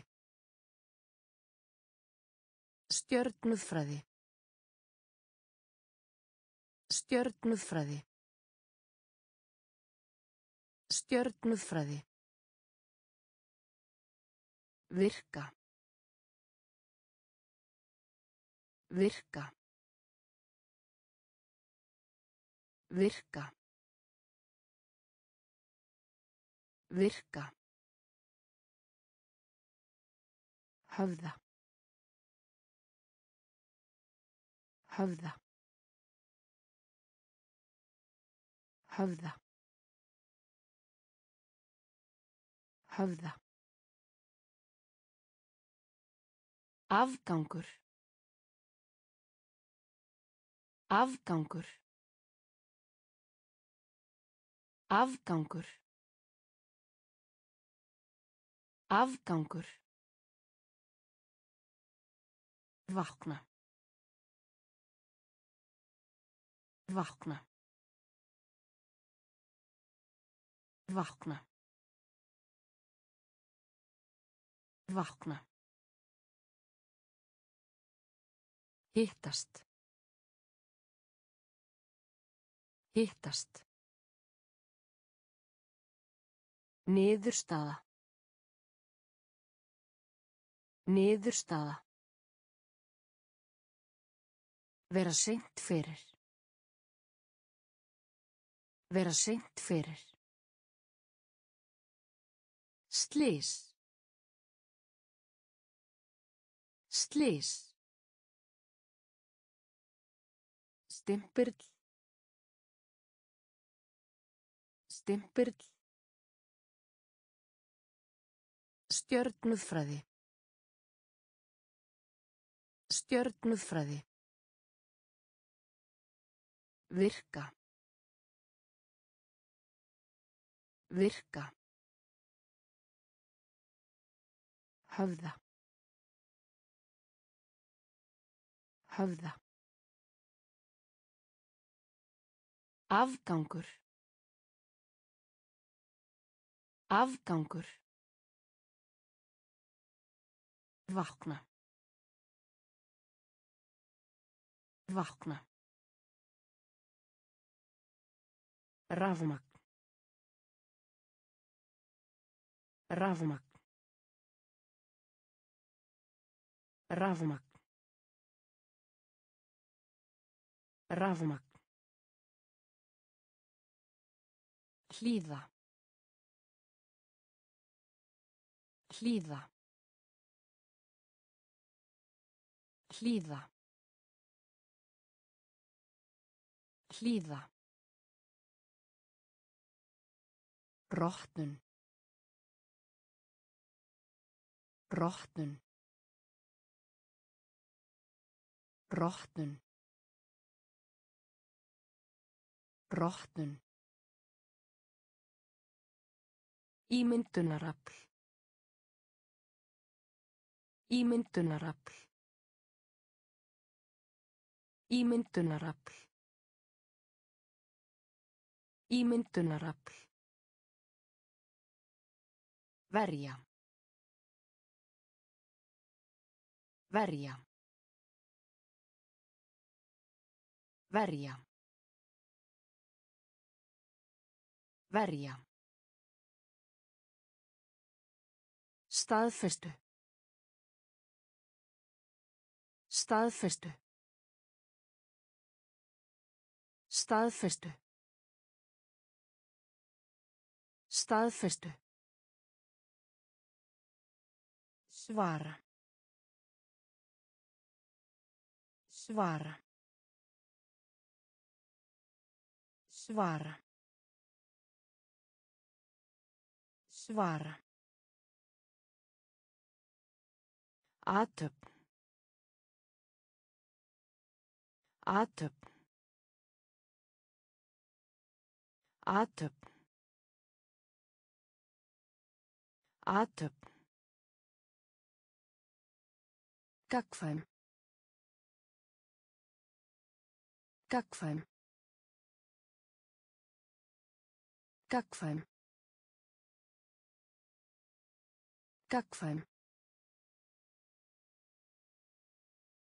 Stjörnufræði. Stjörnufræði. Stjörnufræði. Virka. Virka. Virka. Virka. Höfða. Höfða. Höfða. Höfða. Afgangur. Afgangur. Afgangur. Afgangur. Vakna. Vakna. Vakna. Vakna. Hittast. Hittast. Niðurstaða. Niðurstaða. Vera seint fyrir. Vera seint fyrir. Slís. Slís. Stimpirl. Stimpirl. Stjörnuðfræði. Stjörnuðfræði. Virka. Virka. Höfða. Höfða. Afgangur. Afgangur. Vakna. Vakna. Rafmagn. Rafmagn. Rafmagn. Rafmagn. Hlýða. Hlýða. Hlýða. Hlýða. Brotnun. Brotnun. Brotnun. Brotnun. Ímyndunarafl. Ímyndunarafl. Ímyndunarafl. Ímyndunarafl. Verja. Verja. Verja. Verja. Staðfestu. Staðfestu. Staðfestu. Staðfestu. Svara. Svara. Svara. Svara. Atöp. Atöp. Atöp. Atöp. Gagkvæm. Gagkvæm. Gagkvæm. Gagkvæm.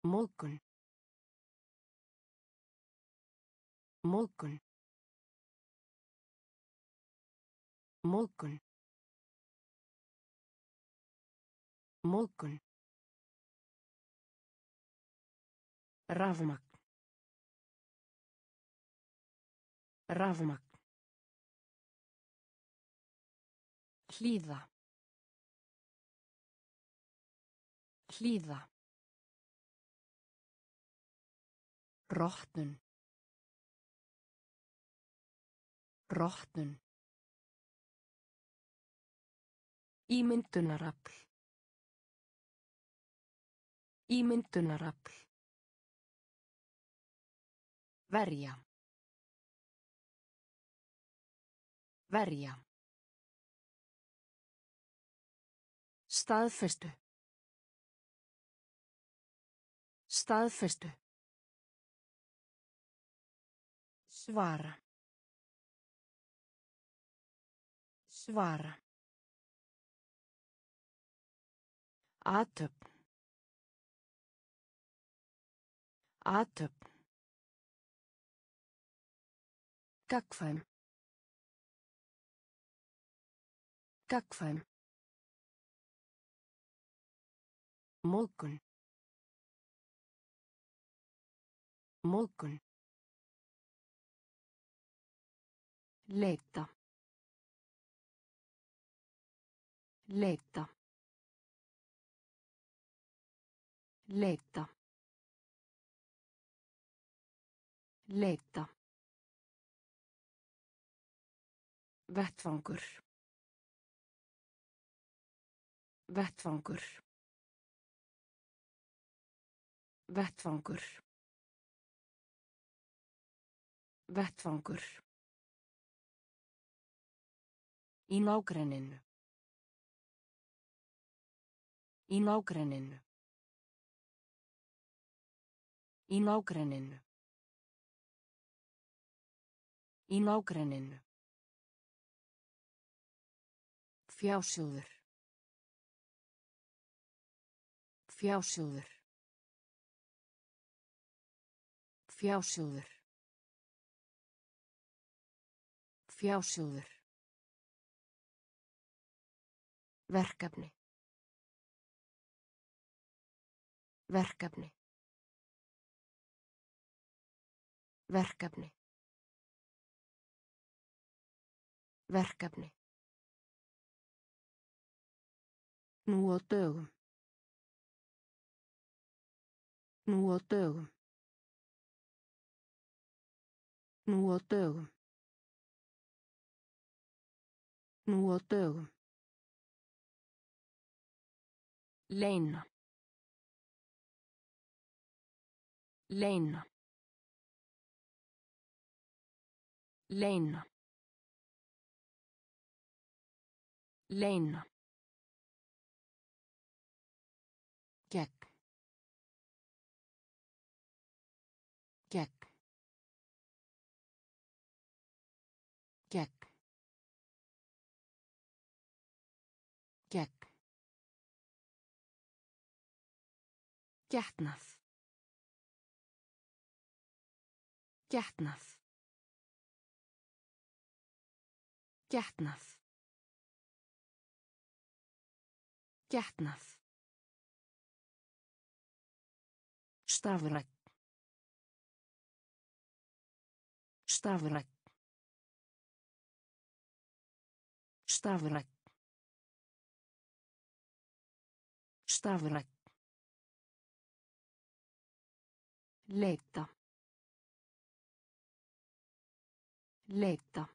Móðgun. Móðgun. Móðgun. Móðgun. Rafmagn. Rafmagn. Hlýða. Hlýða. Brotnun. Brotnun. Ímyndunarafl. Ímyndunarafl. Verja. Verja. Staðfestu. Staðfestu. Svara. Svara. Atöp. Atöp. Gagkvæm. Gagkvæm. Móðgun. Móðgun. Leita. Leita. Leita. Leita. Vettfangur. Vettfangur. Vettfangur. Vettfangur. Í nágrenninu. Í nágrenninu. Í nágrenninu. Í nágrenninu. Fjásjóður. Fjásjóður. Fjásjóður. Fjásjóður. Verkefni. Verkefni. Verkefni. Verkefni. Nú á dögum. Nú á dögum. Nú á dögum. Nú á dögum. Leina. Leina. Leina. Leina. Getnað. Getnað. Getnað. Getnað. Stafrætt. Stafrætt. Stafrætt. Stafrætt. Leita. Leita.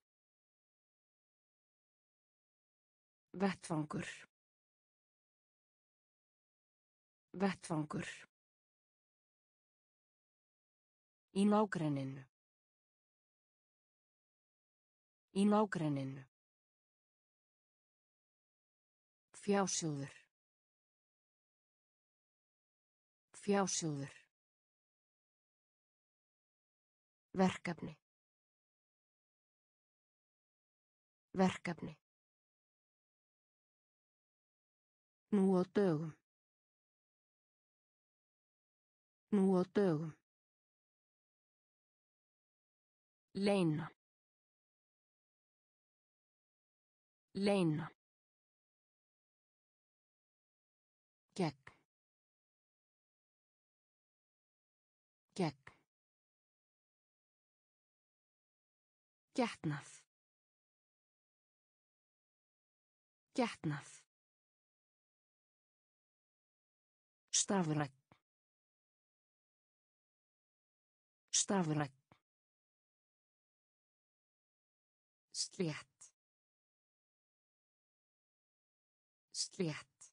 Vettfangur. Vettfangur. Í nágrenninu. Í nágrenninu. Fjásjóður. Fjásjóður. Verkefni. Verkefni. Nú á dögum. Nú á dögum. Leina. Leina. Getnað. Getnað. Stafrætt. Stafrætt. Slétt. Slétt.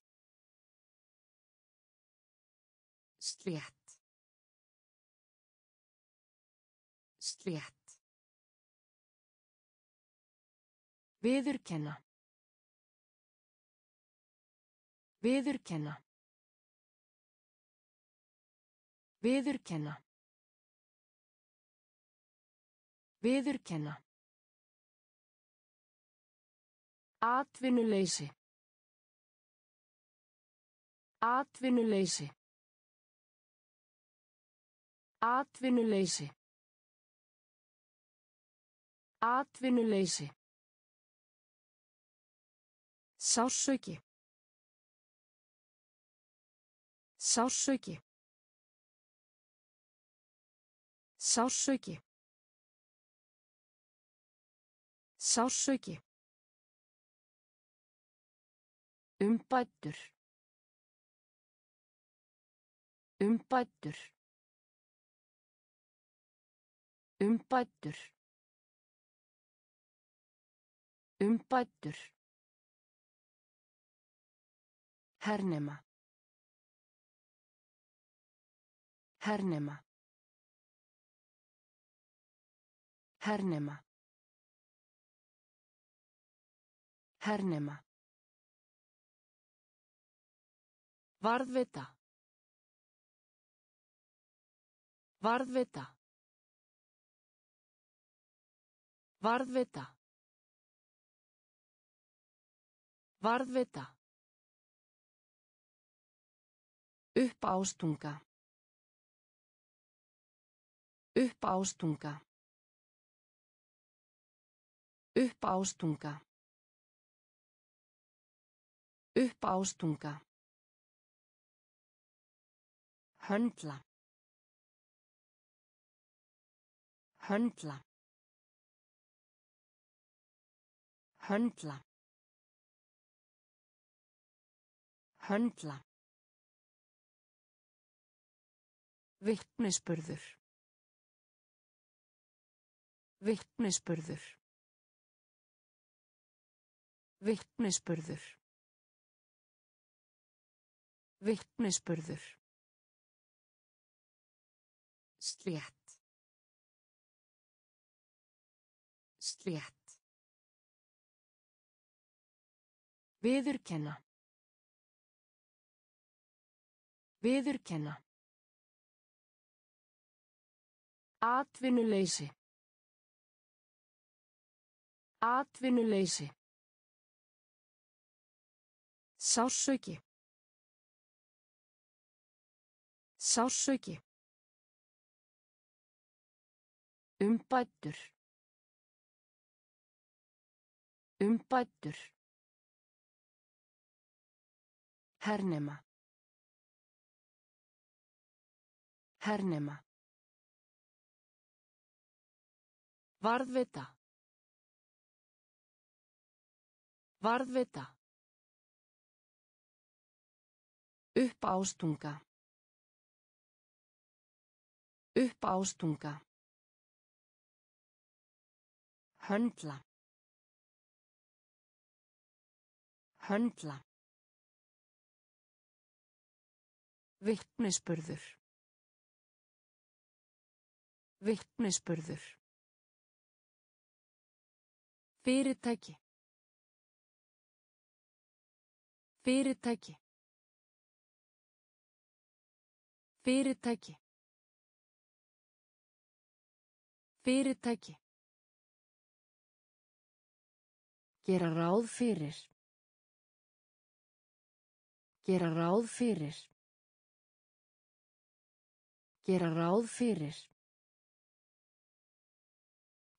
Slétt. Slétt. Viðurkenna. Viðurkenna. Viðurkenna. Viðurkenna. Atvinnuleysi. Atvinnuleysi. Atvinnuleysi. Atvinnuleysi. Sársauki. Sársauki. Sársauki. Sársauki. Umbættur. Umbættur. Umbættur. Umbættur. Hernema. Hernema. Hernema. Hernema. Varðvita. Varðvita. Varðvita. Varðvita. Upp ástunga. Upp ástunga. Upp ástunga. Upp ástunga. Höndla. Höndla. Höndla. Höndla. Vittnesburður. Vittnesburður. Vittnesburður. Vittnesburður. Slétt. Slétt. Viðurkenna. Viðurkenna. Atvinnuleysi. Atvinnuleysi. Sársauki. Sársauki. Umbættur. Umbættur. Hernema. Hernema. Varðvita. Varðvita. Upp ástunga. Upp ástunga. Höndla. Höndla. Vittnesburður. Vittnesburður. Fyrirtæki. Fyrirtæki. Fyrirtæki. Fyrirtæki. Gera ráð fyrir. Gera ráð fyrir. Gera ráð fyrir.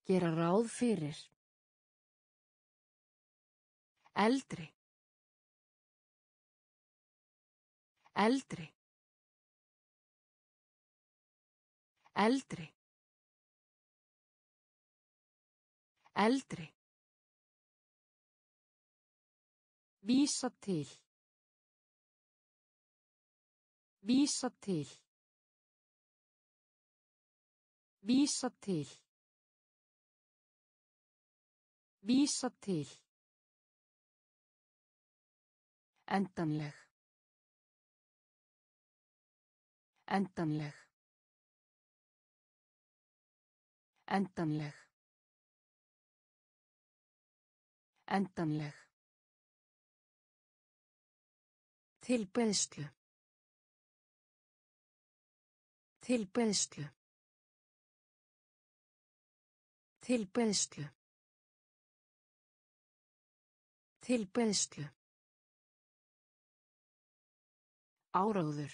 Gera ráð fyrir. Eldri. Eldri. Eldri. Eldri. Vísa til. Vísa til. Vísa til. Vísa til. Endanleg. Endanleg. Endanleg. Endanleg. Tilbeðslu. Tilbeðslu. Tilbeðslu. Tilbeðslu. Áráður.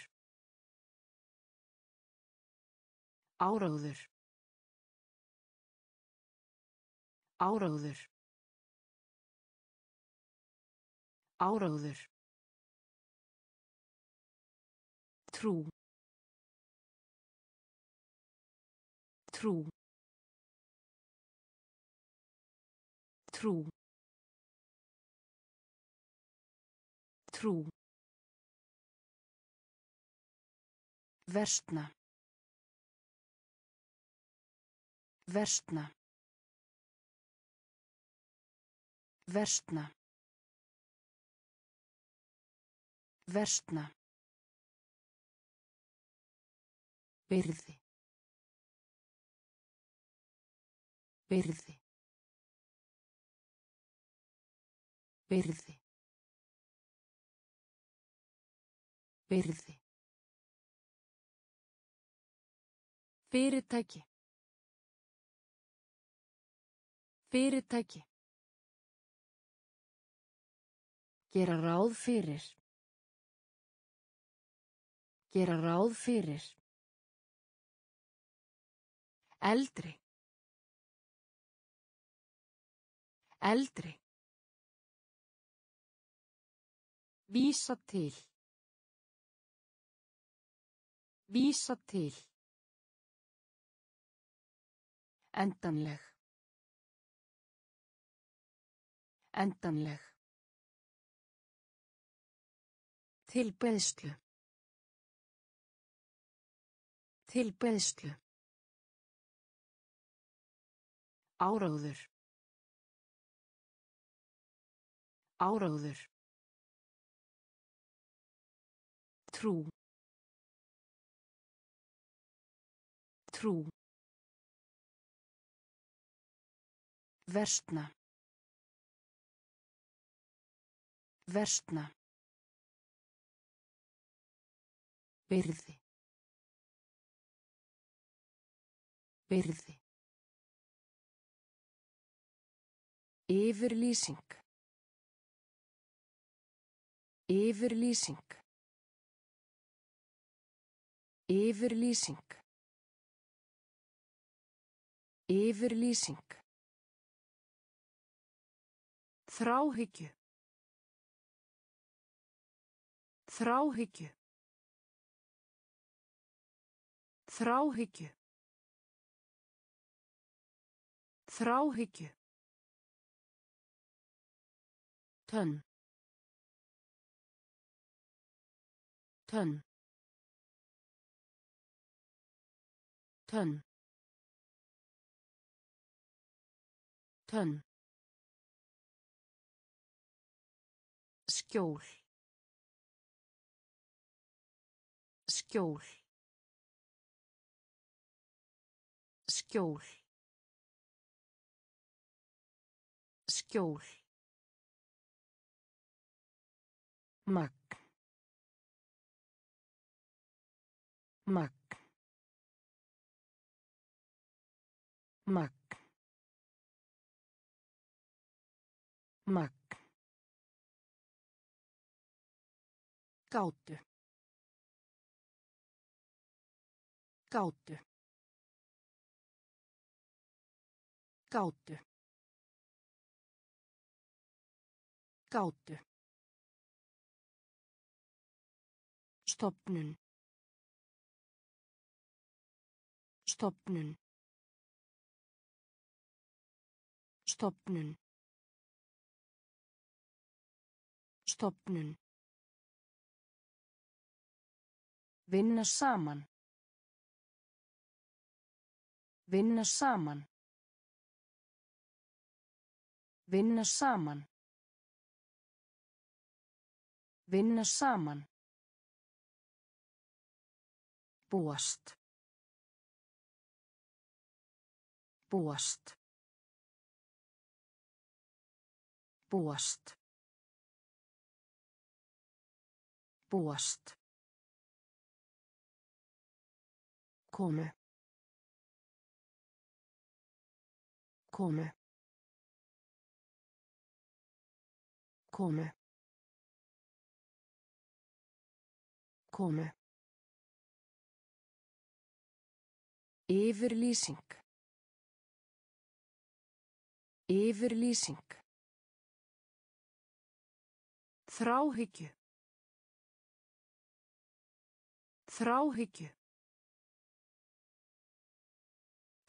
Áráður. Áráður. Áráður. Trú. Trú. Trú. Trú. Versna. Versna. Versna. Versna. Byrði. Byrði. Byrði. Byrði. Fyrirtæki. Fyrirtæki. Gera ráð fyrir. Gera ráð fyrir. Eldri. Eldri. Vísa til. Vísa til. Endanleg. Endanleg. Til beðslu. Til beðslu. Áráður. Áráður. Trú. Trú. Versna. Versna. Byrði. Byrði. Yfirlýsing. Yfirlýsing. Yfirlýsing. Yfirlýsing. Þráhyggju. Þráhyggju. Þráhyggju. Þráhyggju. Tönn. Tönn. Tönn. Tönn. Skjól. Skjól. Skjól. Skjól. Magg. Magg. Magg. Magg. Gátu. Gátu. Gátu. Gátu. Stopnun. Stopnun. Stopnun. Stopnun. Vinna saman. Vinna saman. Vinna saman. Vinna saman. Búast. Búast. Búast. Búast. Komu. Komu. Komu. Komu. Yfirlýsing. Yfirlýsing. Þráhyggju. Þráhyggju.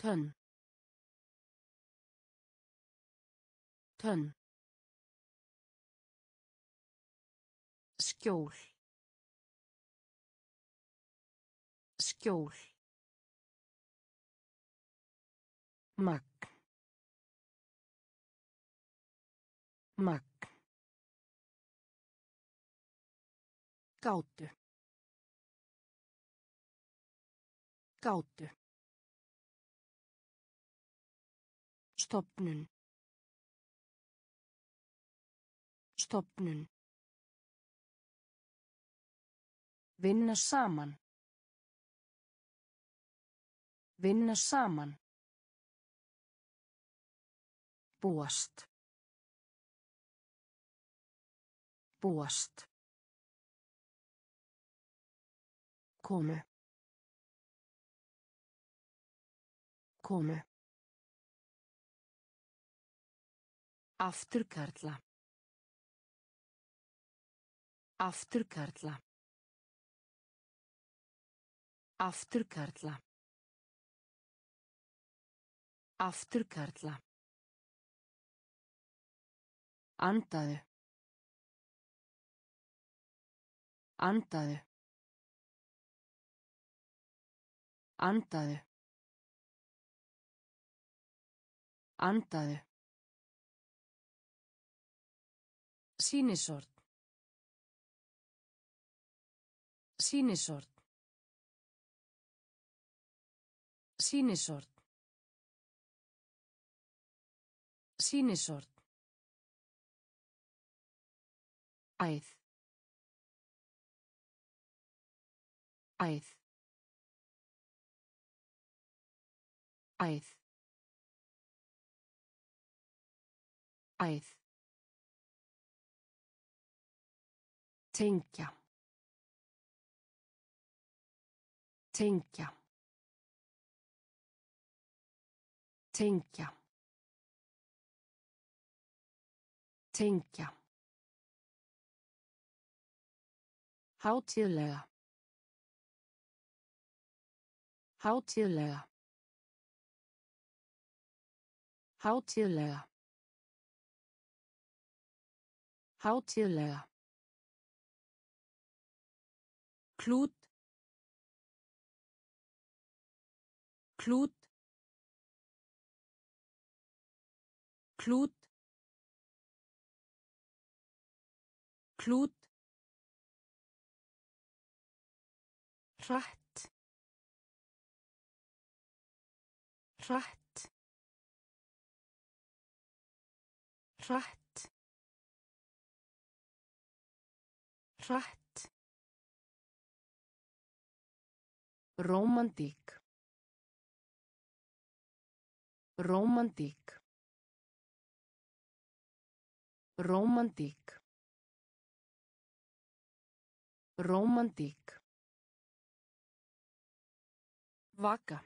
Tönn. Tönn. Skjól. Skjól. Magn. Magn. Gátu. Gátu. Stopnun. Stopnun. Vinna saman. Vinna saman. Búast. Búast. Komu. Komu. Afturkarla. Afturkarla. Afturkarla. Afturkarla. Andaðu. Andaðu. Andaðu. Andaðu. Sýnisort. Sýnisort. Sýnisort. Sýnisort. Æð. Æð. Æð. Æð. Tengja. Tengja. Tengja. Tengja. Hátíðlega. Hátíðlega. Hátíðlega. Hátíðlega. Klút. Klút. Klút. Klút. Hratt. Hratt. Hratt. Hratt. Rómantík. Rómantík. Rómantík. Rómantík. Vaka.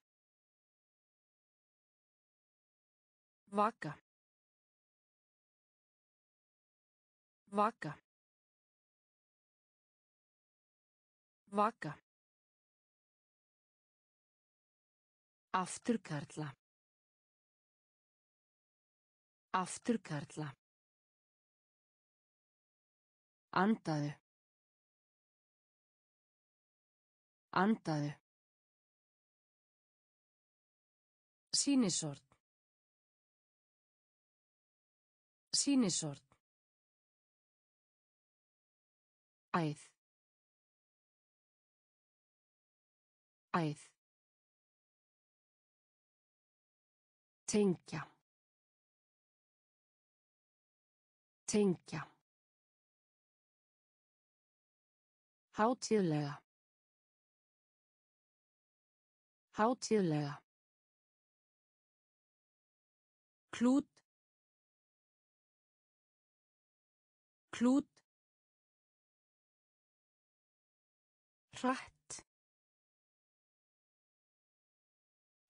Vaka. Vaka. Vaka. Afturkarla. Afturkarla. Andaðu. Andaðu. Sýnisort. Sýnisort. Æð. Æð. Tengja. Tengja. Hátíðlega. Hátíðlega. Klút. Klút. Hratt.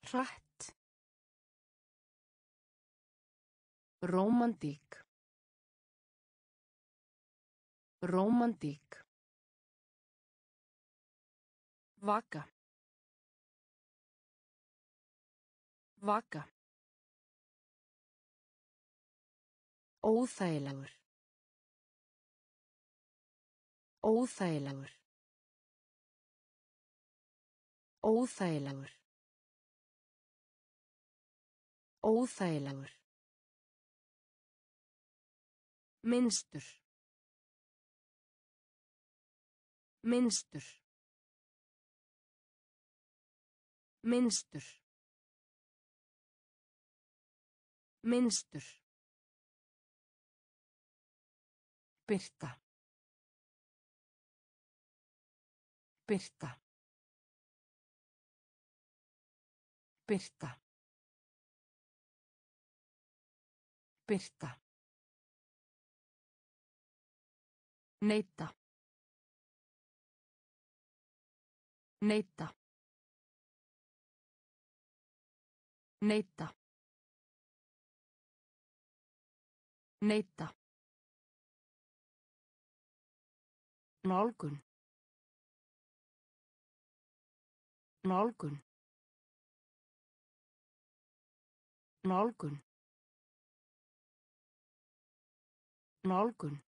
Hratt. Rómantík. Rómantík. Vaka. Vaka. Óþægilegur. Óþægilegur. Óþægilegur. Óþægilegur. Minnstur. Minnstur. Minnstur. Minnstur. Birta. Birta. Birta. Birta. Neita. Neita. Neita. Neita. Nálgun. Nálgun. Nálgun. Nálgun.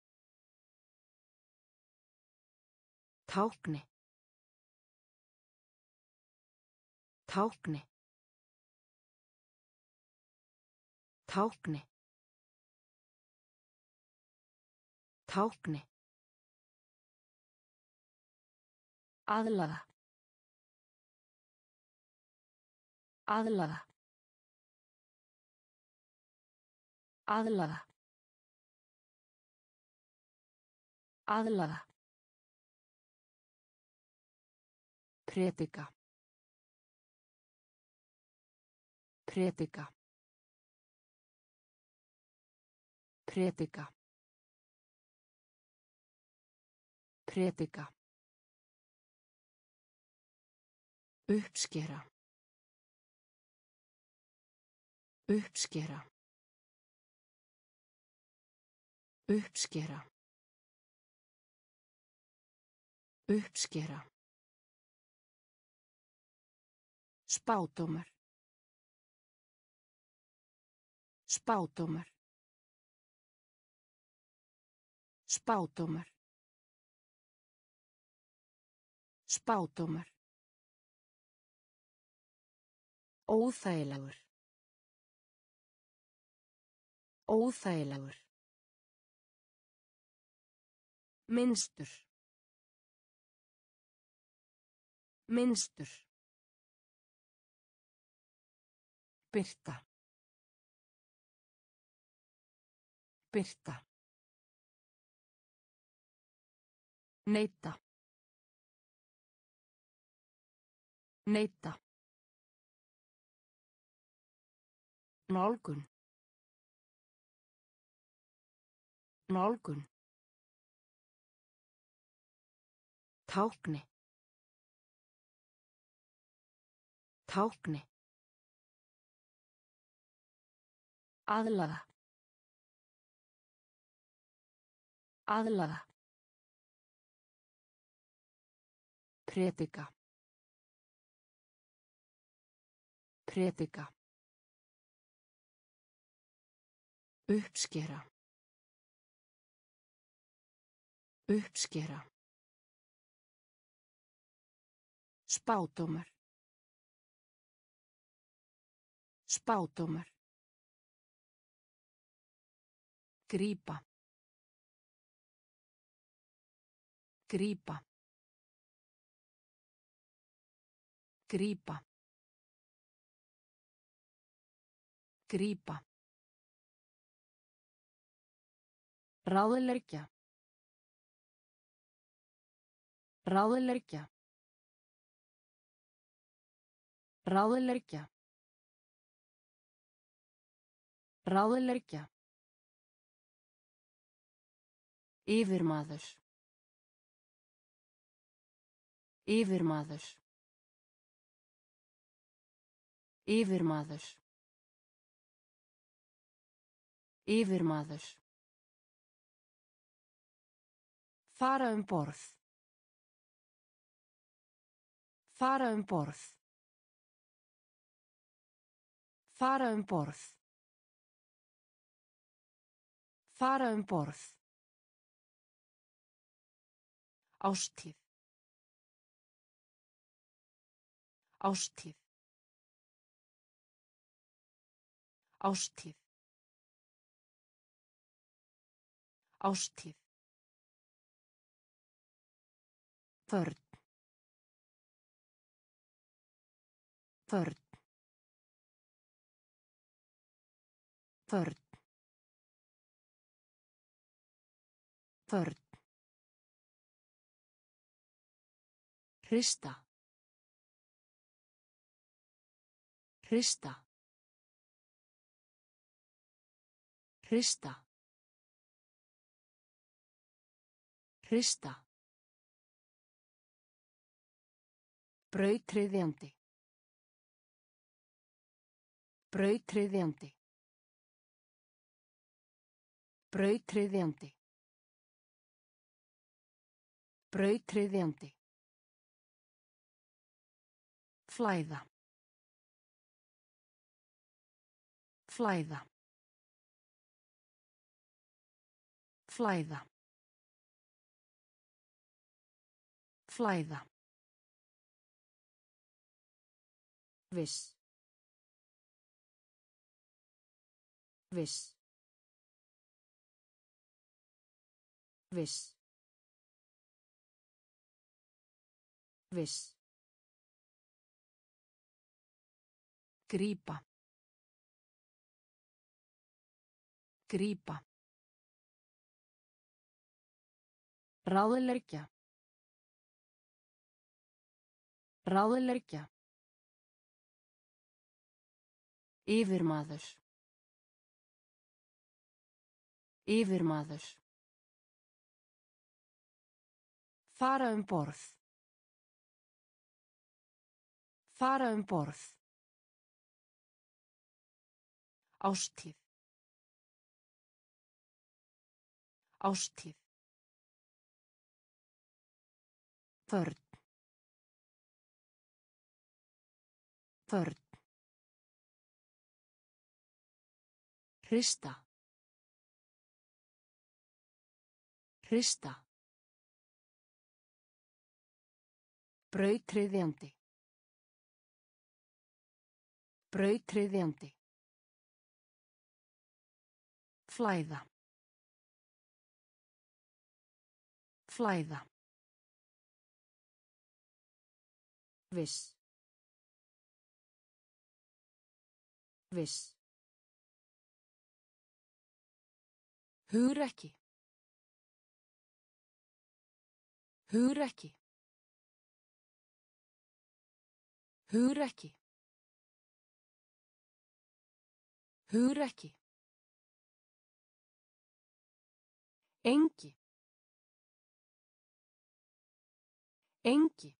Tákni. Tákni. Tákni. Tákni. Aðlaga. Aðlaga. Aðlaga. Aðlaga. Predika. Predika. Predika. Predika. Uppskera. Uppskera. Uppskera. Uppskera. Spádómur. Spádómur. Spádómur. Spádómur. Óþægilegur. Óþægilegur. Minnstur. Minnstur. Birta. Birta. Neita. Neita. Nálgun. Nálgun. Tákni. Tákni. Aðlaga. Aðlaga. Predika. Predika. Uppskera. Uppskera. Spádómur. Spádómur. Grípa. Grípa. Grípa. Grípa. Ráðleggja. Ráðleggja. Ráðleggja. Ráðleggja. Yfirmaður. Yfirmaður. Yfirmaður. Yfirmaður. Fara um borð. Fara um borð. Fara um borð. Fara um borð. Ástíð. Ástíð. Ástíð. Ástíð. Börn. Börn. Börn. Börn. Hrista. Hrista. Hrista. Hrista. Brautriðjandi. Brautriðjandi. Brautriðjandi. Brautriðjandi. Flæða. Flæða. Flæða. Flæða. Viss. Viss. Viss. Viss. Grípa. Grípa. Ráðleggja. Ráðleggja. Yfirmaður. Yfirmaður. Fara um borð. Fara um borð. Ástíð. Ástíð. Börn. Börn. Hrista. Hrista. Brautriðjandi. Brautriðjandi. Flæða. Flæða. Viss. Viss. Hugrekki. Hugrekki. Hugrekki. Hugrekki. Engi. Engi.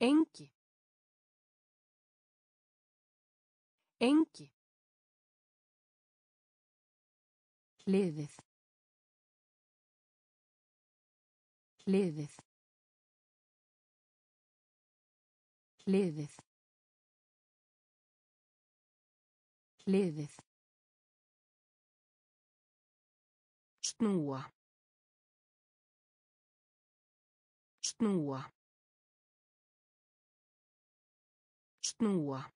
Engi. Engi. Liðið. Liðið. Liðið. Liðið. Snúa. Snúa. Snúa.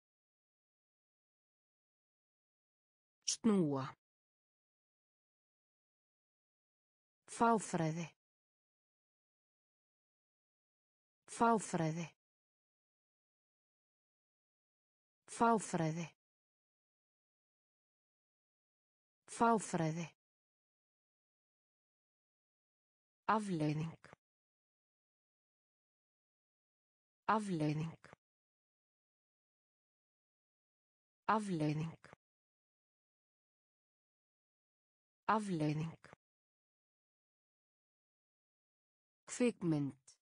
Snúa. Fáfræði. Fáfræði. Fáfræði. Fáfræði. Afleiðing. Afleiðing. Afleiðing. Afleiðing. Kvikmynd.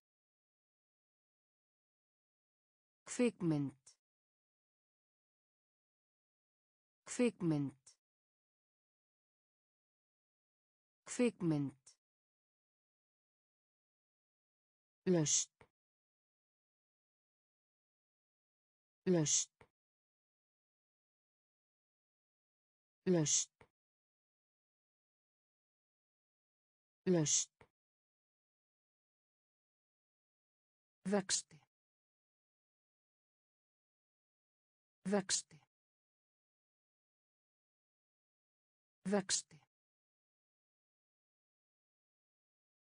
Kvikmynd. Kvikmynd. Kvikmynd. Löst. Löst. Löst. Löst. Vexti. Vexti. Vexti.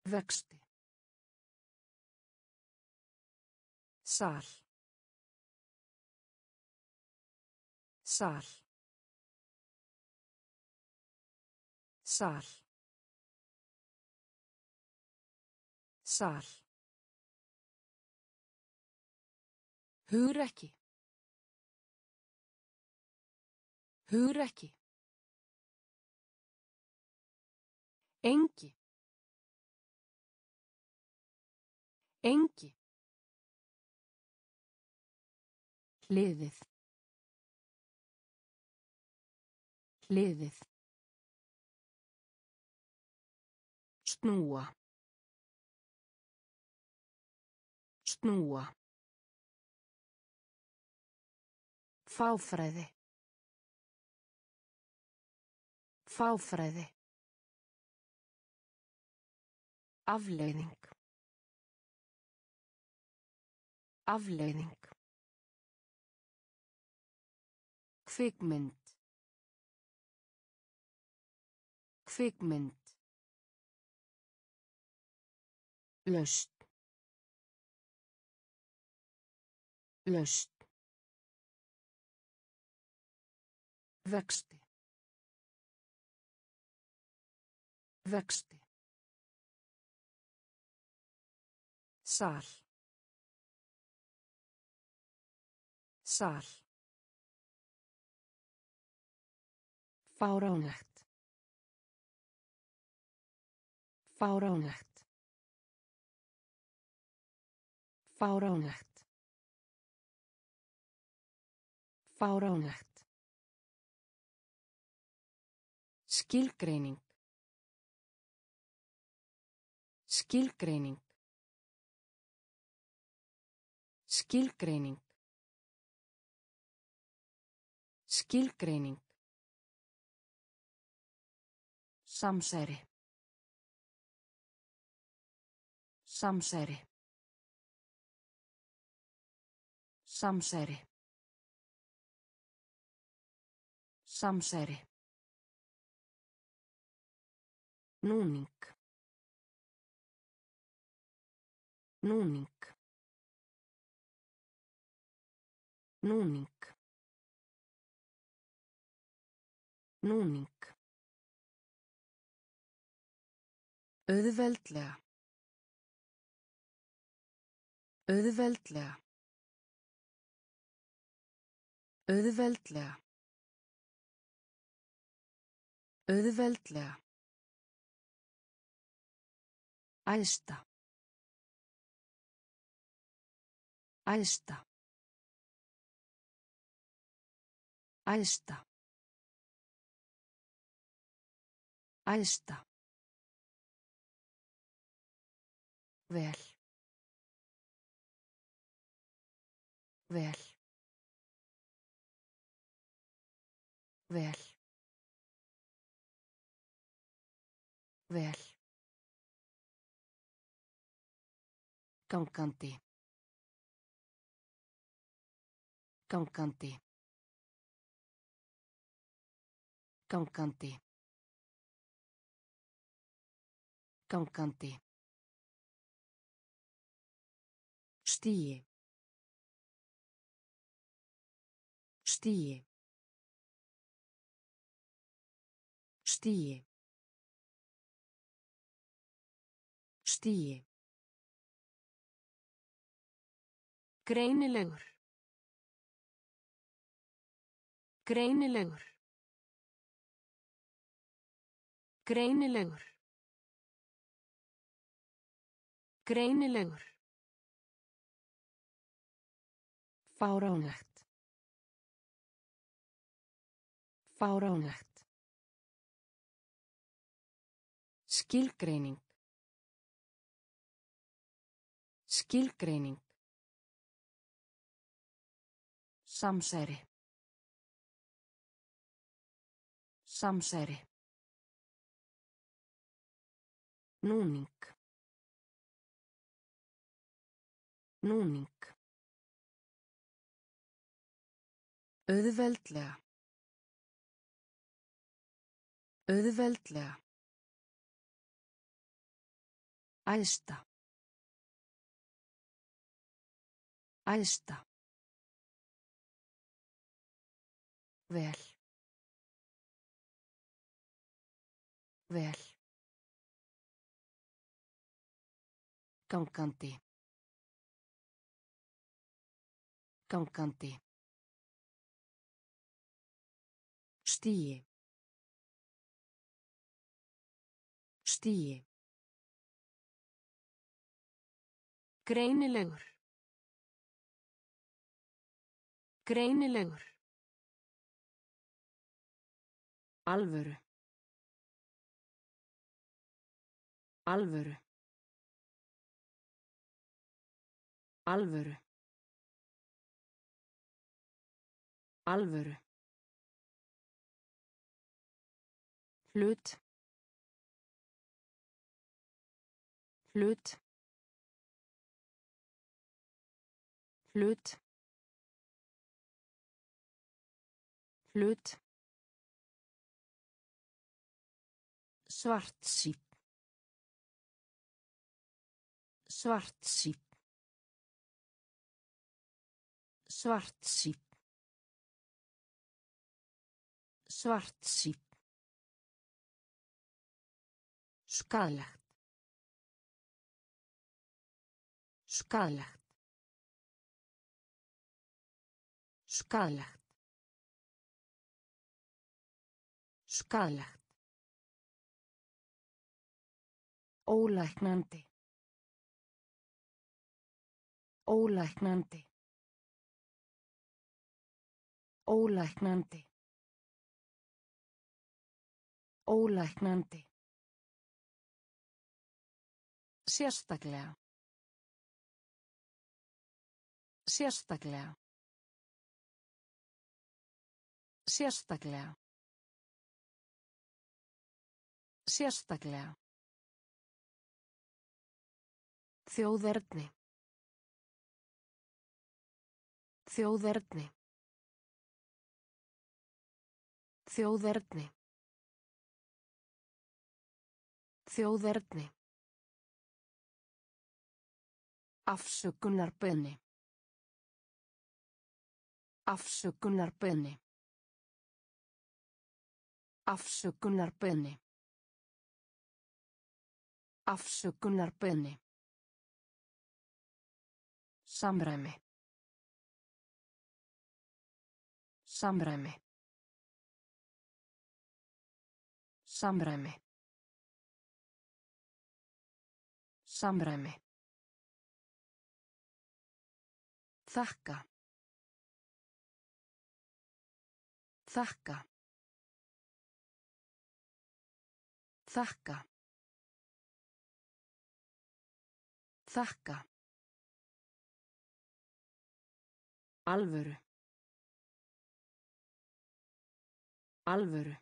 Vexti. Sal. Sal. Sal. Sal. Hugrekki. Hugrekki. Engi. Engi. Hliðið. Hliðið. Snúa. Snúa. Fáfræði. Fáfræði. Afleiðing. Afleiðing. Kvikmynd. Kvikmynd. Löst. Löst. Vexti. Vexti. Sal. Sal. Fáránlegt. Fáránlegt. Fáránlegt. Fáránlegt. Skilgreining. Skilgreining. Skilgreining. Skilgreining. Samsæri. Samsæri. Samsæri. Samsæri. Núning. Núning. Núning. Núning. Auðveldlega. Auðveldlega. Auðveldlega. Auðveldlega. Æðsta. Æðsta. Æðsta. Æðsta. Vel. Vel. Vel. Vel. Gangandi. Gangandi. Gangandi. Gangandi. Stíi. Stíi. Stíi. Stíi. Greinilegur. Greinilegur. Greinilegur. Greinilegur. Fáránlegt. Fáránlegt. Skilgreining. Skilgreining. Samsæri. Samsæri. Núning. Núning. Auðveldlega. Auðveldlega. Æðsta. Æðsta. Vel. Vel. Gangandi. Gangandi. Stíi. Stíi. Greinilegur. Greinilegur. Alvöru. Alvöru. Alvöru. Alvöru. Hlut. Hlut. Hlut. Hlut. Svart síp. Svart síp. Skadlegt. Skadlegt. Skadlegt. Skadlegt. Ólæknandi. Ólæknandi. Ólæknandi. Ólæknandi. Sérstaklega. Sérstaklega. Sérstaklega. Sérstaklega. Þjóðerni. Þjóðerni. Þjóðerni. Þjóðerni. Afsökunarbeðni. Afsökunarbeðni. Afsökunarbeðni. Afsökunarbeðni. Samræmi. Samræmi. Samræmi. Samræmi. Þakka. Þakka. Þakka. Þakka. Alvöru. Alvöru.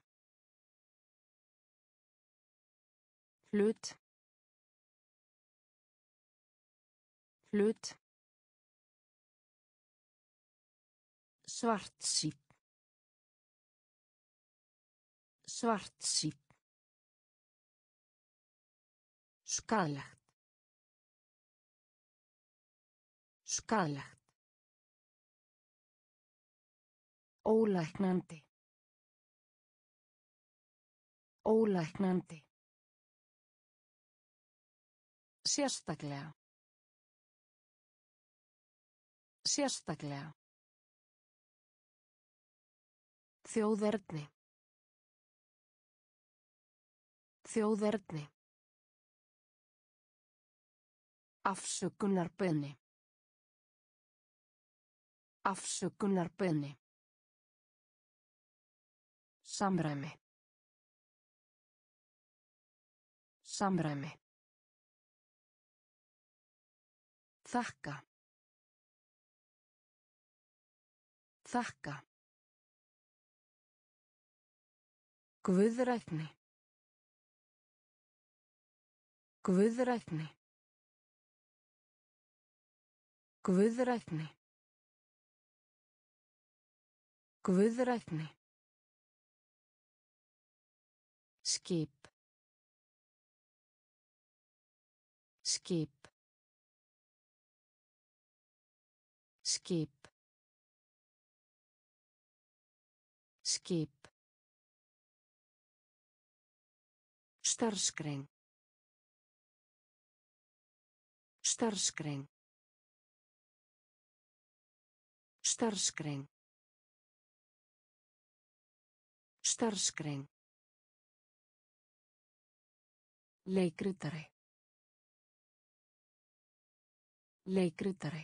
Hlut. Hlut. Svart síp. Svart síp. Skadlegt. Skadlegt. Ólæknandi. Ólæknandi. Sérstaklega. Sérstaklega. Þjóðerni. Þjóðerni. Afsökunarbeðni. Afsökunarbeðni. Samræmi. Samræmi. Þakka. Þakka. Guðrækni. Guðrækni. Guðrækni. Guðrækni. Skip. Skip. Skip. Skip. Starfsgrein. Starfsgrein. Starfsgrein. Starfsgrein. Leikritari. Leikritari.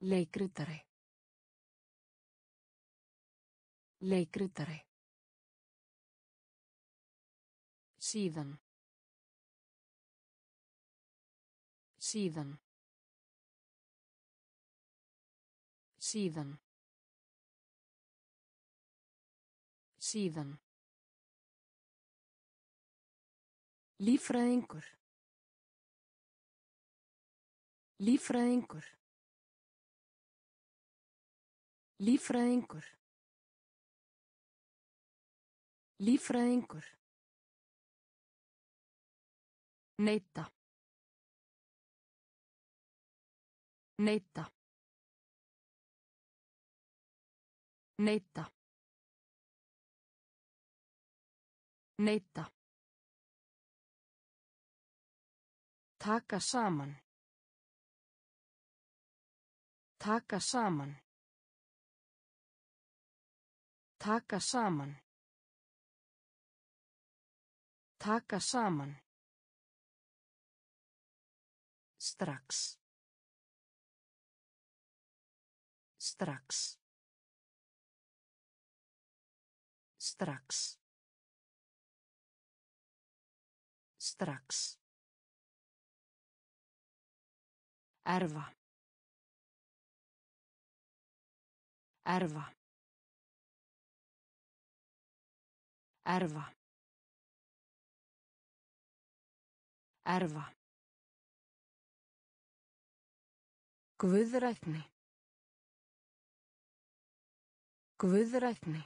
Leikritari. Leikritari. Síðan. Síðan. Síðan. Síðan. Lífræðingur. Lífræðingur. Lífræðingur. Lífræðingur. Neita. Neita. Neita. Neita. Taka saman. Taka saman. Taka saman. Taka saman. Strax. Strax. Strax. Strax. Erfa. Erfa. Erfa. Erfa. Guðrækni. Guðrækni.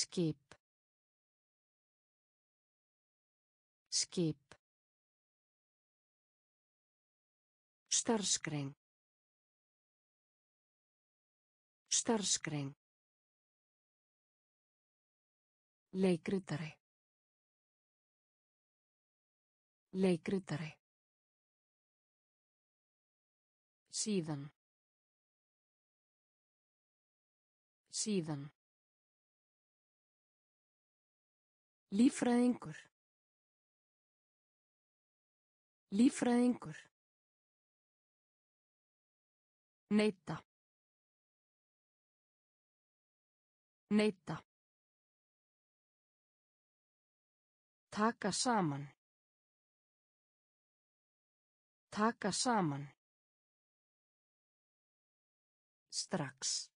Skip. Skip. Starfsgrein. Starfsgrein. Leikritari. Leikritari. Síðan. Síðan. Lífræðingur. Lífræðingur. Neita. Neita. Taka saman. Taka saman. Strax.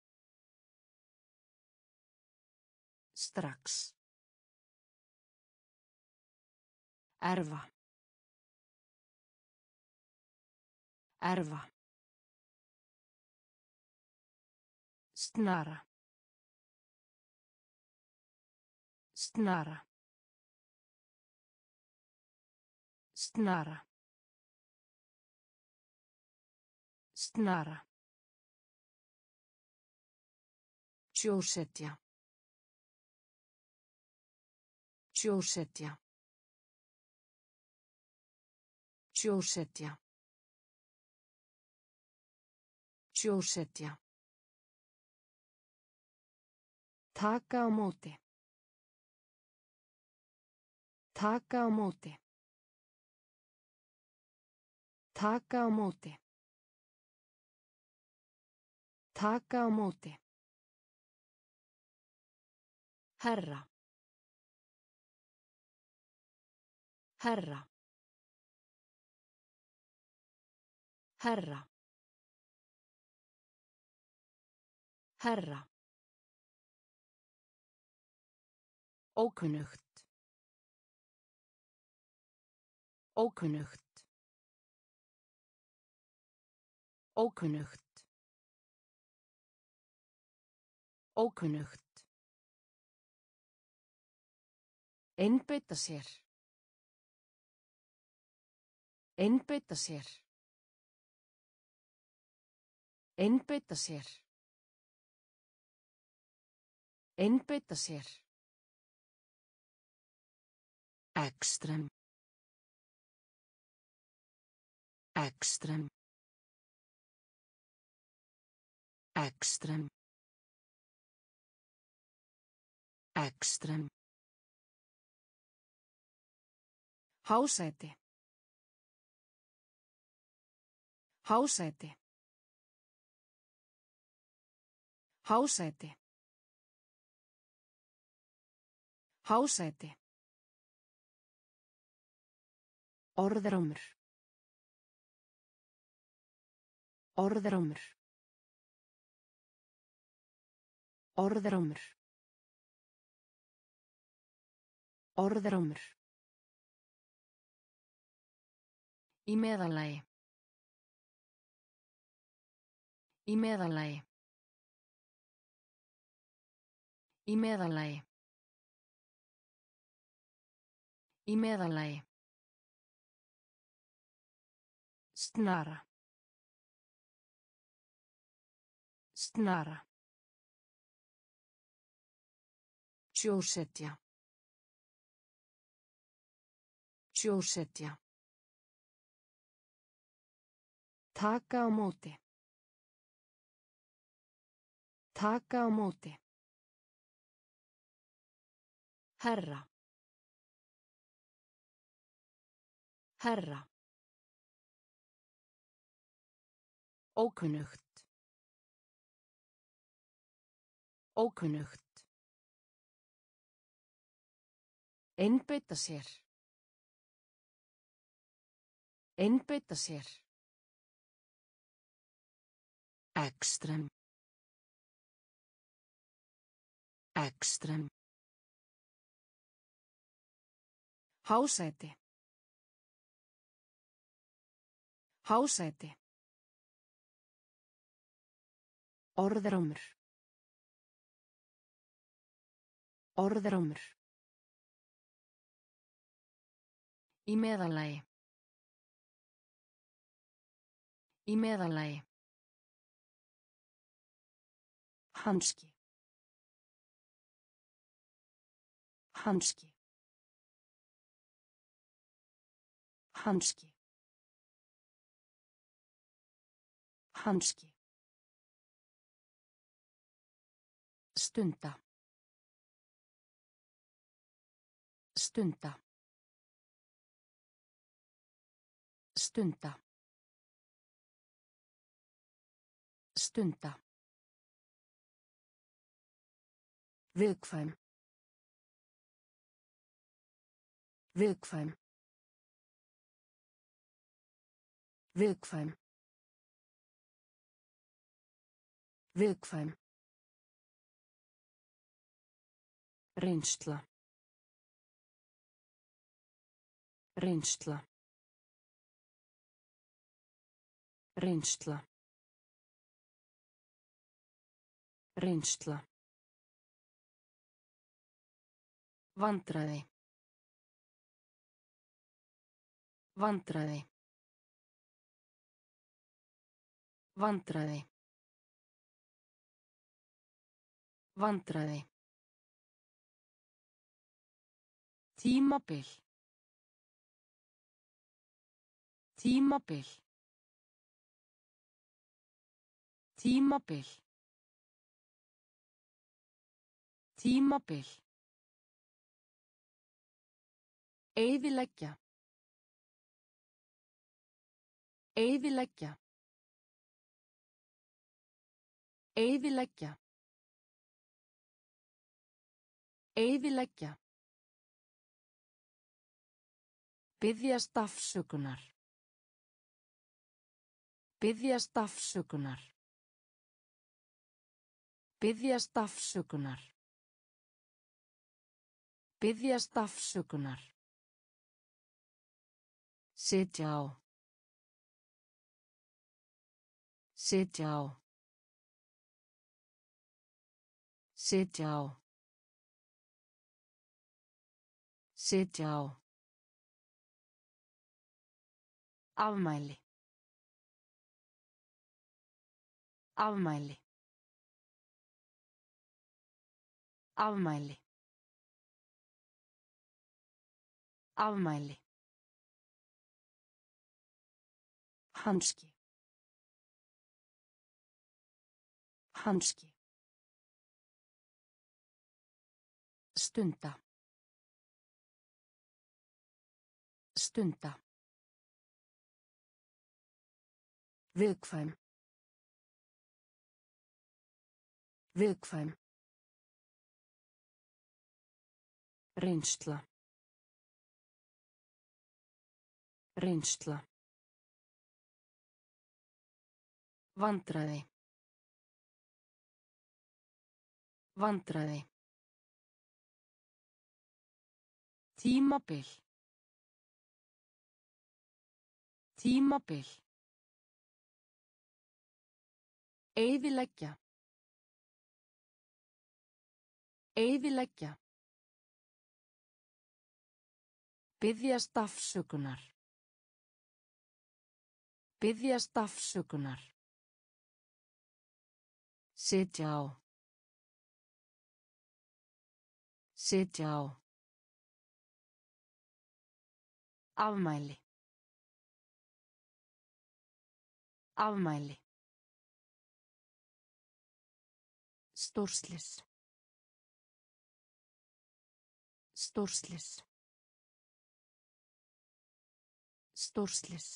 Strax. Erfa. Erfa. Snara. Snara. Snara. Snara. Sjósetja. Sjósetja. Sjósetja. Sjósetja. Taka á móti. Taka á móti. Taka á móti. Taka á móti. Herra. Herra. Herra. Herra. Ókunnugt. Ókunnugt. Ókunnugt. Ókunnugt. Einbeita sér. Einbeita sér. Einbeita sér. Einbeita sér. Ekstrem. Ekstrem. Ekstrem. Ekstrem. Hásæti. Hásæti. Hásæti. Hásæti. Orðrómur. Orðrómur. Orðrómur. Orðrómur. Í meðalagi. Í meðalagi. Í meðalagi. Í meðalagi. Snara. Snara. Sjósetja. Sjósetja. Taka á móti. Taka á móti. Herra. Herra. Ókunnugt. Ókunnugt. Einbeita sér. Einbeita sér. Ekstrem. Ekstrem. Hásæti. Hásæti. Orðrómur. Orðrómur. Í meðalagi. Í meðalagi. Hanski. Hanski. Hanski. Hanski. Stunda. Stunda. Stunda. Stunda. Viðkvæm. Viðkvæm. Viðkvæm. Viðkvæm. Reynsla. Reynsla. Reynsla. Reynsla. Vandræði. Vandræði. Vandræði. Vandræði. Tímabil. Tímabil. Tímabil. Tímabil. Eyðileggja. Eyðileggja. Eyðileggja. Eyðileggja. Biðjast afsökunar. Biðjast afsökunar. Biðjast afsökunar. Biðjast afsökunar. Sitja á. Sitja á. Sitja á. Sitja á. Afmæli. Afmæli. Afmæli. Afmæli. Hanski. Hanski. Stunda. Stunda. Viðkvæm. Viðkvæm. Reynsla. Reynsla. Vandræði. Vandræði. Tímabil. Tímabil. Eyðileggja. Eyðileggja. Biðjast afsökunar. Biðjast afsökunar. Sitja á. Sitja á. Afmæli. Afmæli. Stórslis. Stórslis. Stórslis.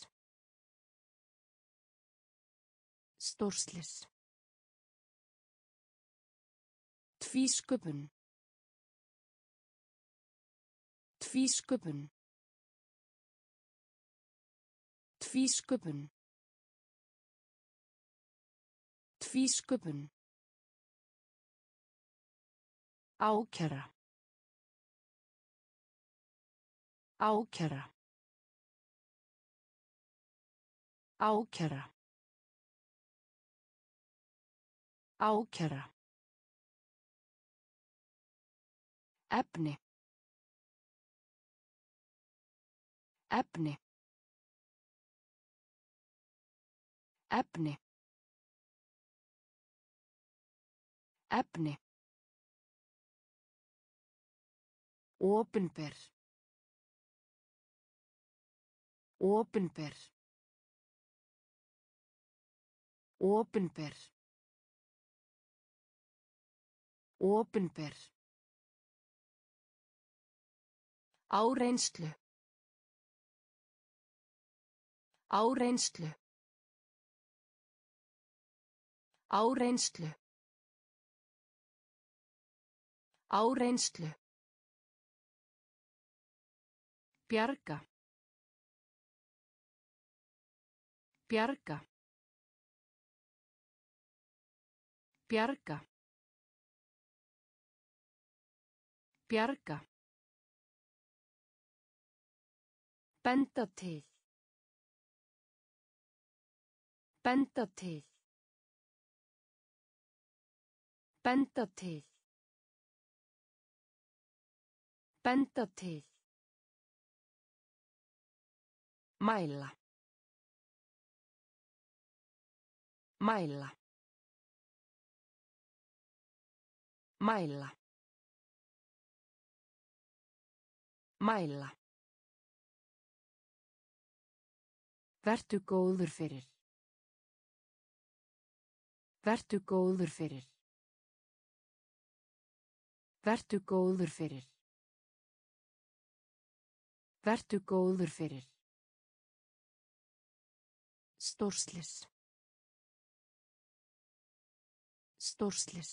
Stórslis. Tvísköpun. Tvísköpun. Tvísköpun. Tvísköpun. Ákæra. Ákæra. Ákæra. Ákæra. Efni. Efni. Efni. Efni. Opinber. Opinber. Opinber. Opinber. Áreynslu. Áreynslu. Áreynslu. Áreynslu. Bjarga. Bjarga. Bjarga. Bjarga. Benda til. Benda til. Benda til. Benda til. Mæla. Mæla. Mæla. Mæla. Vertu góður fyrir. Vertu góður fyrir. Vertu góður fyrir. Vertu góður fyrir. Stórslis. Stórslis.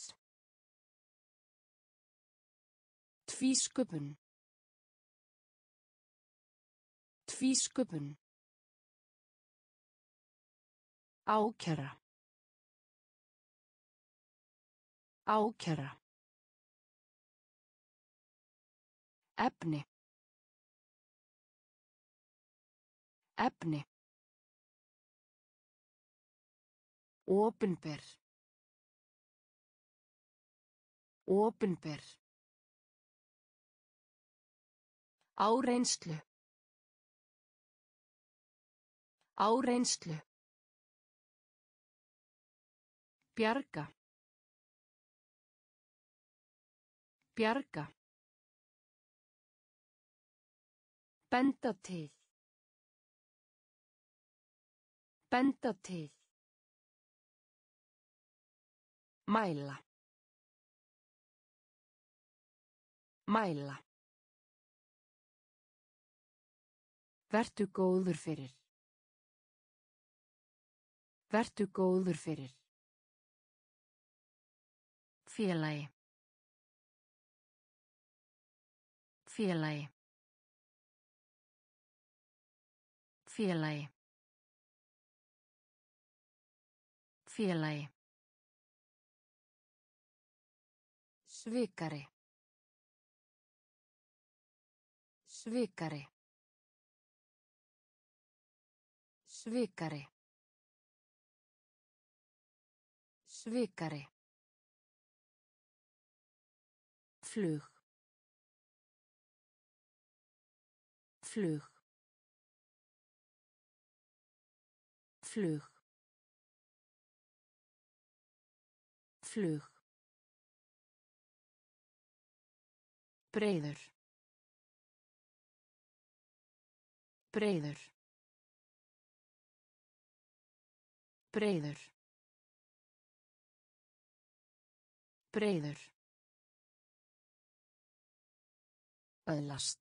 Tvísköpun. Tvísköpun. Ákæra. Ákæra. Efni. Efni. Opinber. Opinber. Áreynslu. Áreynslu. Bjarga. Bjarga. Benda til. Benda til. Mæla. Mæla. Vertu góður fyrir. Vertu góður fyrir. Félagi. Félagi. Félagi. Félagi. Svikari. Svikari. Svikari. Svikari. Flug. Flug. Flug. Flug. Breiður. Breiður. Breiður. Breiður. Öðlast.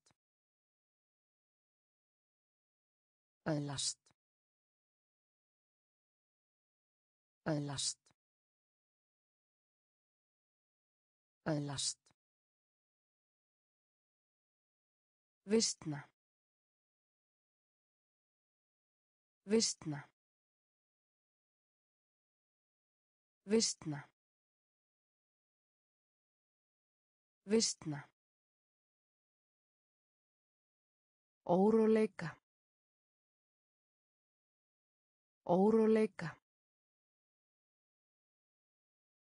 Öðlast. Öðlast. Öðlast. Vistna. Vistna. Vistna. Vistna. Óróleika. Óróleika.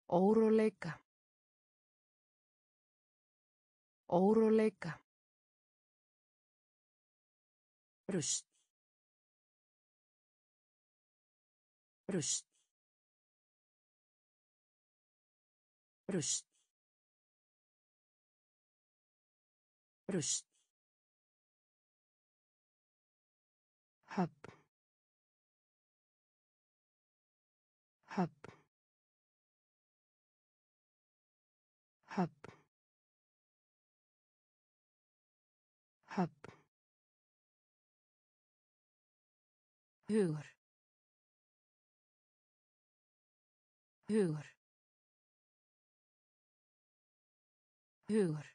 Óróleika. Óróleika. Rust. Rust. Rust. Rust. Hugur. Hugur. Hugur.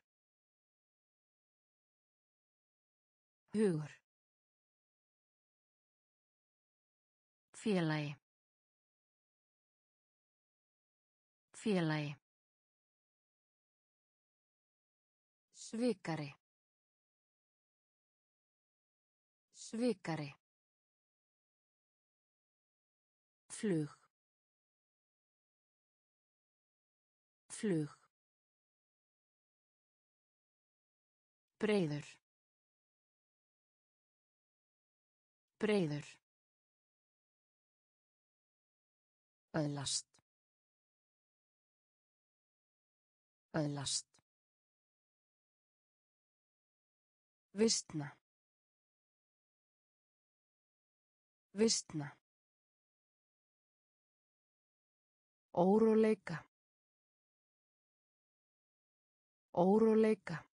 Hugur. Félagi. Félagi. Svikari. Svikari. Flug. Flug. Breiður. Breiður. Öðlast. Öðlast. Vistna. Vistna. Óróleika. Óróleika.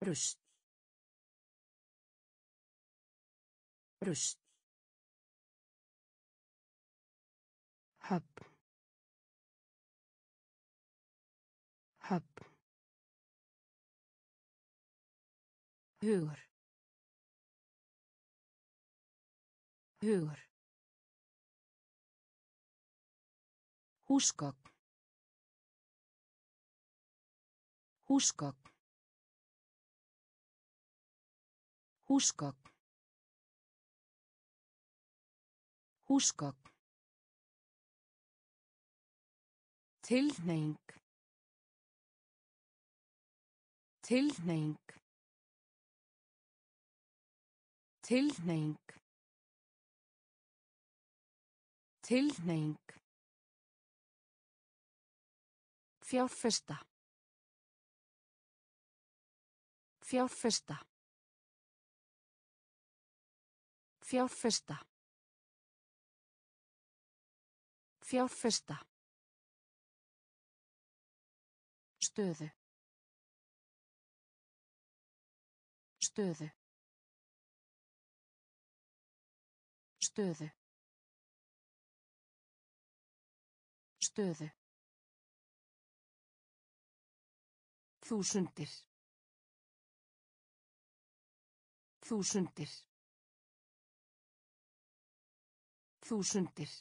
Rust. Rust. Höfn. Höfn. Hugur. Hugur. Húsgögn. Húsgögn. Húsgögn. Húsgögn. Tilhneing. Tilhneing. Tilhneing. Tilhneing. Fjárfesta. Fjárfesta. Fjárfesta. Fjárfesta. Stöðu. Stöðu. Stöðu. Stöðu. Þúsundir. Þúsundir. Þúsundir.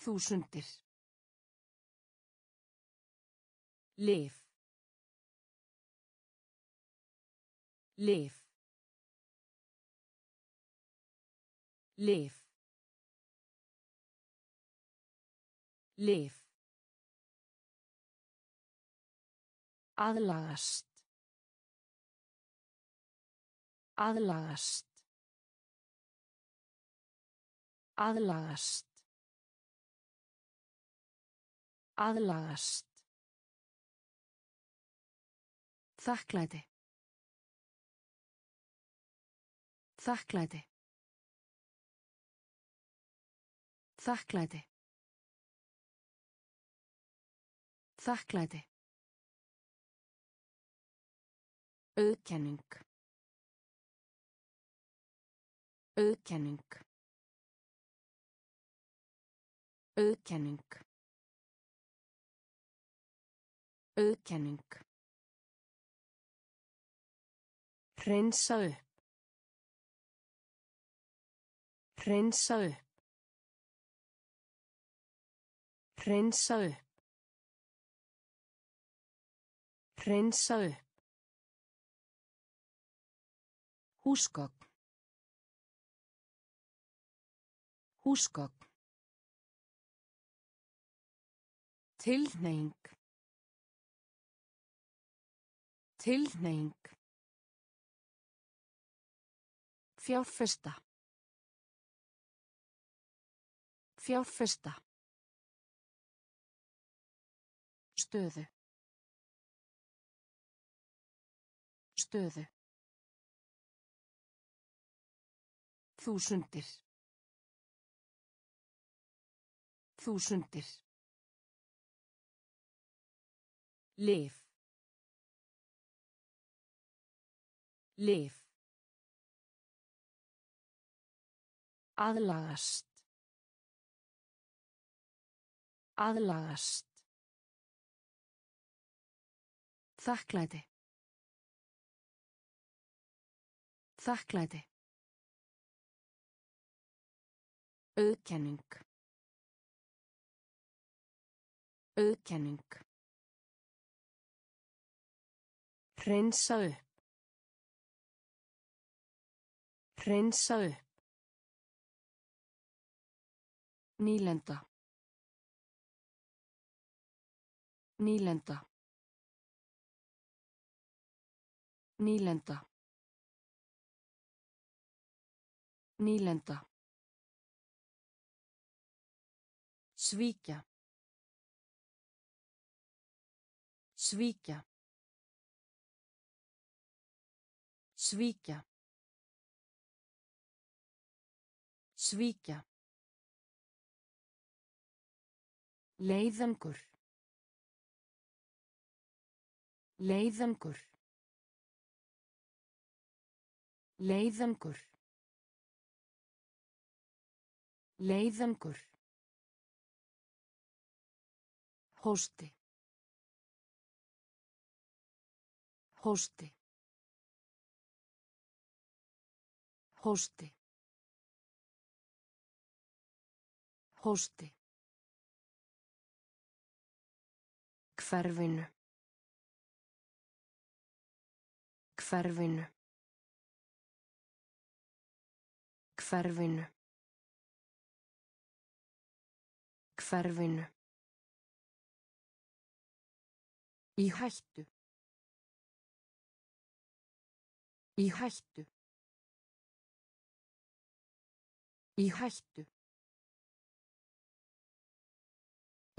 Þúsundir. Lif. Lif. Lif. Lif. Aðlagast. Aðlagast. Aðlagast. Aðlagast. Þakklæti. Þakklæti. Þakklæti. Þakklæti. Auðkenning. Auðkenning. Auðkenning. Auðkenning. Hreinsa upp. Hreinsa upp. Hreinsa upp. Hreinsa upp. Húsgögn. Húsgögn. Tilhneing. Tilhneing. Fjárfesta. Fjárfesta. Stöðu. Stöðu. Þúsundir. Þúsundir. Lif. Lif. Aðlagast. Aðlagast. Þakklæti. Þakklæti. Auðkenning. Auðkenning. Hreinsa upp. Hreinsa upp. Nýlenda. Nýlenda. Nýlenda. Nýlenda. Svíkja. Svíkja. Svíkja. Svíkja. Leiðangur. Leiðangur. Leiðangur. Leiðangur. Hósti. Hósti. Hósti. Hósti. Hverfinu. Hverfinu. Hverfinu. Hverfinu. Í hættu. Í hættu. Í hættu.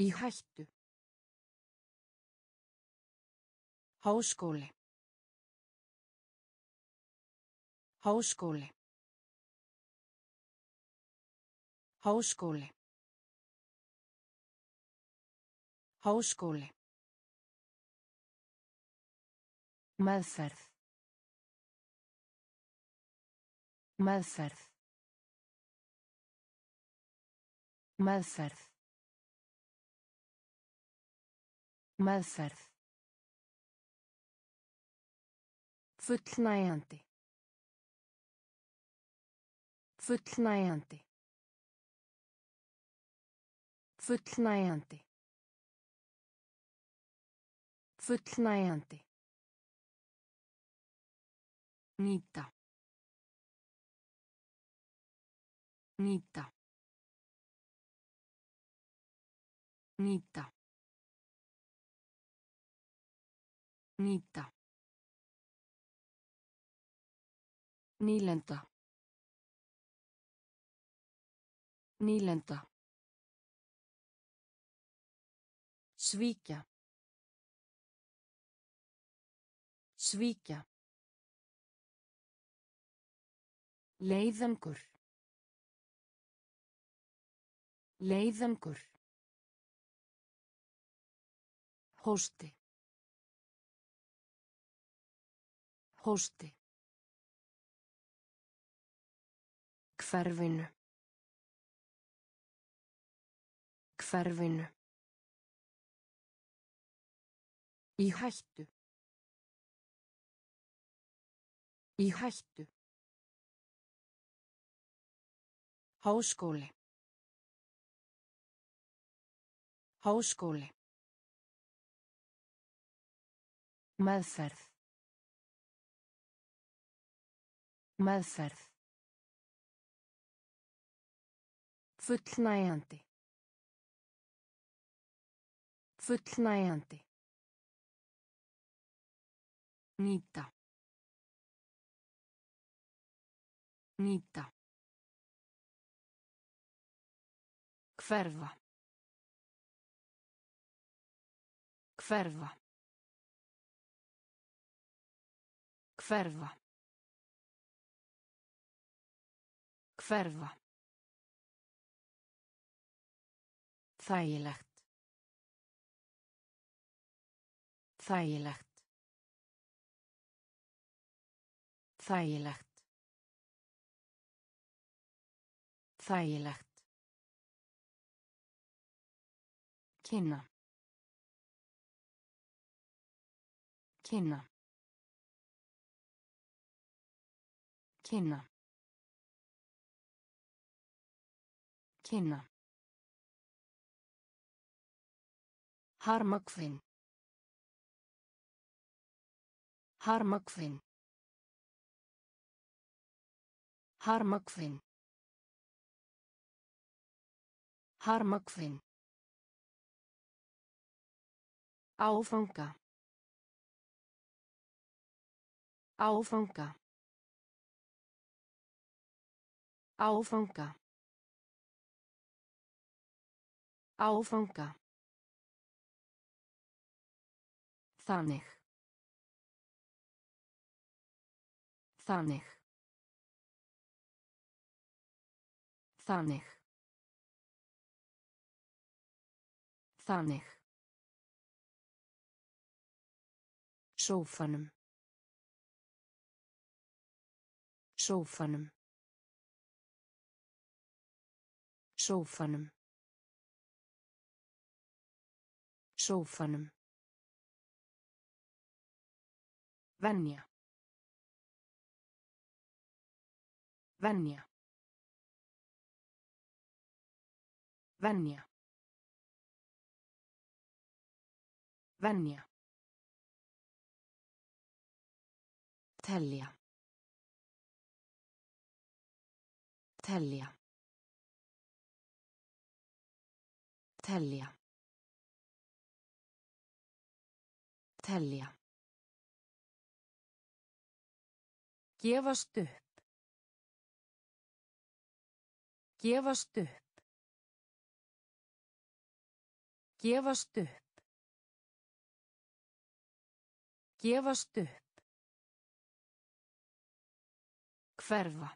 Í hættu. Háskóli. Háskóli. Háskóli. Háskóli. Meðferð. Meðferð. Meðferð. Meðferð. Fullnægjandi. Fullnægjandi. Fullnægjandi. Fullnægjandi. Nýta. Nýta. Nýta. Nýta. Nýlenda. Nýlenda. Svíkja. Svíkja. Leiðangur. Leiðangur. Hósti. Hósti. Hverfinu. Hverfinu. Í hættu. Í hættu. Háskóli. Háskóli. Meðferð. Meðferð. Fullnægjandi. Fullnægjandi. Nýta. Nýta. Hverfa. Hverfa. Hverfa. Hverfa. Þægilegt. Þægilegt. Þægilegt. Þægilegt. Kynna. Kynna. Kynna. Kynna. Harmakvinn. Harmakvinn. Harmakvinn. Harmakvinn. Áfanga. Áfanga. Áfanga. Áfanga. Þannig. Þannig. Þannig. Þannig. Sófanum. Sófanum. Sófanum. Sófanum. Venja. Venja. Venja. Venja. Telja. Telja. Telja. Telja. Gefast upp. Gefast upp. Gefast upp. Gefast upp. Hverfa.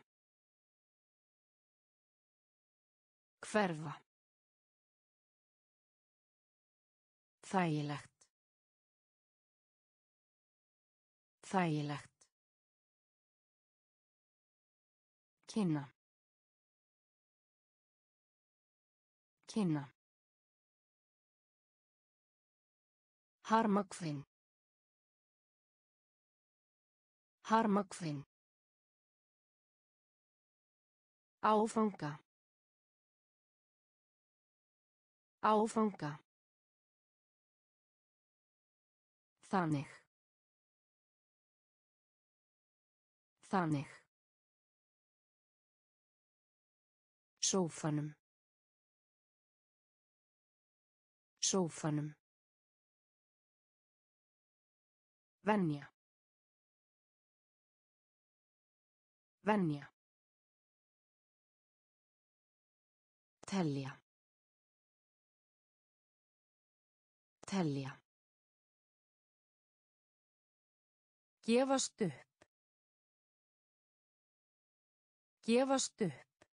Hverfa. Þægilegt. Þægilegt. Kynna. Kynna. Harmakvinn. Harmakvinn. Áfanga. Áfanga. Þannig. Þannig. Sófanum. Sófanum. Venja. Venja. Telja. Telja. Gefast upp. Gefast upp.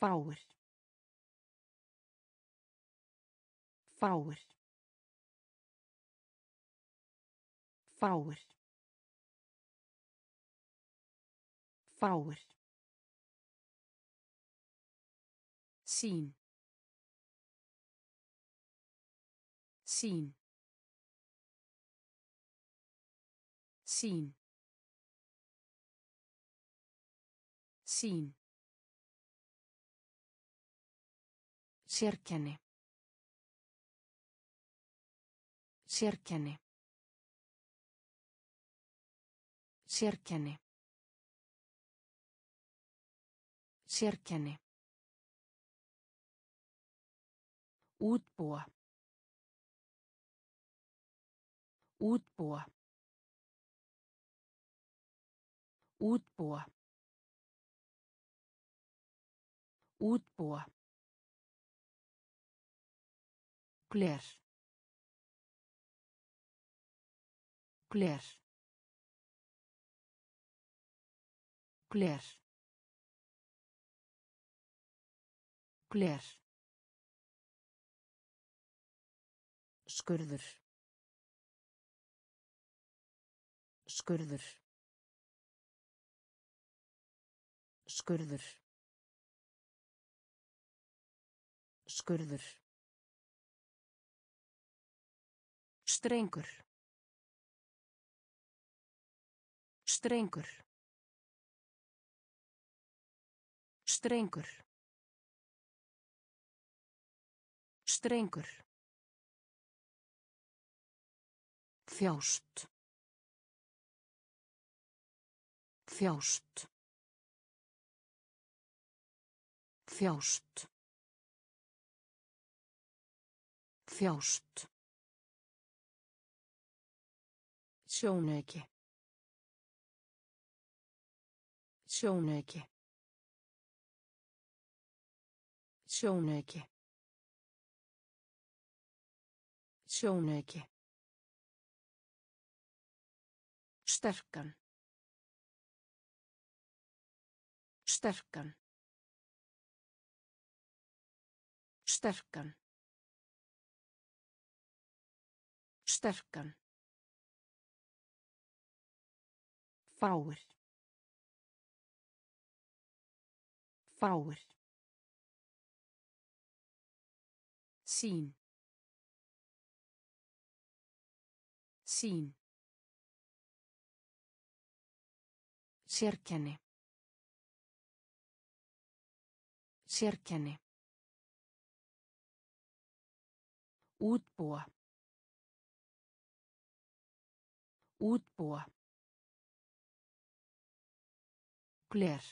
Fáir. Fáir. Fáir. Fáir. Sín. Sín. Sín. Sín. Sérkenni. Sérkenni. Sérkenni. Sérkenni. Útbúa. Útbúa. Útbúa. Útbúa. Gler. Gler. Gler. Gler. Skurður. Skurður. Skurður. Skurður. Strengur. Strengur. Strengur. Strengur Þjást. Þjást. Þjást. Þjást. Sjónauki. Sjónauki. Sjónauki. Sjónauki. Sterkan. Sterkan. Sterkan. Sterkan. Fáir. Fáir. Sín. Sín. Sérkenni. Sérkenni. Útbúa. Útbúa. Gler.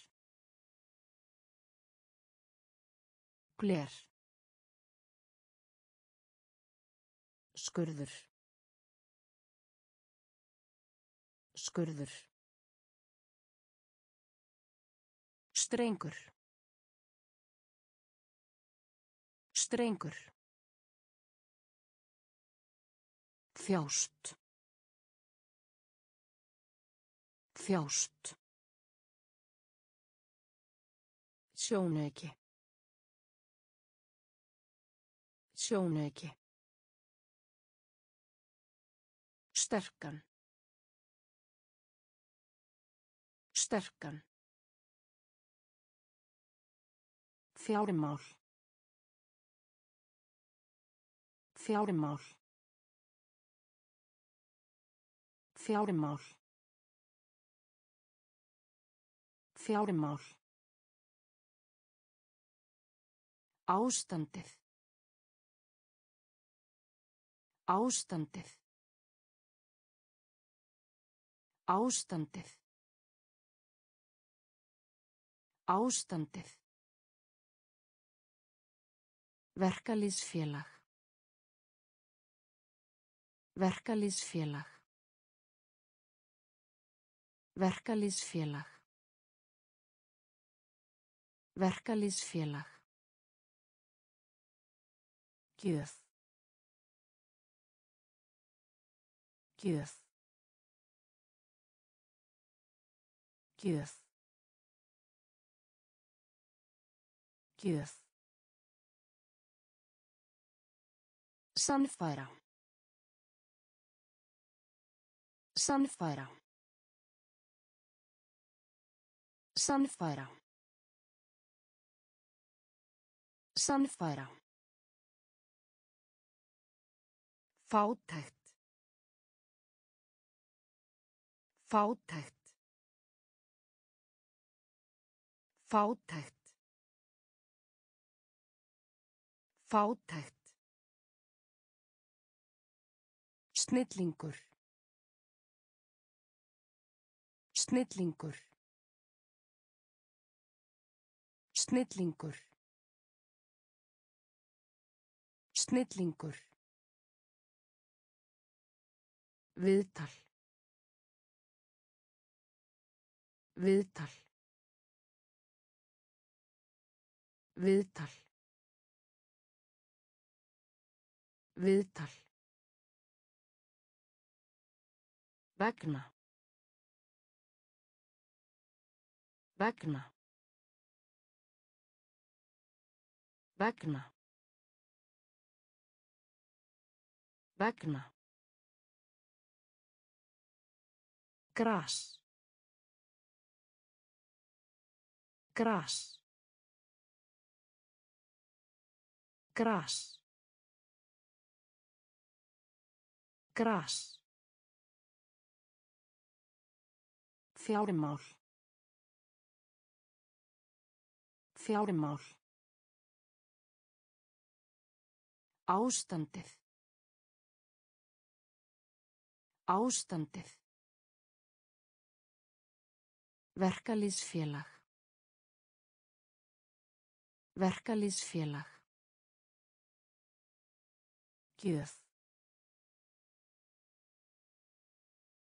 Gler. Skurður. Skurður. Strengur. Strengur. Þjást. Þjást. Sjónauki. Sjónauki. Sterkan. Sterkan. Fjármál. Fjármál. Fjármál. Fjármál. Ástandið. Ástandið. Ástandið. Ástandið. Verkalýsfélag. Verkalýsfélag. Verkalýsfélag. Verkalýsfélag. Gjöf. Gjöf. Gjöf. Gjöf. Sannfæra. Sannfæra. Sannfæra. Sannfæra. Fátækt. Fátækt. Fátækt. Fátækt. Snillingur. Snillingur. Snillingur. Snillingur. Viðtal. Viðtal. Viðtal. Viðtal. Vegna. Vegna. Vegna. Vegna. Gras. Gras. Gras. Gras. Fjármál. Fjármál. Ástandið. Ástandið. Verkalýsfélag. Verkalýsfélag. Gjöf.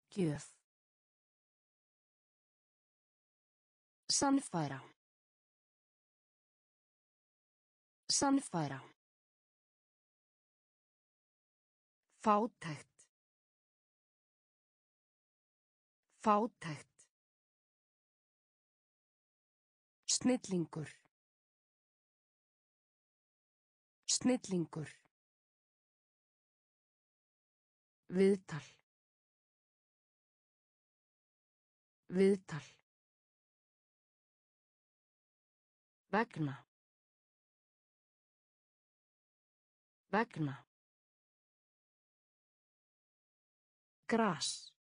Gjöf. Sannfæra. Sannfæra. Fátækt. Fátækt. Snillingur. Snillingur. Viðtal. Viðtal. Vegna. Vegna. Gras.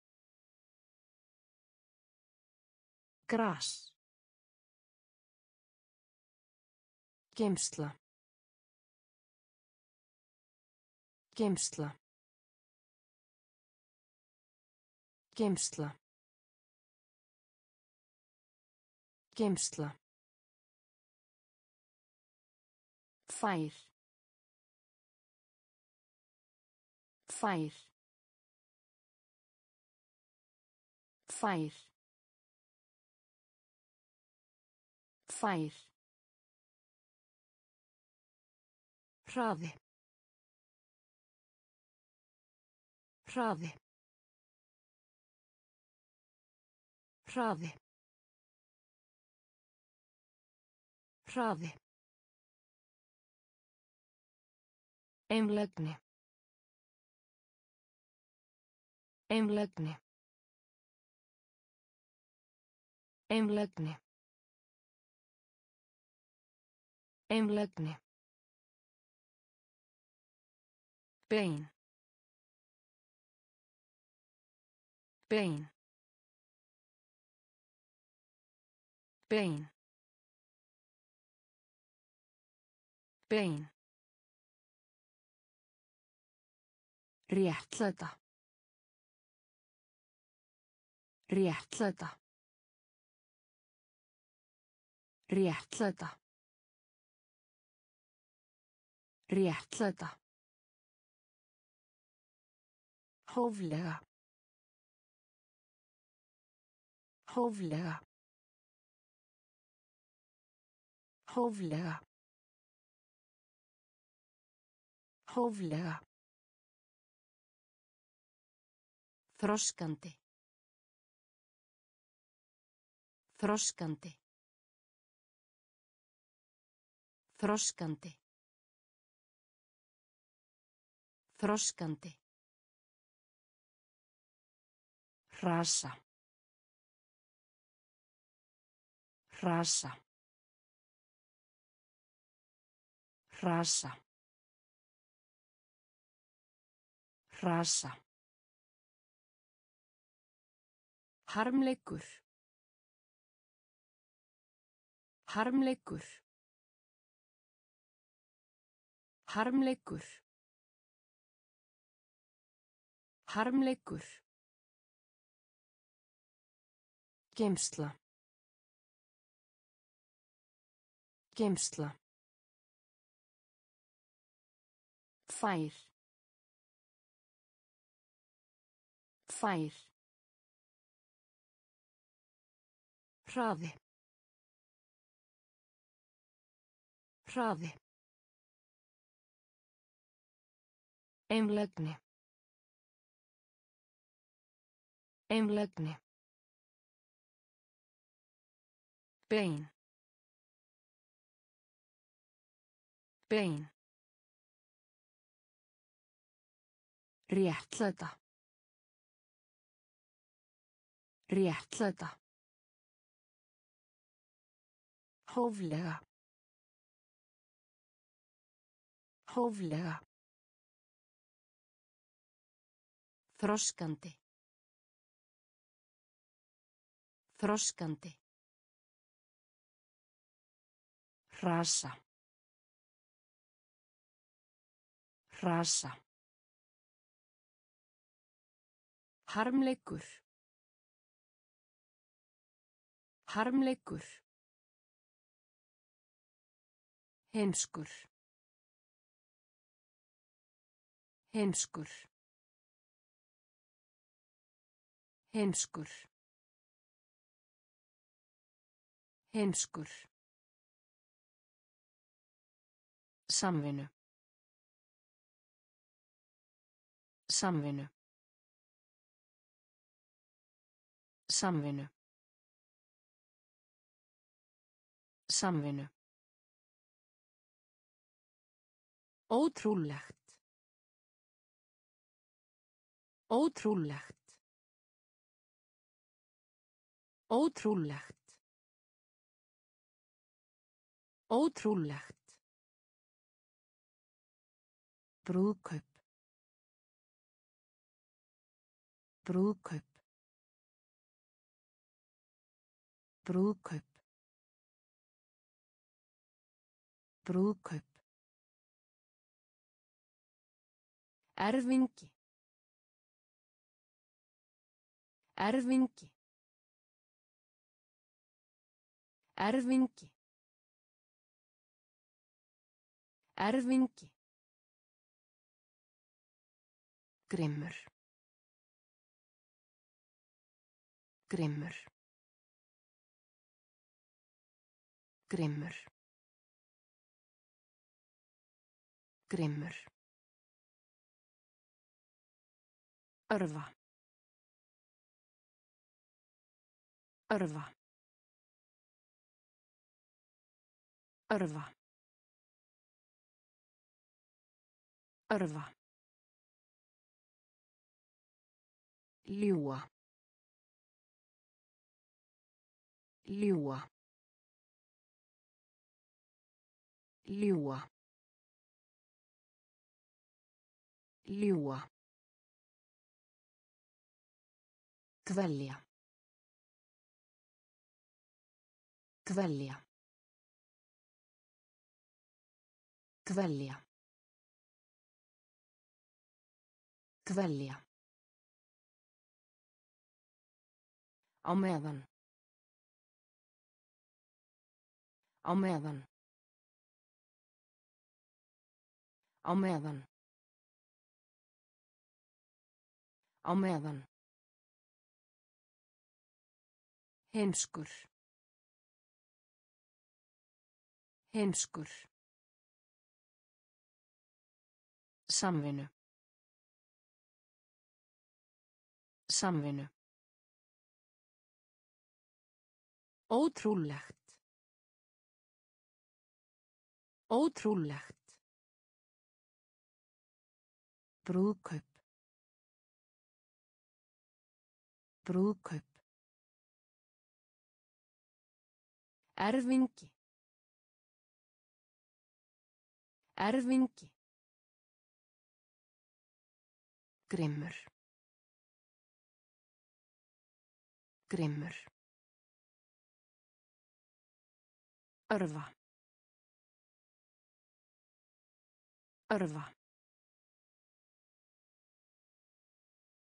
Gras. Geimsla. Geimsla. Geimsla. Geimsla. Fær. Fær. Fær. Fær. Hraði. Hraði. Hraði. Hraði. Einlægni. Einlægni. Einlægni. Einlægni. Bein. Bein. Bein. Bein. Réttlæta. Réttlæta. Réttlæta. Réttlæta. Hóflega. Hóflega. Hóflega. Hóflega. Þroskandi. Þroskandi. Þroskandi. Þroskandi. Hrasa. Hrasa. Hrasa. Hrasa. Harmleikur. Harmleikur. Harmleikur. Harmleikur. Geimsla. Geimsla. Fær. Fær. Hraði. Hraði. Einlægni. Einlægni. Bein. Bein. Réttlæta. Réttlæta. Hóflega. Hóflega. Þroskandi. Þroskandi. Hrasa. Hrasa. Harmleikur. Harmleikur. Heimskur. Heimskur. Heimskur. Heimskur. Samvinnu. Samvinnu. Samvinnu. Samvinnu. Ótrúlegt. Ótrúlegt. Ótrúlegt. Ótrúlegt. Brúðkaup. Brúðkaup. Brúðkaup. Brúðkaup. Erfingi. Erfingi. Erfingi. Erfingi. Grimmur. Grimmur. Grimmur. Grimmur. Örva. Örva. Örva. Örva. Ljúa. Ljúa. Ljúa. Ljúa. Dvelja. Dvelja. Dvelja. Dvelja. Á meðan. Á meðan. Á meðan. Á meðan. Heimskur. Heimskur. Samvinnu. Samvinnu. Ótrúlegt. Ótrúlegt. Brúðkaup. Brúðkaup. Erfingi. Erfingi. Grimmur. Grimmur. Örva. Örva.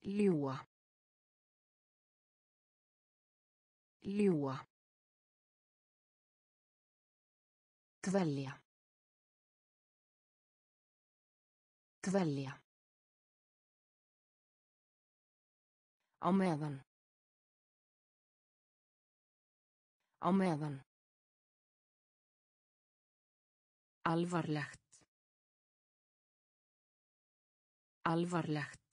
Ljúa. Ljúa. Dvelja. Dvelja. Á meðan. Á meðan. Alvarlegt. Alvarlegt.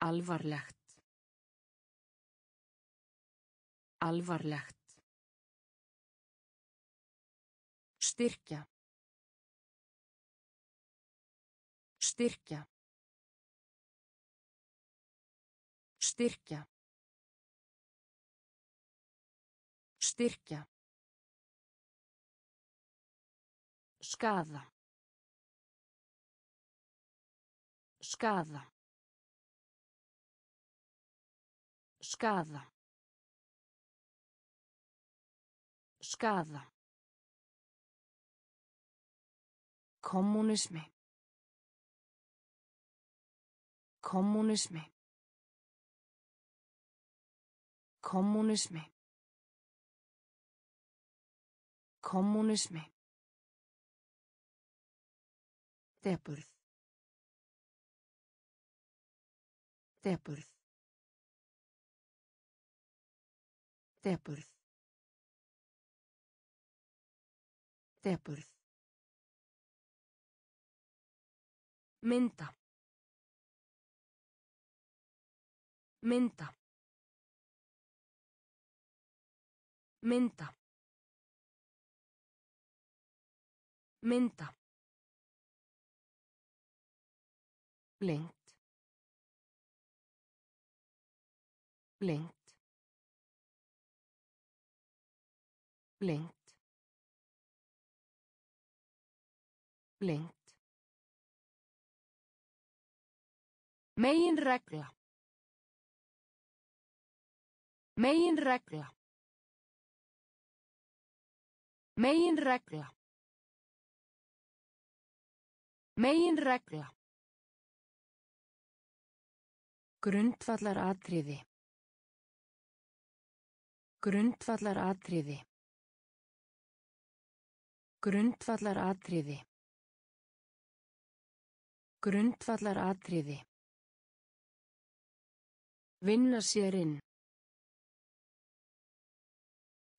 Alvarlegt. Alvarlegt. Styrkja. Styrkja. Styrkja. Styrkja. Skaða. Skaða. Skaða. Skaða. Kommunismi. Kommunismi. Kommunismi. Kommunismi. Depurð. Depurð. Depurð. Depurð. Mynda. Mynda. Mynda. Mynda. Lengt. Lengt. Lengt. Lengt. Megin regla. Megin regla. Megin regla. Megin regla. Grundvallar atriði. Grundvallar atriði. Grundvallar atriði. Grundvallar atriði. Vinna sér inn.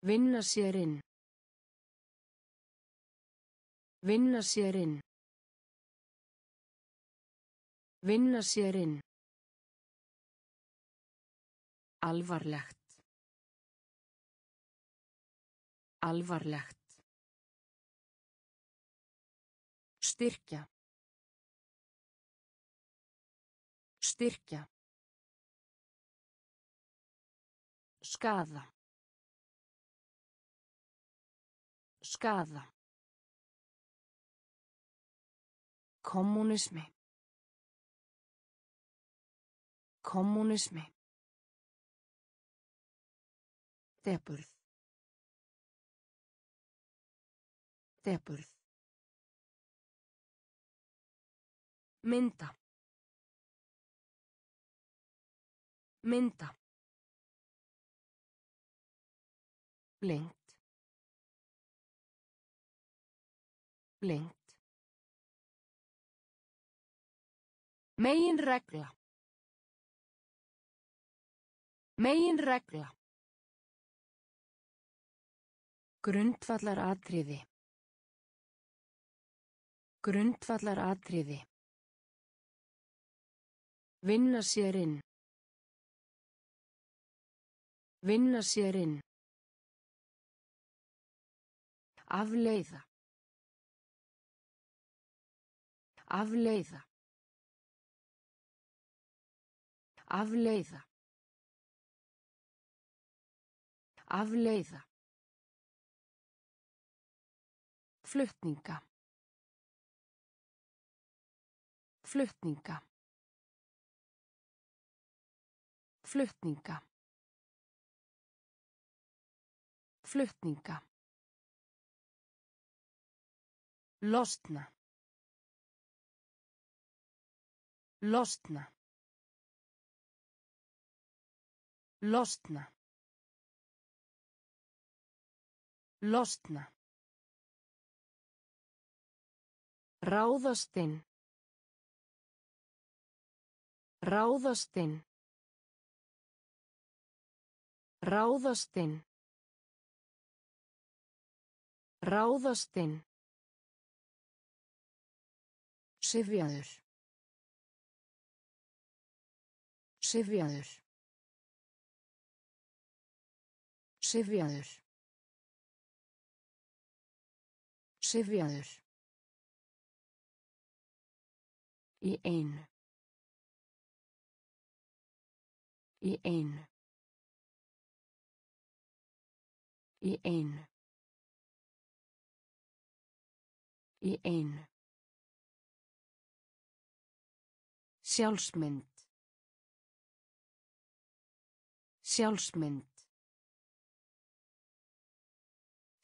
Vinna sér inn. Vinna sér inn. Vinna sér inn. Alvarlegt. Alvarlegt. Styrkja. Styrkja. Skaða. Skaða. Kommunismi. Kommunismi. Depurð. Depurð. Mynda. Mynda. Lengt. Lengt. Megin regla. Megin regla. Grundvallar atriði. Grundvallar atriði. Vinna sér inn. Vinna sér inn. Afleiða. Afleiða. Afleiða. Afleiða. Flutninga. Flutninga. Flutninga. Flutninga. Losna. Losna. Losna. Losna. Ráðastinn. Ráðastinn. Ráðastinn. Ráðastinn. Sifjaður. Sifjaður. Sifjaður. Sifjaður. Í einu. Í einu. Í einu. Í einu. Sjálfsmynd. Sjálfsmynd.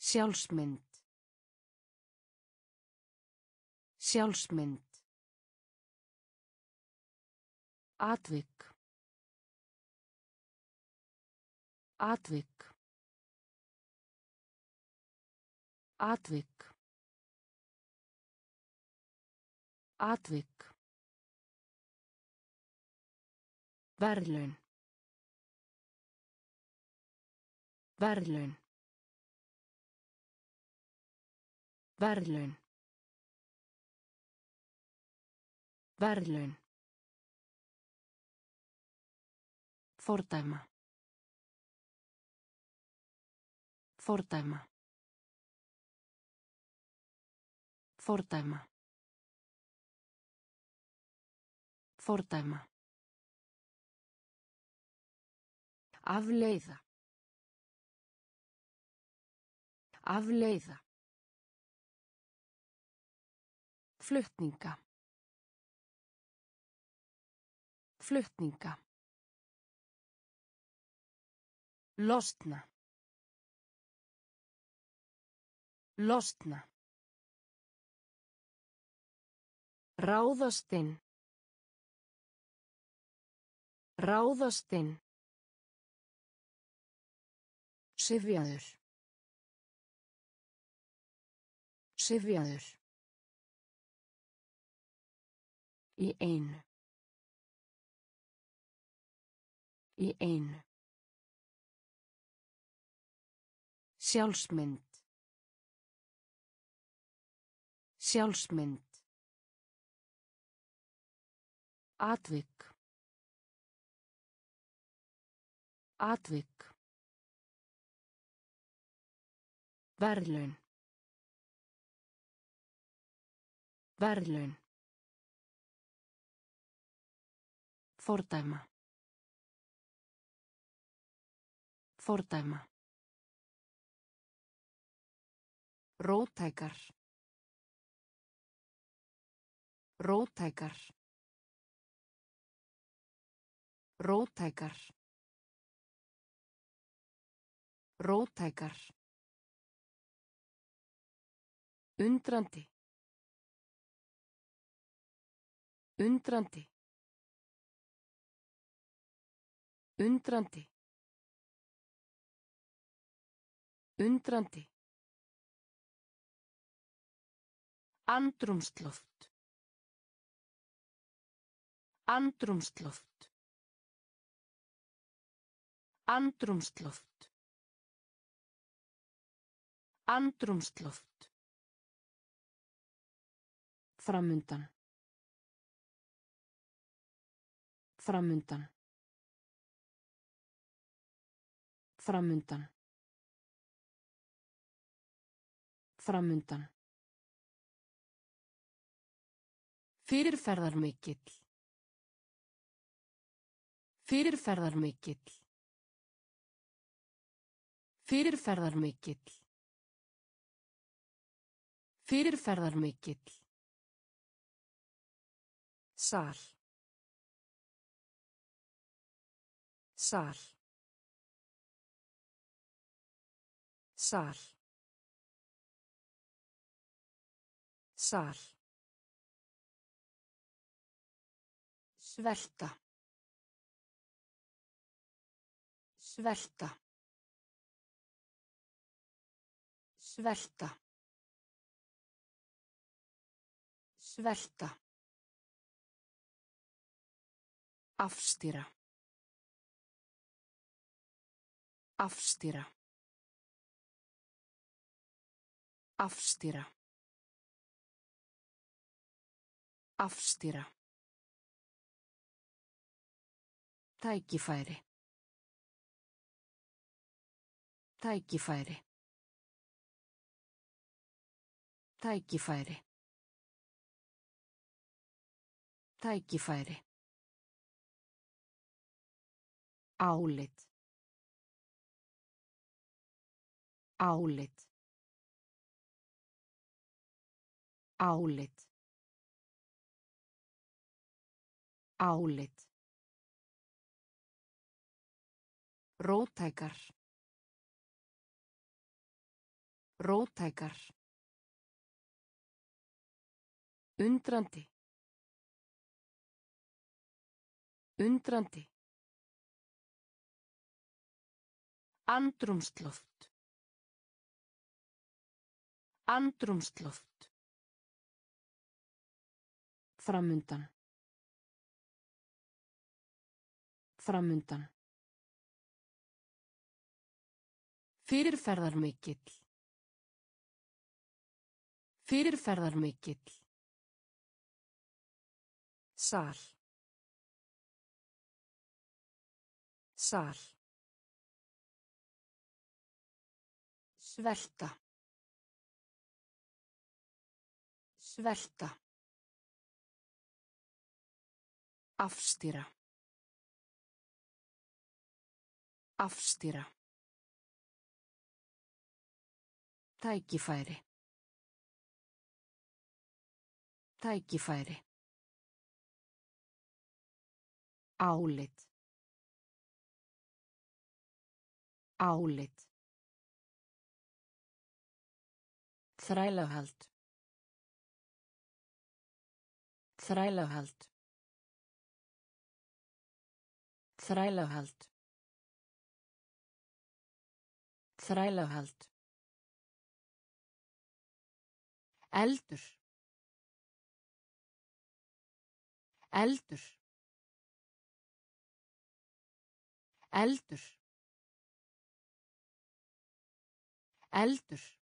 Sjálfsmynd. Sjálfsmynd. Atvik. Atvik. Atvik. Atvik. Verðlaun. Verðlaun. Verðlaun. Verðlaun. Fordæma. Fordæma. Fordæma. Fordæma. Afleiða. Afleiða. Flutninga. Flutninga. Losna. Losna. Ráðast inn. Sifjaður. Sifjaður. Í einu. Í einu. Sjálfsmynd. Sjálfsmynd. Atvik. Atvik. Verðlaun. Verðlaun. Fordæma. Fordæma. Rótækar. Rótækar. Rótækar. Rótækar. Undrandi. Undrandi. Undrandi. Undrandi. Andrumsloft. Andrumsloft. Andrumsloft. Andrumsloft. Framundan. Framundan. Framundan. Framundan. Fyrirferðar mikill. Fyrirferðar mikill. Sal. Sal. Sal. Sal. Svelta. Svelta. Svelta. Svelta. Afstýra. Afstýra. Afstýra. Afstýra. Tækifæri. Tækifæri. Tækifæri. Tækifæri. Álit. Álit. Álit. Álit. Rótækar. Rótækar. Undrandi. Undrandi. Andrumsloft. Andrumsloft. Framundan. Framundan. Fyrirferðar mikill. Fyrirferðar mikill. Sal. Sal. Svelta. Svelta. Afstýra. Afstýra. Tækifæri. Tækifæri. Álit. Álit. Þrælahald. Þrælahald. Þrælahald. Þrælahald. Eldur. Eldur. Eldur. Eldur.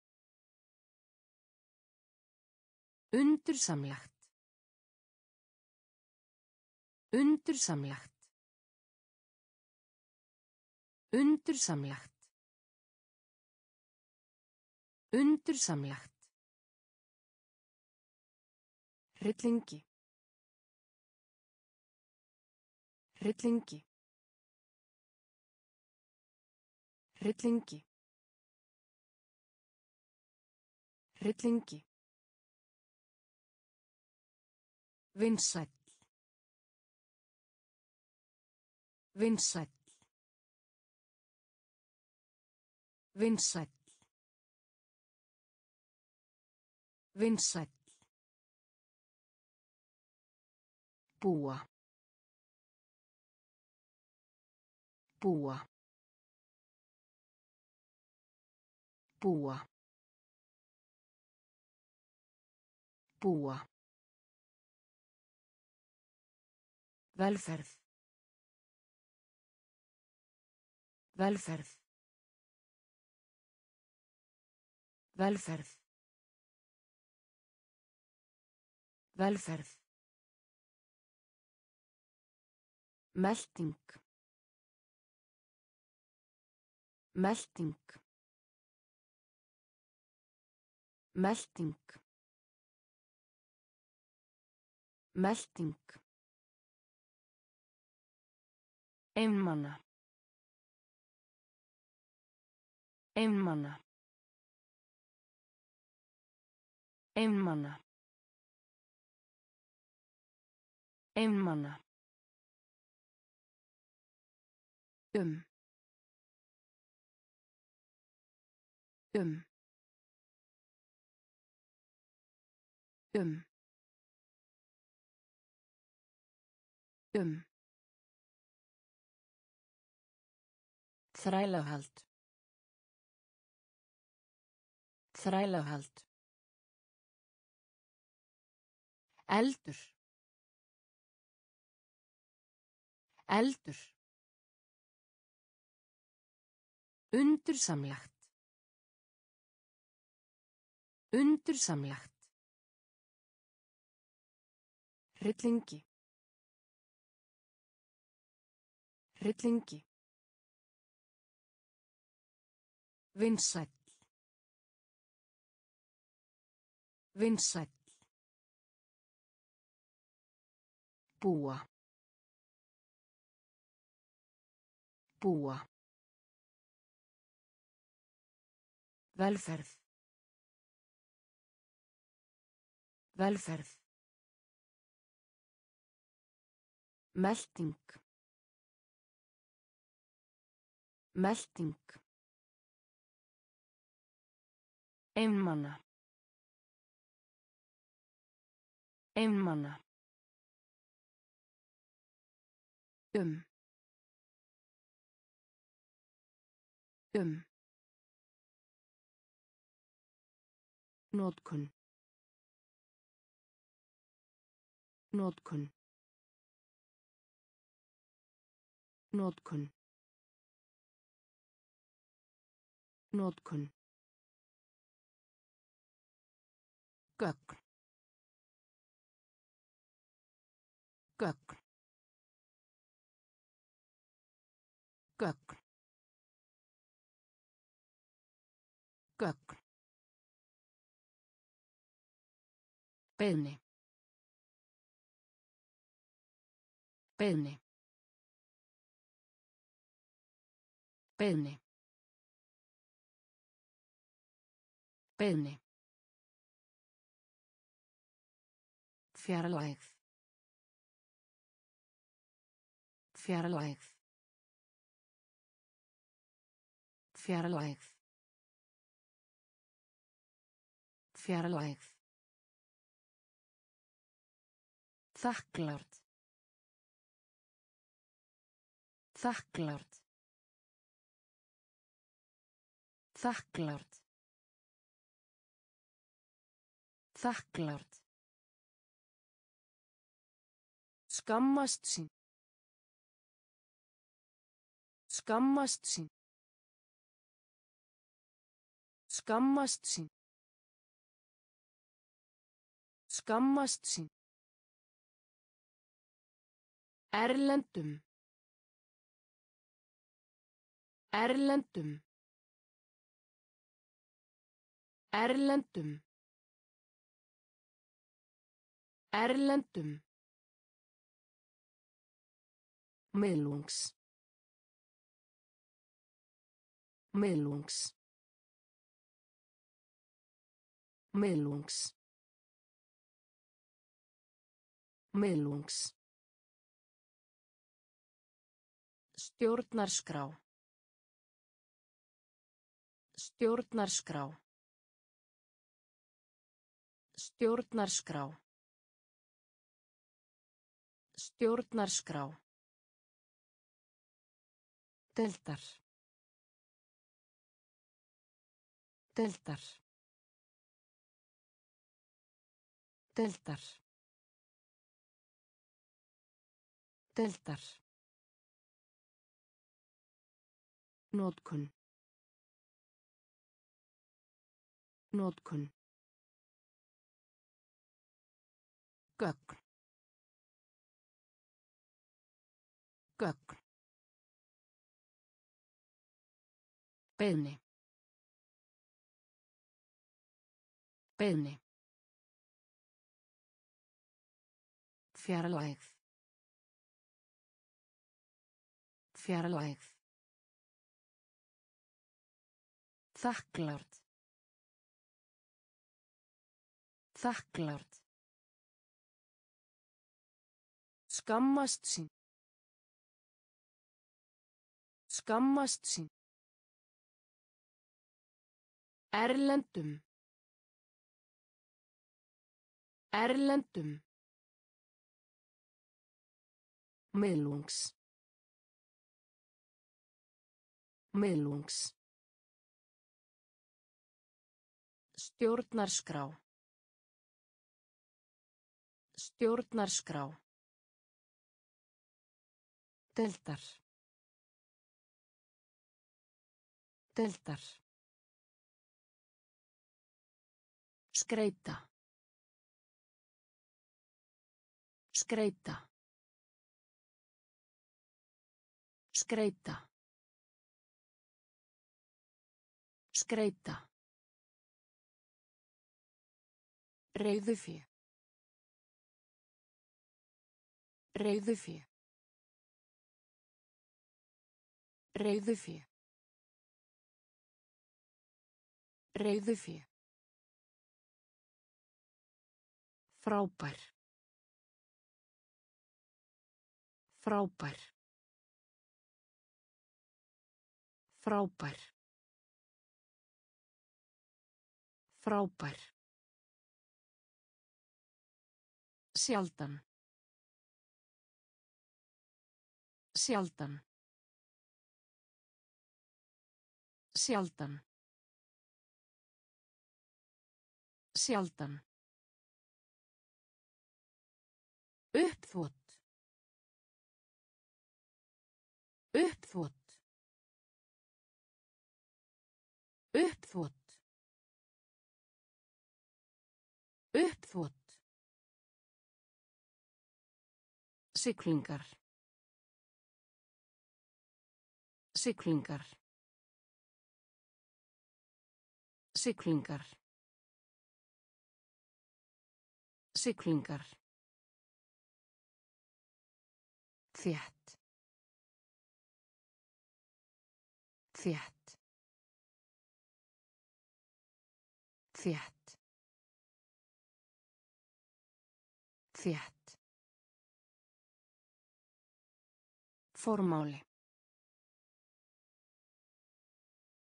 Undursamlegt. Undursamlegt. Undursamlegt. Undursamlegt. Hryllingi. Hryllingi. Hryllingi. Hryllingi. Vinsæll. Vinsæll. Vinsæll. Vinsæll. Búa. Búa. Búa. Búa. Velferð. Velferð. Velferð. Velferð. Melting. Melting. Melting. Melting. Einmana. Einmana. Einmana. Einmana. Um. Um. Um. Um. Þrælahald. Þrælahald. Eldur. Eldur. Undursamlegt. Undursamlegt. Hryllingi. Hryllingi. Vinsæll. Vinsæll. Búa. Búa. Velferð. Velferð. Melting. Melting. Einmana. Einmana. Um. Um. Notkun. Notkun. Notkun. Notkun. Gögn. Gögn. Gögn. Gögn. Beðni. Beðni. Beðni. Beðni. Fjarlægð. Fjarlægð. Fjarlægð. Fjarlægð. Þakklárt. Þakklárt. Þakklárt. Þakklárt. Skammast sín. Skammast sín. Skammast sín. Skammast sín. Erlendum. Erlendum. Erlendum. Erlendum. Miðlungs. Miðlungs. Miðlungs. Miðlungs. Stjórnarskrá. Stjórnarskrá. Stjórnarskrá. Stjórnarskrá. Deltar. Deltar. Deltar. Deltar. Nótkun. Nótkun. Gögn. Gögn. Beðni. Beðni. Fjarlægð. Fjarlægð. Þakklárt. Þakklárt. Skammast sín. Skammast sín. Erlendum. Erlendum. Miðlungs. Miðlungs. Stjórnarskrá. Stjórnarskrá. Deltar. Deltar. Skreita. Skreita. Skreita. Skreita. Reiðufé. Reiðufé. Reiðufé. Reiðufé. Frábær. Frábær. Frábær. Frábær. Sjaldan. Sjaldan. Sjaldan. Sjaldan. Uppþvott. Uppþvott. Uppþvott. Uppþvott. Siglingar. Siglingar. Siglingar. Siglingar. Þétt. Þétt. Þétt. Þétt. Formáli.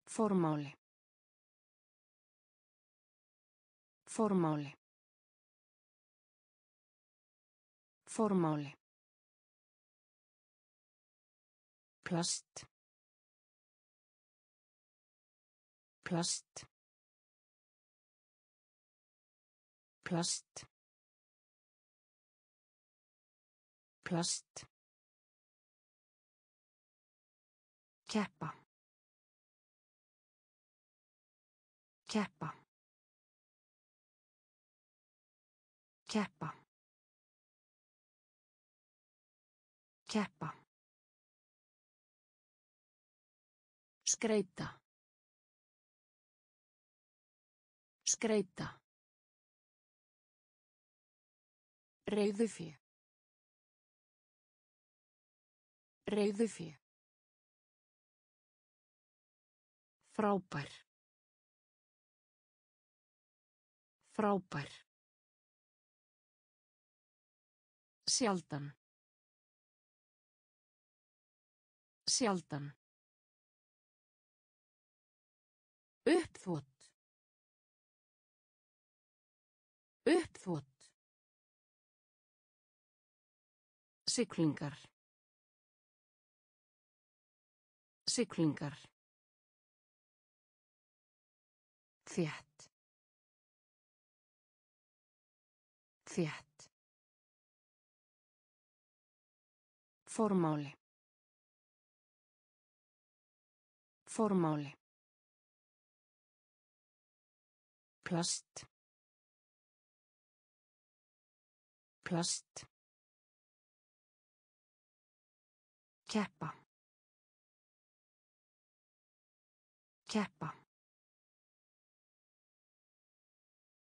Formáli. Formáli. Formáli. Plast. Plast. Plast. Plast. Keppa. Keppa. Keppa. Keppa. Skreita. Skreita. Reyðufé. Reyðufé. Frábær. Frábær. Sjaldan. Sjaldan. Uppþvot. Uppþvot. Siglingar. Siglingar. Þétt. Þétt. Formáli. Formáli. Plast. Plast. Keppa. Keppa.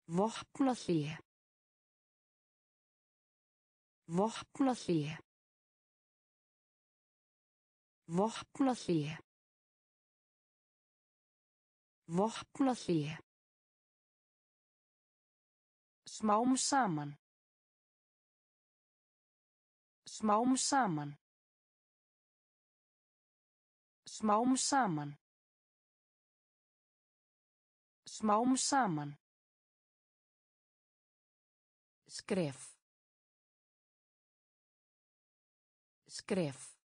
Vopna hlýje. Vopna hlýje. Vopna hlýje. Vopna hlýje. Smám saman. Smám saman. Smám saman. Smám saman. Skref. Skref.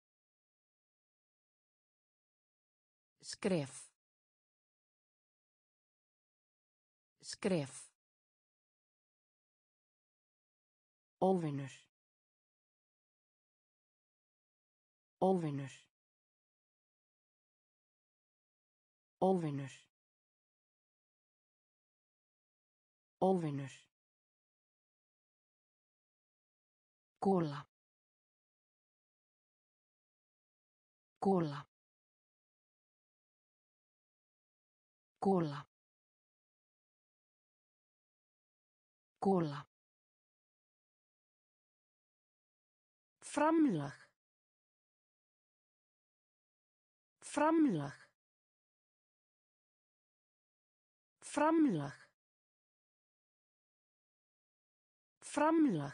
Skref. Skref. Óvinur. Óvinur. Óvinur. Óvinur. Góla. Góla. Góla. Góla. Framlag. Framlag. Framlag. Framlag.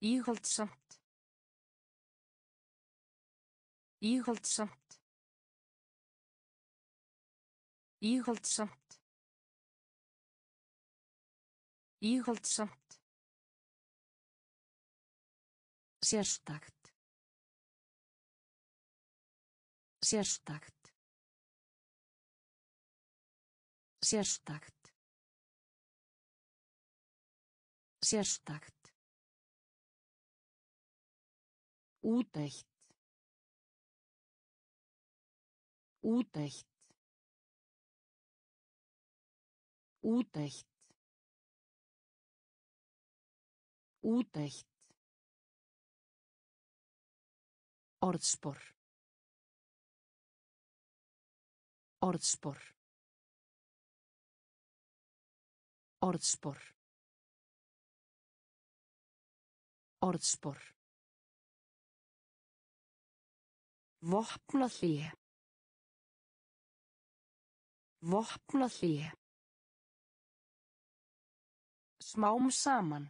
Íhaldsamt. Íhaldsamt. Íhaldsamt. Íhaldsamt. Sérstakt. Sérstakt. Sérstakt. Sérstakt. Úteitt. Úteitt. Úteitt. Úteitt. Orðspor. Orðspor. Orðspor. Orðspor. Vopna hlýje. Vopna hlýje. Smám saman.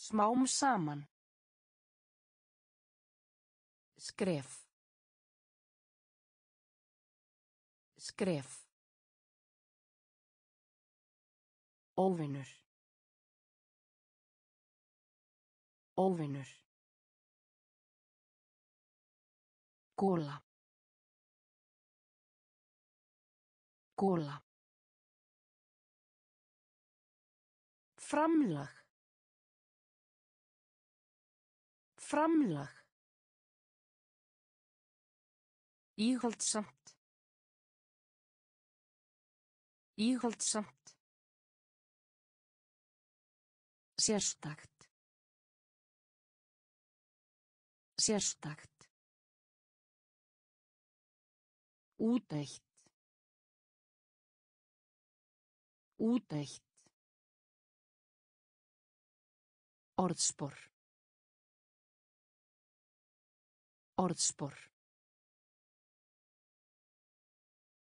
Smám saman. Skref. Skref. Óvinur. Óvinur. Góla. Góla. Framlag. Framlag. Íhaldsamt. Íhaldsamt. Sérstakt. Sérstakt. Úteitt. Úteitt. Orðspor. Orðspor.